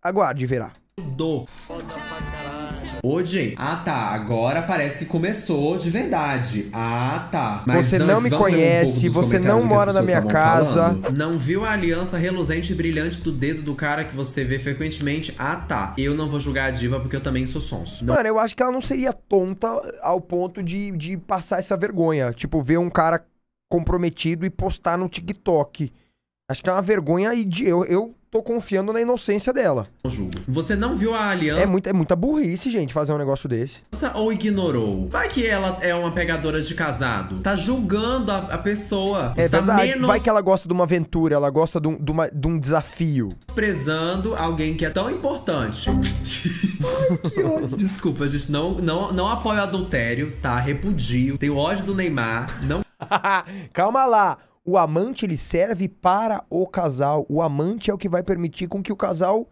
Aguarde, verá. do. Ô. Ah, tá. Agora parece que começou de verdade. Ah, tá. Você não me um conhece, dos você não mora na minha casa. falando? Não viu a aliança reluzente e brilhante do dedo do cara que você vê frequentemente? Ah, tá. Eu não vou julgar a diva porque eu também sou sonso. Não. Mano, eu acho que ela não seria tonta ao ponto de, de passar essa vergonha. Tipo, ver um cara comprometido e postar no TikTok. Acho que é uma vergonha e de, eu, eu tô confiando na inocência dela. julgo. Você não viu a aliança É, muito, é muita burrice, gente, fazer um negócio desse. ou ignorou? Vai que ela é uma pegadora de casado. Tá julgando a, a pessoa. É Está verdade. menos Vai que ela gosta de uma aventura, ela gosta de um, de uma- de um desafio. desprezando alguém que é tão importante. Ai, que ódio. Desculpa, gente. Não, não, não apoio o adultério, tá? Repudio. Tenho ódio do Neymar. Não Calma lá. O amante, ele serve para o casal. O amante é o que vai permitir com que o casal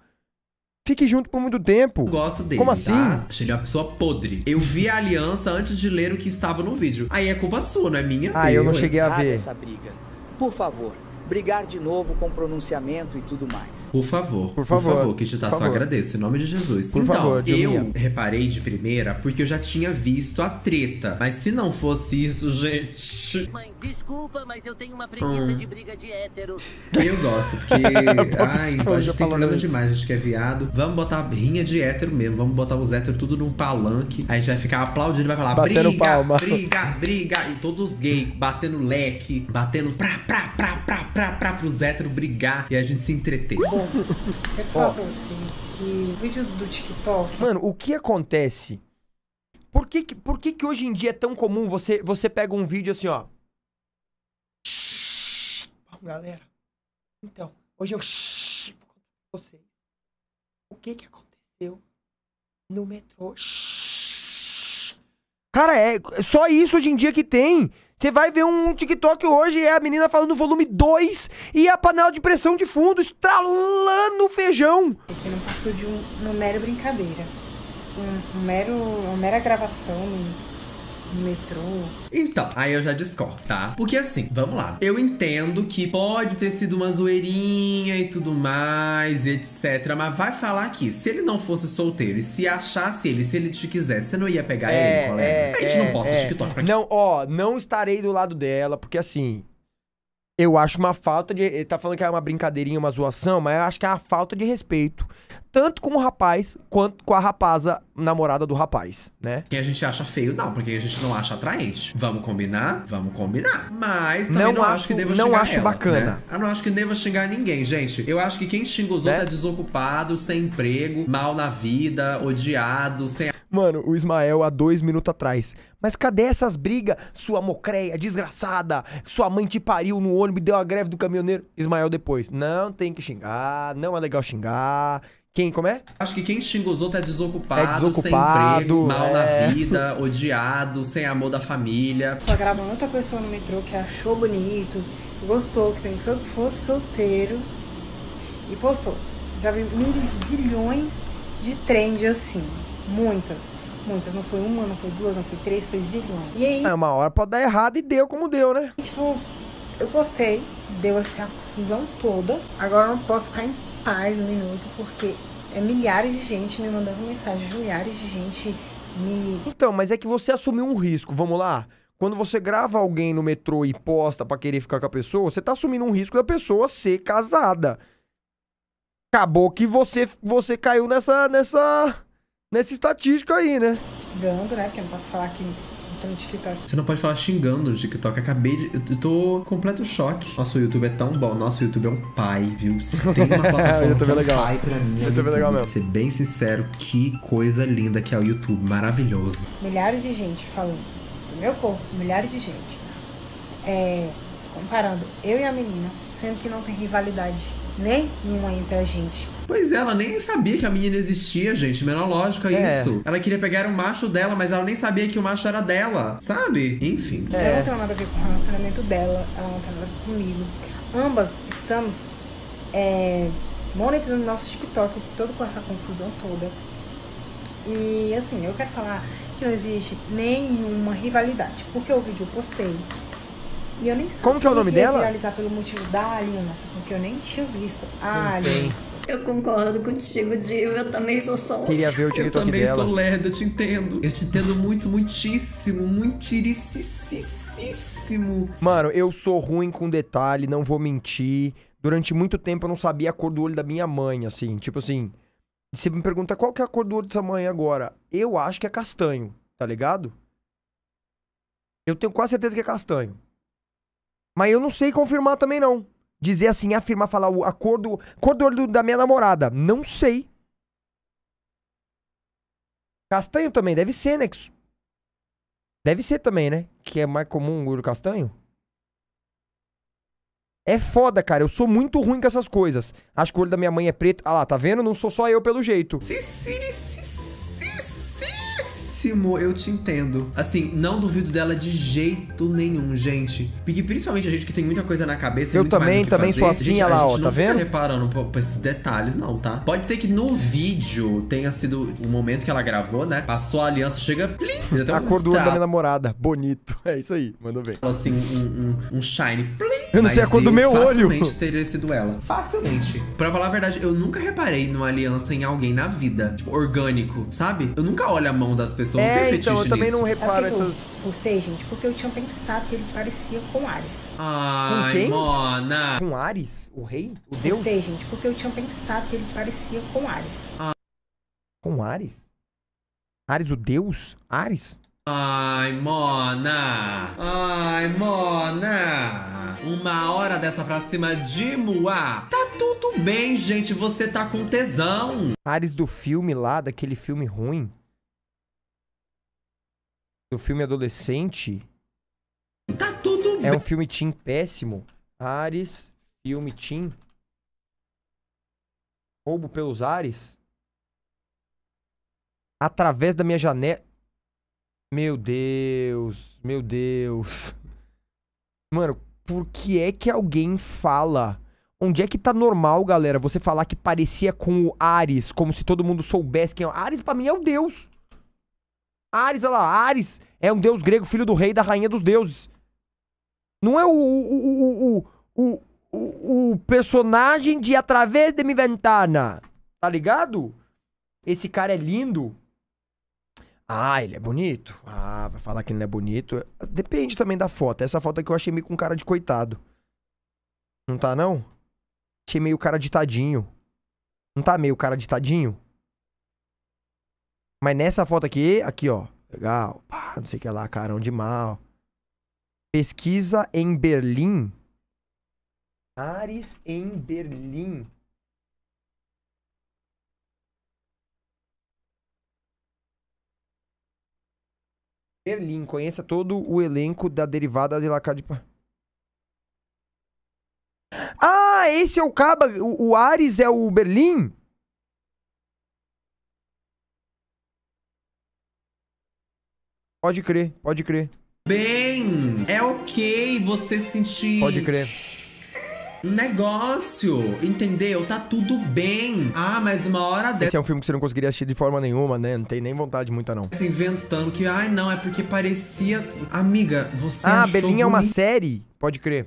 fique junto por muito tempo. gosto dele. Como assim? Tá? Achei ele uma pessoa podre. Eu vi a aliança antes de ler o que estava no vídeo. Aí é culpa sua, não é minha. Ah, eu não hein? cheguei a ver. essa briga. Por favor, brigar de novo com pronunciamento e tudo mais. Por favor, Por favor, por favor, que te tá só agradeço, em nome de Jesus. Por então, favor, eu Dilminha. reparei de primeira porque eu já tinha visto a treta. Mas se não fosse isso, gente. Mãe, desculpa, mas eu tenho uma preguiça Hum. de briga de hétero. Eu gosto, porque. ai, Esponja a gente tem problema isso. demais, a gente que é viado. Vamos botar rinha de hétero mesmo. Vamos botar os héteros tudo num palanque. Aí a gente vai ficar aplaudindo e vai falar: Batendo briga, palma. briga, briga. E todos os gays batendo leque, batendo pra, pra, pra, pra, pra, pra, pros héteros brigar e a gente se entreter. Bom, quero falar pra vocês que o vídeo do TikTok. Mano, o que acontece? Por que, que- por que, que hoje em dia é tão comum você, você pega um vídeo assim, ó. Bom, galera. Então, hoje eu vou contar pra vocês o que que aconteceu no metrô. Cara, é só isso hoje em dia que tem. Você vai ver um TikTok hoje, é a menina falando volume 2 e a panela de pressão de fundo estralando feijão. Que não passou de um, uma mera brincadeira. Um, um mero, uma mera gravação no, no metrô. Então, aí eu já discordo, tá? Porque assim, vamos lá. Eu entendo que pode ter sido uma zoeirinha e tudo mais, e etc. Mas vai falar que se ele não fosse solteiro e se achasse ele, se ele te quisesse, você não ia pegar ele, colega? a gente não posta é. TikTok pra Não, ó, não estarei do lado dela, porque assim. Eu acho uma falta de. Ele tá falando que é uma brincadeirinha, uma zoação, mas eu acho que é uma falta de respeito. Tanto com o rapaz quanto com a rapaza namorada do rapaz, né? Quem a gente acha feio, não, porque a gente não acha atraente. Vamos combinar? Vamos combinar. Mas também Não não, acho, acho- que deva não xingar acho ela, bacana. né? Eu não acho que deva xingar ninguém, gente. Eu acho que quem xinga os outros é desocupado, sem emprego, mal na vida, odiado, sem Mano, o Ismael há dois minutos atrás. Mas cadê essas brigas? Sua mocreia, desgraçada. Sua mãe te pariu no ônibus e deu a greve do caminhoneiro. Ismael depois. Não tem que xingar, não é legal xingar. Quem, como é? Acho que quem xinga os outros é desocupado, É desocupado, sem emprego, mal é. na vida, odiado, sem amor da família. Só gravando outra pessoa no metrô que achou bonito, que gostou, que pensou que fosse solteiro e postou. Já vi mil zilhões de trend assim. Muitas. Muitas. Não foi uma, não foi duas, não foi três, foi zilhões. E aí, É, uma hora pode dar errado e deu como deu, né? tipo, eu postei, deu essa confusão toda. Agora eu não posso ficar em paz um minuto, porque é milhares de gente me mandando mensagem, milhares de gente me. Então, mas é que você assumiu um risco, vamos lá? Quando você grava alguém no metrô e posta pra querer ficar com a pessoa, você tá assumindo um risco da pessoa ser casada. Acabou que você, você caiu nessa, nessa, nessa estatística aí, né? Dando, né? Porque eu não posso falar que no TikTok. Você não pode falar xingando no TikTok. Acabei de. Eu tô em completo choque. Nosso YouTube é tão bom. Nosso YouTube é um pai, viu? Se tem uma plataforma que é é um legal. pai pra mim. é YouTube é legal mesmo. Ser bem sincero, que coisa linda que é o YouTube. Maravilhoso. milhares de gente falando do meu corpo, milhares de gente. É, comparando eu e a menina, sendo que não tem rivalidade nenhuma entre a gente. Pois é, ela nem sabia que a menina existia, gente. Menor lógica É. isso. Ela queria pegar o macho dela, mas ela nem sabia que o macho era dela, sabe? Enfim. Eu não tenho nada a ver com o relacionamento dela, ela não tem nada a ver comigo. Ambas estamos é, monetizando nosso TikTok, todo com essa confusão toda. E assim, eu quero falar que não existe nenhuma rivalidade, porque o vídeo eu postei. E eu nem sabia Como que é o nome ia dela? viralizar pelo motivo da aliança, porque eu nem tinha visto a tem. aliança. Eu concordo contigo, Dio. Eu também sou só Queria ver o Eu TikTok também dela. sou lerdo, eu te entendo. Eu te entendo muito, muitíssimo, muitíssimo. Mano, eu sou ruim com detalhe, não vou mentir. Durante muito tempo eu não sabia a cor do olho da minha mãe, assim. Tipo assim, você me pergunta qual que é a cor do olho dessa mãe agora. Eu acho que é castanho, tá ligado? Eu tenho quase certeza que é castanho. Mas eu não sei confirmar também, não. Dizer assim, afirmar, falar o- a cor do, olho da minha namorada. Não sei. Castanho também, deve ser, né? Deve ser também, né? Que é mais comum o olho castanho. É foda, cara. Eu sou muito ruim com essas coisas. Acho que o olho da minha mãe é preto. Ah lá, tá vendo? Não sou só eu pelo jeito. Eu te entendo. Assim, não duvido dela de jeito nenhum, gente. Porque principalmente a gente que tem muita coisa na cabeça. Eu também- também fazer, sou assim, gente, lá, a ó, tá não vendo? reparando pra, pra esses detalhes, não, tá? Pode ser que no vídeo tenha sido o momento que ela gravou, né? Passou a aliança, chega. Plim, até A um cor do olho da minha namorada. Bonito. É isso aí. Mandou bem. Assim, um, um, um shine. Plim. Eu não sei a cor do meu olho. Facilmente teria sido ela. Facilmente. Pra falar a verdade, eu nunca reparei numa aliança em alguém na vida. Tipo, orgânico, sabe? Eu nunca olho a mão das pessoas, não É, fetiche então, eu também não reparo essas. Postei, gente, porque eu tinha pensado que ele parecia com Ares. Ai, Com quem? Mona. Com Ares? O rei? O deus? Postei, gente, porque eu tinha pensado que ele parecia com Ares. Com Ares? Ares, o deus? Ares? Ai, Mona! Ai, Mona! Uma hora dessa pra cima de Moá. Tá tudo bem, gente. Você tá com tesão. Ares do filme lá, daquele filme ruim? Do filme adolescente? Tá tudo É um filme teen péssimo. Ares, filme teen. Roubo pelos ares? Através da minha janela. Meu Deus, meu Deus. Mano, por que é que alguém fala? Onde é que tá normal, galera, você falar que parecia com o Ares, como se todo mundo soubesse quem é o Ares? Pra mim é o deus. Ares, olha lá, Ares é um deus grego, filho do rei e da rainha dos deuses. Não é o, o, o, o, o, personagem de Através de mi ventana. Tá ligado? Esse cara é lindo. Ah, ele é bonito. Ah, vai falar que ele não é bonito. Depende também da foto. Essa foto aqui eu achei meio com cara de coitado. Não tá, não? Achei meio cara de tadinho. Não tá meio cara de tadinho? Mas nessa foto aqui, aqui, ó. Legal. Pá, não sei o que lá, carão de mal. Pesquisa em Berlim. Ares em Berlim. Berlim, conheça todo o elenco da derivada de La Casa de Ah, esse é o Caba. O, o Ares é o Berlim? Pode crer, pode crer. Bem, é ok você sentir. Pode crer. Um negócio, entendeu? Tá tudo bem. Ah, mas uma hora dessa. Esse é um filme que você não conseguiria assistir de forma nenhuma, né? Não tem nem vontade muita, não. inventando que, ai não, é porque parecia. Amiga, você Ah, Berlim é uma série? Pode crer.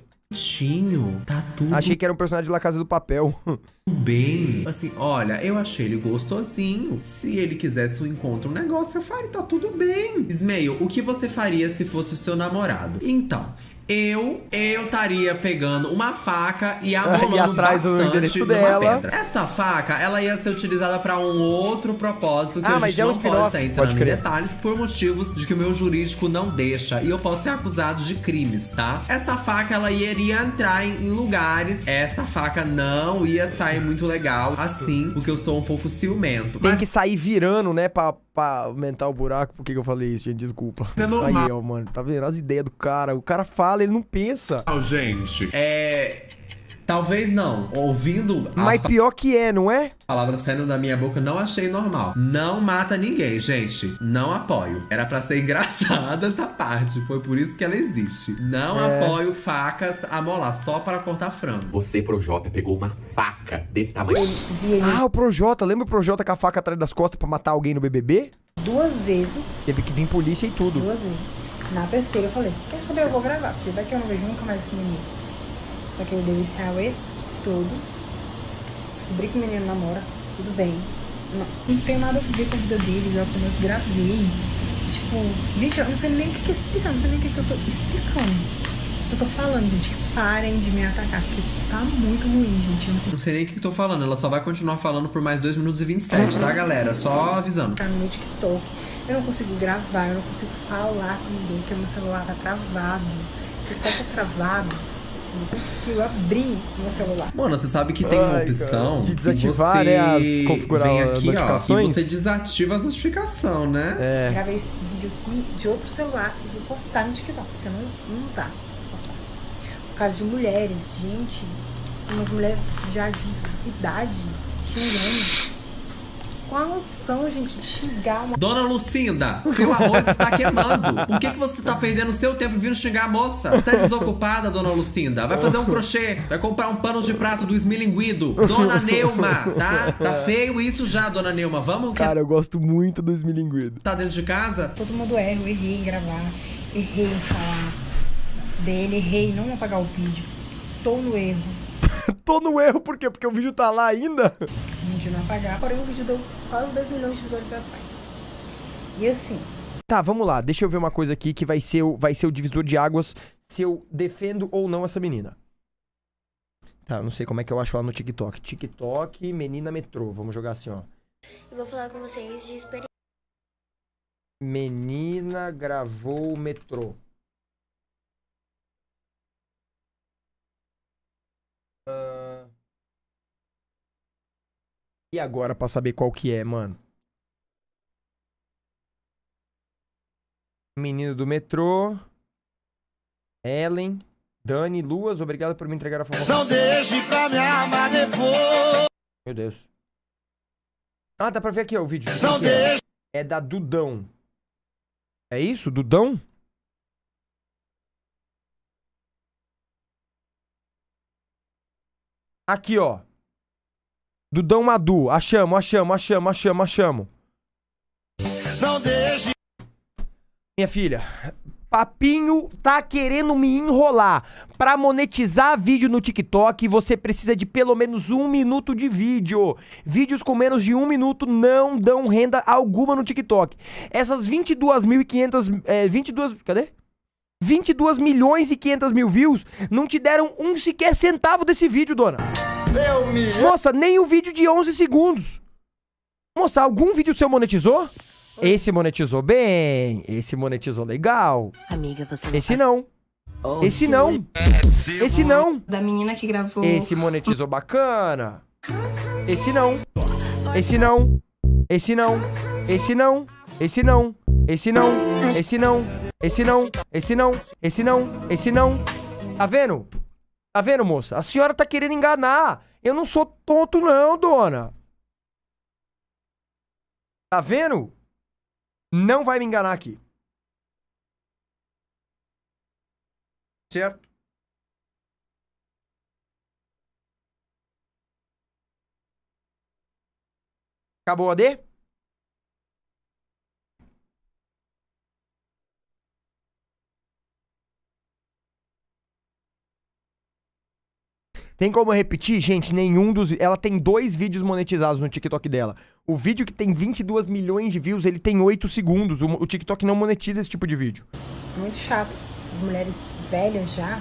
Tá tudo Achei que era um personagem de La Casa do Papel. bem. Assim, olha, eu achei ele gostosinho. Se ele quisesse um encontro, um negócio, eu faria, tá tudo bem. Ismael, o que você faria se fosse o seu namorado? Então. Eu, eu estaria pegando uma faca e amolando E atrás bastante endereço numa dela. pedra. Essa faca, ela ia ser utilizada pra um outro propósito que Ah, a mas gente é um não pode spin-off, estar entrando pode em detalhes por motivos de que o meu jurídico não deixa e eu posso ser acusado de crimes, tá? Essa faca ela iria entrar em, em lugares, essa faca não ia sair muito legal, assim, porque eu sou um pouco ciumento. Tem que sair virando, né? Pra, pra aumentar o buraco. Por que, que eu falei isso, gente? Desculpa. É normal. Aí, ó, mano. Tá vendo as ideias do cara? O cara fala, ele não pensa. gente. É. Talvez não. Ouvindo Mas as pior que é, não é? palavras saindo da minha boca, não achei normal. Não mata ninguém, gente. Não apoio. Era pra ser engraçada essa parte. Foi por isso que ela existe. Não É. apoio facas a molar, só para cortar frango. Você, Projota, pegou uma faca desse tamanho. Ah, o Projota. Lembra o Projota com a faca atrás das costas pra matar alguém no BBB? Duas vezes, Teve que vir polícia e tudo. duas vezes. Na terceira eu falei, quer saber, eu vou gravar, porque daqui eu não vejo nunca mais esse menino. Só que eu dei esse auê todo. Descobri que o menino namora, tudo bem. Não, não tem nada a ver com a vida deles, eu apenas gravei. Tipo, gente, eu não sei nem o que que é explicar, não sei nem o que que eu tô explicando. Só tô falando, gente, que parem de me atacar, porque tá muito ruim, gente. Eu não Não sei nem o que eu tô falando, ela só vai continuar falando por mais 2 minutos e 27, tá, galera? Só avisando. ficar no meu TikTok. Eu não consigo gravar, eu não consigo falar com ninguém, porque meu celular tá travado. Se ele tá travado, eu não consigo abrir meu celular. Mano, você sabe que tem uma Ai, opção cara, de que desativar, você né, as- configurar vem aqui, notificações. ó, e você desativa as notificações, né? É. Gravei esse vídeo aqui de outro celular e vou postar no TikTok, porque não, não dá postar. Por causa de mulheres, gente, umas mulheres já de idade xingando. Qual a noção, gente, de xingar uma. Dona Lucinda, seu arroz está queimando. Por que, que você tá perdendo seu tempo vindo xingar a moça? Você é desocupada, dona Lucinda. Vai fazer um crochê, vai comprar um pano de prato do esmilinguido. Dona Neuma, tá? Tá feio isso já, dona Neuma. Vamos Cara, eu gosto muito do esmilinguido. tá dentro de casa? Todo mundo erra, eu errei em gravar, errei em falar dele, errei em não apagar o vídeo, Estou no erro. Tô no erro, por quê? Porque o vídeo tá lá ainda? O vídeo não apagar, porém o vídeo deu quase 2 milhões de visualizações. E assim, Tá, vamos lá. Deixa eu ver uma coisa aqui que vai ser, o, vai ser o divisor de águas se eu defendo ou não essa menina. Tá, não sei como é que eu acho ela no TikTok. TikTok, menina metrô. Vamos jogar assim, ó. Eu vou falar com vocês de experiência. Menina gravou metrô. E agora pra saber qual que é, mano? Menino do metrô. Ellen. Dani, Luas, obrigado por me entregar a famosa. Não deixe pra me amar depois. Meu Deus. Ah, dá pra ver aqui, ó, o vídeo. Não Aqui, deixe. É da Dudão. É isso? Dudão? Aqui, ó. Dudão Madu. Achamos, achamos, achamos, achamos, achamos. Não deixe. Minha filha, Papinho tá querendo me enrolar. Pra monetizar vídeo no TikTok, você precisa de pelo menos um minuto de vídeo. Vídeos com menos de um minuto não dão renda alguma no TikTok. Essas 22.500... É, 22... Cadê? 22 milhões e 500 mil views não te deram um sequer centavo desse vídeo, dona. Eu me... Moça, nem o vídeo de 11 segundos. Moça, algum vídeo seu monetizou? Esse monetizou bem. Esse monetizou legal. Amiga, você Esse não. Esse não. Esse não. Da menina que gravou. Esse monetizou bacana. Esse não. Esse não. Esse não. Esse não. Esse não. Esse não. Esse não. Esse não. Esse não. Esse não. Esse não. Tá vendo? Tá vendo, moça? A senhora tá querendo enganar. Eu não sou tonto, não, dona. Tá vendo? Não vai me enganar aqui. Certo? Acabou a D? Tem como eu repetir? Gente, nenhum dos. Ela tem dois vídeos monetizados no TikTok dela. O vídeo que tem 22 milhões de views, ele tem 8 segundos. O, o TikTok não monetiza esse tipo de vídeo. é muito chato. Essas mulheres velhas já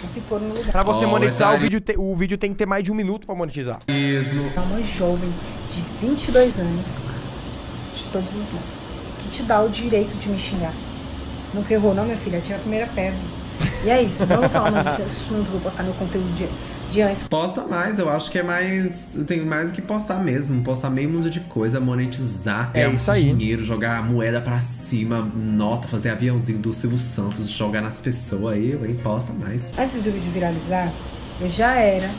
não se pôr no lugar. Pra você Oh, monetizar, o vídeo, te- o vídeo tem que ter mais de um minuto pra monetizar. Mesmo. É uma jovem de 22 anos, de todos os lados, que te dá o direito de me xingar. Nunca errou, não, minha filha? Tira a primeira perna. E é isso. Vamos falar mais desse assunto. Vou postar meu conteúdo de, de antes. Posta mais, eu acho que é mais. Tem mais o que postar mesmo. Postar meio mundo de coisa, monetizar, É isso aí. dinheiro, jogar a moeda pra cima, nota, fazer aviãozinho do Silvio Santos, jogar nas pessoas aí, hein? Posta mais. Antes do vídeo viralizar, eu já era.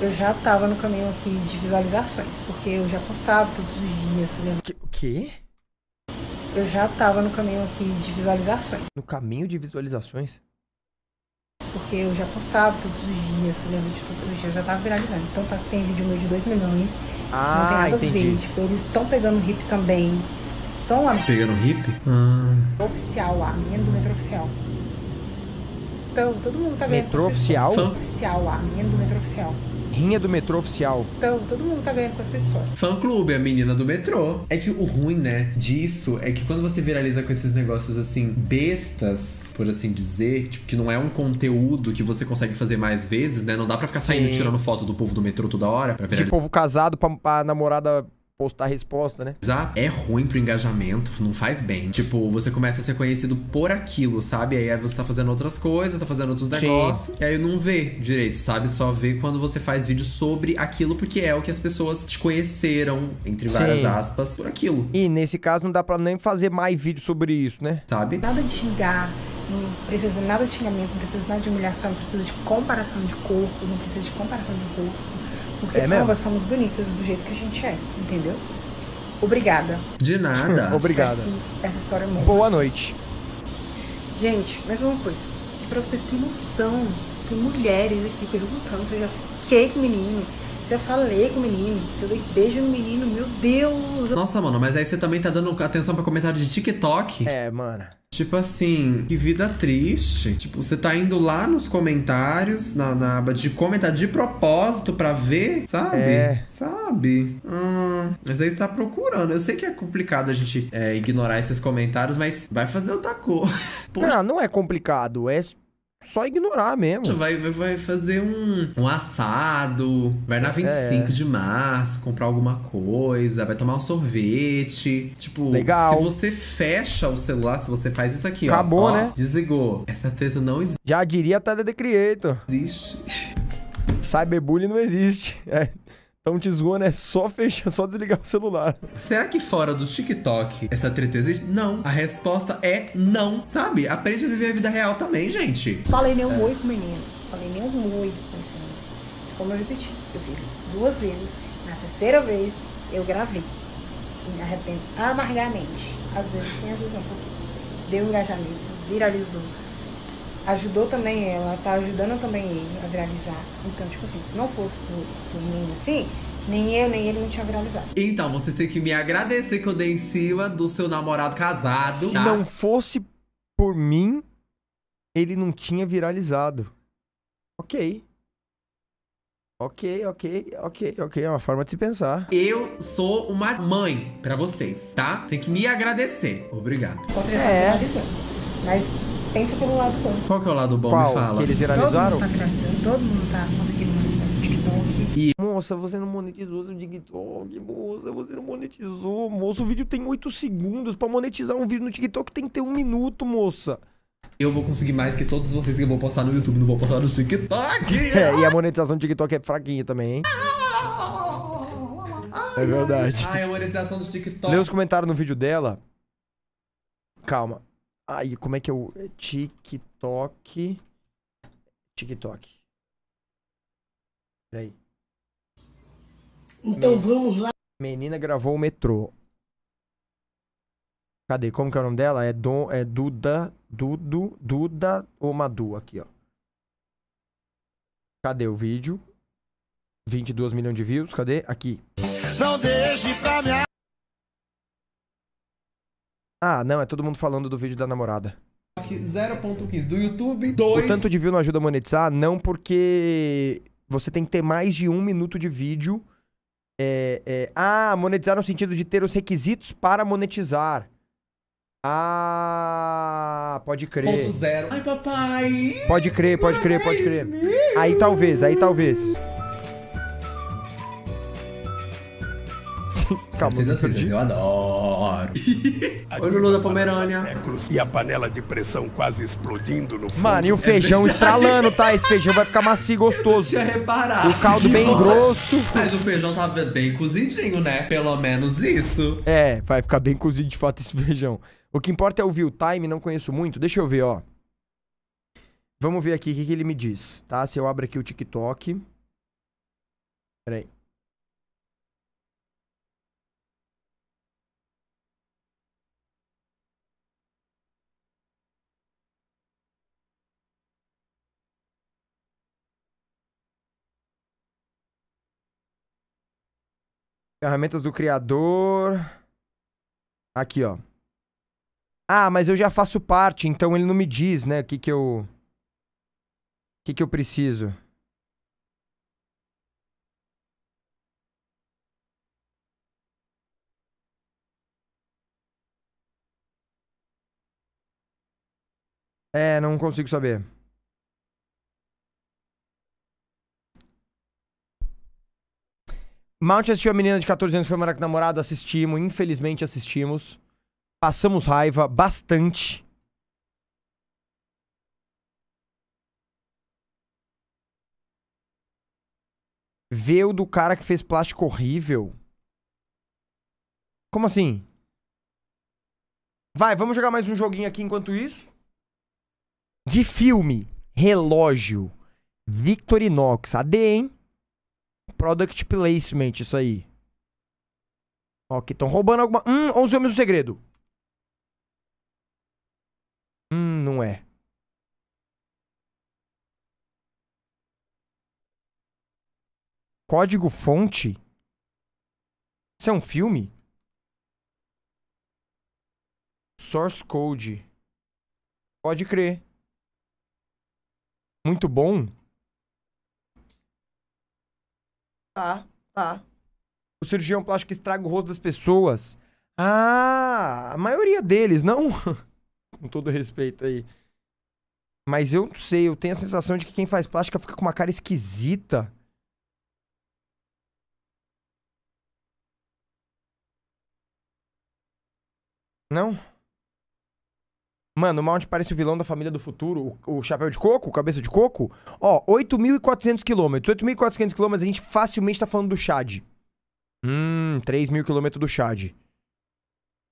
Eu já tava no caminho aqui de visualizações. Porque eu já postava todos os dias. fazendo- O quê? Eu já tava no caminho aqui de visualizações. No caminho de visualizações? Porque eu já postava todos os dias, fazia vídeo todos os dias, já tava viralizando. Então tá, tem vídeo meu de 2 milhões. não tem Ah, nada a entendi. ver. Tipo, eles estão pegando hip também. Estão lá Pegando hip? Ah. oficial lá, menino do metrô oficial. Então, todo mundo tá ganhando. Metrô oficial? Oficial lá, menino do metrô oficial. Rinha do metrô oficial. Então, todo mundo tá ganhando com essa história. Fã clube, a menina do metrô. É que o ruim, né, disso é que quando você viraliza com esses negócios assim, bestas, por assim dizer, tipo, que não é um conteúdo que você consegue fazer mais vezes, né? Não dá pra ficar saindo Sim. tirando foto do povo do metrô toda hora pra De povo casado pra, pra namorada postar resposta, né? É ruim pro engajamento, não faz bem. Tipo, você começa a ser conhecido por aquilo, sabe? Aí você tá fazendo outras coisas, tá fazendo outros Sim. negócios. E aí não vê direito, sabe? Só vê quando você faz vídeo sobre aquilo, porque é o que as pessoas te conheceram, entre várias Sim. aspas, por aquilo. E nesse caso não dá pra nem fazer mais vídeo sobre isso, né? Sabe? Nada de xingar, não precisa nada de xingamento, não precisa nada de humilhação, não precisa de comparação de corpo, não precisa de comparação de rosto. Porque É ambas somos bonitas do jeito que a gente é, entendeu? Obrigada. De nada. Obrigada. Essa história morra. Boa noite. Gente, mais uma coisa. Pra vocês terem noção, tem mulheres aqui perguntando se eu já fiquei com o menino, se eu falei com o menino, se eu dei beijo no menino, meu Deus. Nossa, mano, mas aí você também tá dando atenção pra comentário de TikTok. É, mano. Tipo assim, que vida triste. Tipo, você tá indo lá nos comentários, na, na aba de comentar de propósito pra ver, sabe? É. Sabe? Hum, mas aí você tá procurando. Eu sei que é complicado a gente é, ignorar esses comentários, mas vai fazer outra coisa. Não, não é complicado, é só ignorar mesmo. Vai, vai, vai fazer um, um assado, vai na 25 É. de março, comprar alguma coisa, vai tomar um sorvete. Tipo, Legal. se você fecha o celular, se você faz isso aqui, ó, Acabou, ó, né? Desligou. Essa treta não Já diria até The Creator. existe. Cyberbullying não existe. É. Então te zoando é só fechar, só desligar o celular. Será que fora do TikTok essa treta existe? Não. A resposta é não, sabe? Aprende a viver a vida real também, gente. Falei nem um É. oi com o menino. Falei nem um oi com esse menino. Como eu repeti, eu fiz duas vezes. Na terceira vez, eu gravei. E me arrependo amargamente. Às vezes sim, às vezes não. Porque deu engajamento, viralizou. Ajudou também ela, tá ajudando também ele a viralizar. Então, tipo assim, se não fosse pro, pro menino assim, nem eu, nem ele não tinha viralizado. Então, você tem que me agradecer que eu dei em cima do seu namorado casado. Se tá? não fosse por mim, ele não tinha viralizado. Ok. Ok, ok, ok, ok. É uma forma de se pensar. Eu sou uma mãe pra vocês, tá? Tem que me agradecer. Obrigado. É. tá viralizando. Mas pensa pelo lado bom. Qual que é o lado bom? Qual? Me fala. Que eles Todo viralizaram? mundo tá viralizando, todo mundo tá conseguindo monetizar seu TikTok. Moça, você não monetizou seu TikTok, moça, você não monetizou, moça. O vídeo tem 8 segundos. Pra monetizar um vídeo no TikTok tem que ter um minuto, moça. Eu vou conseguir mais que todos vocês que eu vou postar no YouTube, não vou postar no TikTok. É, e a monetização do TikTok é fraquinha também, hein? É verdade. Ai, a monetização do TikTok. Lê os comentários no vídeo dela. Calma. Aí, como é que é o TikTok? TikTok. Peraí. Então vamos lá. Menina gravou o metrô. Cadê? Como que é o nome dela? É, Dom, é Duda. Dudu. Duda ou Madu. Aqui, ó. Cadê o vídeo? 22 milhões de views. Cadê? Aqui. Não deixe pra me Ah, não. É todo mundo falando do vídeo da namorada. 0.15 do YouTube. O 2. tanto de view não ajuda a monetizar? Não, porque você tem que ter mais de um minuto de vídeo. É, é- Ah, monetizar no sentido de ter os requisitos para monetizar. Ah, pode crer. Ponto zero. Ai, papai. Pode crer, pode crer, pode crer. Aí talvez, aí talvez. Calma, assim, perdi. eu adoro. Oi, Lulu da Pomerânia. E a panela de pressão quase explodindo no fundo. Mano, e o feijão estralando, tá? Esse feijão vai ficar macio e gostoso. Tinha reparado. O caldo bem grosso. Mas o feijão tava bem cozidinho, né? Pelo menos isso. É, vai ficar bem cozido de fato esse feijão. O que importa é ouvir o time, não conheço muito. Deixa eu ver, ó. Vamos ver aqui o que, que ele me diz, tá? Se eu abro aqui o TikTok. Peraí. Ferramentas do criador. Aqui, ó. Ah, mas eu já faço parte, então ele não me diz, né, o que que eu... O que que eu preciso. É, não consigo saber. Mount assistiu a menina de 14 anos foi morar com namorado, assistimos, infelizmente assistimos. Passamos raiva bastante. Ver o do cara que fez plástico horrível. Como assim? Vai, vamos jogar mais um joguinho aqui enquanto isso. De filme, relógio, Victorinox, AD, hein? Product placement, isso aí. Ok, estão roubando alguma... Hum, 11 Homens do Segredo. Hum, não é. Código fonte? Isso é um filme? Source code. Pode crer. Muito bom. Tá, tá. O cirurgião plástico estraga o rosto das pessoas. Ah, a maioria deles, não? com todo respeito aí. Mas eu não sei, eu tenho a sensação de que quem faz plástica fica com uma cara esquisita. Não? Mano, o Mount parece o vilão da família do futuro, o, o chapéu de coco, o cabeça de coco. Ó, 8.400 quilômetros. 8.400 quilômetros, a gente facilmente tá falando do Chad. Hum, 3 mil quilômetros do Chad.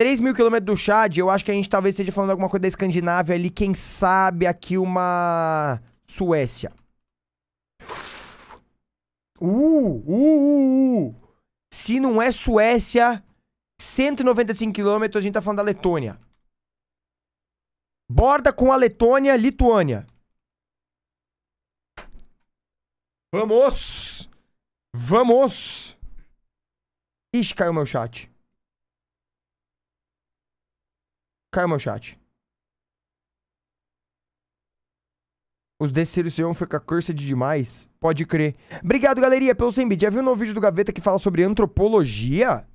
3 mil quilômetros do Chad, eu acho que a gente talvez esteja falando alguma coisa da Escandinávia ali, quem sabe aqui uma Suécia. Uh, uh, uh, uh. Se não é Suécia, 195 quilômetros, a gente tá falando da Letônia. Borda com a Letônia, Lituânia. Vamos! Vamos! Ixi, caiu meu chat. Caiu meu chat. Os desceres vão ficar cursed demais. Pode crer. Obrigado, galeria, pelo 100 bit. Já viu novo vídeo do Gaveta que fala sobre antropologia?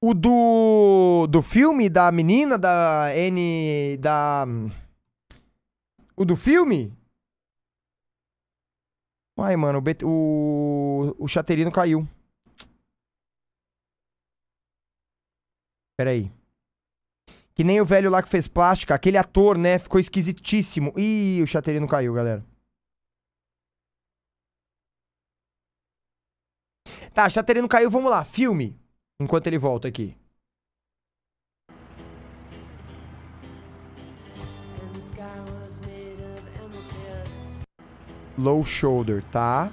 O do. Do filme da menina da N. Da. O do filme? Ai, mano, o, Bet- o, o chaterino caiu. Pera aí. Que nem o velho lá que fez plástica, aquele ator, né? Ficou esquisitíssimo. Ih, o chaterino caiu, galera. Tá, chaterino caiu, vamos lá. Filme. Enquanto ele volta aqui. Low shoulder, tá?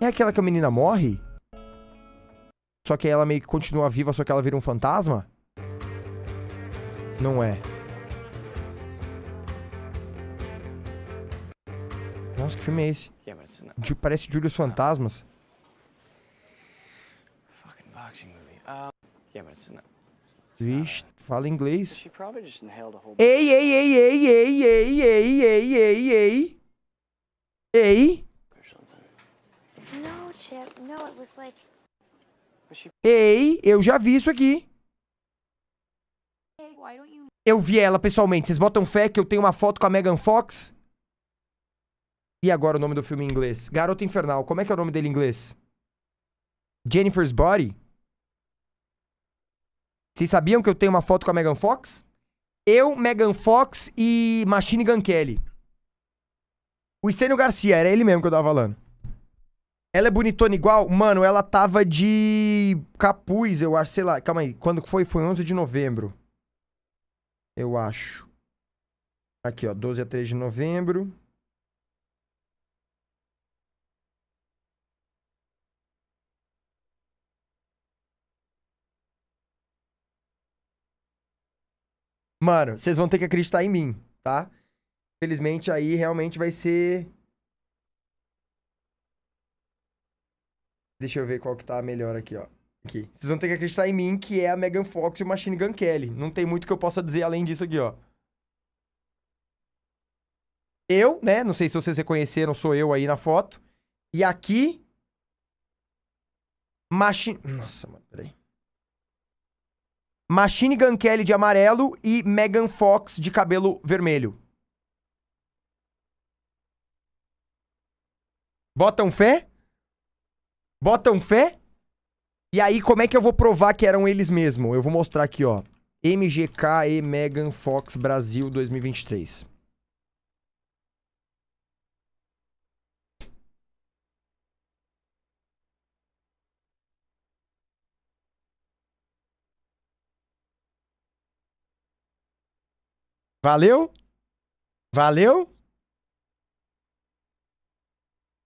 É aquela que a menina morre? Só que ela meio que continua viva, só que ela vira um fantasma? Não é. Nossa, que filme é esse? Ju- Parece Július Fantasmas. Vixe, fala inglês. Ei, ei, ei, ei, ei, ei, ei, ei, ei, ei. Ei, No, Chip. No, it was like. ei, eu já vi isso aqui. Eu vi ela pessoalmente. Vocês botam fé que eu tenho uma foto com a Megan Fox? E agora o nome do filme em inglês? Garota Infernal. Como é que é o nome dele em inglês? Jennifer's Body? Vocês sabiam que eu tenho uma foto com a Megan Fox? Eu, Megan Fox e Machine Gun Kelly. O Estênio Garcia, era ele mesmo que eu tava falando. Ela é bonitona igual? Mano, ela tava de capuz, eu acho, sei lá. Calma aí, quando foi? Foi 11 de novembro. Eu acho. Aqui, ó, 12 a 3 de novembro. Mano, vocês vão ter que acreditar em mim, tá? Felizmente aí realmente vai ser. Deixa eu ver qual que tá melhor aqui, ó. Aqui. Vocês vão ter que acreditar em mim que é a Megan Fox e o Machine Gun Kelly. Não tem muito que eu possa dizer além disso aqui, ó. Eu, né? Não sei se vocês reconheceram, sou eu aí na foto. E aqui. Machine. Nossa, mano, peraí. Machine Gun Kelly de amarelo e Megan Fox de cabelo vermelho. Botam fé? Botam fé? E aí, como é que eu vou provar que eram eles mesmo? Eu vou mostrar aqui, ó. MGK e Megan Fox Brasil 2023. Valeu? Valeu?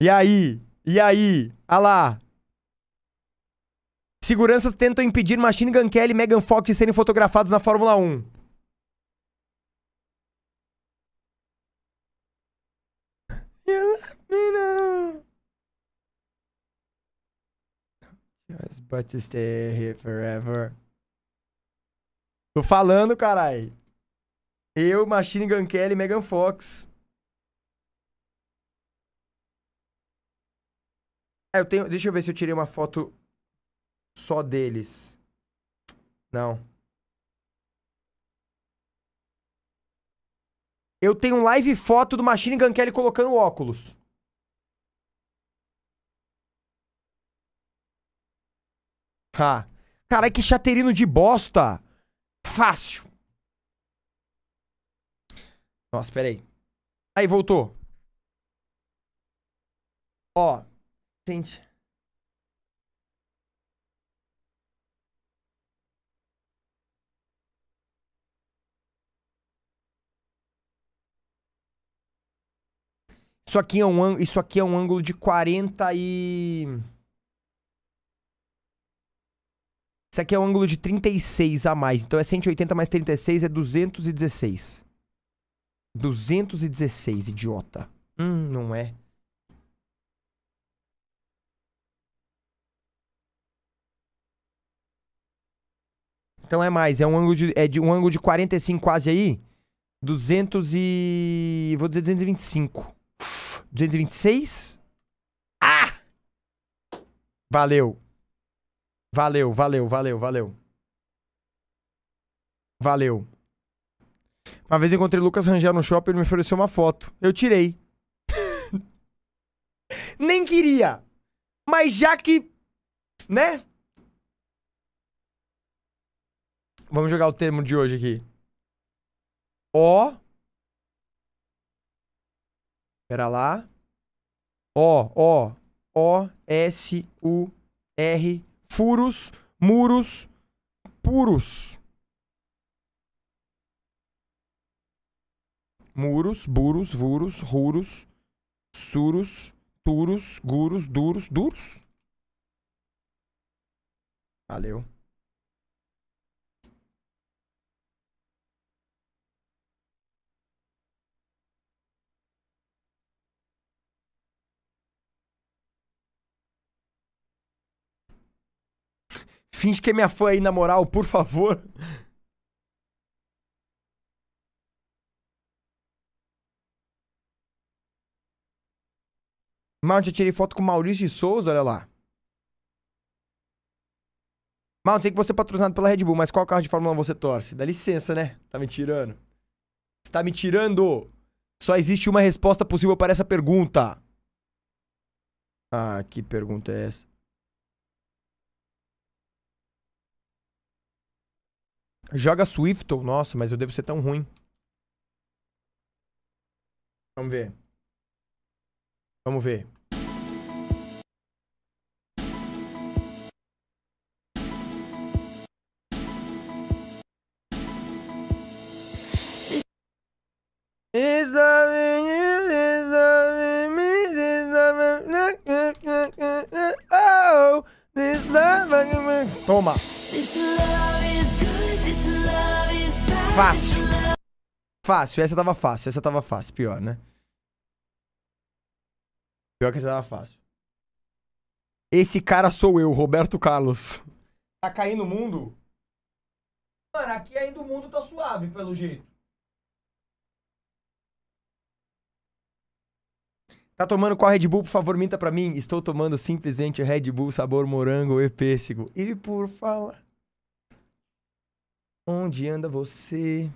E aí? E aí? Ah lá. Seguranças tentam impedir Machine Gun Kelly e Megan Fox de serem fotografados na Fórmula 1. You let me know. Just but to stay here forever. Tô falando, carai. Eu, Machine Gun Kelly e Megan Fox. É, eu tenho. Deixa eu ver se eu tirei uma foto só deles. Não. Eu tenho um live foto do Machine Gun Kelly colocando óculos. Ah. Caralho, que chateirino de bosta. Fácil. Nossa, peraí. Aí, voltou. Ó. Gente. Isso aqui é um, isso aqui é um ângulo de 40 e... Isso aqui é um ângulo de 36 a mais. Então é 180 mais 36 é 216. 216, idiota. Hum, não é. Então é mais, é um ângulo de, é de um ângulo de 45 quase aí. 200 e vou dizer 225. 226? Ah! Valeu. Valeu, valeu, valeu, valeu. Valeu. Uma vez eu encontrei Lucas Rangel no shopping, ele me ofereceu uma foto. Eu tirei. Nem queria. Mas já que, né? Vamos jogar o termo de hoje aqui. O. Pera lá. O, O, O, S, U, R, furos, muros, puros. Muros, buros, vuros, ruros, suros, turos, guros, duros, duros. Valeu. Finge que é minha fã aí, na moral, por favor. Mount, eu tirei foto com o Maurício de Souza, olha lá. Mount, sei que você é patrocinado pela Red Bull, mas qual carro de Fórmula 1 você torce? Dá licença, né? Tá me tirando. Você tá me tirando. Só existe uma resposta possível para essa pergunta. Ah, que pergunta é essa? Joga Swiftle? Nossa, mas eu devo ser tão ruim. Vamos ver. Vamos ver. Toma. Fácil. Fácil, essa tava fácil, essa tava fácil, pior, né? Pior que essa tava fácil. Esse cara sou eu, Roberto Carlos. Tá caindo o mundo? Mano, aqui ainda o mundo tá suave, pelo jeito. Tá tomando qual Red Bull, por favor, minta pra mim. Estou tomando simplesmente Red Bull sabor morango e pêssego. E por falar. Onde anda você?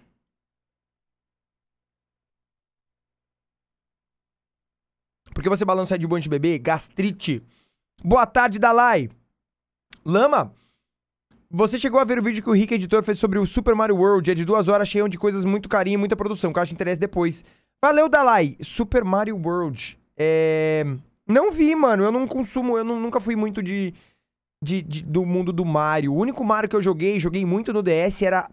Por que você balança de bom de bebê? Gastrite. Boa tarde, Dalai. Lama, você chegou a ver o vídeo que o Rick Editor fez sobre o Super Mario World? É de duas horas, cheio de coisas muito carinho e muita produção, acho interesse depois. Valeu, Dalai. Super Mario World. É... Não vi, mano. Eu não consumo, eu não- nunca fui muito de, de, de- do mundo do Mario. O único Mario que eu joguei, joguei muito no DS, era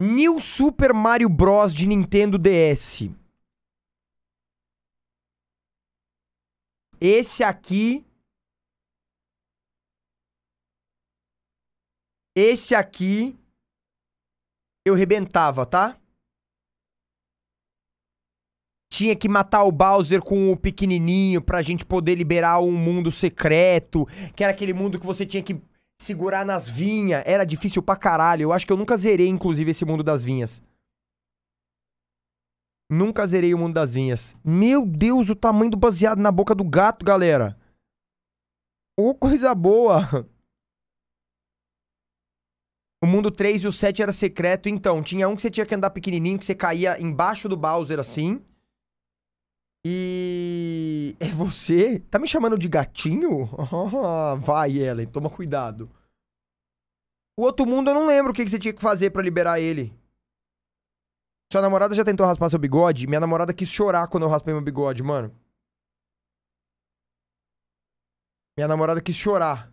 New Super Mario Bros. de Nintendo DS. Esse aqui. Esse aqui. Eu rebentava, tá? Tinha que matar o Bowser com o pequenininho pra gente poder liberar um mundo secreto. Que era aquele mundo que você tinha que segurar nas vinhas. Era difícil pra caralho. Eu acho que eu nunca zerei, inclusive, esse mundo das vinhas. Nunca zerei o mundo das vinhas. Meu Deus, o tamanho do baseado na boca do gato, galera. Ô, coisa boa. O mundo 3 e o 7 era secreto, então. Tinha um que você tinha que andar pequenininho, que você caía embaixo do Bowser assim. E. É você? Tá me chamando de gatinho? Ah, Vai, Ellen, toma cuidado. O outro mundo eu não lembro o que que você tinha que fazer pra liberar ele. Sua namorada já tentou raspar seu bigode? Minha namorada quis chorar quando eu raspei meu bigode, mano. Minha namorada quis chorar.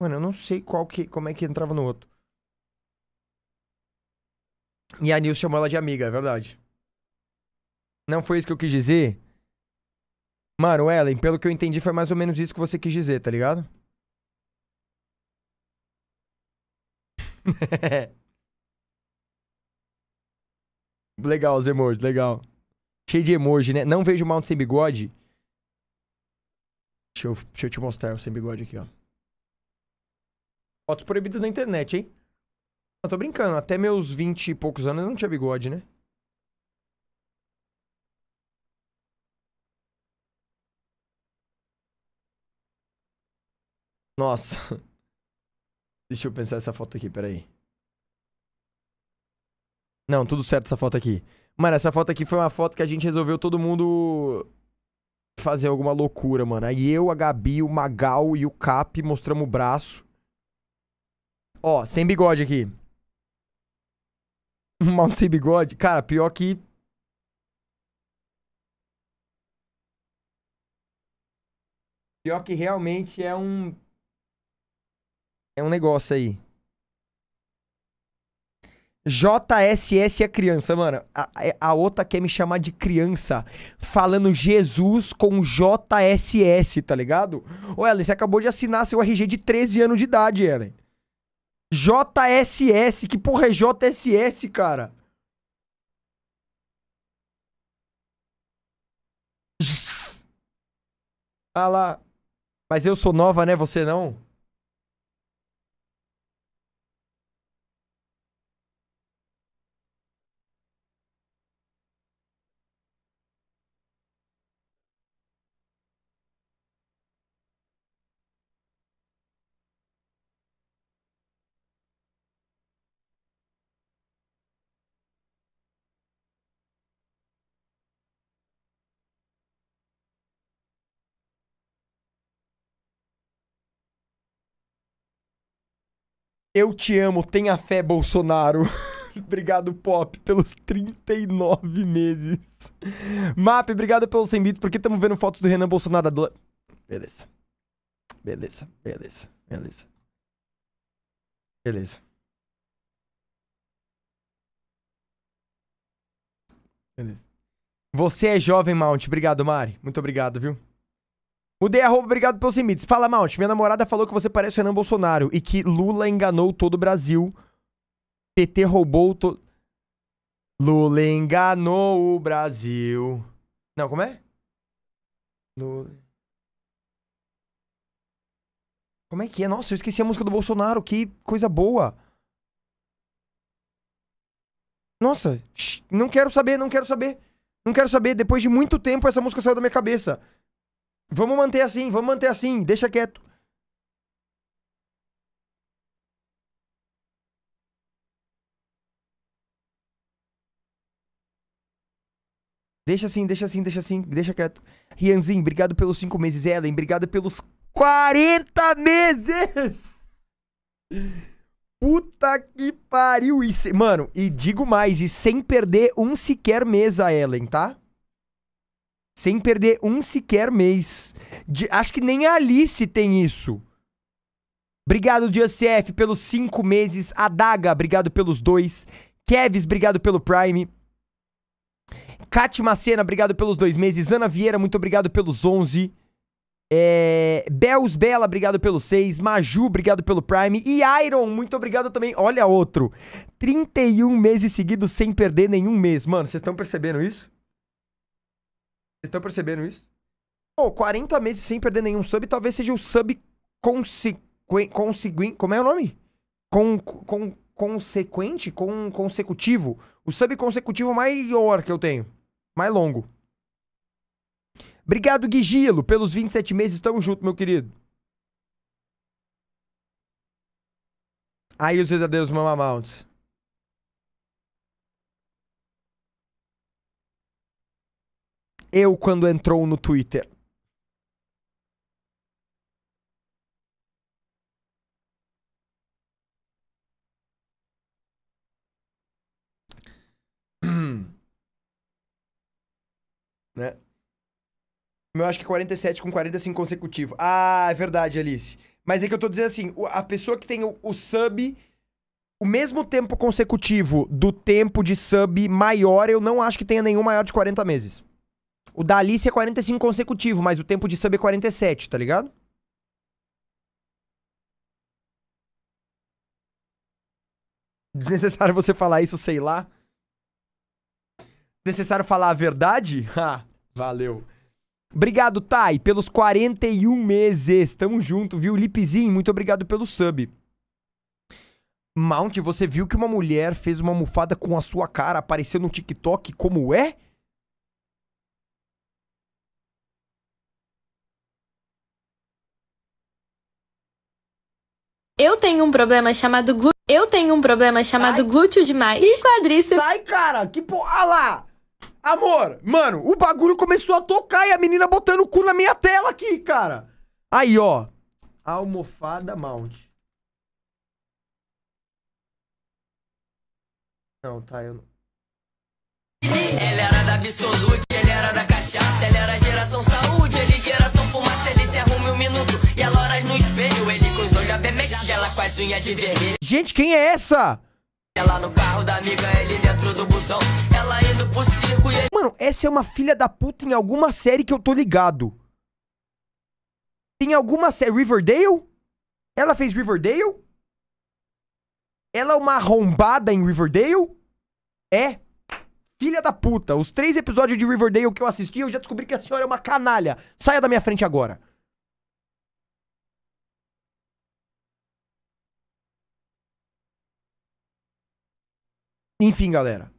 Mano, eu não sei qual que, como é que entrava no outro. E a Nils chamou ela de amiga, é verdade. Não foi isso que eu quis dizer? Mano, Ellen, pelo que eu entendi, foi mais ou menos isso que você quis dizer, tá ligado? legal os emojis, legal. Cheio de emoji, né? Não vejo Mount sem bigode. Deixa eu, deixa eu te mostrar o sem bigode aqui, ó. Fotos proibidas na internet, hein? Eu tô brincando, até meus 20 e poucos anos eu não tinha bigode, né? Nossa. Deixa eu pensar essa foto aqui, peraí. Não, tudo certo essa foto aqui. Mano, essa foto aqui foi uma foto que a gente resolveu todo mundo fazer alguma loucura, mano. Aí eu, a Gabi, o Magal e o Cap mostramos o braço. Ó, sem bigode aqui. Um mount sem bigode? Cara, pior que. Pior que realmente é um. É um negócio aí. JSS é criança, mano. A, a outra quer me chamar de criança falando Jesus com JSS, tá ligado? Ô, Ellen, você acabou de assinar seu RG de 13 anos de idade, Ellen. JSS, que porra é JSS, cara? Ah lá. Mas eu sou nova, né? Você não? Eu te amo, tenha fé, Bolsonaro. obrigado, Pop, pelos 39 meses. Map, obrigado pelos 100 bits, porque estamos vendo fotos do Renan Bolsonaro. Do... Beleza. Beleza, beleza, beleza. Beleza. Beleza. Você é jovem, Mount. Obrigado, Mari. Muito obrigado, viu? Mudei arroba, obrigado pelos limites. Fala, Mount. Minha namorada falou que você parece o Renan Bolsonaro e que Lula enganou todo o Brasil. PT roubou todo. Lula enganou o Brasil. Não, como é? Lula. Como é que é? Nossa, eu esqueci a música do Bolsonaro. Que coisa boa. Nossa, não quero saber, não quero saber. Não quero saber. Depois de muito tempo, essa música saiu da minha cabeça. Vamos manter assim, vamos manter assim, deixa quieto. Deixa assim, deixa assim, deixa assim, deixa quieto. Rianzinho, obrigado pelos cinco meses. Ellen, obrigado pelos 40 meses! Puta que pariu! Se- Mano, e digo mais, e sem perder um sequer mês a Ellen, tá? Sem perder um sequer mês. De- acho que nem a Alice tem isso. Obrigado, DCF, pelos cinco meses. Adaga, obrigado pelos dois. Kevs, obrigado pelo Prime. Kat Macena, obrigado pelos dois meses. Ana Vieira, muito obrigado pelos 11. É... Bela, obrigado pelos seis. Maju, obrigado pelo Prime. E Iron, muito obrigado também. Olha outro. 31 meses seguidos sem perder nenhum mês. Mano, vocês estão percebendo isso? Estão percebendo isso? Pô, 40 meses sem perder nenhum sub, talvez seja o sub consequente. Consegui, como é o nome? Com, consequente? Consecutivo. O sub consecutivo maior que eu tenho. Mais longo. Obrigado, Guigilo, pelos 27 meses. Tamo junto, meu querido. Aí os verdadeiros mamamounts. Eu quando entrou no Twitter. né? Eu acho que é 47 com 45 consecutivo. Ah, é verdade, Alice. Mas é que eu tô dizendo assim, a pessoa que tem o, o sub, o mesmo tempo consecutivo do tempo de sub maior, eu não acho que tenha nenhum maior de 40 meses. O da Alice é 45 consecutivo, mas o tempo de sub é 47, tá ligado? Desnecessário você falar isso, sei lá. Necessário falar a verdade? Ha, valeu. Obrigado, Thay, pelos 41 meses. Tamo junto, viu? Lipzinho, muito obrigado pelo sub. Mount, você viu que uma mulher fez uma almofada com a sua cara apareceu no TikTok como é? Eu tenho um problema chamado glú... Eu tenho um problema chamado glúteo demais e quadríceps. Sai, cara! Que porra! Ah lá! Amor, mano, o bagulho começou a tocar e a menina botando o cu na minha tela aqui, cara. Aí, ó. Almofada Mount. Não, tá, eu não. Ele era da Absolute, ele era da cachaça, ele era geração saúde, ele ele se arruma em um minuto e ela horas no espelho, ele com os olhos avermelhados, ela com as unhas de vermelho. Gente, quem é essa? Ela no carro da amiga, ele dentro do busão, ela indo pro circo e ele... Mano, essa é uma filha da puta em alguma série que eu tô ligado. Tem alguma série. Riverdale? Ela fez Riverdale? Ela é uma arrombada em Riverdale? É. Filha da puta. Os três episódios de Riverdale que eu assisti, eu já descobri que a senhora é uma canalha. Saia da minha frente agora. Enfim, galera.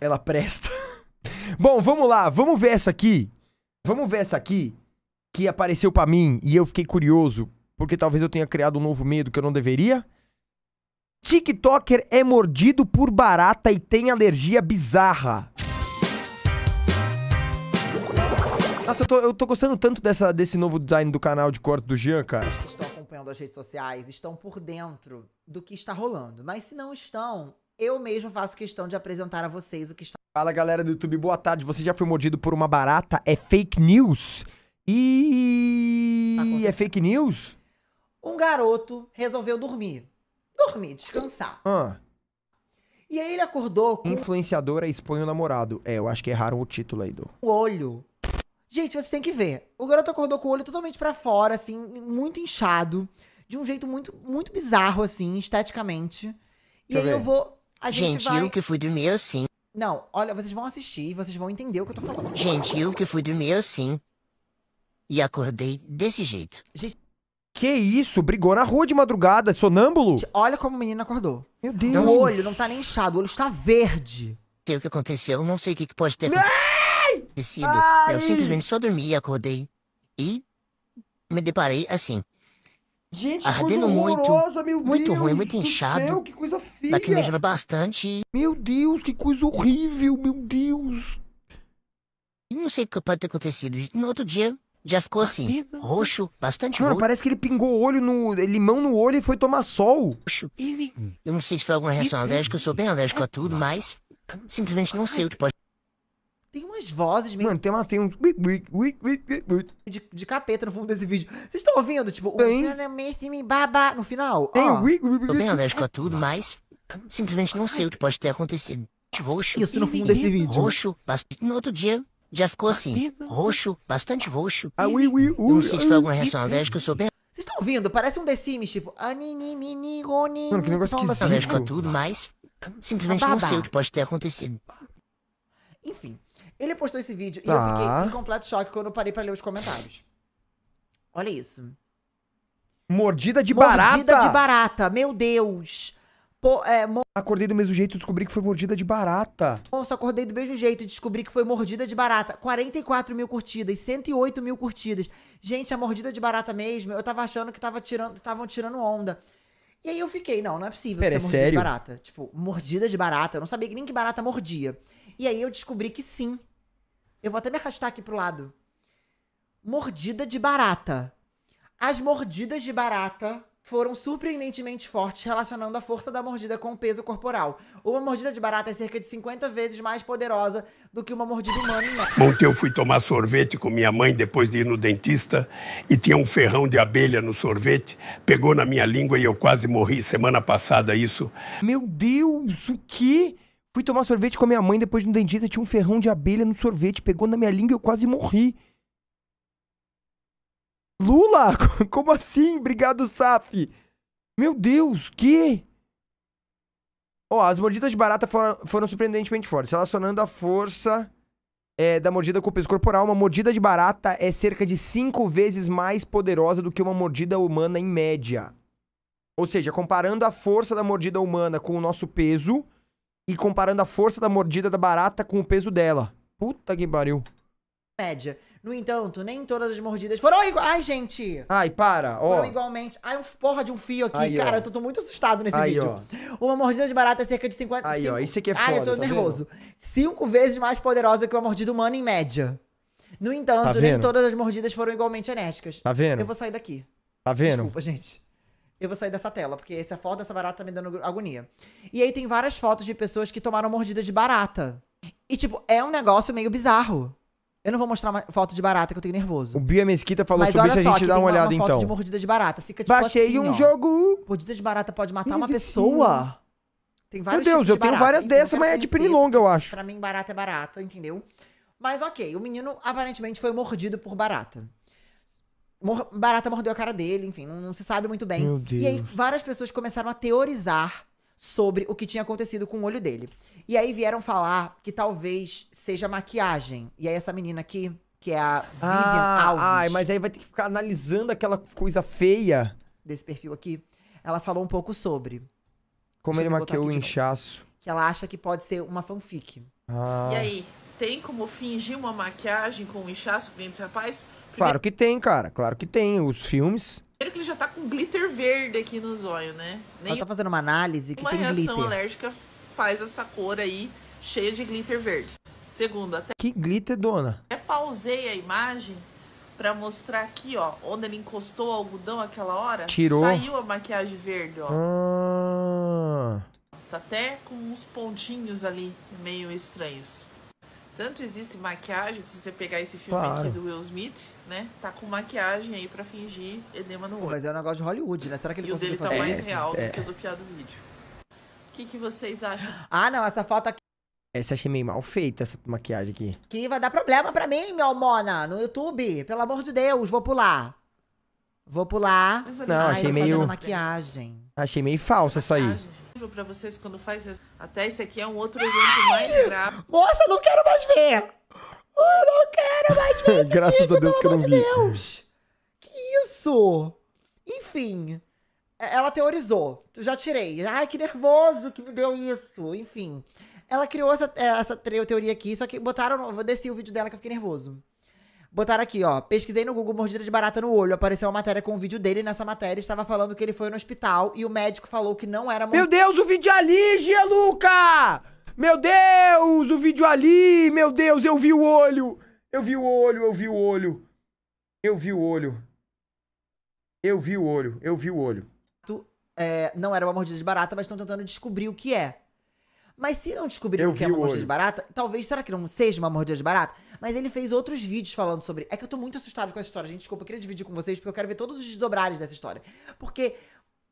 Ela presta. Bom, vamos lá, vamos ver essa aqui. Vamos ver essa aqui que apareceu pra mim e eu fiquei curioso, porque talvez eu tenha criado um novo medo que eu não deveria. TikToker é mordido por barata e tem alergia bizarra. Nossa, eu tô, eu tô gostando tanto dessa, desse novo design do canal de corte do Jean, cara. Acompanhando as redes sociais estão por dentro do que está rolando. Mas se não estão, eu mesmo faço questão de apresentar a vocês o que está Fala galera do YouTube, boa tarde. Você já foi mordido por uma barata? É fake news? E. é fake news? Um garoto resolveu dormir. Dormir, descansar. Ah. E aí ele acordou com Influenciadora expõe o namorado. É, eu acho que erraram o título aí do. o olho. Gente, vocês têm que ver. O garoto acordou com o olho totalmente pra fora, assim, muito inchado. De um jeito muito, muito bizarro, assim, esteticamente. E Deixa aí eu eu vou. A gente, Gente, vai. eu que fui dormir assim. Não, olha, vocês vão assistir, vocês vão entender o que eu tô falando. Gente, eu que fui dormir assim. E acordei desse jeito. Que isso? Brigou na rua de madrugada, sonâmbulo? Olha como o menino acordou. Meu Deus. O olho não tá nem inchado, o olho está verde. Sei o que aconteceu, não sei o que que pode ter acontecido. Ai! Eu simplesmente só dormi acordei. E me deparei assim. Gente, ardendo muito, horrorosa, meu muito Deus ruim, muito do inchado. céu, que coisa feia. Lacrimejando bastante. Meu Deus, que coisa horrível, meu Deus. Não sei o que pode ter acontecido. No outro dia, já ficou assim, roxo, bastante Mano, roxo. parece que ele pingou olho no. limão no olho e foi tomar sol. Eu não sei se foi alguma reação alérgica, eu sou bem alérgico a tudo, mas simplesmente não sei o que pode Tem umas vozes meio. Mano, tem, uma, tem um. De, de capeta no fundo desse vídeo. Vocês estão ouvindo? Tipo, Tem. o me baba no final. Tem ó. Tô bem alérgico a tudo, mas simplesmente não sei o que pode ter acontecido. Roxo. Isso no fundo desse vídeo. Roxo, bastante. No outro dia, já ficou assim. Roxo, bastante roxo. Ah, ui, ui, Eu não sei se foi alguma reação alérgica, eu sou bem Vocês estão ouvindo? Parece um The Sims, tipo. Anini, mini, roni. Mano, que negócio assim. alérgico a tudo, mas simplesmente não sei o que pode ter acontecido. Enfim, ele postou esse vídeo e Tá. eu fiquei em completo choque quando eu parei pra ler os comentários. Olha isso. Mordida de Mordida barata. de barata, meu Deus. Pô, é, mo- Acordei do mesmo jeito e descobri que foi mordida de barata. Moço, acordei do mesmo jeito e descobri que foi mordida de barata. 44 mil curtidas, 108 mil curtidas. Gente, a mordida de barata mesmo, eu tava achando que tava tirando, estavam tirando onda. E aí eu fiquei, não, não é possível Pera, ser é mordida sério? de barata. Tipo, mordida de barata. Eu não sabia nem que barata mordia. E aí eu descobri que sim. Eu vou até me arrastar aqui pro lado. Mordida de barata. As mordidas de barata foram surpreendentemente fortes, relacionando a força da mordida com o peso corporal. Uma mordida de barata é cerca de 50 vezes mais poderosa do que uma mordida humana. Ontem eu fui tomar sorvete com minha mãe depois de ir no dentista e tinha um ferrão de abelha no sorvete, pegou na minha língua e eu quase morri semana passada isso. Meu Deus, o quê? Fui tomar sorvete com a minha mãe depois de um dentista, tinha um ferrão de abelha no sorvete, pegou na minha língua e eu quase morri. Lula? Como assim? Obrigado, Saf. Meu Deus, que? Ó, as mordidas de barata foram, foram surpreendentemente fortes, relacionando a força é, da mordida com o peso corporal. Uma mordida de barata é cerca de cinco vezes mais poderosa do que uma mordida humana em média. Ou seja, comparando a força da mordida humana com o nosso peso e comparando a força da mordida da barata com o peso dela. Puta que pariu. média. No entanto, nem todas as mordidas foram iguais. Ai, gente! Ai, para, ó. Foram igualmente. Ai, um porra de um fio aqui. Aí, Cara, ó. eu tô, tô muito assustado nesse Aí, vídeo. Uma mordida de barata é cerca de 50... Aí, ó, cinco- isso aqui é Ai, eu foda, tô tá nervoso. Cinco vezes mais poderosa que uma mordida humana em média. No entanto, Tá nem vendo? todas as mordidas foram igualmente enérgicas. Tá vendo? Eu vou sair daqui. Tá vendo? Desculpa, gente. Eu vou sair dessa tela, porque essa foto dessa barata tá me dando agonia. E aí tem várias fotos de pessoas que tomaram mordida de barata. E, tipo, é um negócio meio bizarro. Eu não vou mostrar uma foto de barata que eu tenho nervoso. O Bia Mesquita falou Mas sobre isso, a gente dá tem uma olhada foto então. de mordida de barata. Fica tipo Baixei assim, um ó. jogo. Mordida de barata pode matar uma pessoa. Tem Meu vários Deus, tipos eu tenho várias dessas, mas é de pernilonga, eu acho. Pra mim, barata é barata, entendeu? Mas ok, o menino aparentemente foi mordido por barata. Mor- barata mordeu a cara dele, enfim, não, não se sabe muito bem. Meu E aí, Deus. várias pessoas começaram a teorizar sobre o que tinha acontecido com o olho dele. E aí vieram falar que talvez seja maquiagem. E aí, essa menina aqui, que é a Vivian Ah, Alves. ai, mas aí vai ter que ficar analisando aquela coisa feia. desse perfil aqui, ela falou um pouco sobre. Como Deixa ele maquiou o inchaço. Que ela acha que pode ser uma fanfic. Ah. E aí, tem como fingir uma maquiagem com um inchaço vem desse rapaz? Claro que tem, cara. Claro que tem. Os filmes. Primeiro que ele já tá com glitter verde aqui nos olhos, né? Nem Ela tá fazendo uma análise que uma tem reação glitter. alérgica faz essa cor aí cheia de glitter verde. Segundo, até Que glitter, dona. até pausei a imagem pra mostrar aqui, ó, onde ele encostou o algodão aquela hora. Tirou. Saiu a maquiagem verde, ó. Ah. Tá até com uns pontinhos ali meio estranhos. Tanto existe maquiagem, que se você pegar esse filme Claro. aqui do Will Smith, né? Tá com maquiagem aí pra fingir edema no olho. mas é um negócio de Hollywood, né? Será que ele E o conseguiu dele tá fazer mais isso? real é. do que o do pior do vídeo. O que, que vocês acham? Ah, não, essa foto aqui Essa achei meio mal feita, essa maquiagem aqui. vai dar problema pra mim, meu Mona, no YouTube. Pelo amor de Deus, vou pular. Vou pular. Não, Ai, achei tô meio- maquiagem. Achei meio falsa essa aí. Pra vocês quando faz. Até esse aqui é um outro exemplo mais grave. Moça, não quero mais ver! Eu não quero mais ver esse Graças vídeo, a Deus que eu não de vi. Deus! Que isso? Enfim, é- ela teorizou. Eu já tirei. Ai, que nervoso que me deu isso. Enfim, ela criou essa, é, essa teoria aqui, só que botaram... Vou descer o vídeo dela que eu fiquei nervoso. Botaram aqui, ó. Pesquisei no Google mordida de barata no olho. Apareceu uma matéria com o vídeo dele. Nessa matéria estava falando que ele foi no hospital e o médico falou que não era Meu Deus, o vídeo ali, Gia Luca! Meu Deus, o vídeo ali! Meu Deus, eu vi o olho! Eu vi o olho, eu vi o olho. Eu vi o olho. Eu vi o olho, eu vi o olho. é, não era uma mordida de barata, mas estão tentando descobrir o que é. Mas se não descobrir o que é uma mordida olho. de barata, talvez, será que não seja uma mordida de barata? Mas ele fez outros vídeos falando sobre. É que eu tô muito assustado com essa história, gente. Desculpa, eu queria dividir com vocês, porque eu quero ver todos os desdobrares dessa história. Porque,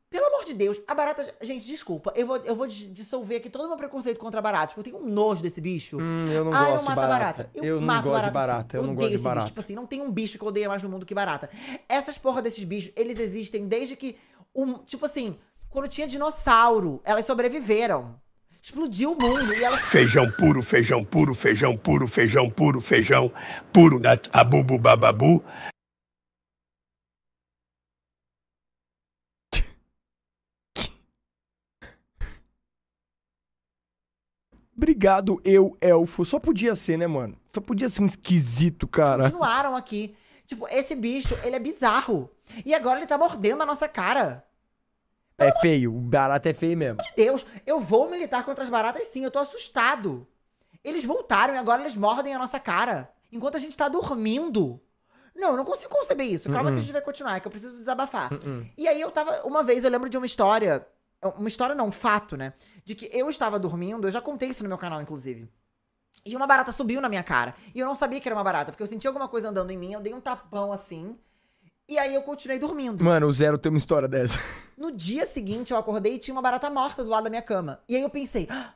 pelo amor de Deus, a barata. Gente, desculpa, eu vou, eu vou dis- dissolver aqui todo o meu preconceito contra baratas, porque eu tenho um nojo desse bicho. Hum, eu não ah, gosto eu de mato a barata. Eu, Eu não mato gosto de sim. barata, eu não odeio gosto de esse barata. Bicho. Tipo assim, não tem um bicho que eu odeio mais no mundo que barata. Essas porra desses bichos, eles existem desde que. Um, tipo assim, quando tinha dinossauro, elas sobreviveram. Explodiu o mundo. E ela Feijão puro, feijão puro, feijão puro, feijão puro, feijão puro, abubu bababu. Obrigado, eu, elfo. Só podia ser, né, mano? Só podia ser um esquisito, cara. continuaram aqui. Tipo, esse bicho, ele é bizarro. E agora ele tá mordendo a nossa cara. É feio. O barato é feio mesmo. Meu Deus, eu vou militar contra as baratas sim, eu tô assustado. Eles voltaram e agora eles mordem a nossa cara. Enquanto a gente tá dormindo. Não, eu não consigo conceber isso. Calma Uh-uh. que a gente vai continuar, é que eu preciso desabafar. Uh-uh. E aí eu tava. Uma vez eu lembro de uma história. Uma história não, um fato, né? De que eu estava dormindo, eu já contei isso no meu canal, inclusive. E uma barata subiu na minha cara. E eu não sabia que era uma barata, porque eu senti alguma coisa andando em mim, eu dei um tapão assim. E aí eu continuei dormindo. Mano, o Zero tem uma história dessa. No dia seguinte, eu acordei e tinha uma barata morta do lado da minha cama. E aí eu pensei, "Ah,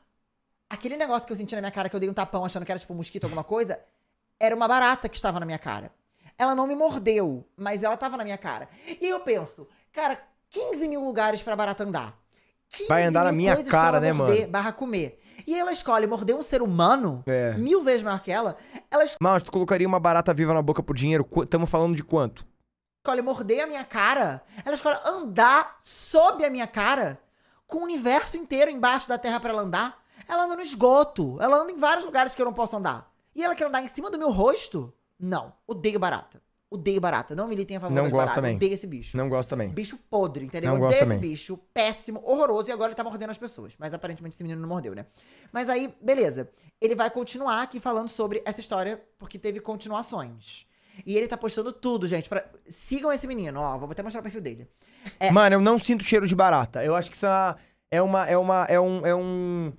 aquele negócio que eu senti na minha cara, que eu dei um tapão achando que era tipo um mosquito, alguma coisa, era uma barata que estava na minha cara. Ela não me mordeu, mas ela tava na minha cara. E aí eu penso, cara, 15 mil lugares pra barata andar. 15 Vai andar na mil minha cara, né, morder, mano? Barra comer. E aí ela escolhe morder um ser humano, É. mil vezes maior que ela, ela Mas tu colocaria uma barata viva na boca por dinheiro? Tamo falando de quanto? Escolhe morder a minha cara, ela escolhe andar sob a minha cara, com o universo inteiro embaixo da terra pra ela andar. Ela anda no esgoto, ela anda em vários lugares que eu não posso andar. E ela quer andar em cima do meu rosto? Não, odeio barata. Odeio barata. Não militem a favor Não das gosto baratas. também. Odeio esse bicho. Não gosto também. Bicho podre, entendeu? Não Odeio gosto esse também. bicho, péssimo, horroroso, e agora ele tá mordendo as pessoas. Mas aparentemente esse menino não mordeu, né? Mas aí, beleza. Ele vai continuar aqui falando sobre essa história, porque teve continuações. E ele tá postando tudo, gente. Pra... Sigam esse menino, ó. Vou até mostrar o perfil dele. É. Mano, eu não sinto cheiro de barata. Eu acho que isso é uma. É uma. É um. É um.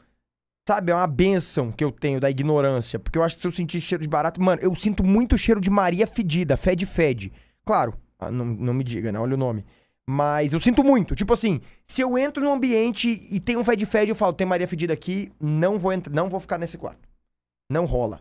Sabe, é uma benção que eu tenho da ignorância. Porque eu acho que se eu sentir cheiro de barata. Mano, eu sinto muito cheiro de Maria fedida. Fede, fede. Claro, ah, não, não me diga, né? Olha o nome. Mas eu sinto muito. Tipo assim, se eu entro num ambiente e tem um fede, fede, eu falo, tem Maria fedida aqui, não vou entrar, não vou ficar nesse quarto. Não rola.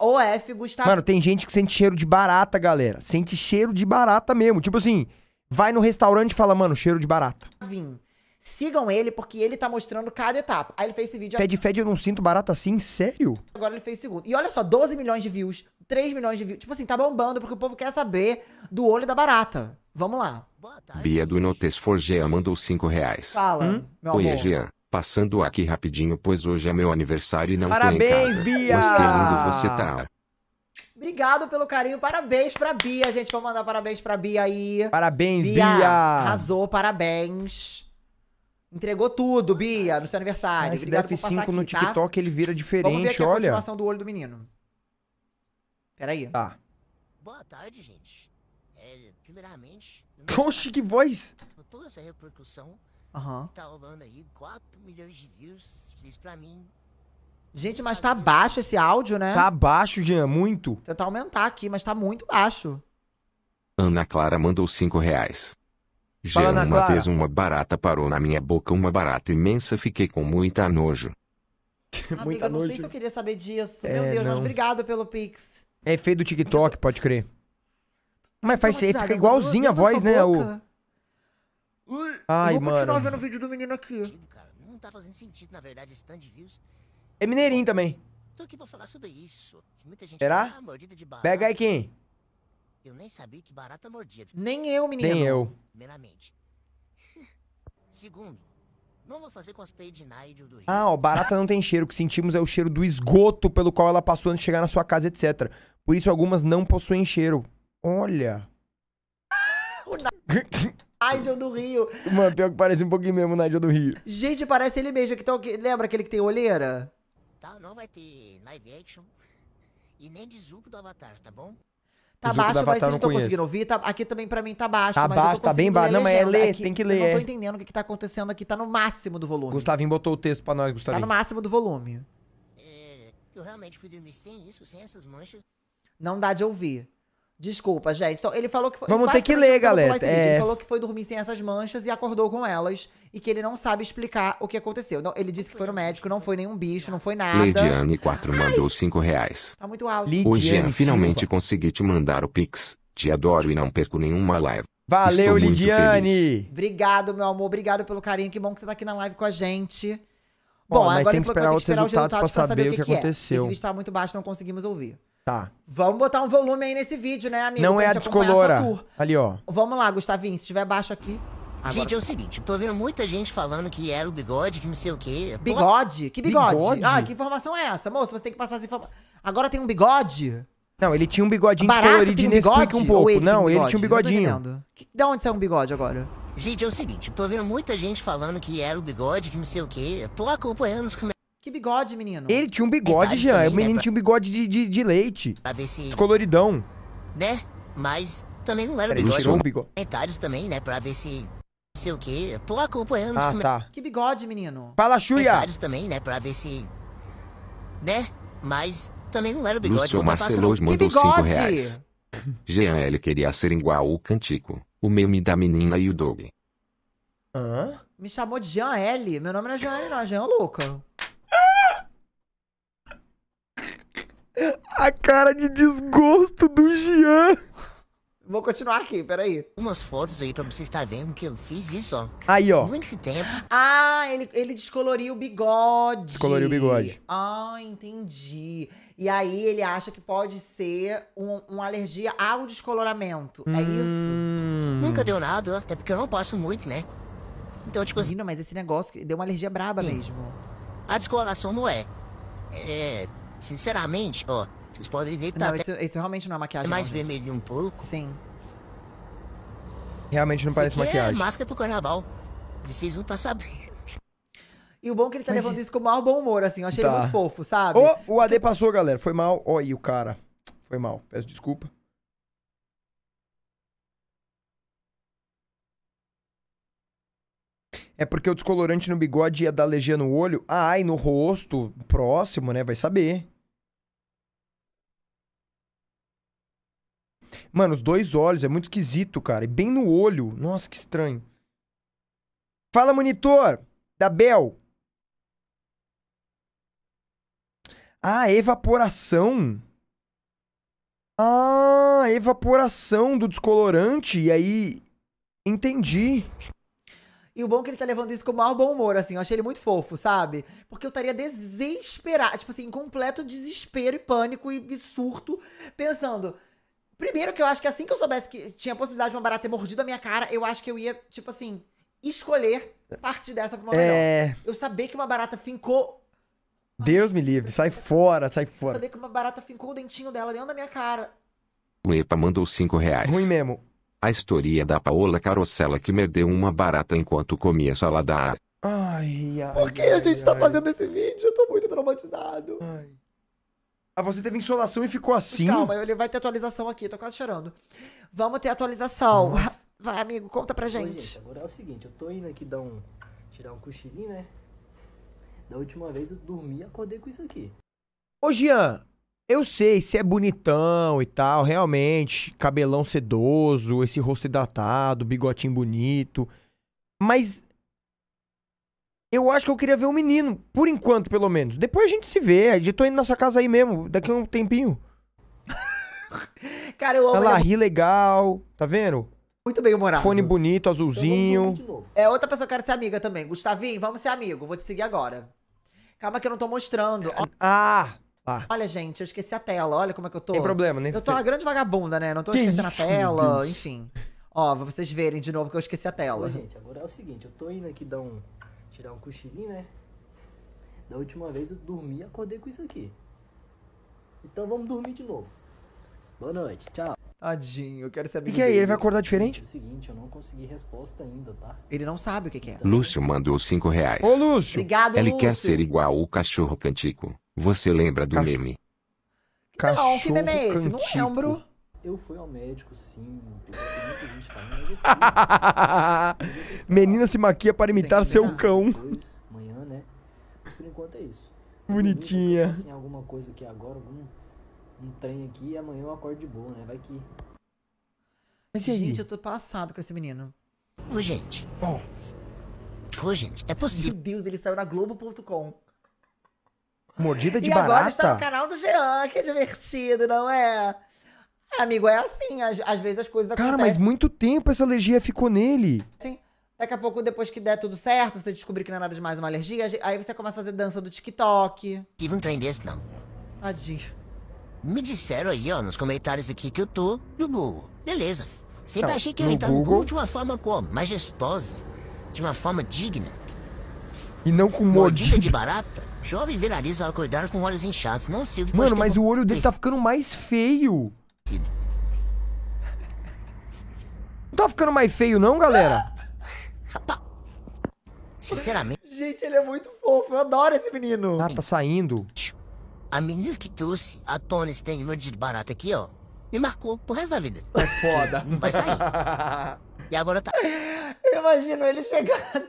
OF Gustavo. Mano, tem gente que sente cheiro de barata, galera. Sente cheiro de barata mesmo. Tipo assim, vai no restaurante e fala, mano, cheiro de barata. Vim. Sigam ele, porque ele tá mostrando cada etapa. Aí ele fez esse vídeo Fede, fede, eu não sinto barata assim, sério? Agora ele fez o segundo. E olha só, 12 milhões de views, 3 milhões de views. Tipo assim, tá bombando porque o povo quer saber do olho da barata. Vamos lá. Bia do Notes for Jean mandou 5 reais. Fala, Hum? meu Oi, amor. Jean. Passando aqui rapidinho, pois hoje é meu aniversário e não tô em Parabéns, casa. Bia! Mas que lindo você tá. Obrigado pelo carinho. Parabéns pra Bia, gente. Vamos mandar parabéns pra Bia aí. Parabéns, Bia! Arrasou, parabéns. Entregou tudo, Bia, no seu aniversário. Ah, esse Obrigado por F5 passar aqui, no tá? TikTok ele vira Vamos ver diferente, aqui a olha. continuação do olho do menino. Peraí. Tá. Boa tarde, gente. É, primeiramente, Oxe, que voz! com toda essa repercussão, Aham. tá rolando aí 4 milhões de views. Isso pra mim, Gente, mas tá baixo esse áudio, né? Tá baixo, Jean, muito. Tentar aumentar aqui, mas tá muito baixo. Ana Clara mandou 5 reais. Fala, Jean, Ana uma Clara. vez uma barata parou na minha boca, uma barata imensa, fiquei com muita nojo. Amiga, não sei se eu queria saber disso. É, Meu Deus, mas não. obrigado pelo Pix. É feio do TikTok, pode crer. Mas faz ser, Traumatizada, fica igualzinho a meu Deus, voz, né? O... boca. Ai, eu vou continuar mano. vendo o vídeo do menino aqui. não tá fazendo sentido, na verdade, esse tanto de views. É mineirinho também. Tô aqui pra falar sobre isso. Muita gente Será? fala, ah, mordida de barata. Pega aí quem? Eu nem sabia que barata mordia. Nem eu, menino. Nem eu. Primeiramente. Segundo, não vou fazer cosplay de Nigel do Rio. Ah, ó, barata não tem cheiro. O que sentimos é o cheiro do esgoto pelo qual ela passou antes de chegar na sua casa, etc. Por isso algumas não possuem cheiro. Olha. Nigel do Rio. Mano, pior que parece um pouquinho mesmo o Nigel do Rio. Gente, parece ele mesmo. Que- lembra aquele que tem olheira? Tá, não vai ter live action e nem de Zuko do Avatar, tá bom? Tá Zuko baixo, mas vocês não estão conseguindo ouvir. Tá- aqui também pra mim tá baixo. Tá mas eu tô baixo, tá bem baixo. Não, mas é ler, Aqui- tem que Eu ler, não tô entendendo o que, que tá acontecendo aqui. Tá no máximo do volume. Gustavinho botou o texto pra nós, Tá Gustavinho. no máximo do volume. É, eu realmente fui dormir sem isso, sem essas manchas. Não dá de ouvir. Desculpa, gente. Então, ele falou que foi. Vamos ter que ler, pular galera. É. Ele falou que foi dormir sem essas manchas e acordou com elas. E que ele não sabe explicar o que aconteceu. Não, ele disse que foi no médico, não foi nenhum bicho, não foi nada. Leidiane 4 mandou 5 reais. Tá muito alto. Ô, Jean, Lidiane finalmente Silva. consegui te mandar o Pix. Te adoro e não perco nenhuma live. Valeu, Estou muito feliz. Lidiane! Obrigado, meu amor. Obrigado pelo carinho. Que bom que você tá aqui na live com a gente. Bom, mas agora tem que esperar que esperar os resultados resultados pra pra saber o que, que é. aconteceu. Esse vídeo tá muito baixo, não conseguimos ouvir. Tá. Vamos botar um volume aí nesse vídeo, né, amigo? Não pra é a descolora. Ali, ó. Vamos lá, Gustavinho, se tiver baixo aqui. Gente, é o seguinte, eu tô vendo muita gente falando que era o bigode, que não sei o quê. Bigode? Que bigode? Bigode? Ah, que informação é essa? Moço, você tem que passar essa informação. Agora tem um bigode? Não, ele tinha um bigodinho Barata descolorido tem um bigode? um Ou pouco. ele Não, um ele bigode? tinha um bigodinho. Que- Da onde saiu um bigode agora? Gente, é o seguinte, eu tô vendo muita gente falando que era o bigode, que não sei o quê. Eu tô acompanhando os comentários. Que bigode, menino? Ele tinha um bigode, Jean. também, O menino né, pra- tinha um bigode de, de, de leite. Pra ver se. Descoloridão. Né? Mas também não era bigode. tirou o bigode. Comentários também, né? Pra ver se. Não sei o quê. Eu tô acompanhando os Ah, comentários. tá. Que bigode, menino? Fala, Xuia. Comentários também, né? Pra ver se. Né? Mas também não era o bigode. Lúcio Marcelos mandou bigode? 5 reais. Jean L queria ser igual o Cantico, o meme da menina e o Doug. Hã? Me chamou de Jean L. Meu nome não é Jean L, não. É Jean Louca. A cara de desgosto do Jean. Vou continuar aqui, peraí. Umas fotos aí pra você estar vendo que eu fiz isso, ó. Aí, ó. Muito tempo. Ah, ele, ele descoloriu o bigode. Descoloriu o bigode. Ah, entendi. E aí ele acha que pode ser um, uma alergia ao descoloramento. É isso? Hum. Nunca deu nada, até porque eu não passo muito, né? Então, tipo assim, Menino, mas esse negócio deu uma alergia braba Sim. mesmo. A descoloração não é. É. Sinceramente, ó. Vocês podem ver que tá Não, isso, isso realmente não é maquiagem. mais não, gente. vermelhinho um pouco. Sim. Realmente não Isso parece aqui maquiagem. É máscara pro carnaval. Vocês não tá sabendo. E o bom é que ele tá Mas levando e- isso com o maior bom humor, assim. Eu achei Tá. ele muito fofo, sabe? Ô, o AD passou, galera. Foi mal. Ó, aí o cara. Foi mal. Peço desculpa. É porque o descolorante no bigode ia dar alergia no olho. Ah, e no rosto, próximo, né? Vai saber. Mano, os dois olhos é muito esquisito, cara. E bem no olho. Nossa, que estranho. Fala, monitor! Da Bel. Ah, evaporação. Ah, evaporação do descolorante. E aí. Entendi. E o bom é que ele tá levando isso com o maior bom humor, assim. Eu achei ele muito fofo, sabe? Porque eu estaria desesperado, tipo assim, em completo desespero e pânico e, e surto, pensando. Primeiro que eu acho que assim que eu soubesse que tinha a possibilidade de uma barata ter mordido a minha cara, eu acho que eu ia, tipo assim, escolher partir dessa pra uma melhor. É. Eu saber que uma barata fincou. Deus me livre. Sai fora, sai Eu fora. saber que uma barata fincou o dentinho dela dentro da minha cara. O EPA mandou 5 reais. Ruim mesmo. A história da Paola Carosella que mordeu uma barata enquanto comia salada. Ai, ai. Por que a gente tá fazendo esse vídeo? Eu tô muito traumatizado. Ah, você teve insolação e ficou assim? Calma, ele vai ter atualização aqui, tô quase chorando. Vamos ter atualização. Vai, amigo, conta pra Ô, gente. agora é o seguinte, eu tô indo aqui dar um. tirar um cochilinho, né? Da última vez eu dormi e acordei com isso aqui. Ô, Jean, eu sei, você é bonitão e tal, realmente. Cabelão sedoso, esse rosto hidratado, bigotinho bonito. Mas. Eu acho que eu queria ver um menino, por enquanto, pelo menos. Depois a gente se vê. Eu tô indo na sua casa aí mesmo, daqui a um tempinho. Cara, eu amo é ri legal, tá vendo? muito bem humorado. Fone bonito, azulzinho. É outra pessoa que eu quero ser amiga também. Gustavinho, vamos ser amigo. Vou te seguir agora. Calma que eu não tô mostrando. Ah! Ah, Olha, gente, eu esqueci a tela. Olha como é que eu tô. tem problema, né? Eu tô uma grande vagabunda, né? Não tô Que esquecendo isso, a tela, enfim. Ó, pra vocês verem de novo que eu esqueci a tela. Ô, gente, agora é o seguinte, eu tô indo aqui dar um. tirar um cochilinho, né? Da última vez eu dormi e acordei com isso aqui. Então vamos dormir de novo. Boa noite, tchau. Tadinho, eu quero ser E que aí, ele dele. vai acordar diferente? É o seguinte, eu não consegui resposta ainda, tá? Ele não sabe o que, que é. Lúcio mandou 5 reais. Ô, Lúcio! Obrigado, Ele Lúcio. quer ser igual o cachorro cantico. Você lembra do Cachorro. meme? Não, que meme é esse? Não lembro. Eu fui ao médico, sim. Tem muita gente falando. Menina se maquia para imitar Gente, seu cão. Depois, amanhã, né? Mas por enquanto é isso. Bonitinha. Assim, alguma coisa aqui agora, algum um trem aqui e amanhã eu acordo de boa, né? Vai que. Mas? Gente, eu tô passado com esse menino. Ô, gente. Ô, gente, é Meu possível. Deus, ele saiu na Globo.com. Mordida de e agora está no barata? canal do Jean, que é divertido, não é? Amigo, é assim, às, às vezes as coisas Cara, acontecem. mas muito tempo essa alergia ficou nele. Assim, Daqui a pouco, depois que der tudo certo, você descobrir que não é nada demais uma alergia, aí você começa a fazer dança do TikTok. Tive um trem desse, não. Tadinho. Me disseram aí, ó, nos comentários aqui que eu tô no Google. Beleza. Sempre Não, achei que eu ia entrar no Google de uma forma como? Majestosa. De uma forma digna. E não com Mordida mordida. de barata? Jovem viraliza ao acordar com olhos inchados. Não sei o que pode Mano, ter mas o olho dele tá ficando mais feio. Não tá ficando mais feio, não, galera? Sinceramente, Gente, ele é muito fofo. Eu adoro esse menino. Ah, tá saindo. a menina que trouxe a esse trem de mordida de barata aqui, ó, me marcou pro resto da vida. É foda. Não vai sair. E agora tá. Eu imagino ele chegar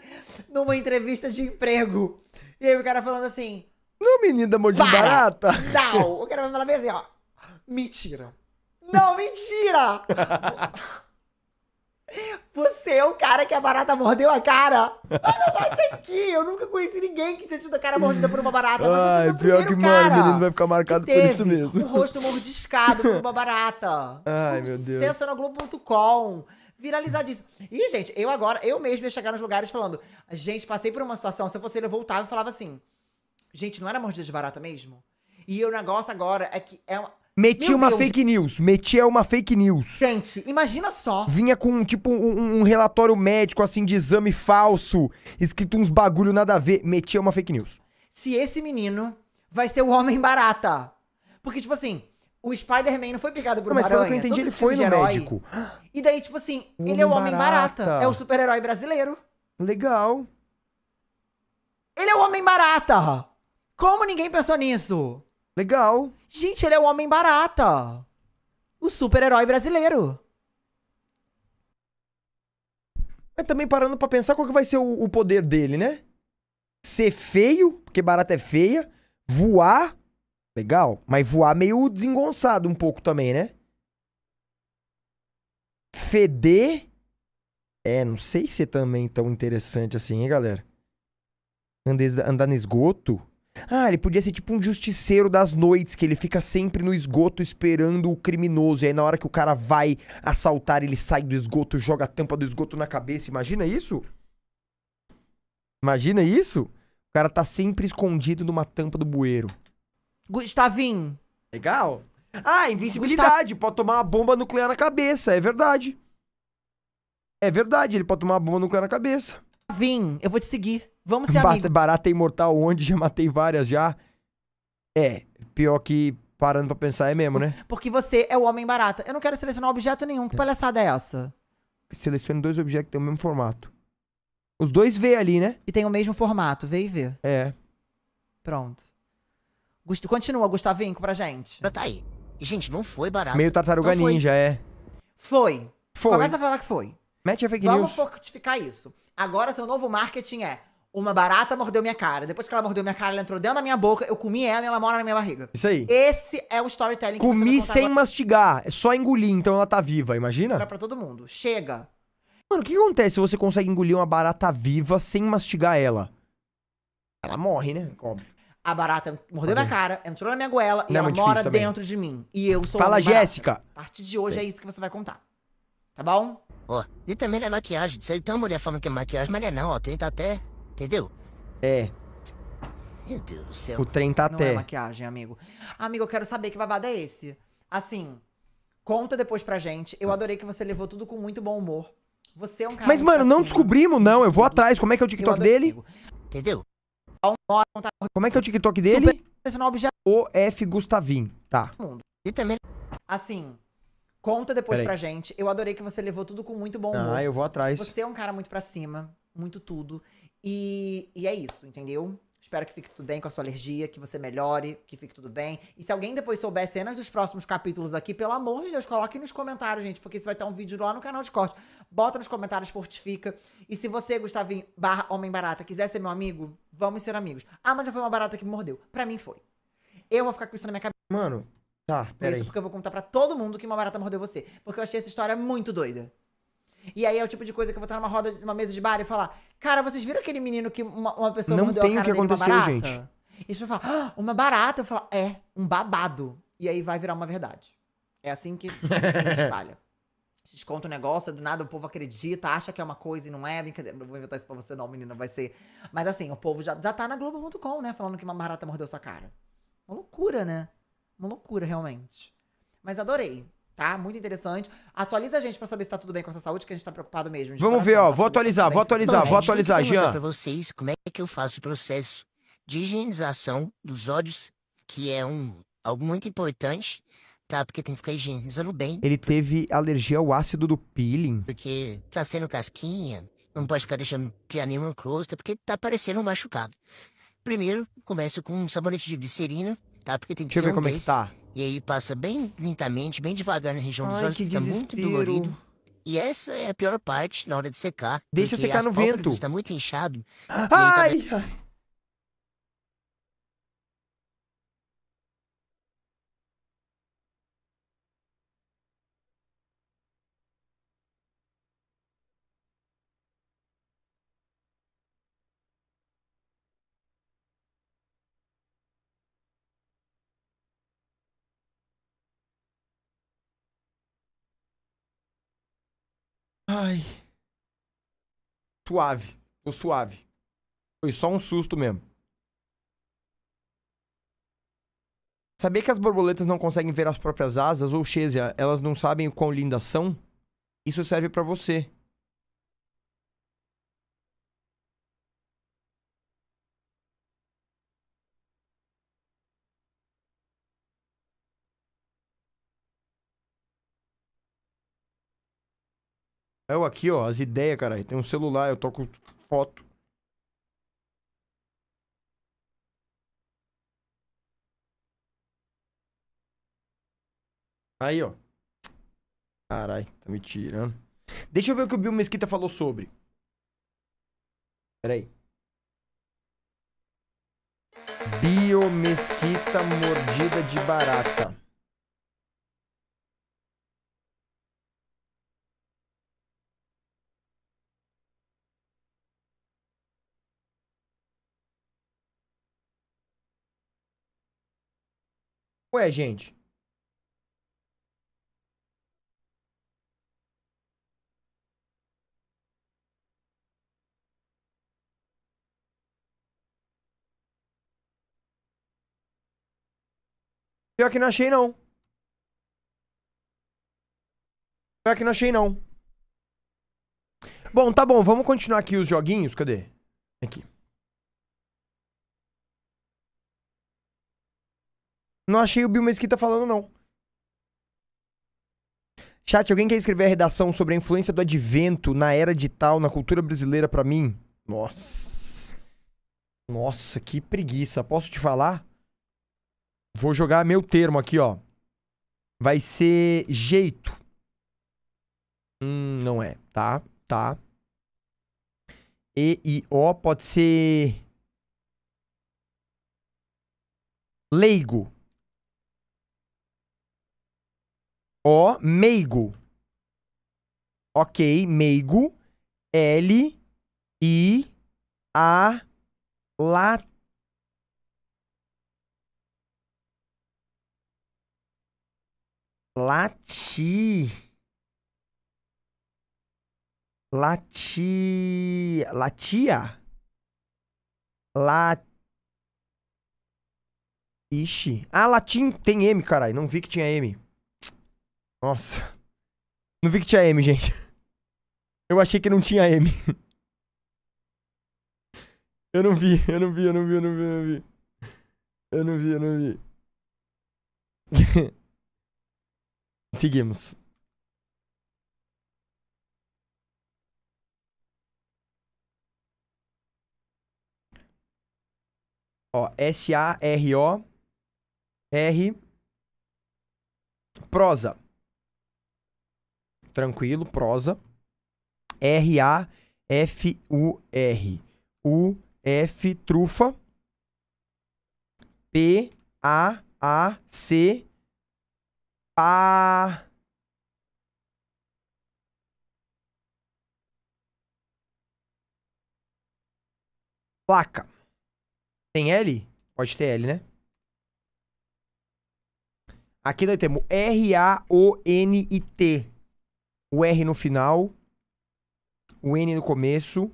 numa entrevista de emprego. E aí o cara falando assim. Não, menina mordida de Para! barata. Não! O cara vai falar bem assim, ó. Mentira. Não, mentira! Você é o cara que a barata mordeu a cara. Olha, bate aqui. Eu nunca conheci ninguém que tinha tido a cara mordida por uma barata. Mas Ai, você foi o pior que, mano, o menino vai ficar marcado por isso mesmo. Um rosto mordiscado por uma barata. Ai, um meu Deus. Na Globo.com. Viralizadíssimo. E, gente, eu agora, eu mesmo ia chegar nos lugares falando, gente, passei por uma situação, se eu fosse ele, eu voltava e falava assim, gente, não era mordida de barata mesmo? E o negócio agora é que é uma... Meti Meu uma Deus. fake news. Meti uma fake news. Gente, imagina só. Vinha com, tipo, um, um relatório médico, assim, de exame falso. Escrito uns bagulho nada a ver. Metia uma fake news. Se esse menino vai ser o homem barata. Porque, tipo assim, o Spider-Man não foi picado por Não, uma mas pelo que aranha. eu entendi, ele foi no herói. médico. E daí, tipo assim, ele é o Homem homem barata. É o super-herói brasileiro. Legal. Ele é o homem barata. Como ninguém pensou nisso? Legal. Gente, ele é o homem barata. O super-herói brasileiro. Mas também parando pra pensar qual que vai ser o, o poder dele, né? Ser feio, porque barata é feia. Voar. Legal. Mas voar meio desengonçado um pouco também, né? Feder. É, não sei se é também tão interessante assim, hein, galera? Andes- Andar no esgoto. Ah, ele podia ser tipo um justiceiro das noites, que ele fica sempre no esgoto esperando o criminoso. E aí, na hora que o cara vai assaltar, ele sai do esgoto, joga a tampa do esgoto na cabeça. Imagina isso? Imagina isso? O cara tá sempre escondido numa tampa do bueiro. Gustavinho. Legal. Ah, invencibilidade. Pode tomar uma bomba nuclear na cabeça. É verdade. É verdade, ele pode tomar uma bomba nuclear na cabeça. Vim, eu vou te seguir. Vamos ser amigos. barata imortal onde? Já matei várias já. É, pior que parando pra pensar é mesmo, né? Porque você é o homem barata. Eu não quero selecionar objeto nenhum. Que palhaçada é essa? Selecione dois objetos que têm o mesmo formato. Os dois V ali, né? E tem o mesmo formato. Vê e vê. É. Pronto. Gust- Continua, Gustavinho, pra gente. Tá aí. E, gente, não foi barato. Meio tartaruga Então ninja, é. Foi. Foi. Começa a falar que foi. Mete a fake Vamos news. fortificar isso. Agora, seu novo marketing é: uma barata mordeu minha cara. Depois que ela mordeu minha cara, ela entrou dentro da minha boca, eu comi ela e ela mora na minha barriga. Isso aí. Esse é o storytelling que você Comi vai contar sem agora mastigar. É só engolir, então ela tá viva, imagina? pra todo mundo. Chega. Mano, o que acontece se você consegue engolir uma barata viva sem mastigar ela? Ela morre, né? Óbvio. A barata mordeu minha cara, entrou na minha goela e Não é ela muito mora difícil também. dentro de mim. E eu sou Fala, uma barata. Jéssica. A partir de hoje é isso que você vai contar. Tá bom? Ó, e também na maquiagem. Sei tem uma mulher falando que é maquiagem, mas não é não, ó. Tem tá até. Entendeu? É. Meu Deus do céu. O trem tá Não até. é maquiagem, amigo. Amigo, eu quero saber que babado é esse. Assim, conta depois pra gente. Eu adorei que você levou tudo com muito bom humor. Você é um cara Mas, muito mano, pra não cima. descobrimos, não. Eu vou atrás. Como é que é o Eu TikTok adorei, dele? amigo. Entendeu? Como é que é o TikTok dele? O F Gustavim. Tá. E também. Assim, conta depois Peraí. pra gente. Eu adorei que você levou tudo com muito bom humor. Ah, eu vou atrás. Você é um cara muito pra cima, muito tudo. E, e é isso, entendeu? Espero que fique tudo bem com a sua alergia, que você melhore, que fique tudo bem. E se alguém depois souber cenas dos próximos capítulos aqui, pelo amor de Deus, coloque nos comentários, gente, porque isso vai estar um vídeo lá no canal de corte. Bota nos comentários, fortifica. E se você, Gustavinho, barra Homem Barata, quiser ser meu amigo, vamos ser amigos. Ah, mas já foi uma barata que me mordeu. Pra mim foi. Eu vou ficar com isso na minha cabeça. Mano, tá, peraí. porque eu vou contar pra todo mundo que uma barata mordeu você. Porque eu achei essa história muito doida. E aí é o tipo de coisa que eu vou estar numa roda, numa mesa de bar e falar: Cara, vocês viram aquele menino que uma, uma pessoa Não mordeu a o cara que dele com uma aconteceu, barata? gente. E você vai falar: ah, Uma barata? Eu falo: É, um babado. E aí vai virar uma verdade. É assim que, que se espalha. Te conta um negócio, do nada o povo acredita, acha que é uma coisa e não é. Brincadeira, não vou inventar isso pra você não, menina, vai ser... Mas assim, o povo já, já tá na Globo.com, né? Falando que uma barata mordeu sua cara. Uma loucura, né? Uma loucura, realmente. Mas adorei, tá? Muito interessante. Atualiza a gente pra saber se tá tudo bem com essa saúde, que a gente tá preocupado mesmo. de Vamos ver, ó. Vou atualizar, vou atualizar, vou atualizar, Vou mostrar Jean. pra vocês como é que eu faço o processo de higienização dos olhos, que é um algo muito importante, tá? Porque tem que ficar higienizando bem, Ele teve alergia ao ácido do peeling. porque tá sendo casquinha, não pode ficar deixando criar nenhuma crosta, porque tá parecendo um machucado. Primeiro, começa com um sabonete de glicerina, tá? Porque tem que Deixa eu ser ver um como é que desse. tá. E aí passa bem lentamente, bem devagar na região dos Ai, olhos, que tá muito dolorido. E essa é a pior parte na hora de secar. Deixa secar no vento. Tá muito inchado. Ai! ai. Ai. Suave. Tô suave. Foi só um susto mesmo. Sabia que as borboletas não conseguem ver as próprias asas? Ou seja, elas não sabem o quão lindas são? Isso serve pra você. Eu aqui, ó, as ideias, cara. Tem um celular, eu toco foto. Aí, ó. Carai, tá me tirando. Deixa eu ver o que o Bill Mesquita falou sobre. Peraí. Bio Mesquita mordida de barata. Ué, gente. Pior que não achei, não. Pior que não achei, não. Bom, tá bom. Vamos continuar aqui os joguinhos. Cadê? Aqui. Não achei o Bill Mesquita falando, não. Chat, alguém quer escrever a redação sobre a influência do advento na era digital, na cultura brasileira pra mim? Nossa. Nossa, que preguiça. Posso te falar? Vou jogar meu termo aqui, ó. Vai ser jeito. Hum, não é. Tá, tá. E, I, O pode ser. Leigo. O, meigo. Ok, meigo. L, I, A, La, Lati. Lati. Latia? La. Ixi. Ah, latim tem M, caralho. Não vi que tinha M. Nossa. Não vi que tinha M, gente. Eu achei que não tinha M. Eu não vi, eu não vi, eu não vi, eu não vi, eu não vi. Eu não vi, eu não vi. Seguimos. Ó, S-A-R-O R prosa. Tranquilo, prosa. R-A-F-U-R. U-F trufa. P-A-A-C Pa. Placa. Tem L? Pode ter L, né? Aqui nós temos R-A-O-N-I-T. O R no final, o N no começo,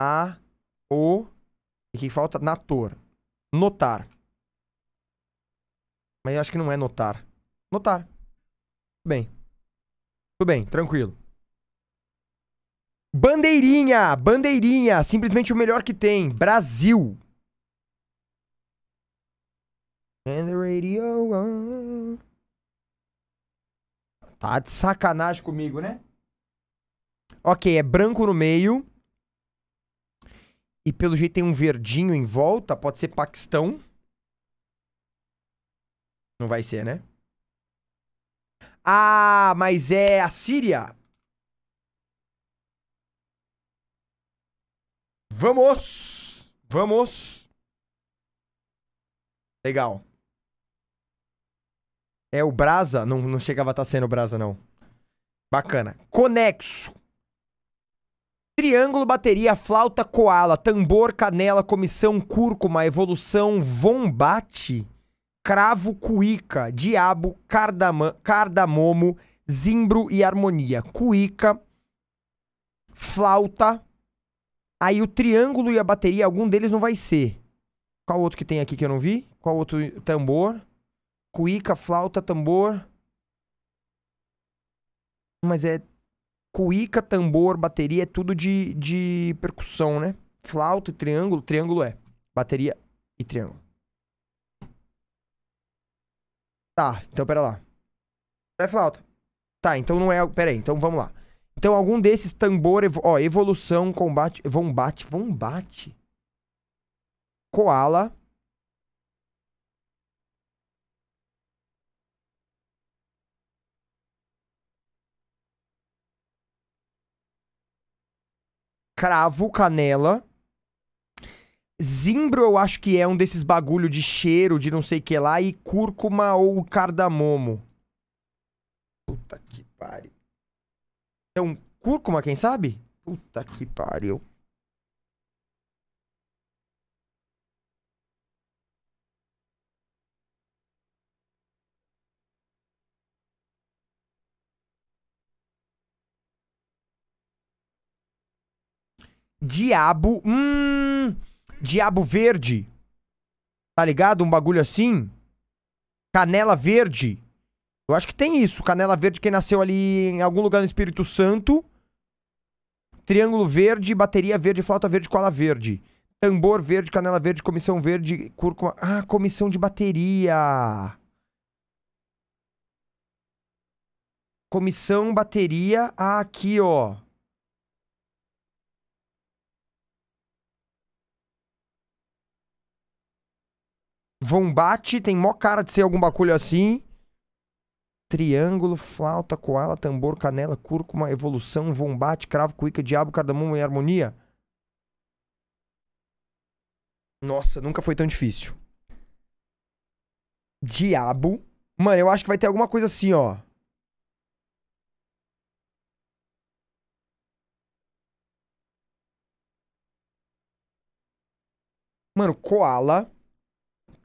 A, O, e que falta? Nator. Notar. Mas eu acho que não é notar. Notar. Tudo bem. Tudo bem, tranquilo. Bandeirinha! Bandeirinha! Simplesmente o melhor que tem. Brasil. And the radio on. Tá de sacanagem comigo, né? Ok, é branco no meio. E pelo jeito tem um verdinho em volta. Pode ser Paquistão. Não vai ser, né? Ah, mas é a Síria. Vamos! Vamos! Legal. É o Brasa? Não, não chegava a estar sendo Brasa, não. Bacana. Conexo. Triângulo, bateria, flauta, koala, tambor, canela, comissão, cúrcuma, evolução, vombate, cravo, cuíca, diabo, cardama, cardamomo, zimbro e harmonia. Cuíca, flauta. Aí o triângulo e a bateria, algum deles não vai ser. Qual outro que tem aqui que eu não vi? Qual outro? Tambor. Cuíca, flauta, tambor. Mas é cuíca, tambor, bateria, é tudo de, de percussão, né? Flauta e triângulo. Triângulo é bateria e triângulo. Tá, então pera lá. É flauta. Tá, então não é. Pera aí, então vamos lá. Então algum desses tambor, ó, evolução, combate, vombate, vombate. Koala. Cravo, canela. Zimbro, eu acho que é um desses bagulho de cheiro, de não sei o que lá. E cúrcuma ou cardamomo. Puta que pariu. Então, cúrcuma, quem sabe? Puta que pariu. Diabo. Hum. Diabo verde. Tá ligado? Um bagulho assim. Canela verde. Eu acho que tem isso. Canela verde, quem nasceu ali em algum lugar no Espírito Santo. Triângulo verde, bateria verde, flauta verde, cola verde. Tambor verde, canela verde, comissão verde, cúrcuma. Ah, comissão de bateria. Comissão bateria. Ah, aqui, ó. Vombate, tem mó cara de ser algum bagulho assim. Triângulo, flauta, koala, tambor, canela, cúrcuma, evolução, vombate, cravo, cuíca, diabo, cardamomo e harmonia. Nossa, nunca foi tão difícil. Diabo. Mano, eu acho que vai ter alguma coisa assim, ó. Mano, koala.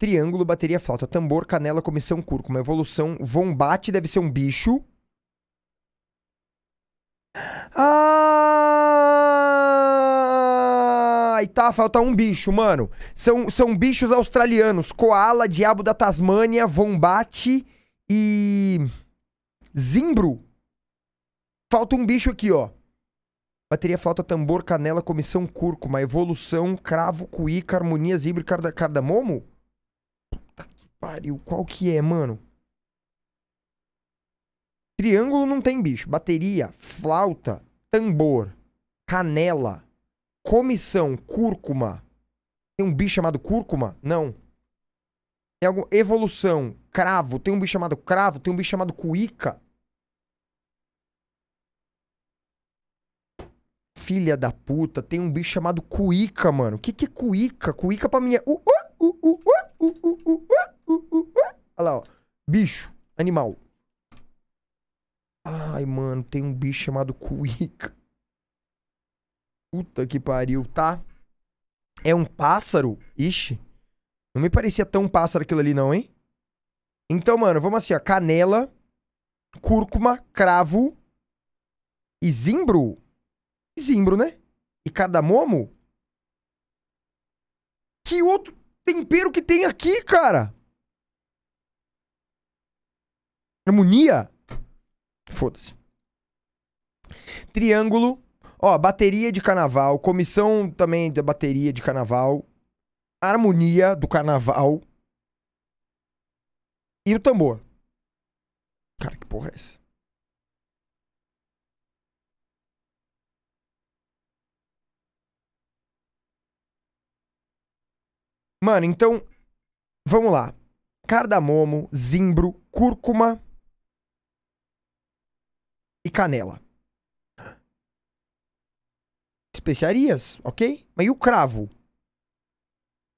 Triângulo, bateria, flauta, tambor, canela, comissão, cúrcuma, evolução, vombate deve ser um bicho. Ah! E tá, falta um bicho, mano. São, são bichos australianos. Koala, diabo da Tasmânia, vombate e... Zimbro. Falta um bicho aqui, ó. Bateria, flauta, tambor, canela, comissão, cúrcuma, evolução, cravo, cuíca, harmonia, zimbro e carda cardamomo? Pariu, qual que é, mano? Triângulo não tem bicho. Bateria, flauta, tambor, canela, comissão, cúrcuma. Tem um bicho chamado cúrcuma? Não. Tem algum... Evolução, cravo. Tem um bicho chamado cravo. Tem um bicho chamado cuíca. Filha da puta. Tem um bicho chamado cuíca, mano. O que, que é cuíca? Cuíca pra mim é... Uh, uh, uh, uh, uh, uh, uh, uh. Olha lá, ó. Bicho. Animal. Ai, mano, tem um bicho chamado cuíca. Puta que pariu, tá? É um pássaro? Ixi. Não me parecia tão pássaro aquilo ali, não, hein? Então, mano, vamos assim, ó. Canela. cúrcuma, cravo e zimbro. Zimbro, né? E cardamomo. Que outro tempero que tem aqui, cara? Harmonia? Foda-se. Triângulo. Ó, bateria de carnaval. Comissão também da bateria de carnaval. Harmonia do carnaval. E o tambor. Cara, que porra é essa? Mano, então. Vamos lá. Cardamomo, zimbro, cúrcuma e canela. Especiarias, ok? Mas e o cravo?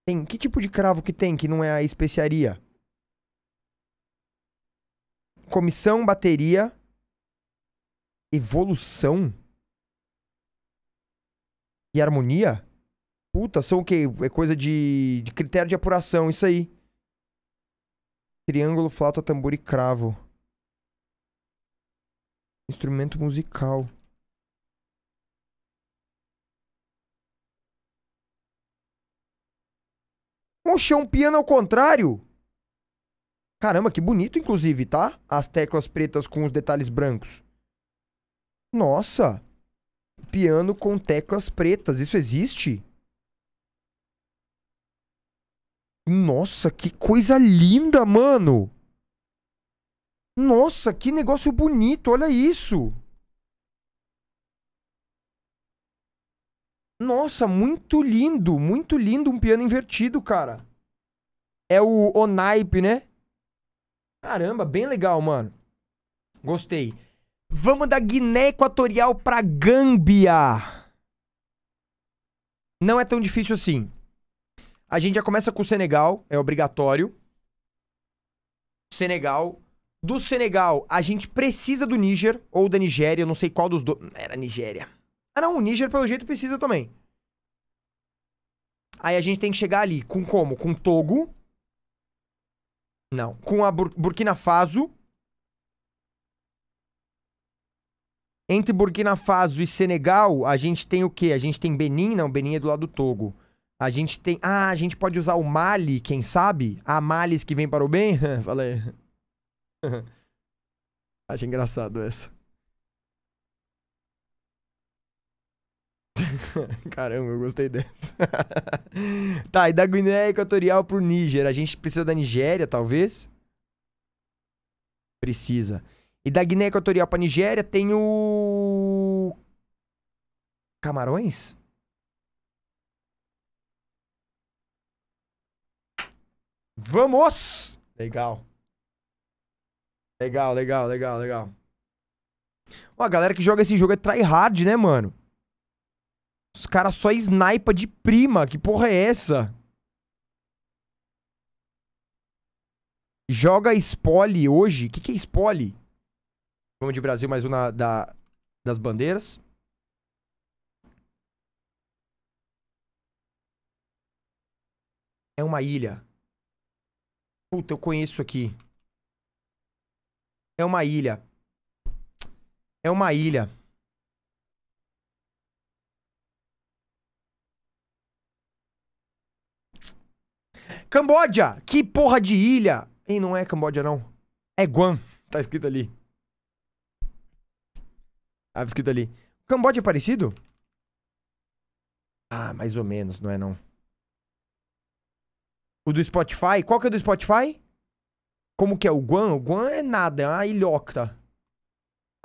Tem, que tipo de cravo que tem que não é a especiaria? Comissão, bateria, evolução e harmonia? Puta, são o quê? É coisa de, de critério de apuração, isso aí. Triângulo, flauta, tambor e cravo. Instrumento musical. Oxe, é um piano ao contrário. Caramba, que bonito, inclusive, tá? As teclas pretas com os detalhes brancos. Nossa! Piano com teclas pretas, isso existe? Nossa, que coisa linda, mano! Nossa, que negócio bonito, olha isso! Nossa, muito lindo, muito lindo um piano invertido, cara. É o Onaipe, né? Caramba, bem legal, mano. Gostei. Vamos da Guiné Equatorial pra Gâmbia. Não é tão difícil assim. A gente já começa com o Senegal, é obrigatório. Senegal. Do Senegal, a gente precisa do Níger ou da Nigéria, não sei qual dos dois. Era Nigéria. Ah, não, o Níger, pelo jeito, precisa também. Aí a gente tem que chegar ali com como? Com Togo. Não. Com a Bur Burkina Faso. Entre Burkina Faso e Senegal, a gente tem o quê? A gente tem Benin, não, Benin é do lado do Togo. A gente tem. Ah, a gente pode usar o Mali, quem sabe? Há males que vem para o bem? Falei. Acho engraçado essa. Caramba, eu gostei dessa. tá, e da Guiné Equatorial pro Níger. A gente precisa da Nigéria, talvez? Precisa. E da Guiné Equatorial pra Nigéria tem o. Camarões? Vamos! Legal. Legal, legal, legal, legal. Ó, a galera que joga esse jogo é tryhard, né, mano? Os caras só snipa de prima. Que porra é essa? Joga spoile hoje. O que, que é spoile? Vamos de Brasil, mais um na, da, das bandeiras. É uma ilha. Puta, eu conheço aqui. É uma ilha. É uma ilha. Camboja! Que porra de ilha! Ei, não é Camboja, não. É Guam. Tá escrito ali. Tá escrito ali. Camboja é parecido? Ah, mais ou menos, não é não. O do Spotify? Qual que é do Spotify? Como que é? O Guam? O Guam é nada, é uma ilhocta.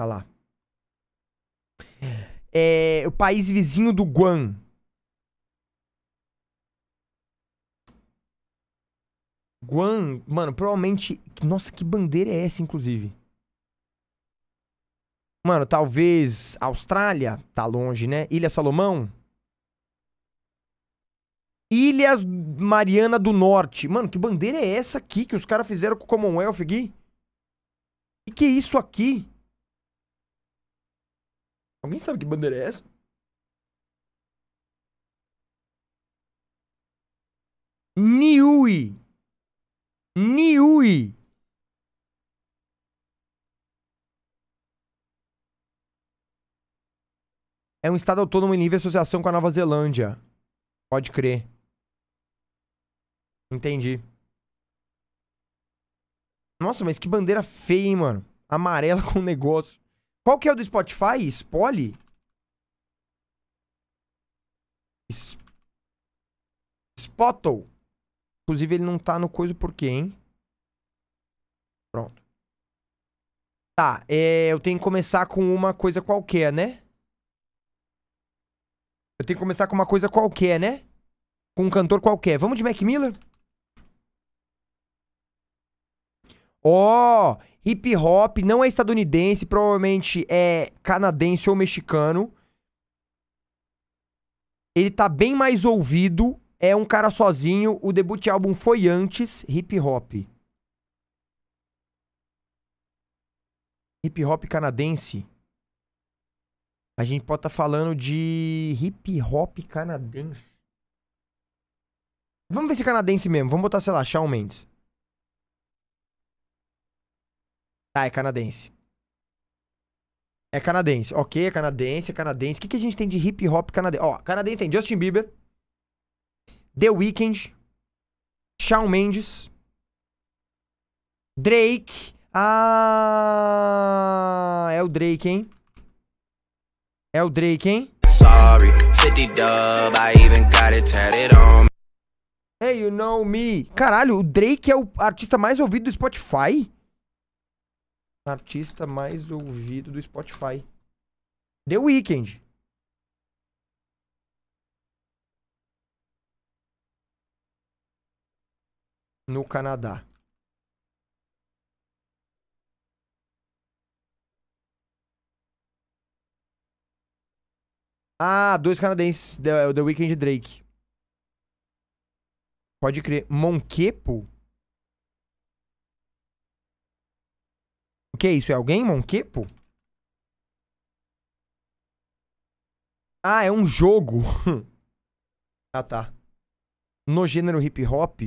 Olha lá. É o país vizinho do Guam. Guam, mano, provavelmente. Nossa, que bandeira é essa, inclusive? Mano, talvez Austrália, tá longe, né? Ilha Salomão. Ilhas Mariana do Norte. Mano, que bandeira é essa aqui que os caras fizeram com o Commonwealth aqui? E que é isso aqui? Alguém sabe que bandeira é essa? Niue. Niue. É um estado autônomo em nível de associação com a Nova Zelândia. Pode crer. Entendi. Nossa, mas que bandeira feia, hein, mano? Amarela com negócio. Qual que é o do Spotify? Spoli? S- Spottle. Inclusive, ele não tá no coisa por quê, hein? Pronto. Tá, é, eu tenho que começar com uma coisa qualquer, né? Eu tenho que começar com uma coisa qualquer, né? Com um cantor qualquer. Vamos de Mac Miller? Ó, hip hop, não é estadunidense, provavelmente é canadense ou mexicano. Ele tá bem mais ouvido, é um cara sozinho. O debut de álbum foi antes, hip hop. Hip hop canadense. A gente pode estar falando de hip hop canadense. Vamos ver se é canadense mesmo. Vamos botar, sei lá, Shawn Mendes. Ah, é canadense. É canadense. Ok, é canadense, é canadense. O que, que a gente tem de hip hop canadense? Ó, canadense tem Justin Bieber, The Weeknd, Shawn Mendes, Drake. Ah, é o Drake, hein? É o Drake, hein? Sorry, 50 dub, I even got it tatted on. Hey, you know me. Caralho, o Drake é o artista mais ouvido do Spotify? Artista mais ouvido do Spotify. The Weeknd. No Canadá. Ah, dois canadenses. The, The Weeknd e Drake. Pode crer. Monquepo? Que é isso? É alguém, Monquepo? Ah, é um jogo. ah, tá. No gênero hip hop.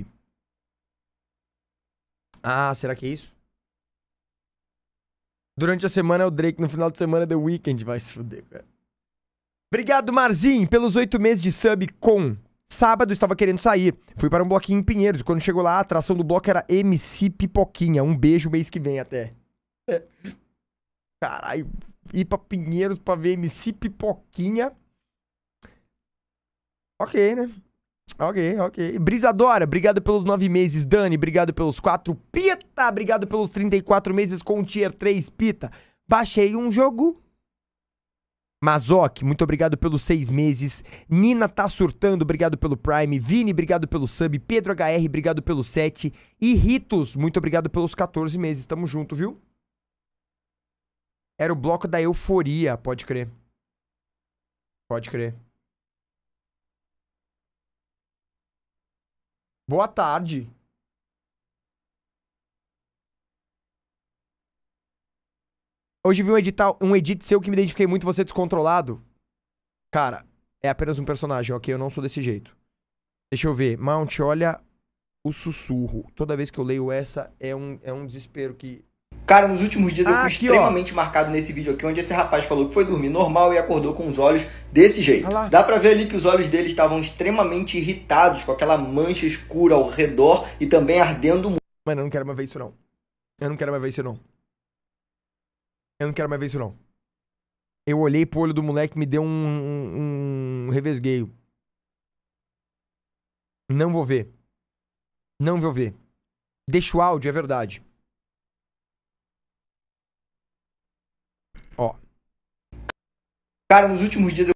Ah, será que é isso? Durante a semana é o Drake, no final de semana é The Weeknd. Vai se fuder, cara. Obrigado, Marzinho, pelos oito meses de sub com. Sábado estava querendo sair. Fui para um bloquinho em Pinheiros. Quando chegou lá, a atração do bloco era MC Pipoquinha. Um beijo mês que vem até. Caralho, ir pra Pinheiros pra ver MC Pipoquinha. Ok, né? Ok, ok. Brisadora, obrigado pelos nove meses. Dani, obrigado pelos quatro. Pita, obrigado pelos 34 meses com Tier 3. Pita, baixei um jogo. Mazoc, muito obrigado pelos seis meses. Nina tá surtando, obrigado pelo Prime. Vini, obrigado pelo sub. Pedro HR, obrigado pelo 7. E Ritos, muito obrigado pelos 14 meses. Tamo junto, viu? Era o bloco da euforia, pode crer. Pode crer. Boa tarde. Hoje vi um, edital, um edit seu que me identifiquei muito, você descontrolado. Cara, é apenas um personagem, ok? Eu não sou desse jeito. Deixa eu ver. Mount, olha o sussurro. Toda vez que eu leio essa, é um, é um desespero que. Cara, nos últimos dias eu Ah, fui aqui, extremamente marcado nesse vídeo aqui, onde esse rapaz falou que foi dormir normal e acordou com os olhos desse jeito. Dá pra ver ali que os olhos dele estavam extremamente irritados, com aquela mancha escura ao redor e também ardendo muito. Mano, eu não quero mais ver isso, não. Eu não quero mais ver isso, não. Eu não quero mais ver isso, não. Eu olhei pro olho do moleque e me deu um, um, um revesgueio. Não vou ver. Não vou ver. Deixa o áudio, é verdade. Ó. Cara, nos últimos dias eu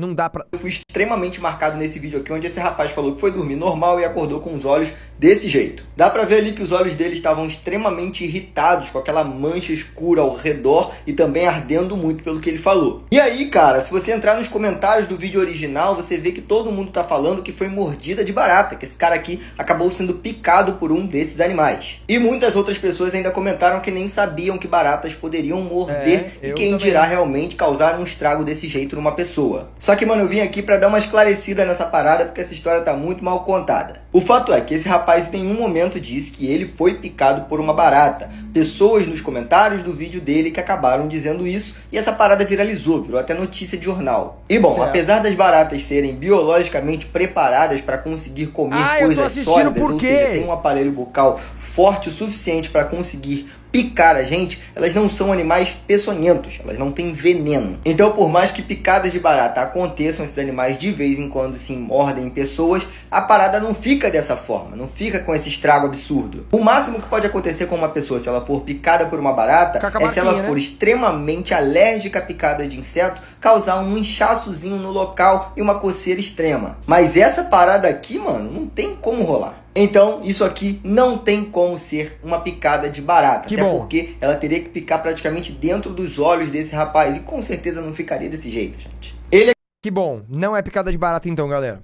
Não dá pra. Eu fui extremamente marcado nesse vídeo aqui, onde esse rapaz falou que foi dormir normal e acordou com os olhos desse jeito. Dá pra ver ali que os olhos dele estavam extremamente irritados, com aquela mancha escura ao redor e também ardendo muito pelo que ele falou. E aí, cara, se você entrar nos comentários do vídeo original, você vê que todo mundo tá falando que foi mordida de barata, que esse cara aqui acabou sendo picado por um desses animais. E muitas outras pessoas ainda comentaram que nem sabiam que baratas poderiam morder É, e quem também. dirá realmente causar um estrago desse jeito numa pessoa. Só que, mano, eu vim aqui pra dar uma esclarecida nessa parada porque essa história tá muito mal contada. O fato é que esse rapaz em nenhum momento disse que ele foi picado por uma barata. Pessoas nos comentários do vídeo dele que acabaram dizendo isso e essa parada viralizou, virou até notícia de jornal. E bom, Certo. apesar das baratas serem biologicamente preparadas pra conseguir comer Ah, coisas sólidas, ou seja, tem um aparelho bucal forte o suficiente pra conseguir picar a gente, elas não são animais peçonhentos, elas não têm veneno. Então, por mais que picadas de barata aconteçam, esses animais de vez em quando se mordem em pessoas, a parada não fica dessa forma, não fica com esse estrago absurdo. O máximo que pode acontecer com uma pessoa se ela for picada por uma barata é se ela marquinha, for né? extremamente alérgica à picada de inseto, causar um inchaçozinho no local e uma coceira extrema. Mas essa parada aqui, mano, não tem como rolar. Então, isso aqui não tem como ser uma picada de barata. Que até bom. porque ela teria que picar praticamente dentro dos olhos desse rapaz. E com certeza não ficaria desse jeito, gente. Ele é Que bom. Não é picada de barata então, galera.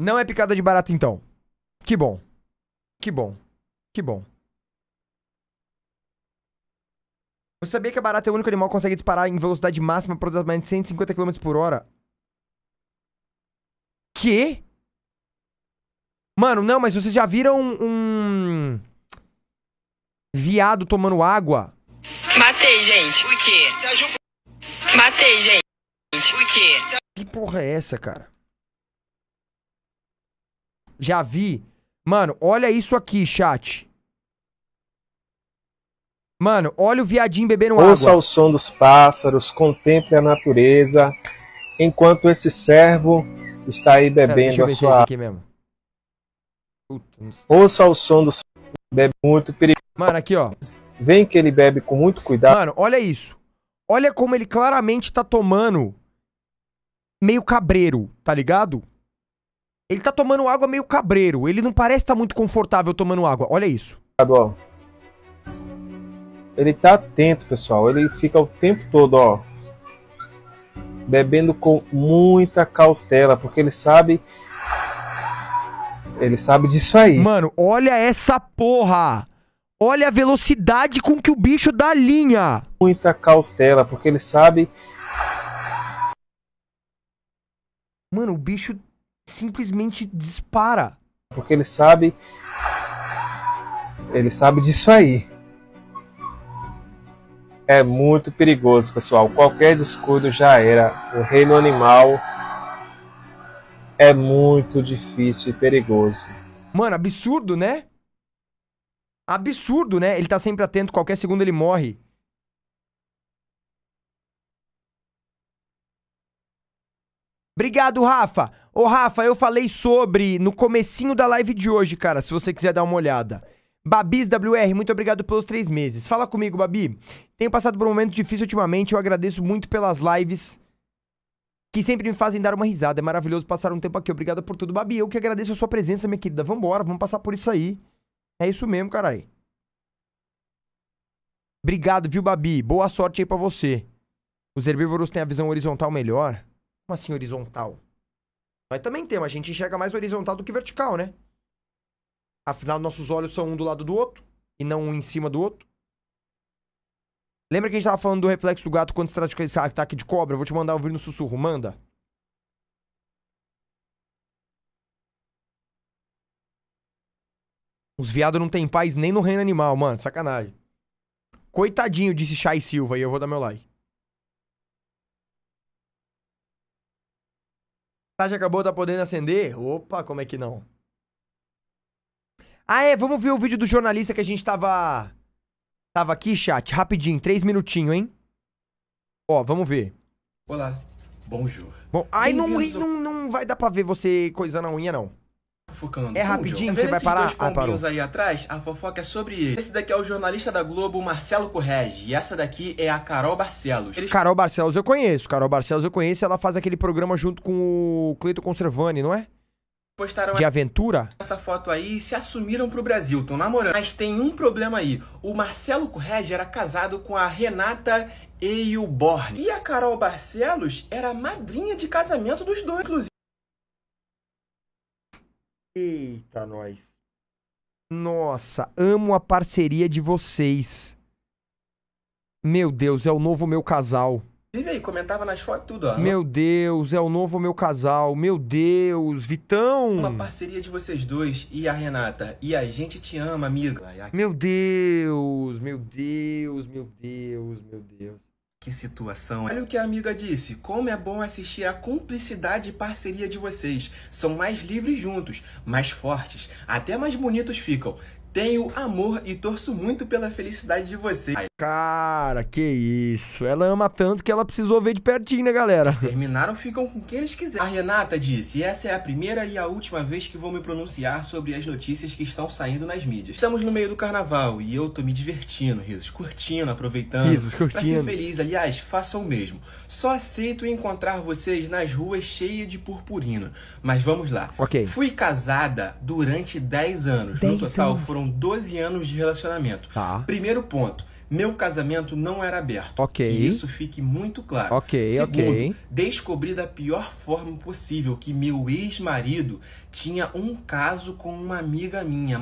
Não é picada de barata então. Que bom. Que bom. Que bom. Você sabia que a barata é o único animal que consegue disparar em velocidade máxima aproximadamente 150 km por hora? Que? Mano, não, mas vocês já viram um. Viado tomando água? Matei, gente. Por quê? Matei, gente. Por quê? Que porra é essa, cara? Já vi. Mano, olha isso aqui, chat. Mano, olha o viadinho bebendo Ouça água. o som dos pássaros, contemple a natureza, enquanto esse servo está aí Pera, deixa bebendo eu a ver se é sua esse aqui mesmo. Ouça o som dos bebe muito perigoso. Mano, aqui, ó. Vem que ele bebe com muito cuidado. Mano, olha isso. Olha como ele claramente tá tomando meio cabreiro, tá ligado? Ele tá tomando água meio cabreiro. Ele não parece estar muito confortável tomando água. Olha isso. ó. Ele tá atento, pessoal. Ele fica o tempo todo, ó, bebendo com muita cautela, porque ele sabe ele sabe disso aí. Mano, olha essa porra. Olha a velocidade com que o bicho dá linha. Muita cautela, porque ele sabe Mano, o bicho simplesmente dispara. porque ele sabe ele sabe disso aí. É muito perigoso, pessoal. Qualquer descuido já era. O reino animal é muito difícil e perigoso. Mano, absurdo, né? Absurdo, né? Ele tá sempre atento, qualquer segundo ele morre. Obrigado, Rafa. Ô, Rafa, eu falei sobre no comecinho da live de hoje, cara, se você quiser dar uma olhada. Babis WR, muito obrigado pelos três meses. Fala comigo, Babi. Tenho passado por um momento difícil ultimamente, eu agradeço muito pelas lives que sempre me fazem dar uma risada. É maravilhoso passar um tempo aqui. Obrigado por tudo, Babi. Eu que agradeço a sua presença, minha querida. Vambora, vamos passar por isso aí. É isso mesmo, carai. Obrigado, viu, Babi? Boa sorte aí pra você. Os herbívoros têm a visão horizontal melhor. Como assim horizontal? Nós também temos, a gente enxerga mais horizontal do que vertical, né? Afinal, nossos olhos são um do lado do outro e não um em cima do outro. Lembra que a gente tava falando do reflexo do gato quando se trata de esse ataque de cobra? Eu vou te mandar ouvir no sussurro. Manda. Os viados não têm paz nem no reino animal, mano. Sacanagem. Coitadinho, disse Chay Silva, e eu vou dar meu like. Tá, já acabou, tá podendo acender? Opa, como é que não? Ah, é, vamos ver o vídeo do jornalista que a gente tava. Tava aqui, chat, rapidinho, três minutinhos, hein? Ó, vamos ver. Olá, bonjour. Bom, ai, não, não, não vai dar pra ver você coisando a unha, não. Focando. É rapidinho que você vai parar? Ah, parou. aí atrás, a fofoca é sobre ele. Esse daqui é o jornalista da Globo, Marcelo Correge. E essa daqui é a Carol Barcelos. Eles Carol Barcelos eu conheço. Carol Barcelos eu conheço. Ela faz aquele programa junto com o Cleiton Conservani, não é? Postaram De aventura? essa foto aí e se assumiram pro Brasil, estão namorando. Mas tem um problema aí. O Marcelo Correge era casado com a Renata Eilborn. E a Carol Barcelos era a madrinha de casamento dos dois, inclusive. Eita, nós. Nossa, amo a parceria de vocês. Meu Deus, é o novo meu casal. Inclusive aí, comentava nas fotos tudo, ó. Meu Deus, é o novo meu casal. Meu Deus, Vitão. Uma parceria de vocês dois e a Renata. E a gente te ama, amiga. Meu Deus, meu Deus, meu Deus, meu Deus. Que situação. Olha o que a amiga disse. Como é bom assistir a cumplicidade e parceria de vocês. São mais livres juntos, mais fortes, até mais bonitos ficam. Tenho amor e torço muito pela felicidade de vocês. Cara, que isso. Ela ama tanto que ela precisou ver de pertinho, né, galera? Terminaram, ficam com quem eles quiserem. A Renata disse: essa é a primeira e a última vez que vou me pronunciar sobre as notícias que estão saindo nas mídias. Estamos no meio do carnaval e eu tô me divertindo, risos, curtindo, aproveitando. Risos, Pra ser curtindo. feliz, aliás, façam o mesmo. Só aceito encontrar vocês nas ruas cheias de purpurina. Mas vamos lá. Ok. Fui casada durante 10 anos. 10 no total, anos. foram 12 anos de relacionamento. Tá. Primeiro ponto. Meu casamento não era aberto. Ok. Que isso fique muito claro. Ok, Segundo, ok. descobri da pior forma possível que meu ex-marido tinha um caso com uma amiga minha,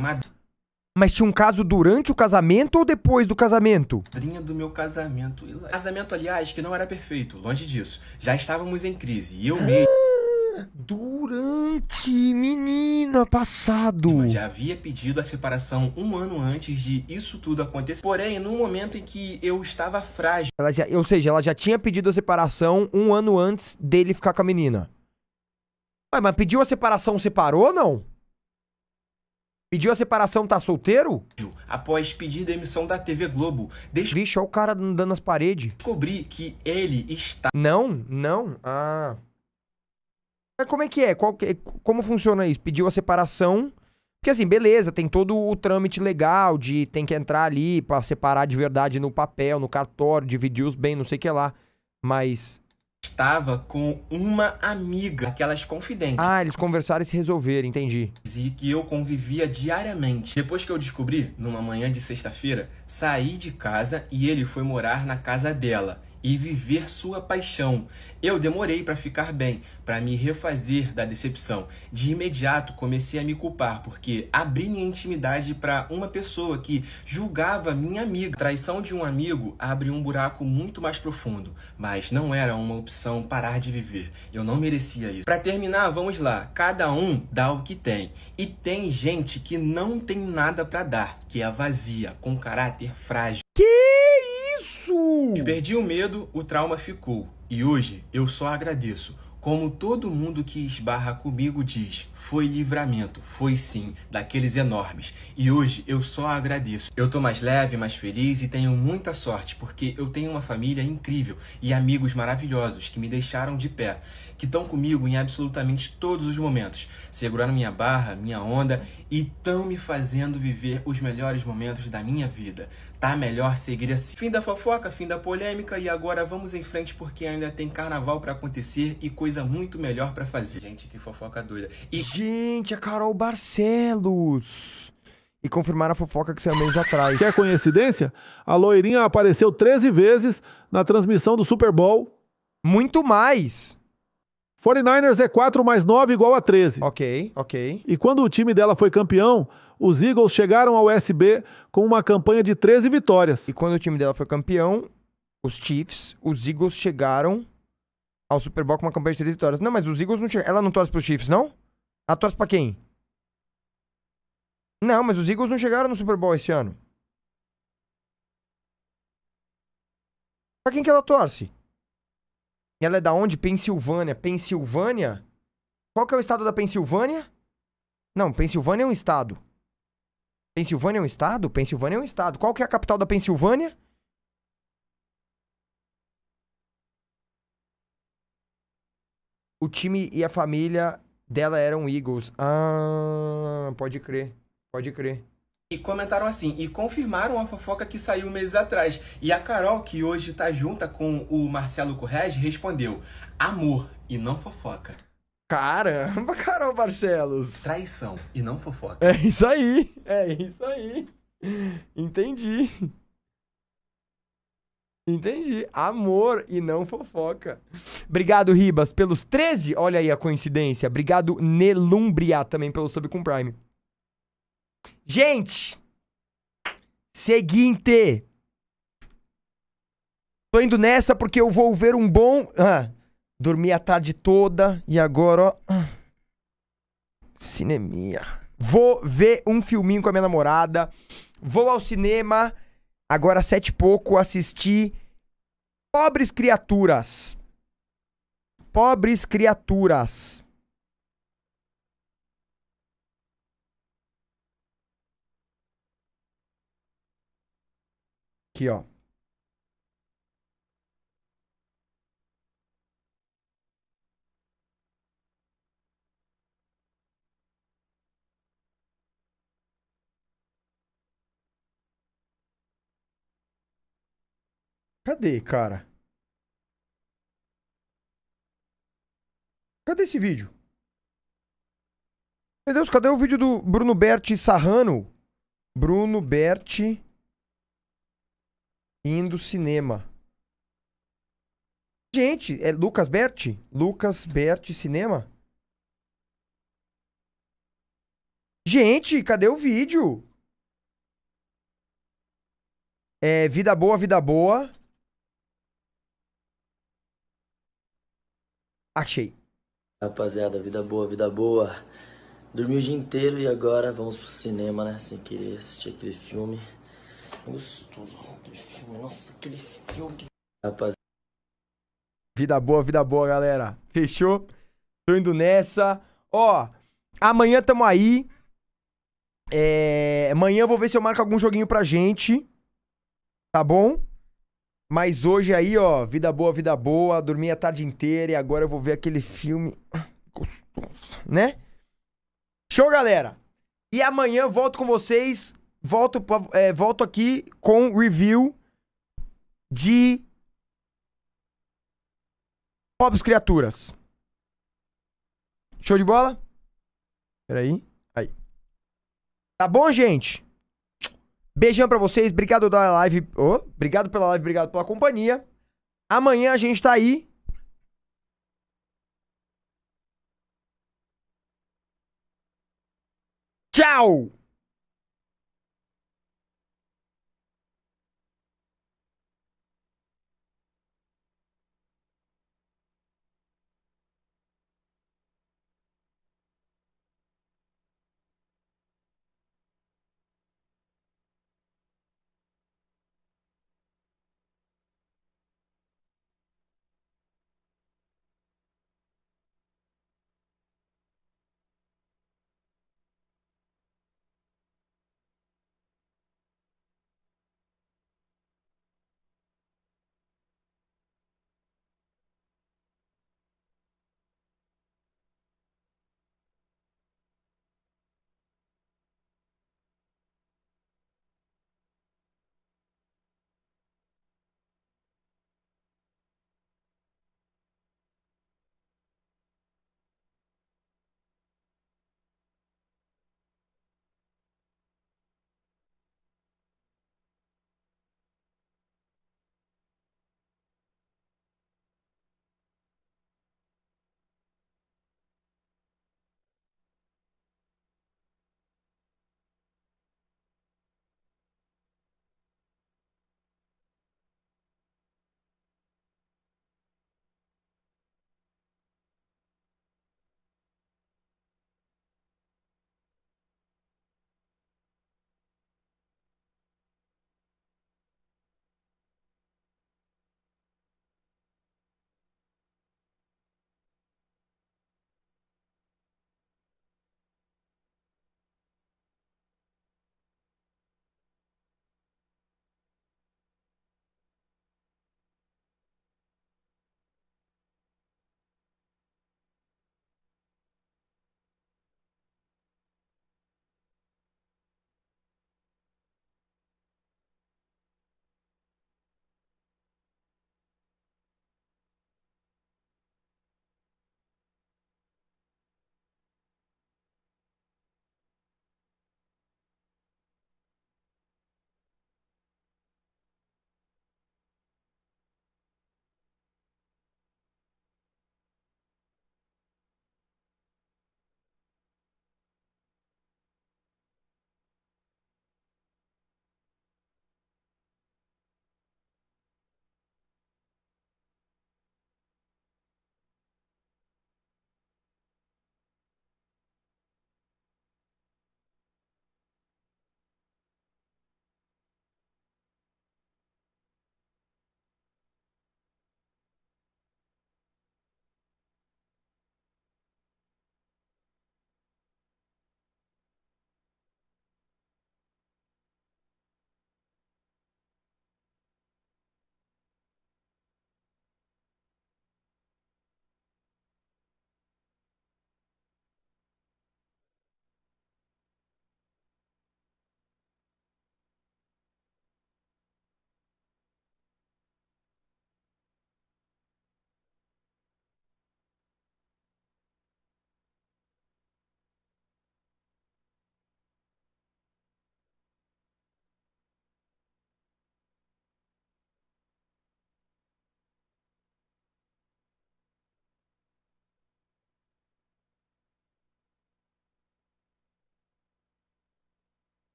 Mas tinha um caso durante o casamento ou depois do casamento? madrinha do meu casamento. Casamento, aliás, que não era perfeito, longe disso. Já estávamos em crise e eu mesmo Durante, menina, passado. já havia pedido a separação um ano antes de isso tudo acontecer. Porém, no momento em que eu estava frágil, Ela já, ou seja, ela já tinha pedido a separação um ano antes dele ficar com a menina. Ué, mas pediu a separação, separou ou não? Pediu a separação, tá solteiro? após pedir demissão da TV Globo, descobri Vixe, olha o cara andando nas paredes. que ele está Não, não. Ah. Como é que é? Qual que- como funciona isso? Pediu a separação. Porque assim, beleza, tem todo o trâmite legal de tem que entrar ali pra separar de verdade no papel, no cartório, dividir os bens, não sei o que lá. Mas. estava com uma amiga, aquelas confidentes. Ah, eles conversaram e se resolveram, entendi. e que eu convivia diariamente. Depois que eu descobri, numa manhã de sexta-feira, saí de casa e ele foi morar na casa dela e viver sua paixão. Eu demorei para ficar bem, para me refazer da decepção. De imediato comecei a me culpar porque abri minha intimidade para uma pessoa que julgava minha amiga. Traição de um amigo abre um buraco muito mais profundo, mas não era uma opção parar de viver. Eu não merecia isso. Para terminar, vamos lá. Cada um dá o que tem. E tem gente que não tem nada para dar, que é vazia, com caráter frágil. Que isso? Perdi o medo, o trauma ficou. E hoje eu só agradeço. Como todo mundo que esbarra comigo diz, foi livramento, foi sim, daqueles enormes. E hoje eu só agradeço. Eu tô mais leve, mais feliz e tenho muita sorte, porque eu tenho uma família incrível e amigos maravilhosos que me deixaram de pé, que estão comigo em absolutamente todos os momentos, segurando minha barra, minha onda e estão me fazendo viver os melhores momentos da minha vida. Tá melhor seguir assim. Fim da fofoca, fim da polêmica e agora vamos em frente porque ainda tem carnaval pra acontecer e coisa muito melhor pra fazer. Gente, que fofoca doida. E Gente, a Carol Barcelos. E confirmaram a fofoca que saiu meses atrás. Quer coincidência? A loirinha apareceu 13 vezes na transmissão do Super Bowl. Muito mais. 49ers é 4 mais 9 igual a 13. Ok, ok. E quando o time dela foi campeão, os Eagles chegaram ao USB com uma campanha de 13 vitórias. E quando o time dela foi campeão, os Chiefs, os Eagles chegaram ao Super Bowl com uma campanha de 3 vitórias. Não, mas os Eagles não chegaram. Ela não torce pros Chiefs, não? Ela torce pra quem? Não, mas os Eagles não chegaram no Super Bowl esse ano. Pra quem que ela torce? Ela é da onde? Pensilvânia. Pensilvânia? Qual que é o estado da Pensilvânia? Não, Pensilvânia é um estado. Pensilvânia é um estado? Pensilvânia é um estado. Qual que é a capital da Pensilvânia? O time e a família dela eram Eagles. Ah, pode crer. Pode crer. E comentaram assim, e confirmaram a fofoca que saiu meses atrás. E a Carol, que hoje tá junta com o Marcelo Correge, respondeu: amor e não fofoca. Caramba, Carol Barcelos. Traição e não fofoca. É isso aí. É isso aí. Entendi. Entendi. Amor e não fofoca. Obrigado, Ribas, pelos 13. Olha aí a coincidência. Obrigado, Nelumbria, também pelo sub com Prime. Gente! Seguinte. Tô indo nessa porque eu vou ver um bom. Ah, dormi a tarde toda e agora, ó. ah, Cinemia. Vou ver um filminho com a minha namorada. Vou ao cinema, agora sete e pouco, assistir Pobres Criaturas. Pobres Criaturas. Aqui, ó. Cadê, cara? Cadê esse vídeo? Meu Deus, cadê o vídeo do Bruno Berti Sarrano? Bruno Berti indo cinema. Gente, é Lucas Berti? Lucas Berti Cinema? Gente, cadê o vídeo? É Vida Boa, Vida Boa. Achei. Rapaziada, vida boa, vida boa. Dormi o dia inteiro e agora vamos pro cinema, né? Sem querer assistir aquele filme. Gostoso, aquele filme. Nossa, aquele filme. Rapaziada. Vida boa, vida boa, galera. Fechou? Tô indo nessa. Ó, amanhã tamo aí. É, Amanhã eu vou ver se eu marco algum joguinho pra gente. Tá bom? Mas hoje aí, ó, vida boa, vida boa. Dormi a tarde inteira e agora eu vou ver aquele filme gostoso, né? Show, galera. E amanhã eu volto com vocês. Volto, é, volto aqui com review de Pobres Criaturas. Show de bola? Peraí. Aí. Tá bom, gente? Beijão pra vocês. Obrigado pela live. Ô, obrigado pela live, obrigado pela companhia. Amanhã a gente tá aí. Tchau!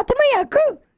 Até amanhã. Cu.